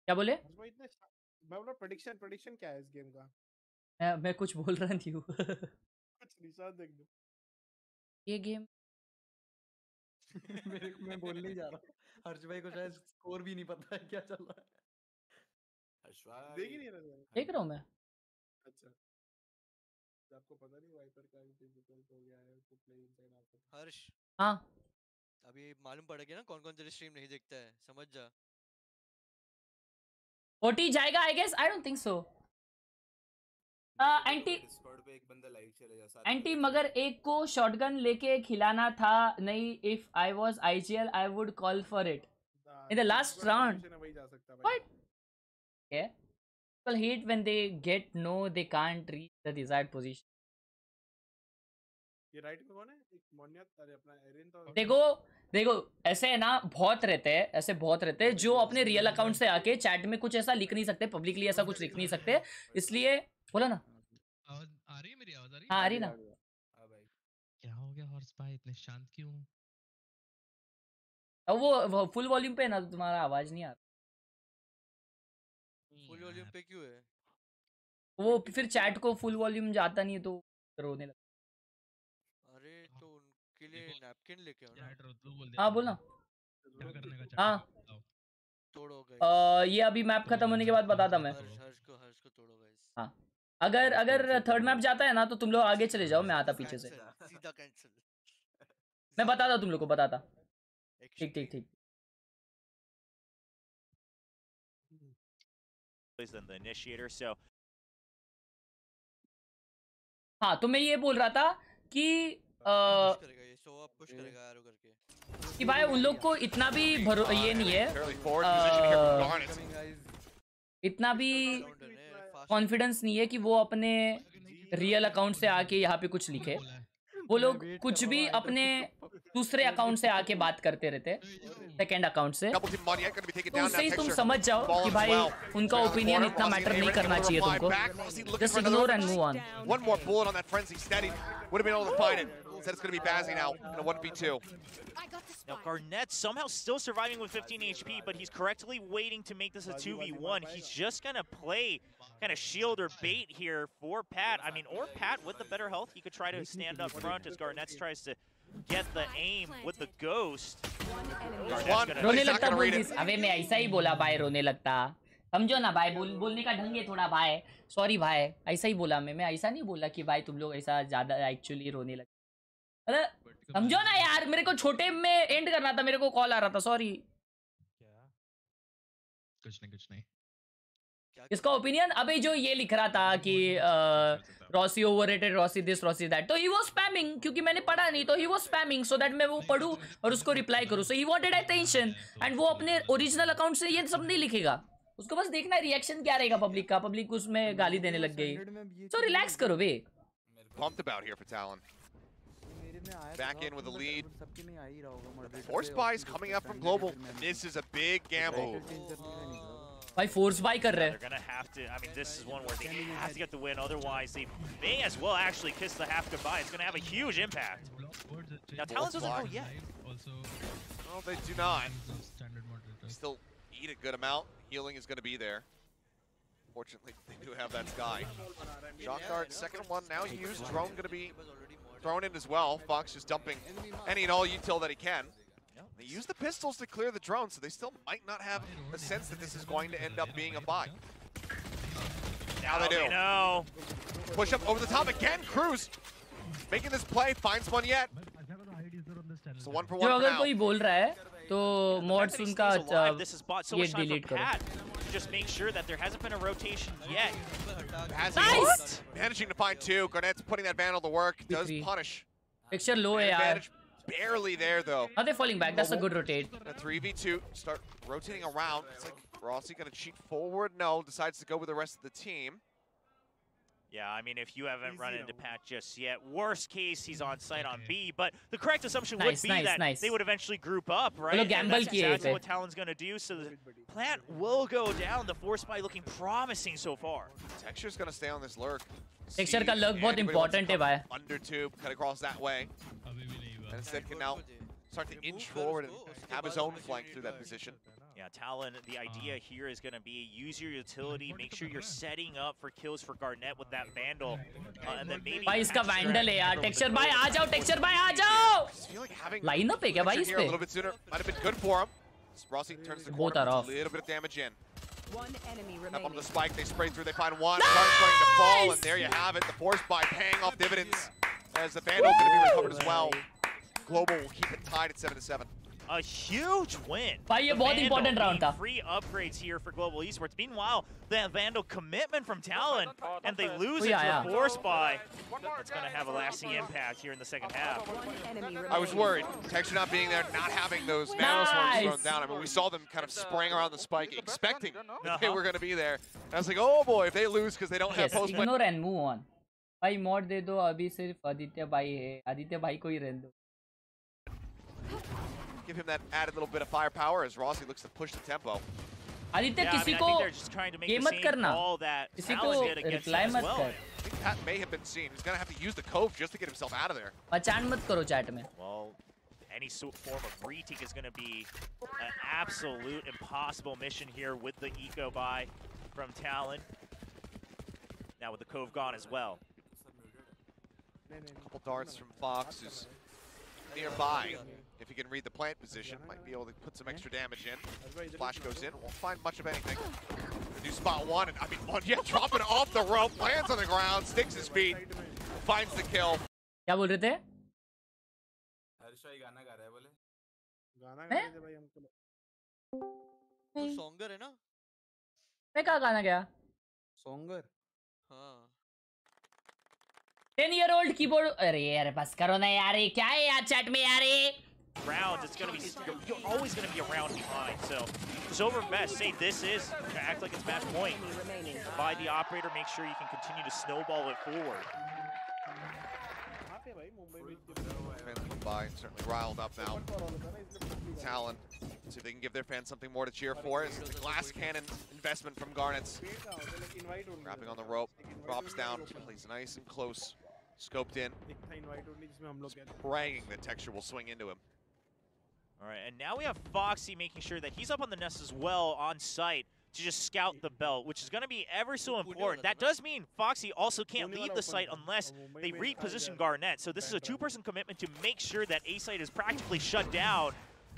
क्या बोले भाई इतने मैं बोला prediction prediction क्या है इस game का मैं, मैं कुछ बोल रहा नहीं हूँ कुछ निशान देख दो ये गेम मेरे को मैं बोलने ही जा रहा हूँ हर्ष भाई को शायद स्कोर भी नहीं पता है क्या चल रहा है। देख ही नहीं रहा। देख रहा हूँ मैं। अच्छा। आपको पता नहीं वाइपर का डिफ़िकल्ट हो गया है तो प्ले इनसाइड आपको हर्ष। हाँ। अभी मालूम पड़ गया ना कौन कौन तेरी स्ट्रीम नहीं देखता है समझ जा। ओटी जाएगा I guess I don't think so anti Discord पे एक बंदा लाइव चले जा एंटी मगर एक को शॉटगन लेके खिलाना था नहीं if I was IGL I would call for it in the last round वही जा सकता भाई। What? Yeah. People hate when they get no, they can't reach the desired position. ये राइट में कौन है? एक मोनियत अरे अपना एरिन तो देखो देखो ऐसे है ना बहुत रहते हैं ऐसे बहुत रहते हैं जो अपने रियल अकाउंट से आके चैट में कुछ ऐसा लिख नहीं सकते पब्लिकली ऐसा कुछ लिख नहीं सकते इसलिए बोला ना। आवाज़ आ रही है मेरी? आवाज़ आ रही है? हाँ आ रही ना। हाँ। भाई। क्या हो गया हॉर्स भाई? इतने शांत क्यों? अब वो, वो फुल वॉल्यूम पे है ना तो तुम्हारा आवाज़ नहीं आ रहा। फुल वॉल्यूम पे क्यों है? वो फिर चैट को फुल वॉल्यूम जाता नहीं है तो रोने लगता अरे तो उनके लिए नैपकिन लेके आओ ना। चैट रोतलू बोल हाँ। बोल ना। क्या करने का हाँ। चैट अ, ये अभी मैप खत्म होने के बाद बताता मैं। हर्ष को हर्ष को तोड़ो गाइस हाँ। अगर अगर थर्ड मैप जाता है ना तो तुम लोग आगे चले जाओ मैं आता पीछे से। सीधा कैंसिल मैं बताता तुम लोग को बताता। ठीक ठीक ठीक। Than the initiator. So हाँ तो मैं ये बोल रहा था कि अ, पुश करेगा एरो करके। कि भाई उन लोग को इतना भी भरो ये नहीं है. इतना भी कॉन्फिडेंस नहीं है कि वो अपने रियल अकाउंट से आके यहाँ पे कुछ लिखे। वो लोग कुछ भी अपने दूसरे अकाउंट से आके बात करते रहते सेकेंड अकाउंट से। तो उससे ही तुम समझ जाओ कि भाई उनका ओपिनियन इतना मैटर नहीं करना चाहिए तुमको। Just ignore and move on That's going to be Bazzy now in a 1v2. Now, Garnett somehow still surviving with 15 HP, but he's correctly waiting to make this a 2v1. He's just going play kind of shield or bait here for Pat. I mean, or Pat with the better health, he could try to stand up front as Garnet tries to get the aim with the ghost. रोनेलता बोल this अबे मैं ऐसा ही बोला भाई रोनेलता समझो ना भाई बोल बोलने का ढंग है थोड़ा भाई। सॉरी भाई ऐसा ही बोला मैं। मैं ऐसा नहीं बोला कि भाई तुम लोग ऐसा ज्यादा एक्चुअली रोने लगे अरे समझो ना यार मेरे को छोटे में एंड करना था मेरे को कॉल आ रहा था सॉरी कुछ नहीं कुछ नहीं। इसका ओपिनियन अभी जो ये लिख रहा था कि Rossi overrated Rossi this Rossi that तो ही वाज स्पैमिंग क्योंकि मैंने पढ़ा नहीं तो he was spamming so that मैं वो पढूं और उसको रिप्लाई करूँ. So he wanted attention and वो अपने ओरिजिनल अकाउंट से ये सब नहीं लिखेगा. उसको बस देखना रिएक्शन क्या रहेगा पब्लिक का पब्लिक उसमें गाली देने लग गई. सो रिलैक्स करो बे Pumped about here for Talon. मेरे में आया Back in with a मतलब lead. सबके में आ ही रहा होगा moderator Force buys coming up from Global. This is a big gamble. भाई force buy they're gonna have to I mean this is one where they have to get the win otherwise they may as well actually kiss the half goodbye it's gonna have a huge impact now Talons doesn't know yet no they do not still eat a good amount healing is gonna be there Fortunately, they do have that Skye. Jacquard, second one now he used. Drone going to be thrown in as well. Fox is dumping any and all utility that he can. Yeah, they use the pistols to clear the drone, so they still might not have a sense that this is going to end up being a buy. Now they do. Oh, no. Push up over the top again. Crws making this play, finds one yet. So one for one. जो is कोई बोल रहा है तो mods उनका ये delete करो. Just make sure that there hasn't been a rotation yet. Has nice! Managing to find two. Garnet's putting that ban to work. Does punish. Picture low AI barely there, though. Are they falling back? That's a good rotate. A 3v2. Start rotating around. It's like Rossi going to cheat forward. No, decides to go with the rest of the team. Yeah, I mean, if you haven't Easy run into Pat just yet, worst case, he's on site on B, but the correct assumption nice, would be nice, that nice. they would eventually group up, right? Look gamble and that's exactly what Talon's going to do, so the plant will go down. The force by looking promising so far. Texture's going to stay on this lurk. Texture ka lurk both important hai bhai. Under tube, cut across that way. And instead can now start to inch forward and have his own flank through that position. Yeah, Talon, the idea here is going to be use your utility, make sure you're setting up for kills for Garnet with that Vandal. Uh, and then maybe Vandal Texture भाई आ Texture भाई आ जाओ. Line up big, क्या by इस little bit sooner. Might have been good for him. SkRossi turns the corner, a little bit of damage in. One enemy remaining. Up on the spike, they spray through, they find one. Nice! Sun's going to fall, and there you have it. The force by paying off dividends as the Vandal going to be recovered as well. Global will keep it tied at 7 to 7. A huge win. भाई, ये The बहुत Vandal important round being था. Free upgrades here for Global Esports. Meanwhile, the Vandal commitment from Talon, and they lose Oh, it yeah, to yeah. a force buy. It's going to have a lasting impact here in the second half. I was worried. Texture not being there, not having those nano swarms Nice. thrown down. I mean, we saw them kind of spraying around the spike, expecting that they Uh-huh. were going to be there. And I was like, oh boy, if they lose because they don't have yes post ignore and move on भाई mod दे दो अभी सिर्फ आदित्य भाई है आदित्य भाई को ही रहने दो give him that added little bit of firepower as Rossi looks to push the tempo. Aditya Yeah, I किसी mean, I को think they're just trying to make ये the मत same करना call that किसी Talon को did against reply him as मत well. कर I think Pat may have been seen. He's going to have to use the cove just to get himself out of there. पहचान मत करो chat में Well, any sort form of retake is going to be an absolute impossible mission here with the eco buy from Talon. Now with the Cove gone as well. couple darts from Fox, who's nearby. If he can read the plant position, might be able to put some extra damage in. Flash goes in, won't find much of anything. They do spot one, and I mean, one, yeah, dropping off the rope, lands on the ground, sticks his feet, finds the kill. क्या बोल रहे थे हर्ष भाई गाना गा रहा है बोले गाना हैं? गा भाई हमको वो सॉन्गर है ना मैं कहा गाना गया सोंगर हाँ टेन ईयर ओल्ड कीबोर्ड अरे यार बस करो ना यार ये क्या है यार चैट में यार ये round, it's going to be, you're, you're always going to be around behind. So it's over mesh, say this is, act like it's match point. By the operator, make sure you can continue to snowball it forward. Fans come by and certainly riled up now. Talon, see if they can give their fans something more to cheer for. It's a glass cannon investment from Garnets. Wrapping on the rope, drops down, plays nice and close. Scoped in, Praying the texture will swing into him. All right, and now we have Foxy making sure that he's up on the nest as well on site to just scout the belt, which is going to be ever so important. That does mean Foxy also can't leave the site unless they reposition Garnet. So this is a two-person commitment to make sure that A site is practically shut down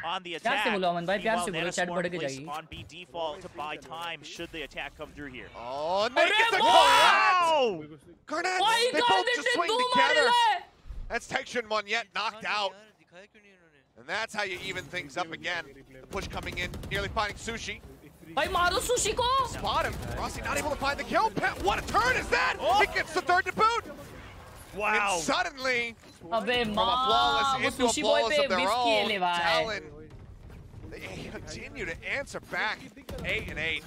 on the attack. Meanwhile, Nanoswarm on B default to buy time should the attack come through here. Oh, Nick is the Garnet! Garnet! They both just swing together. That's Tension One yet knocked out. And that's how you even things up again. The push coming in, nearly finding Sushi. By Maru Sushi go! Spot him. Rossi not able to find the kill. What a turn is that? Oh. He gets the third to boot. Wow. And suddenly, from a flawless into a flawless of their own, Talon, they continue to answer back. 8 and 8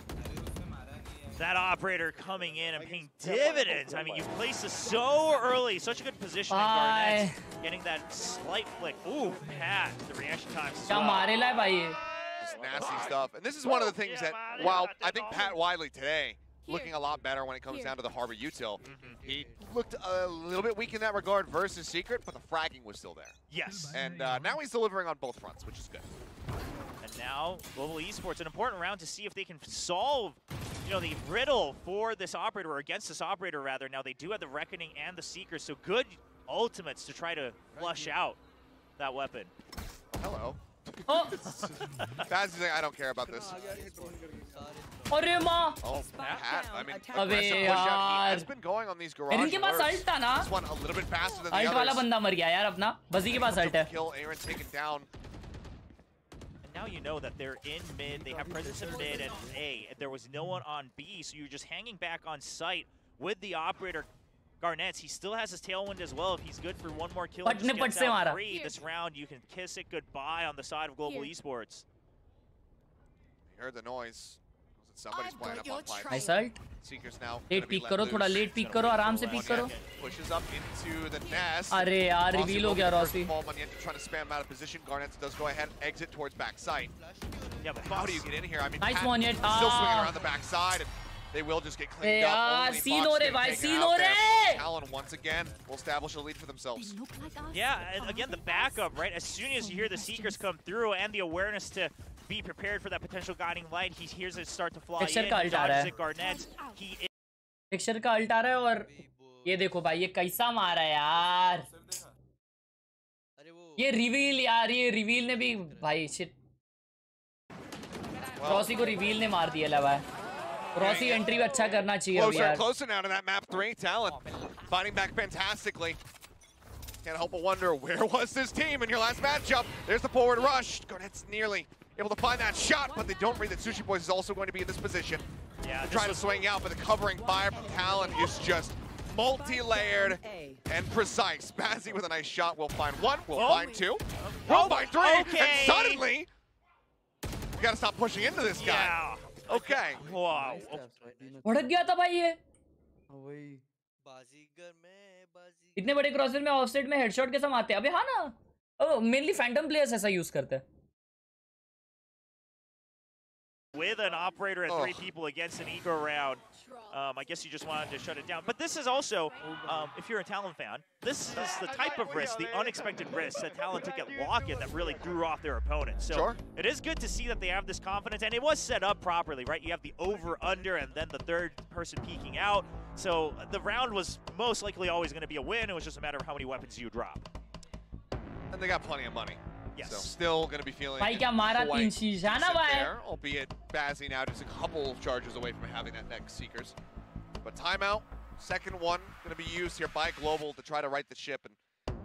that operator coming in and paying dividends. I mean, you placed this so early. Such a good position in Garnet. Getting that slight flick. Ooh, Pat, the reaction time. Well. Just nasty stuff. And this is one of the things that, while I think Pat Wiley today looking a lot better when it comes down to the Harbor util. He looked a little bit weak in that regard versus Secret, but the fragging was still there. Yes. And uh, now he's delivering on both fronts, which is good. And now Global Esports, an important round to see if they can solve you know, the riddle for this operator, or against this operator, rather. Now, they do have the Reckoning and the Seeker, so good ultimates to try to flush out that weapon. Hello. Oh. Baz is like, I don't care about this. अरे माँ Oh, Pat, I mean, अबे aggressive push out. He यार has been going on these garage लेकिन इनके पास alerts. Alt था ना This one a little bit faster than the alt वाला others. बंदा मर गया यार अपना बजी के पास अल्ट है Kill Aaron taken down. now you know that they're in mid, they have presence in mid and A. There was no one on B, so you're just hanging back on site with the operator Garnets, he still has his tailwind as well. If he's good for one more kill, but just gets out three this round, you can kiss it goodbye on the side of Global Here. Esports. You heard the noise. Was it somebody's I've playing got up on your pipe? Nice alt Seekers now. Late gonna be peak let करो loose. थोड़ा late peak करो आराम से peak करो Pushes up into the nest. अरे यार Rossi reveal हो will be गया the first to Rossi fall. Maniente trying to spam out of position. Garnett does go ahead and exit towards backside. Yeah, but How do you get in here? I mean, Nice Pat one, yet. still swinging Ah. around the backside, and they will just get A cleaned up. यार Only scene Fox हो रहे getting भाई taken scene out हो there. रहे Talon once again will establish a lead for themselves. Yeah, and again, the backup, right? As soon as you hear the Seekers come through and the awareness to be prepared for that potential guiding light. He hears it start to fly in, का dodges it Garnet. He is... Fixer का alt आ रहा है और ये देखो भाई ये कैसा मारा है यार ये रिवील यार ये रिवील ने भी भाई शिट रॉसी को रिवील ने मार दिया लवा Rossi entry भी अच्छा करना चाहिए closer, यार. Closer now to that map three. Talent fighting back fantastically. Can't help but wonder where was this team in your last matchup? There's the forward rush. Garnet's nearly able to find that shot, but they don't read that Sushiboys is also going to be in this position. Yeah, They're trying to swing out, but the covering fire from Talon is just multi-layered and precise. Bazzi with a nice shot will find one, will find two, will oh. find three, okay. and suddenly, we gotta stop pushing into this guy. Yeah. Okay. Wow. What गया था भाई ये बाजीगर में बाजीगर इतने बड़े CrossFit में offset में headshot के सम आते हैं अबे हाँ ना मेनली फैंटम प्लेयर्स ऐसा यूज करते हैं with an operator and three people against an ego round. Um, I guess you just wanted to shut it down. But this is also, um, if you're a Talon fan, this is the type of risk, the unexpected risk that Talon took at lock-in that really threw off their opponent. So Sure. it is good to see that they have this confidence, and it was set up properly, right? You have the over-under and then the third person peeking out. So the round was most likely always going to be a win. It was just a matter of how many weapons you drop. And they got plenty of money. Yes. So still going to be feeling there, albeit Bazzi now just a couple of charges away from having that next Seekers. But timeout, second one, going to be used here by Global to try to right the ship. And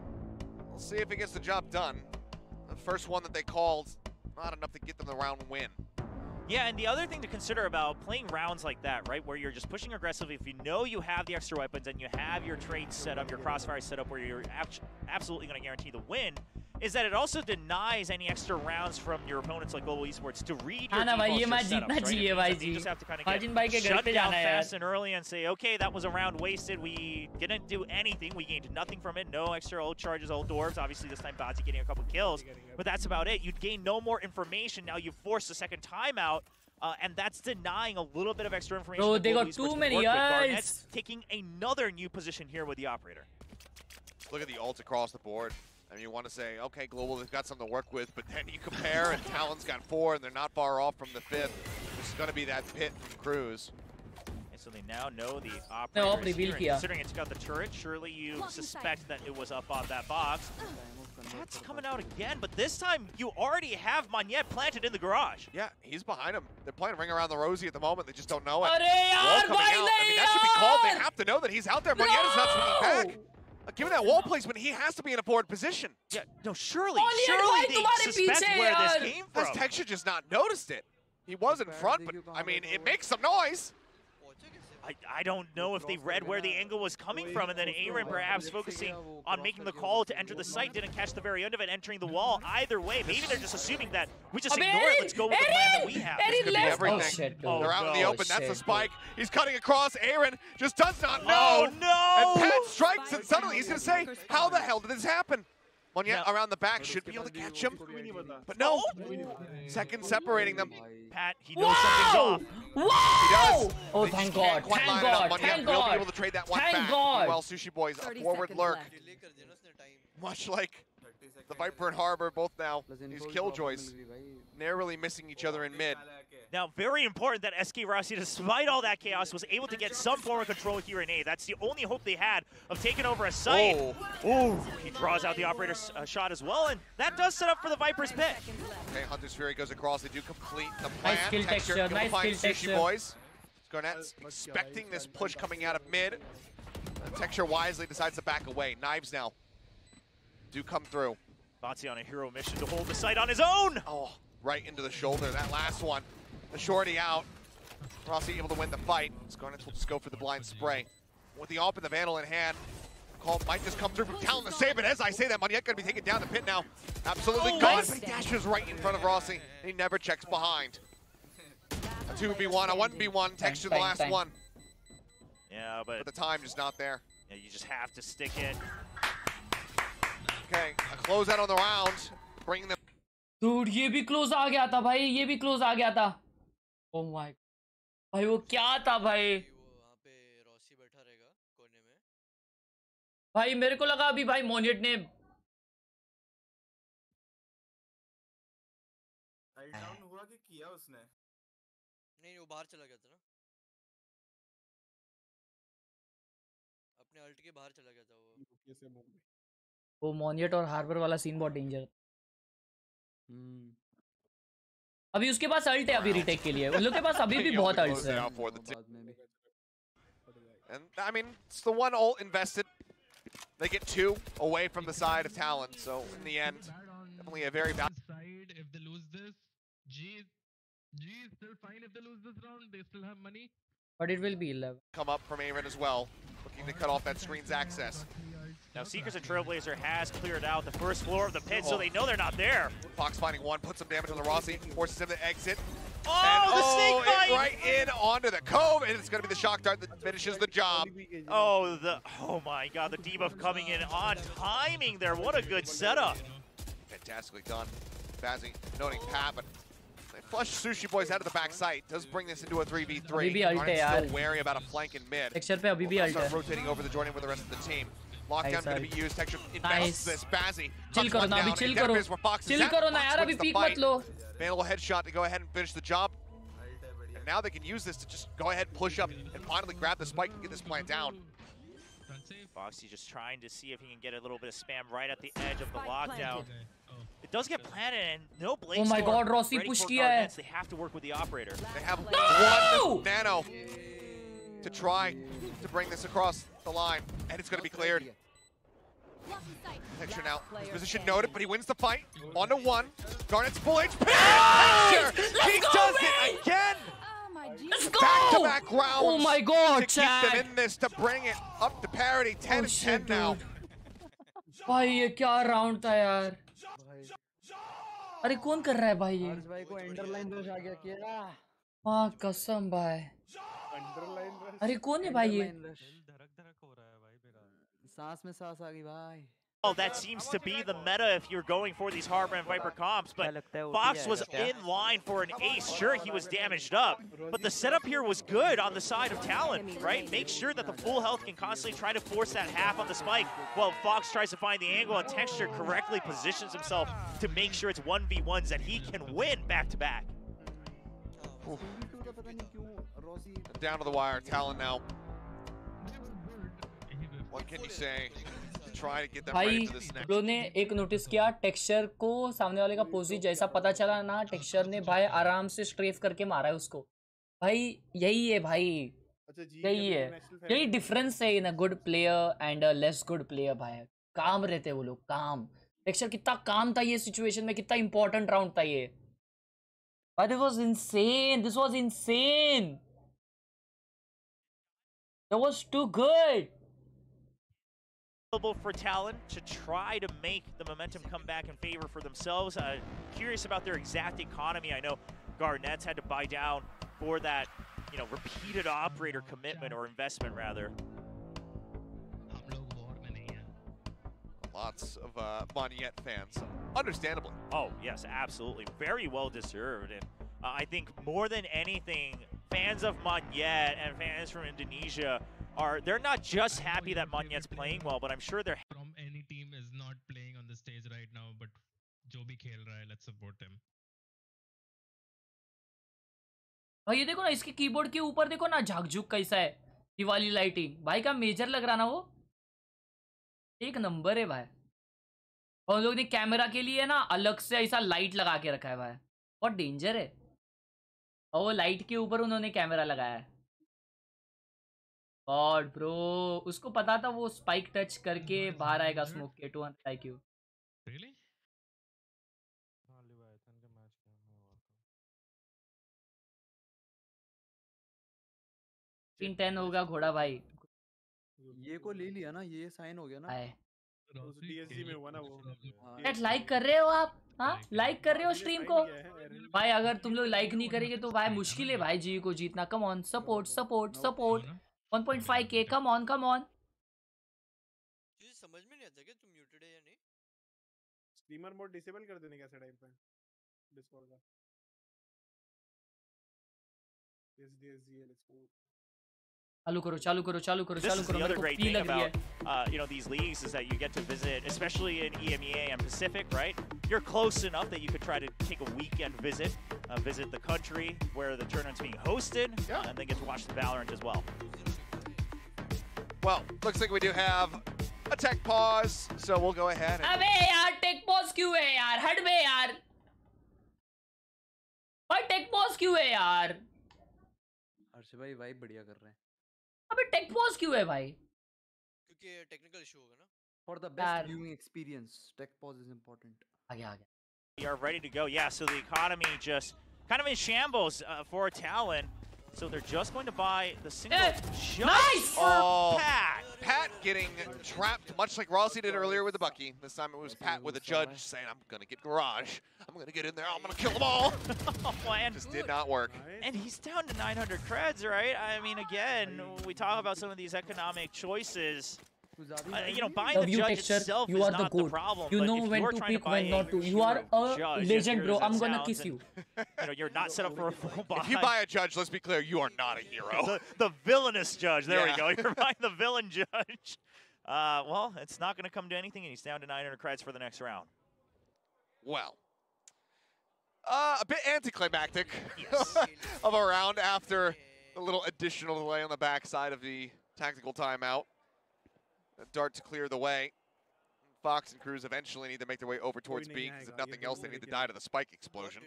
we'll see if it gets the job done. The first one that they called, not enough to get them the round win. Yeah, and the other thing to consider about playing rounds like that, right, where you're just pushing aggressively, if you know you have the extra weapons and you have your trades set up, your crossfire set up where you're absolutely going to guarantee the win, is that it also denies any extra rounds from your opponents like Global Esports to read your हाँ ना भाई, defaults, ये your match setups, जीतना right? It चाहिए means भाई that they ji. just have to kind of फाजिन भाई के get घर shut पे down जाना है fast यार। and early and say, okay, that was a round wasted. We didn't do anything. We gained nothing from it. No extra old charges, old doors. Obviously, this time Bazzi getting a couple kills, but that's about it. You'd gain no more information. Now you force a second timeout. Uh, and that's denying a little bit of extra information. Bro, that they Global got Esports too can many work with. Garnet's ults. taking another new position here with the operator. Look at the ults across the board. I mean, you want to say, okay, Global, they've got something to work with, but then you compare, and Talon's got four, and they're not far off from the fifth. This is going to be that pit from Crws. And so they now know the operator no, here, considering it's got the turret, surely you suspect that it was up on that box. That's coming out again, but this time you already have Magnet planted in the garage. Yeah, he's behind him. They're playing Ring Around the Rosie at the moment. They just don't know it. Wall coming out. I mean, that should be called. They have to know that he's out there. Magnet no! is not swinging back. Given that wall placement, he has to be in a forward position. Yeah, no, surely, surely they suspect where this came from. Has Texture just not noticed it? He was in front, but I mean, it makes some noise. I, I don't know if they read where the angle was coming from, and then Aaron perhaps focusing on making the call to enter the site, didn't catch the very end of it, entering the wall. Either way, maybe they're just assuming that we just Abhi, ignore it. Let's go with the plan that we have. This could be everything. Oh, shit, dude. They're out in the Oh, open. That's a shit, spike. He's cutting across. Aaron just does not oh, know. Oh, no! And Pat strikes, and suddenly he's going to say, how the hell did this happen? Monyet around the back should be able to catch him. But no. Second separating them. Pat, he knows something's off. He does. Oh, They just thank can't God, thank line it up. God, thank will God. be able to trade that one Thank back. God. Meanwhile, Sushiboys a forward seconds lurk. left. Much like the Viper and Harbor both now. These killjoys narrowly missing each other in mid. Now, very important that SkRossi, despite all that chaos, was able to get some form of control here in A. That's the only hope they had of taking over a site. Oh, he draws out the operator's uh, shot as well, and that does set up for the Viper's pick. Okay, Hunter's Fury goes across. They do complete the plan. Nice kill texture, gonna nice find kill Sushi texture. Boys. Garnet's expecting this push coming out of mid. Texture wisely decides to back away. Knives now do come through. Bazzi on a hero mission to hold the site on his own. Oh, right into the shoulder. That last one. The shorty out. Rossi able to win the fight. Scarnets will just go for the blind spray. With the AWP and the Vandal in hand, call might just come through from Talon to save it. As I say that, Monyet gonna be taken down the pit now. Absolutely Oh, gone, nice. but he dashes right in front of Rossi. He never checks behind. A 2v1, a 1v1, texture the last one. Yeah, but But the time is not there. yeah, you just have to stick it. Okay, a closeout on the round. Bringing them Dude, ये भी close आ गया था भाई ये भी close आ गया था। Oh my भाई वो क्या था भाई? भाई मेरे को लगा अभी भाई मोनियट ने हुआ कि किया उसने? नहीं वो बाहर चला गया था ना। अपने अल्ट के बाहर चला गया था वो। वो मोनियट और हार्बर वाला सीन बहुत डेंजर अभी उसके पास अल्ट है अभी रिटेक के लिए उन लोग के पास अभी भी He बहुत only अल्ट्स closed it है out for the team. And I mean, it's the one ult invested. They get two away from the side of Talon. So in the end, definitely a very valuable. Side, if they lose this, G, G is still fine if they lose this round. They still have money. but it will be 11 come up from Aaron as well, looking to cut off that screen's access. Now Seekers and Trailblazer has cleared out the first floor of the pit, oh. so they know they're not there. Fox finding one, puts some damage on the Rossi, forces him to exit. Oh, and, the oh, snake bite! Right in onto the cove, and it's going to be the shock dart that finishes the job. Oh, the oh my god, the debuff coming in on timing there. What a good setup. Fantastically done. Bazzi noting Pat, but they flush Sushiboys out of the back site. Does bring this into a 3v3. Aren't still wary about a flank in mid. Except for BB we'll start rotating over the joining with the rest of the team. Lockdown going to be used. Texture nice. this. Bazzi. Chill karo na, chill karo. Chill karo na, yara, abhi peek mat lo. Fatal headshot to go ahead and finish the job. And now they can use this to just go ahead push up and finally grab the spike and get this plant down. Foxy just trying to see if he can get a little bit of spam right at the edge of the lockdown. It does get planted and no blade Oh my god, Rossi push kiya hai. They have to work with the operator. They have no! one nano to try to bring this across the line, and it's going to be cleared. Texture now. His position noted, but he wins the fight. On to one. Garnet's full HP. Texture! He go, does Ray! it again! Let's go! Back-to-back rounds Oh my God, to keep them Chad! in this, to bring it up to parity. 10 Oh and 10 shit, now. dude. भाई ये क्या round था यार अरे कौन कर रहा है भाई ये हर्ष भाई को अंडरलाइन दोष आ गया क्या हाँ कसम भाई अंडरलाइन अरे कौन है भाई ये सांस में सांस आ गई भाई Oh, that seems to be the meta if you're going for these Harbor and Viper comps, but Fox was in line for an ace. Sure, he was damaged up, but the setup here was good on the side of Talon, right? Make sure that the full health can constantly try to force that half on the spike while Fox tries to find the angle and Texture correctly positions himself to make sure it's 1v1s that he can win back to back. Down to the wire. Talon now. भाई? Bro ने एक notice किया texture को सामने वाले का पोजी जैसा पता चला ना टेक्सचर ने भाई आराम से स्ट्रेफ करके मारा है उसको भाई यही है भाई अच्छा जी यही है यही डिफरेंस है in a good player and a less good player भाई काम रहते वो लोग काम टेक्सचर कितना काम था ये सिचुएशन में कितना इंपॉर्टेंट राउंड था ये But it was insane. This was insane. That was too good. Available for Talon to try to make the momentum come back in favor for themselves. Uh, curious about their exact economy. I know Garnet's had to buy down for that, you know, repeated operator commitment or investment rather. Lots of uh, Monyet fans, understandably. Oh yes, absolutely, very well deserved, and uh, I think more than anything, fans of Monyet and fans from Indonesia are they're not just happy that Monyet's playing well, but I'm sure they're From any team is not playing on the stage right now, but जो भी खेल रहा है, let's support him. भाई ये देखो ना इसके कीबोर्ड के ऊपर देखो ना झाकझुक कैसा है दिवाली लाइटिंग भाई का मेजर लग रहा ना वो? एक नंबर है भाई। और लोग ने कैमरा के लिए ना अलग से ऐसा लाइट लगा के रखा है भाई। बहुत डेंजर है। और वो लाइट के ऊपर उन्होंने कैमरा लगाया है। गॉड ब्रो उसको पता था वो स्पाइक टच करके बाहर आएगा स्मोक के टू लाइक यू Really? तीन टेन होगा घोड़ा भाई। ये को ले लिया ना ये साइन हो गया ना। उस डीएसजी में हुआ ना वो। चैट लाइक कर रहे हो आप? हाँ? लाइक कर रहे हो। स्ट्रीम को? भाई अगर तुम लोग लाइक नहीं करेंगे तो भाई मुश्किल है भाई जी को जीतना। Come on support support support 1.5 के कम ऑन कम ऑन तुझे समझ में नहीं आता क्या तुम म्यूटेड है या नहीं स्ट्रीमर मोड डिसेबल कर देने कैसे टाइम पे डिस्कॉर्ड का यस डीएसजी लेट्स गो चालू करो चालू करो चालू करो This चालू is करो the मेरे other को great पी thing लग रही about है uh, you know these leagues is that you get to visit, especially in E EMEA and Pacific, right? You're close enough that you could try to take a weekend visit, uh, visit the country where the tournament's being hosted, uh, and then get to watch the Valorant as well. Well, looks like we do have a tech pause, so we'll go ahead and अबे यार take pause क्यों है यार हट बे यार भाई take pause क्यों है यार हर्ष भाई वाइब बढ़िया कर रहे हैं अबे टेक पॉज क्यों है भाई क्योंकि टेक्निकल इशू होगा ना फॉर द यार। Best viewing experience take pause is important आ गया आ गया We are ready to go. Yeah, so the economy just kind of in shambles uh, for Talon. So they're just going to buy the single eh, just nice! for Oh, Pat. Pat getting trapped, much like Rossi did earlier with the Bucky. This time it was Pat with a judge saying, I'm going to get Garage. I'm going to get in there. I'm going to kill them all. Oh, and Just did not work. And he's down to 900 creds, right? I mean, again, we talk about some of these economic choices. Uh, you know, buying Love the you judge texture itself you is are the not the goat problem. you know when to pick when not to you are a judge, legend bro I'm gonna sounds, kiss you You know, you're not set up for a full buy. If you buy a judge, let's be clear, you are not a hero. the, the villainous judge. There Yeah. we go. You're buying the villain judge. Uh, well, it's not going to come to anything, and he's down to 900 creds for the next round. Well, uh, a bit anticlimactic of a round after a little additional delay on the backside of the tactical timeout. A dart to clear the way. Fox and Crws eventually need to make their way over towards B because if nothing else, they need to die to the spike explosion.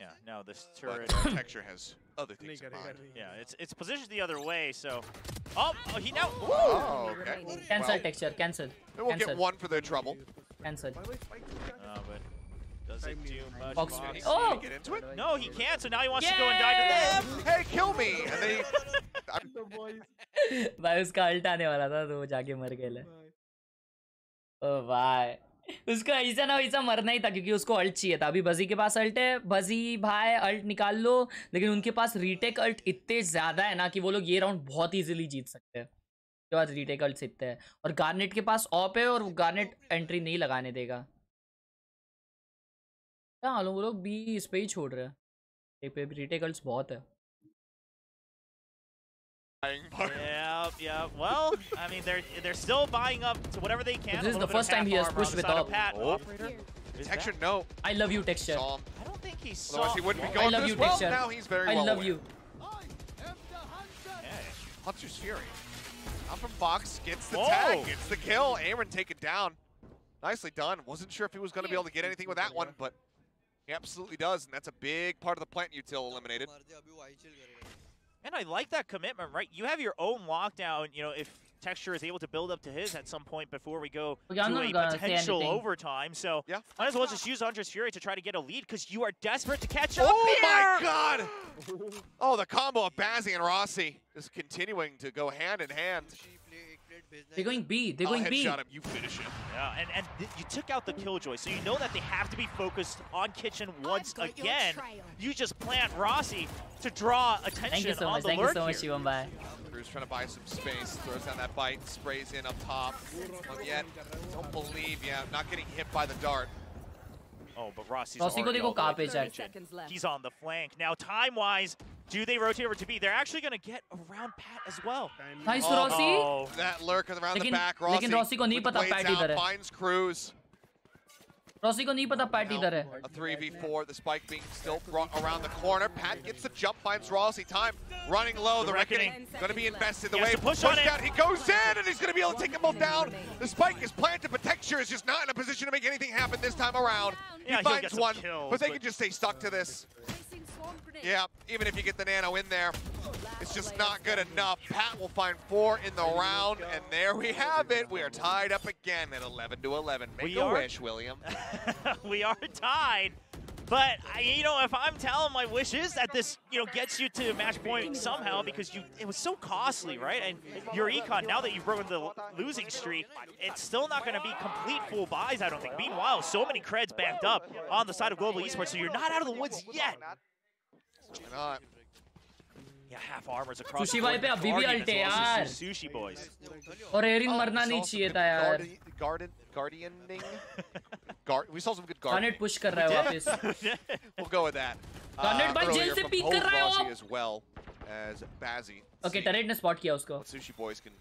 Yeah, no, this turret. Texture has other things in mind. yeah, it's it's positioned the other way, so. Oh, oh he now. Oh, okay. Cancel Well, texture, cancel. They will cancel. get one for their trouble. Cancel. Oh, but does it do much? Fox. Fox? Oh! Get into it? No, he can't. So now he wants yeah! to go and die to them. Hey, kill me! And then he, भाई उसका alt आने वाला था तो वो जाके मर गया ले। ओ भाई उसको ऐसा ना वैसा मरना ही था क्योंकि उसको अल्ट चाहिए था अभी बजी के पास अल्ट है बजी भाई अल्ट निकाल लो लेकिन उनके पास रीटेक अल्ट इतने ज़्यादा है ना कि वो लोग ये राउंड बहुत इजीली जीत सकते हैं उसके बाद रीटेक अल्ट इतने हैं और गार्नेट के पास ऑप है और गार्नेट एंट्री नहीं लगाने देगा क्या मालूम वो लोग बी इस पे ही छोड़ रहे हैं एक पे रीटेक अल्ट्स बहुत है Yeah, yeah. Well, I mean, they're they're still buying up to whatever they can. This is A the little bit of first time half he has armor on pushed the with side of up. Pat. Oh. Operator is Texture, back. no. I love you texture Saw him. I don't think he saw. Otherwise, he wouldn't be I going love this you well. texture Now he's very I well love aware. you Hunter's Fury. Out from Fox, gets the Oh. tag, gets the kill. Aaron taken down. Nicely done. Wasn't sure if he was going to be able to get anything with that one, but he absolutely does, and that's a big part of the plant util eliminated. And I like that commitment, right? You have your own lockdown. You know, if Texture is able to build up to his at some point before we go Okay, I'm to a potential overtime. So Yeah. might as well just use Hunter's Fury to try to get a lead because you are desperate to catch up. Oh my god! Oh, the combo of Bazzi and Rossi is continuing to go hand in hand. They're going B they're I'll going B him, you finish him. Yeah, and, and th- you took out the Killjoy, so you know that they have to be focused on Kitchen once again. You just plant Rossi to draw attention thank you so on much the thank you so much here. Shivam bhai Crws trying to buy some space, throws down that bite, sprays in up top. Not yet. Don't believe, yeah, not getting hit by the dart. Oh, but Rossi's already all the way He's on the flank. Now, time-wise, do they rotate over to B? They're actually going to get around Pat as well. Nice, oh, Rossi. That lurk around the back. Rossi, lekin Rossi ko nahi pata Pat idhar hai. finds Crws. Rossi को नहीं पता PAT इधर है A 3v4, the spike being still brought around the corner. Pat gets the jump, finds Rossi. Time running low. The, The Reckoning, Reckoning. going to be invested. The He has wave to push on it. down. He goes in, and he's going to be able to take them both down. The spike is planted, but Texture is just not in a position to make anything happen this time around. Yeah, he he'll finds get some one, kills, but they but- can just stay stuck to this. Yeah, even if you get the nano in there, it's just not good enough. Pat will find four in the round, and there we have it. We are tied up again at 11 to 11. Make We a are- wish, William. we are tied. But I, you know, if I'm telling my wish is that this, you know, gets you to match point somehow because you it was so costly, right? And your econ now that you've broken the losing streak, it's still not going to be complete full buys, I don't think. Meanwhile, so many creds backed up on the side of Global Esports, so you're not out of the woods yet. Why not? Yeah, half armors across. Sushi the board. भाई पे अभी भी अल्टे so यार। Sushi boys. और एरिन Oh, मरना नहीं चाहिए था यार Guardian, guardianing? Guard, we saw some good guardian. Garnet push कर रहा है वापस We'll go with that. Garnet भाई जेल से Hove कर रहा है वो। as well as. Okay See turret ने स्पॉट किया उसको Sushi boys can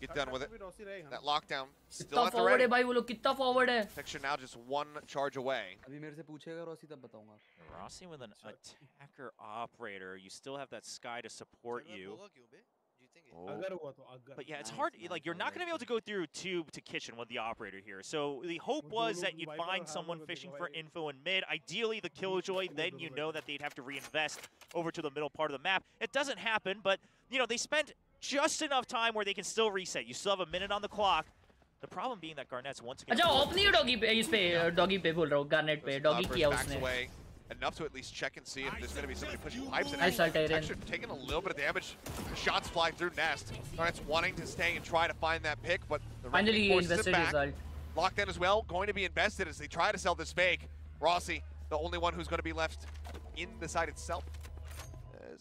get done with it. Rossi रहेगा That lockdown still कितना at the फॉरवर्ड है ready. भाई वो लोग कितना फॉरवर्ड है Texture now just one charge away. अभी मेरे से पूछेगा रॉसी तब बताऊंगा Rossi with an attacker operator. You still have that sky to support you. Oh. अगर हुआ तो अगर But yeah, it's hard. Like you're not going to be able to go through tube to kitchen with the operator here. So the hope was that you'd find someone fishing for info in mid. Ideally, the killjoy. Then you know that they'd have to reinvest over to the middle part of the map. It doesn't happen, but you know they spent just enough time where they can still reset. You still have a minute on the clock. The problem being that Garnet's once again. अच्छा अपनी doggy पे इस पे doggy doggy बोल रहा हूँ garnet पे doggy किया Away. Enough to at least check and see if there's going to be somebody pushing pipes and actually, taking a little bit of damage. Shots fly through Nest. Garnet's wanting to stay and try to find that pick, but the Finally, forces it back. Result. Lockdown as well, going to be invested as they try to sell this fake. Rossi, the only one who's going to be left in the side itself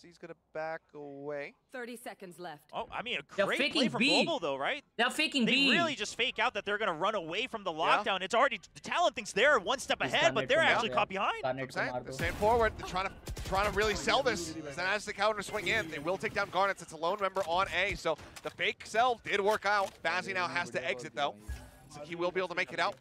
as he's going to back away. 30 seconds left. Oh, I mean, a great play from B. Global, though, right? They're faking they B. They really just fake out that they're going to run away from the lockdown. Yeah. It's already, the talent thinks they're one step he's ahead, but they're actually caught behind. They're staying forward. They're trying to, trying to really sell this. And as the counter swing in, they will take down Garnets. It's a lone member on A, so the fake sell did work out. Bazzi now has to exit, though. So he will be able to make it out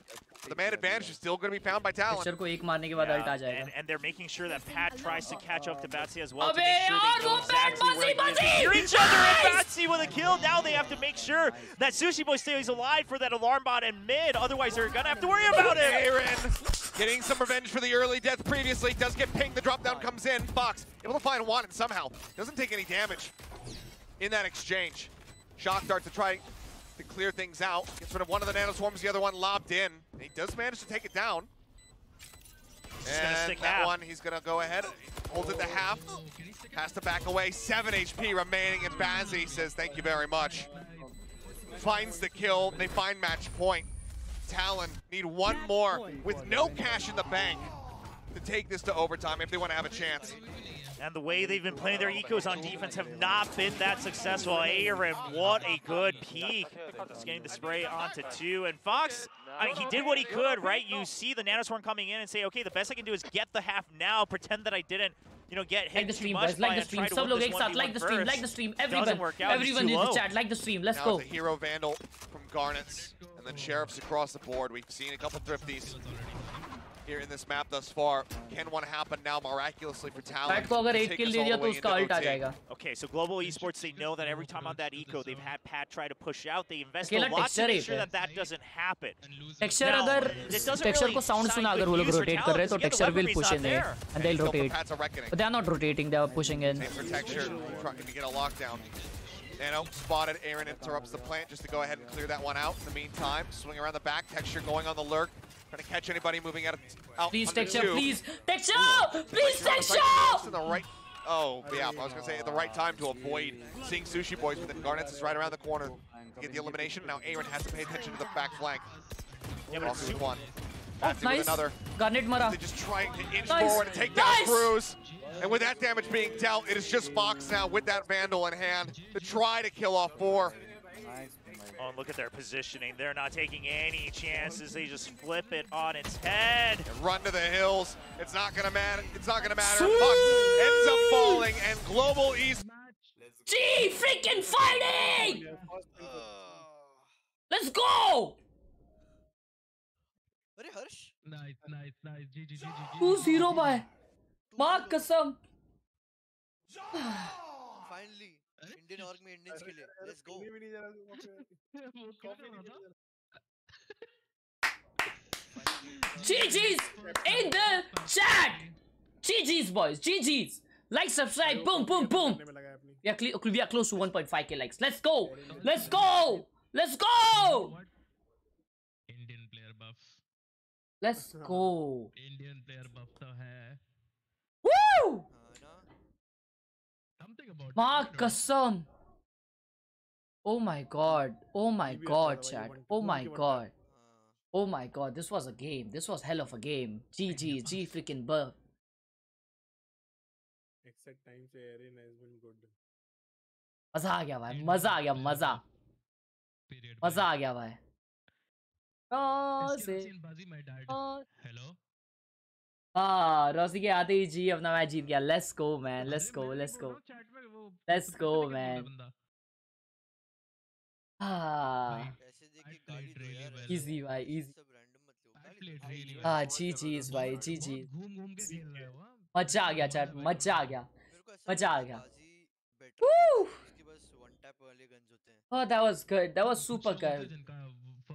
the man advantage is still going to be found by Talon. को एक मारने के बाद आ जाएगा. And, they're making sure that Pat tries to catch up to Bazzi as well to make sure they oh, know batsy batsy each other and Bazzi with a kill. Now they have to make sure that Sushi Boy stays alive for that alarm bot and mid. Otherwise, they're going to have to worry about it. Aaron getting some revenge for the early death previously. Does get pinged. The drop down comes in. Fox able to find Wanted somehow. Doesn't take any damage in that exchange. Shock dart to try to clear things out. Gets rid of one of the nanoswarms, the other one lobbed in. He does manage to take it down. Gonna And that half. one, he's gonna go ahead, holds it to half, has to back away. Seven HP remaining, and Bazzi says thank you very much. Finds the kill, they find match point. Talon need one more with no cash in the bank to take this to overtime if they want to have a chance and the way they've been playing their ecos on defense have not been that successful. Aaron, what a good peek. Just getting the spray onto two. And Fox, I mean, he did what he could, right? You see the Nanoswarm coming in and say, okay, the best I can do is get the half now, pretend that I didn't you know, get hit like the stream. Like the stream. Sub. Like the stream. Like the stream. Everyone. Everyone in the chat. Like the stream. Let's now go. hero vandal from Garnets, and then sheriffs across the board. We've seen a couple thrifties here in this map thus far. Can one happen now miraculously for Talon? Pat को अगर Take 8 kill us दे all दिया the तो way उसका into ult आ OT. जाएगा Okay, so Global Esports, they know that every time on that eco, they've had Pat try to push out. They invest a अकेला lot to texture make एक sure है। that that doesn't happen. Texture Now, अगर it doesn't texture really को sound sign सुना good अगर वो लोग news for rotate कर Talon रहे हैं तो because, texture again, the will weaponry's push not in their there. and they'll Still for rotate Pat's a reckoning. but they are not rotating they are pushing in Same for texture, trying to get a lockdown. Nano spotted. Aaron interrupts the plant just to go ahead and clear that one out. In the meantime, swing around the back. Texture going on the lurk, trying to catch anybody moving out. Of, out please under texture two. please texture Right please around the site, in the right. Oh, yeah. I was gonna say at the right time to avoid seeing Sushiboys, but then Garnets is right around the corner to get the elimination. Now Aaron has to pay attention to the back flank. Yeah, but Losses it's one. Oh, Bazzi with nice another. garnet मरा They're just trying to inch Nice. forward and take down Nice. Crws. And with that damage being dealt, it is just Fox now with that Vandal in hand to try to kill off four. Oh, and look at their positioning. They're not taking any chances. They just flip it on its head. And run to the hills. It's not gonna matter. It's not gonna matter. Fox ends up falling, and Global East. G freaking fighting let's go Nice, nice, nice. GG, GG, GG. two zero by माँ कसम finally Indian org में Indians के लिए let's go GG's in the chat. GG's boys, GG's. Like, subscribe, boom, boom, boom. We are, cle- we are close to 1.5k likes. Let's go. Let's go. Let's go. Indian player buff. Let's go. Indian player buff तो है. Woo! something Ma kasam. Oh my god. Oh my god, chat. Oh my god. Oh my god, this was a game. This was hell of a game. GG, G freaking buff. Except time se Aaron has been good. मजा आ गया भाई मजा आ गया मजा मजा आ गया भाई hello हाँ रोसी के आते ही जी अपना मैच जीत गया। Let's go man let's go let's go let's go man हाँ। इजी भाई इजी हाँ जी जी भाई जी जी. मज़ा आ गया चैट मज़ा आ गया। मज़ा आ गया। Woo! वन टैप वाले गन्स होते हैं। Oh, that was good. That was super good.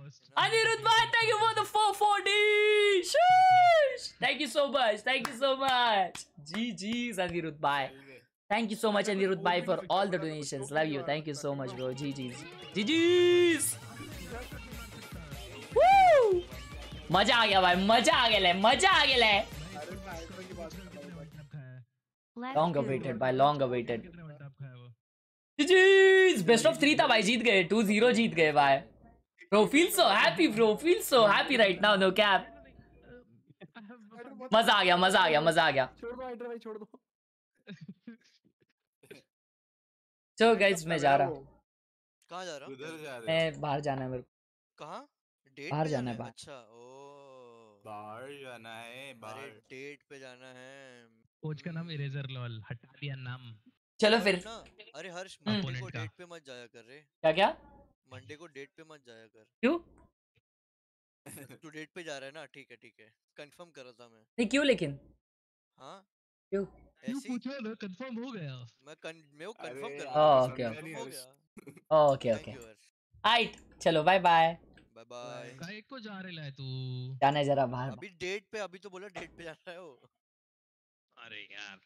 जिनका first. Anirudh bhai, thank you for the 440. Sheesh. Thank you so much. Thank you so much. GG's Anirudh bhai. Thank you so much Anirudh bhai for all the donations. Love you. Thank you so much, bro. GG's. GG's. Woo! मज़ा आ गया भाई मज़ा आ गया ले मज़ा आ गया ले long awaited by long awaited GG's best of 3 था भाई जीत गए 2-0 जीत गए भाई bro feel so happy bro. Feel so happy right now no cap. मज़ा आ गया मज़ा आ गया मज़ा आ गया। छोड़ दो भाई छोड़ दो। चलो गाइस मैं जा रहा। हूँ कहाँ जा रहा उधर जा रहे मैं बाहर जाना है मेरे को। कहाँ? डेट बाहर जाना है। अच्छा ओ। बाहर जाना है अरे बाहर। डेट पे जाना है। कोच का नाम इरेजर लॉल हटा दिया नाम। चलो फिर। अरे हर्ष हम्म। को Opponent डेट पे मत जाया कर रे। क्या क्या? मंडे को डेट पे मत जाया कर। क्यों? तू डेट पे जा रहा है ना? ठीक है ठीक है। कंफर्म कर रहा था मैं। नहीं क्यों लेकिन? हाँ? क्यों? क्यों ऐसे ही पूछो ना कंफर्म हो गया। मैं कन, मैं वो कंफर्म कर रहा ओके हो। गया। Okay okay. यू आइट चलो बाय बाय बाय बाय काय को जा रहे है तू। जाना है जरा बाहर। अभी डेट पे अभी तो बोला डेट पे जा रहा है वो। अरे यार।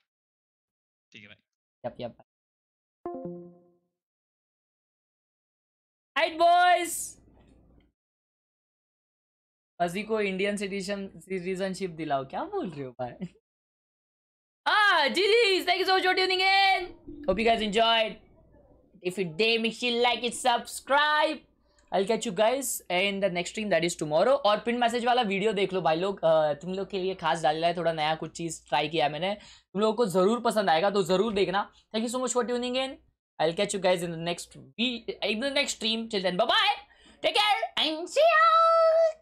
ठीक है भाई Yep, yep. हाइट बॉयस अजी को इंडियन सिटीजन सिटीजनशिप दिलाओ। क्या बोल रहे हो भाई? आ जी जी thank you so much for tuning in hope you guys enjoyed if you day make you like it subscribe I catch you guys in the next stream that is tomorrow और pin message वाला video देख लो भाई लोग। तुम लोग के लिए खास डाल रहा है, थोड़ा नया कुछ चीज़ ट्राई किया मैंने। तुम लोगों को ज़रूर पसंद आएगा तो ज़रूर देखना। Thank you so much for tuning in I'll catch you guys in the next in the next stream. Till then, bye bye. Take care and see you.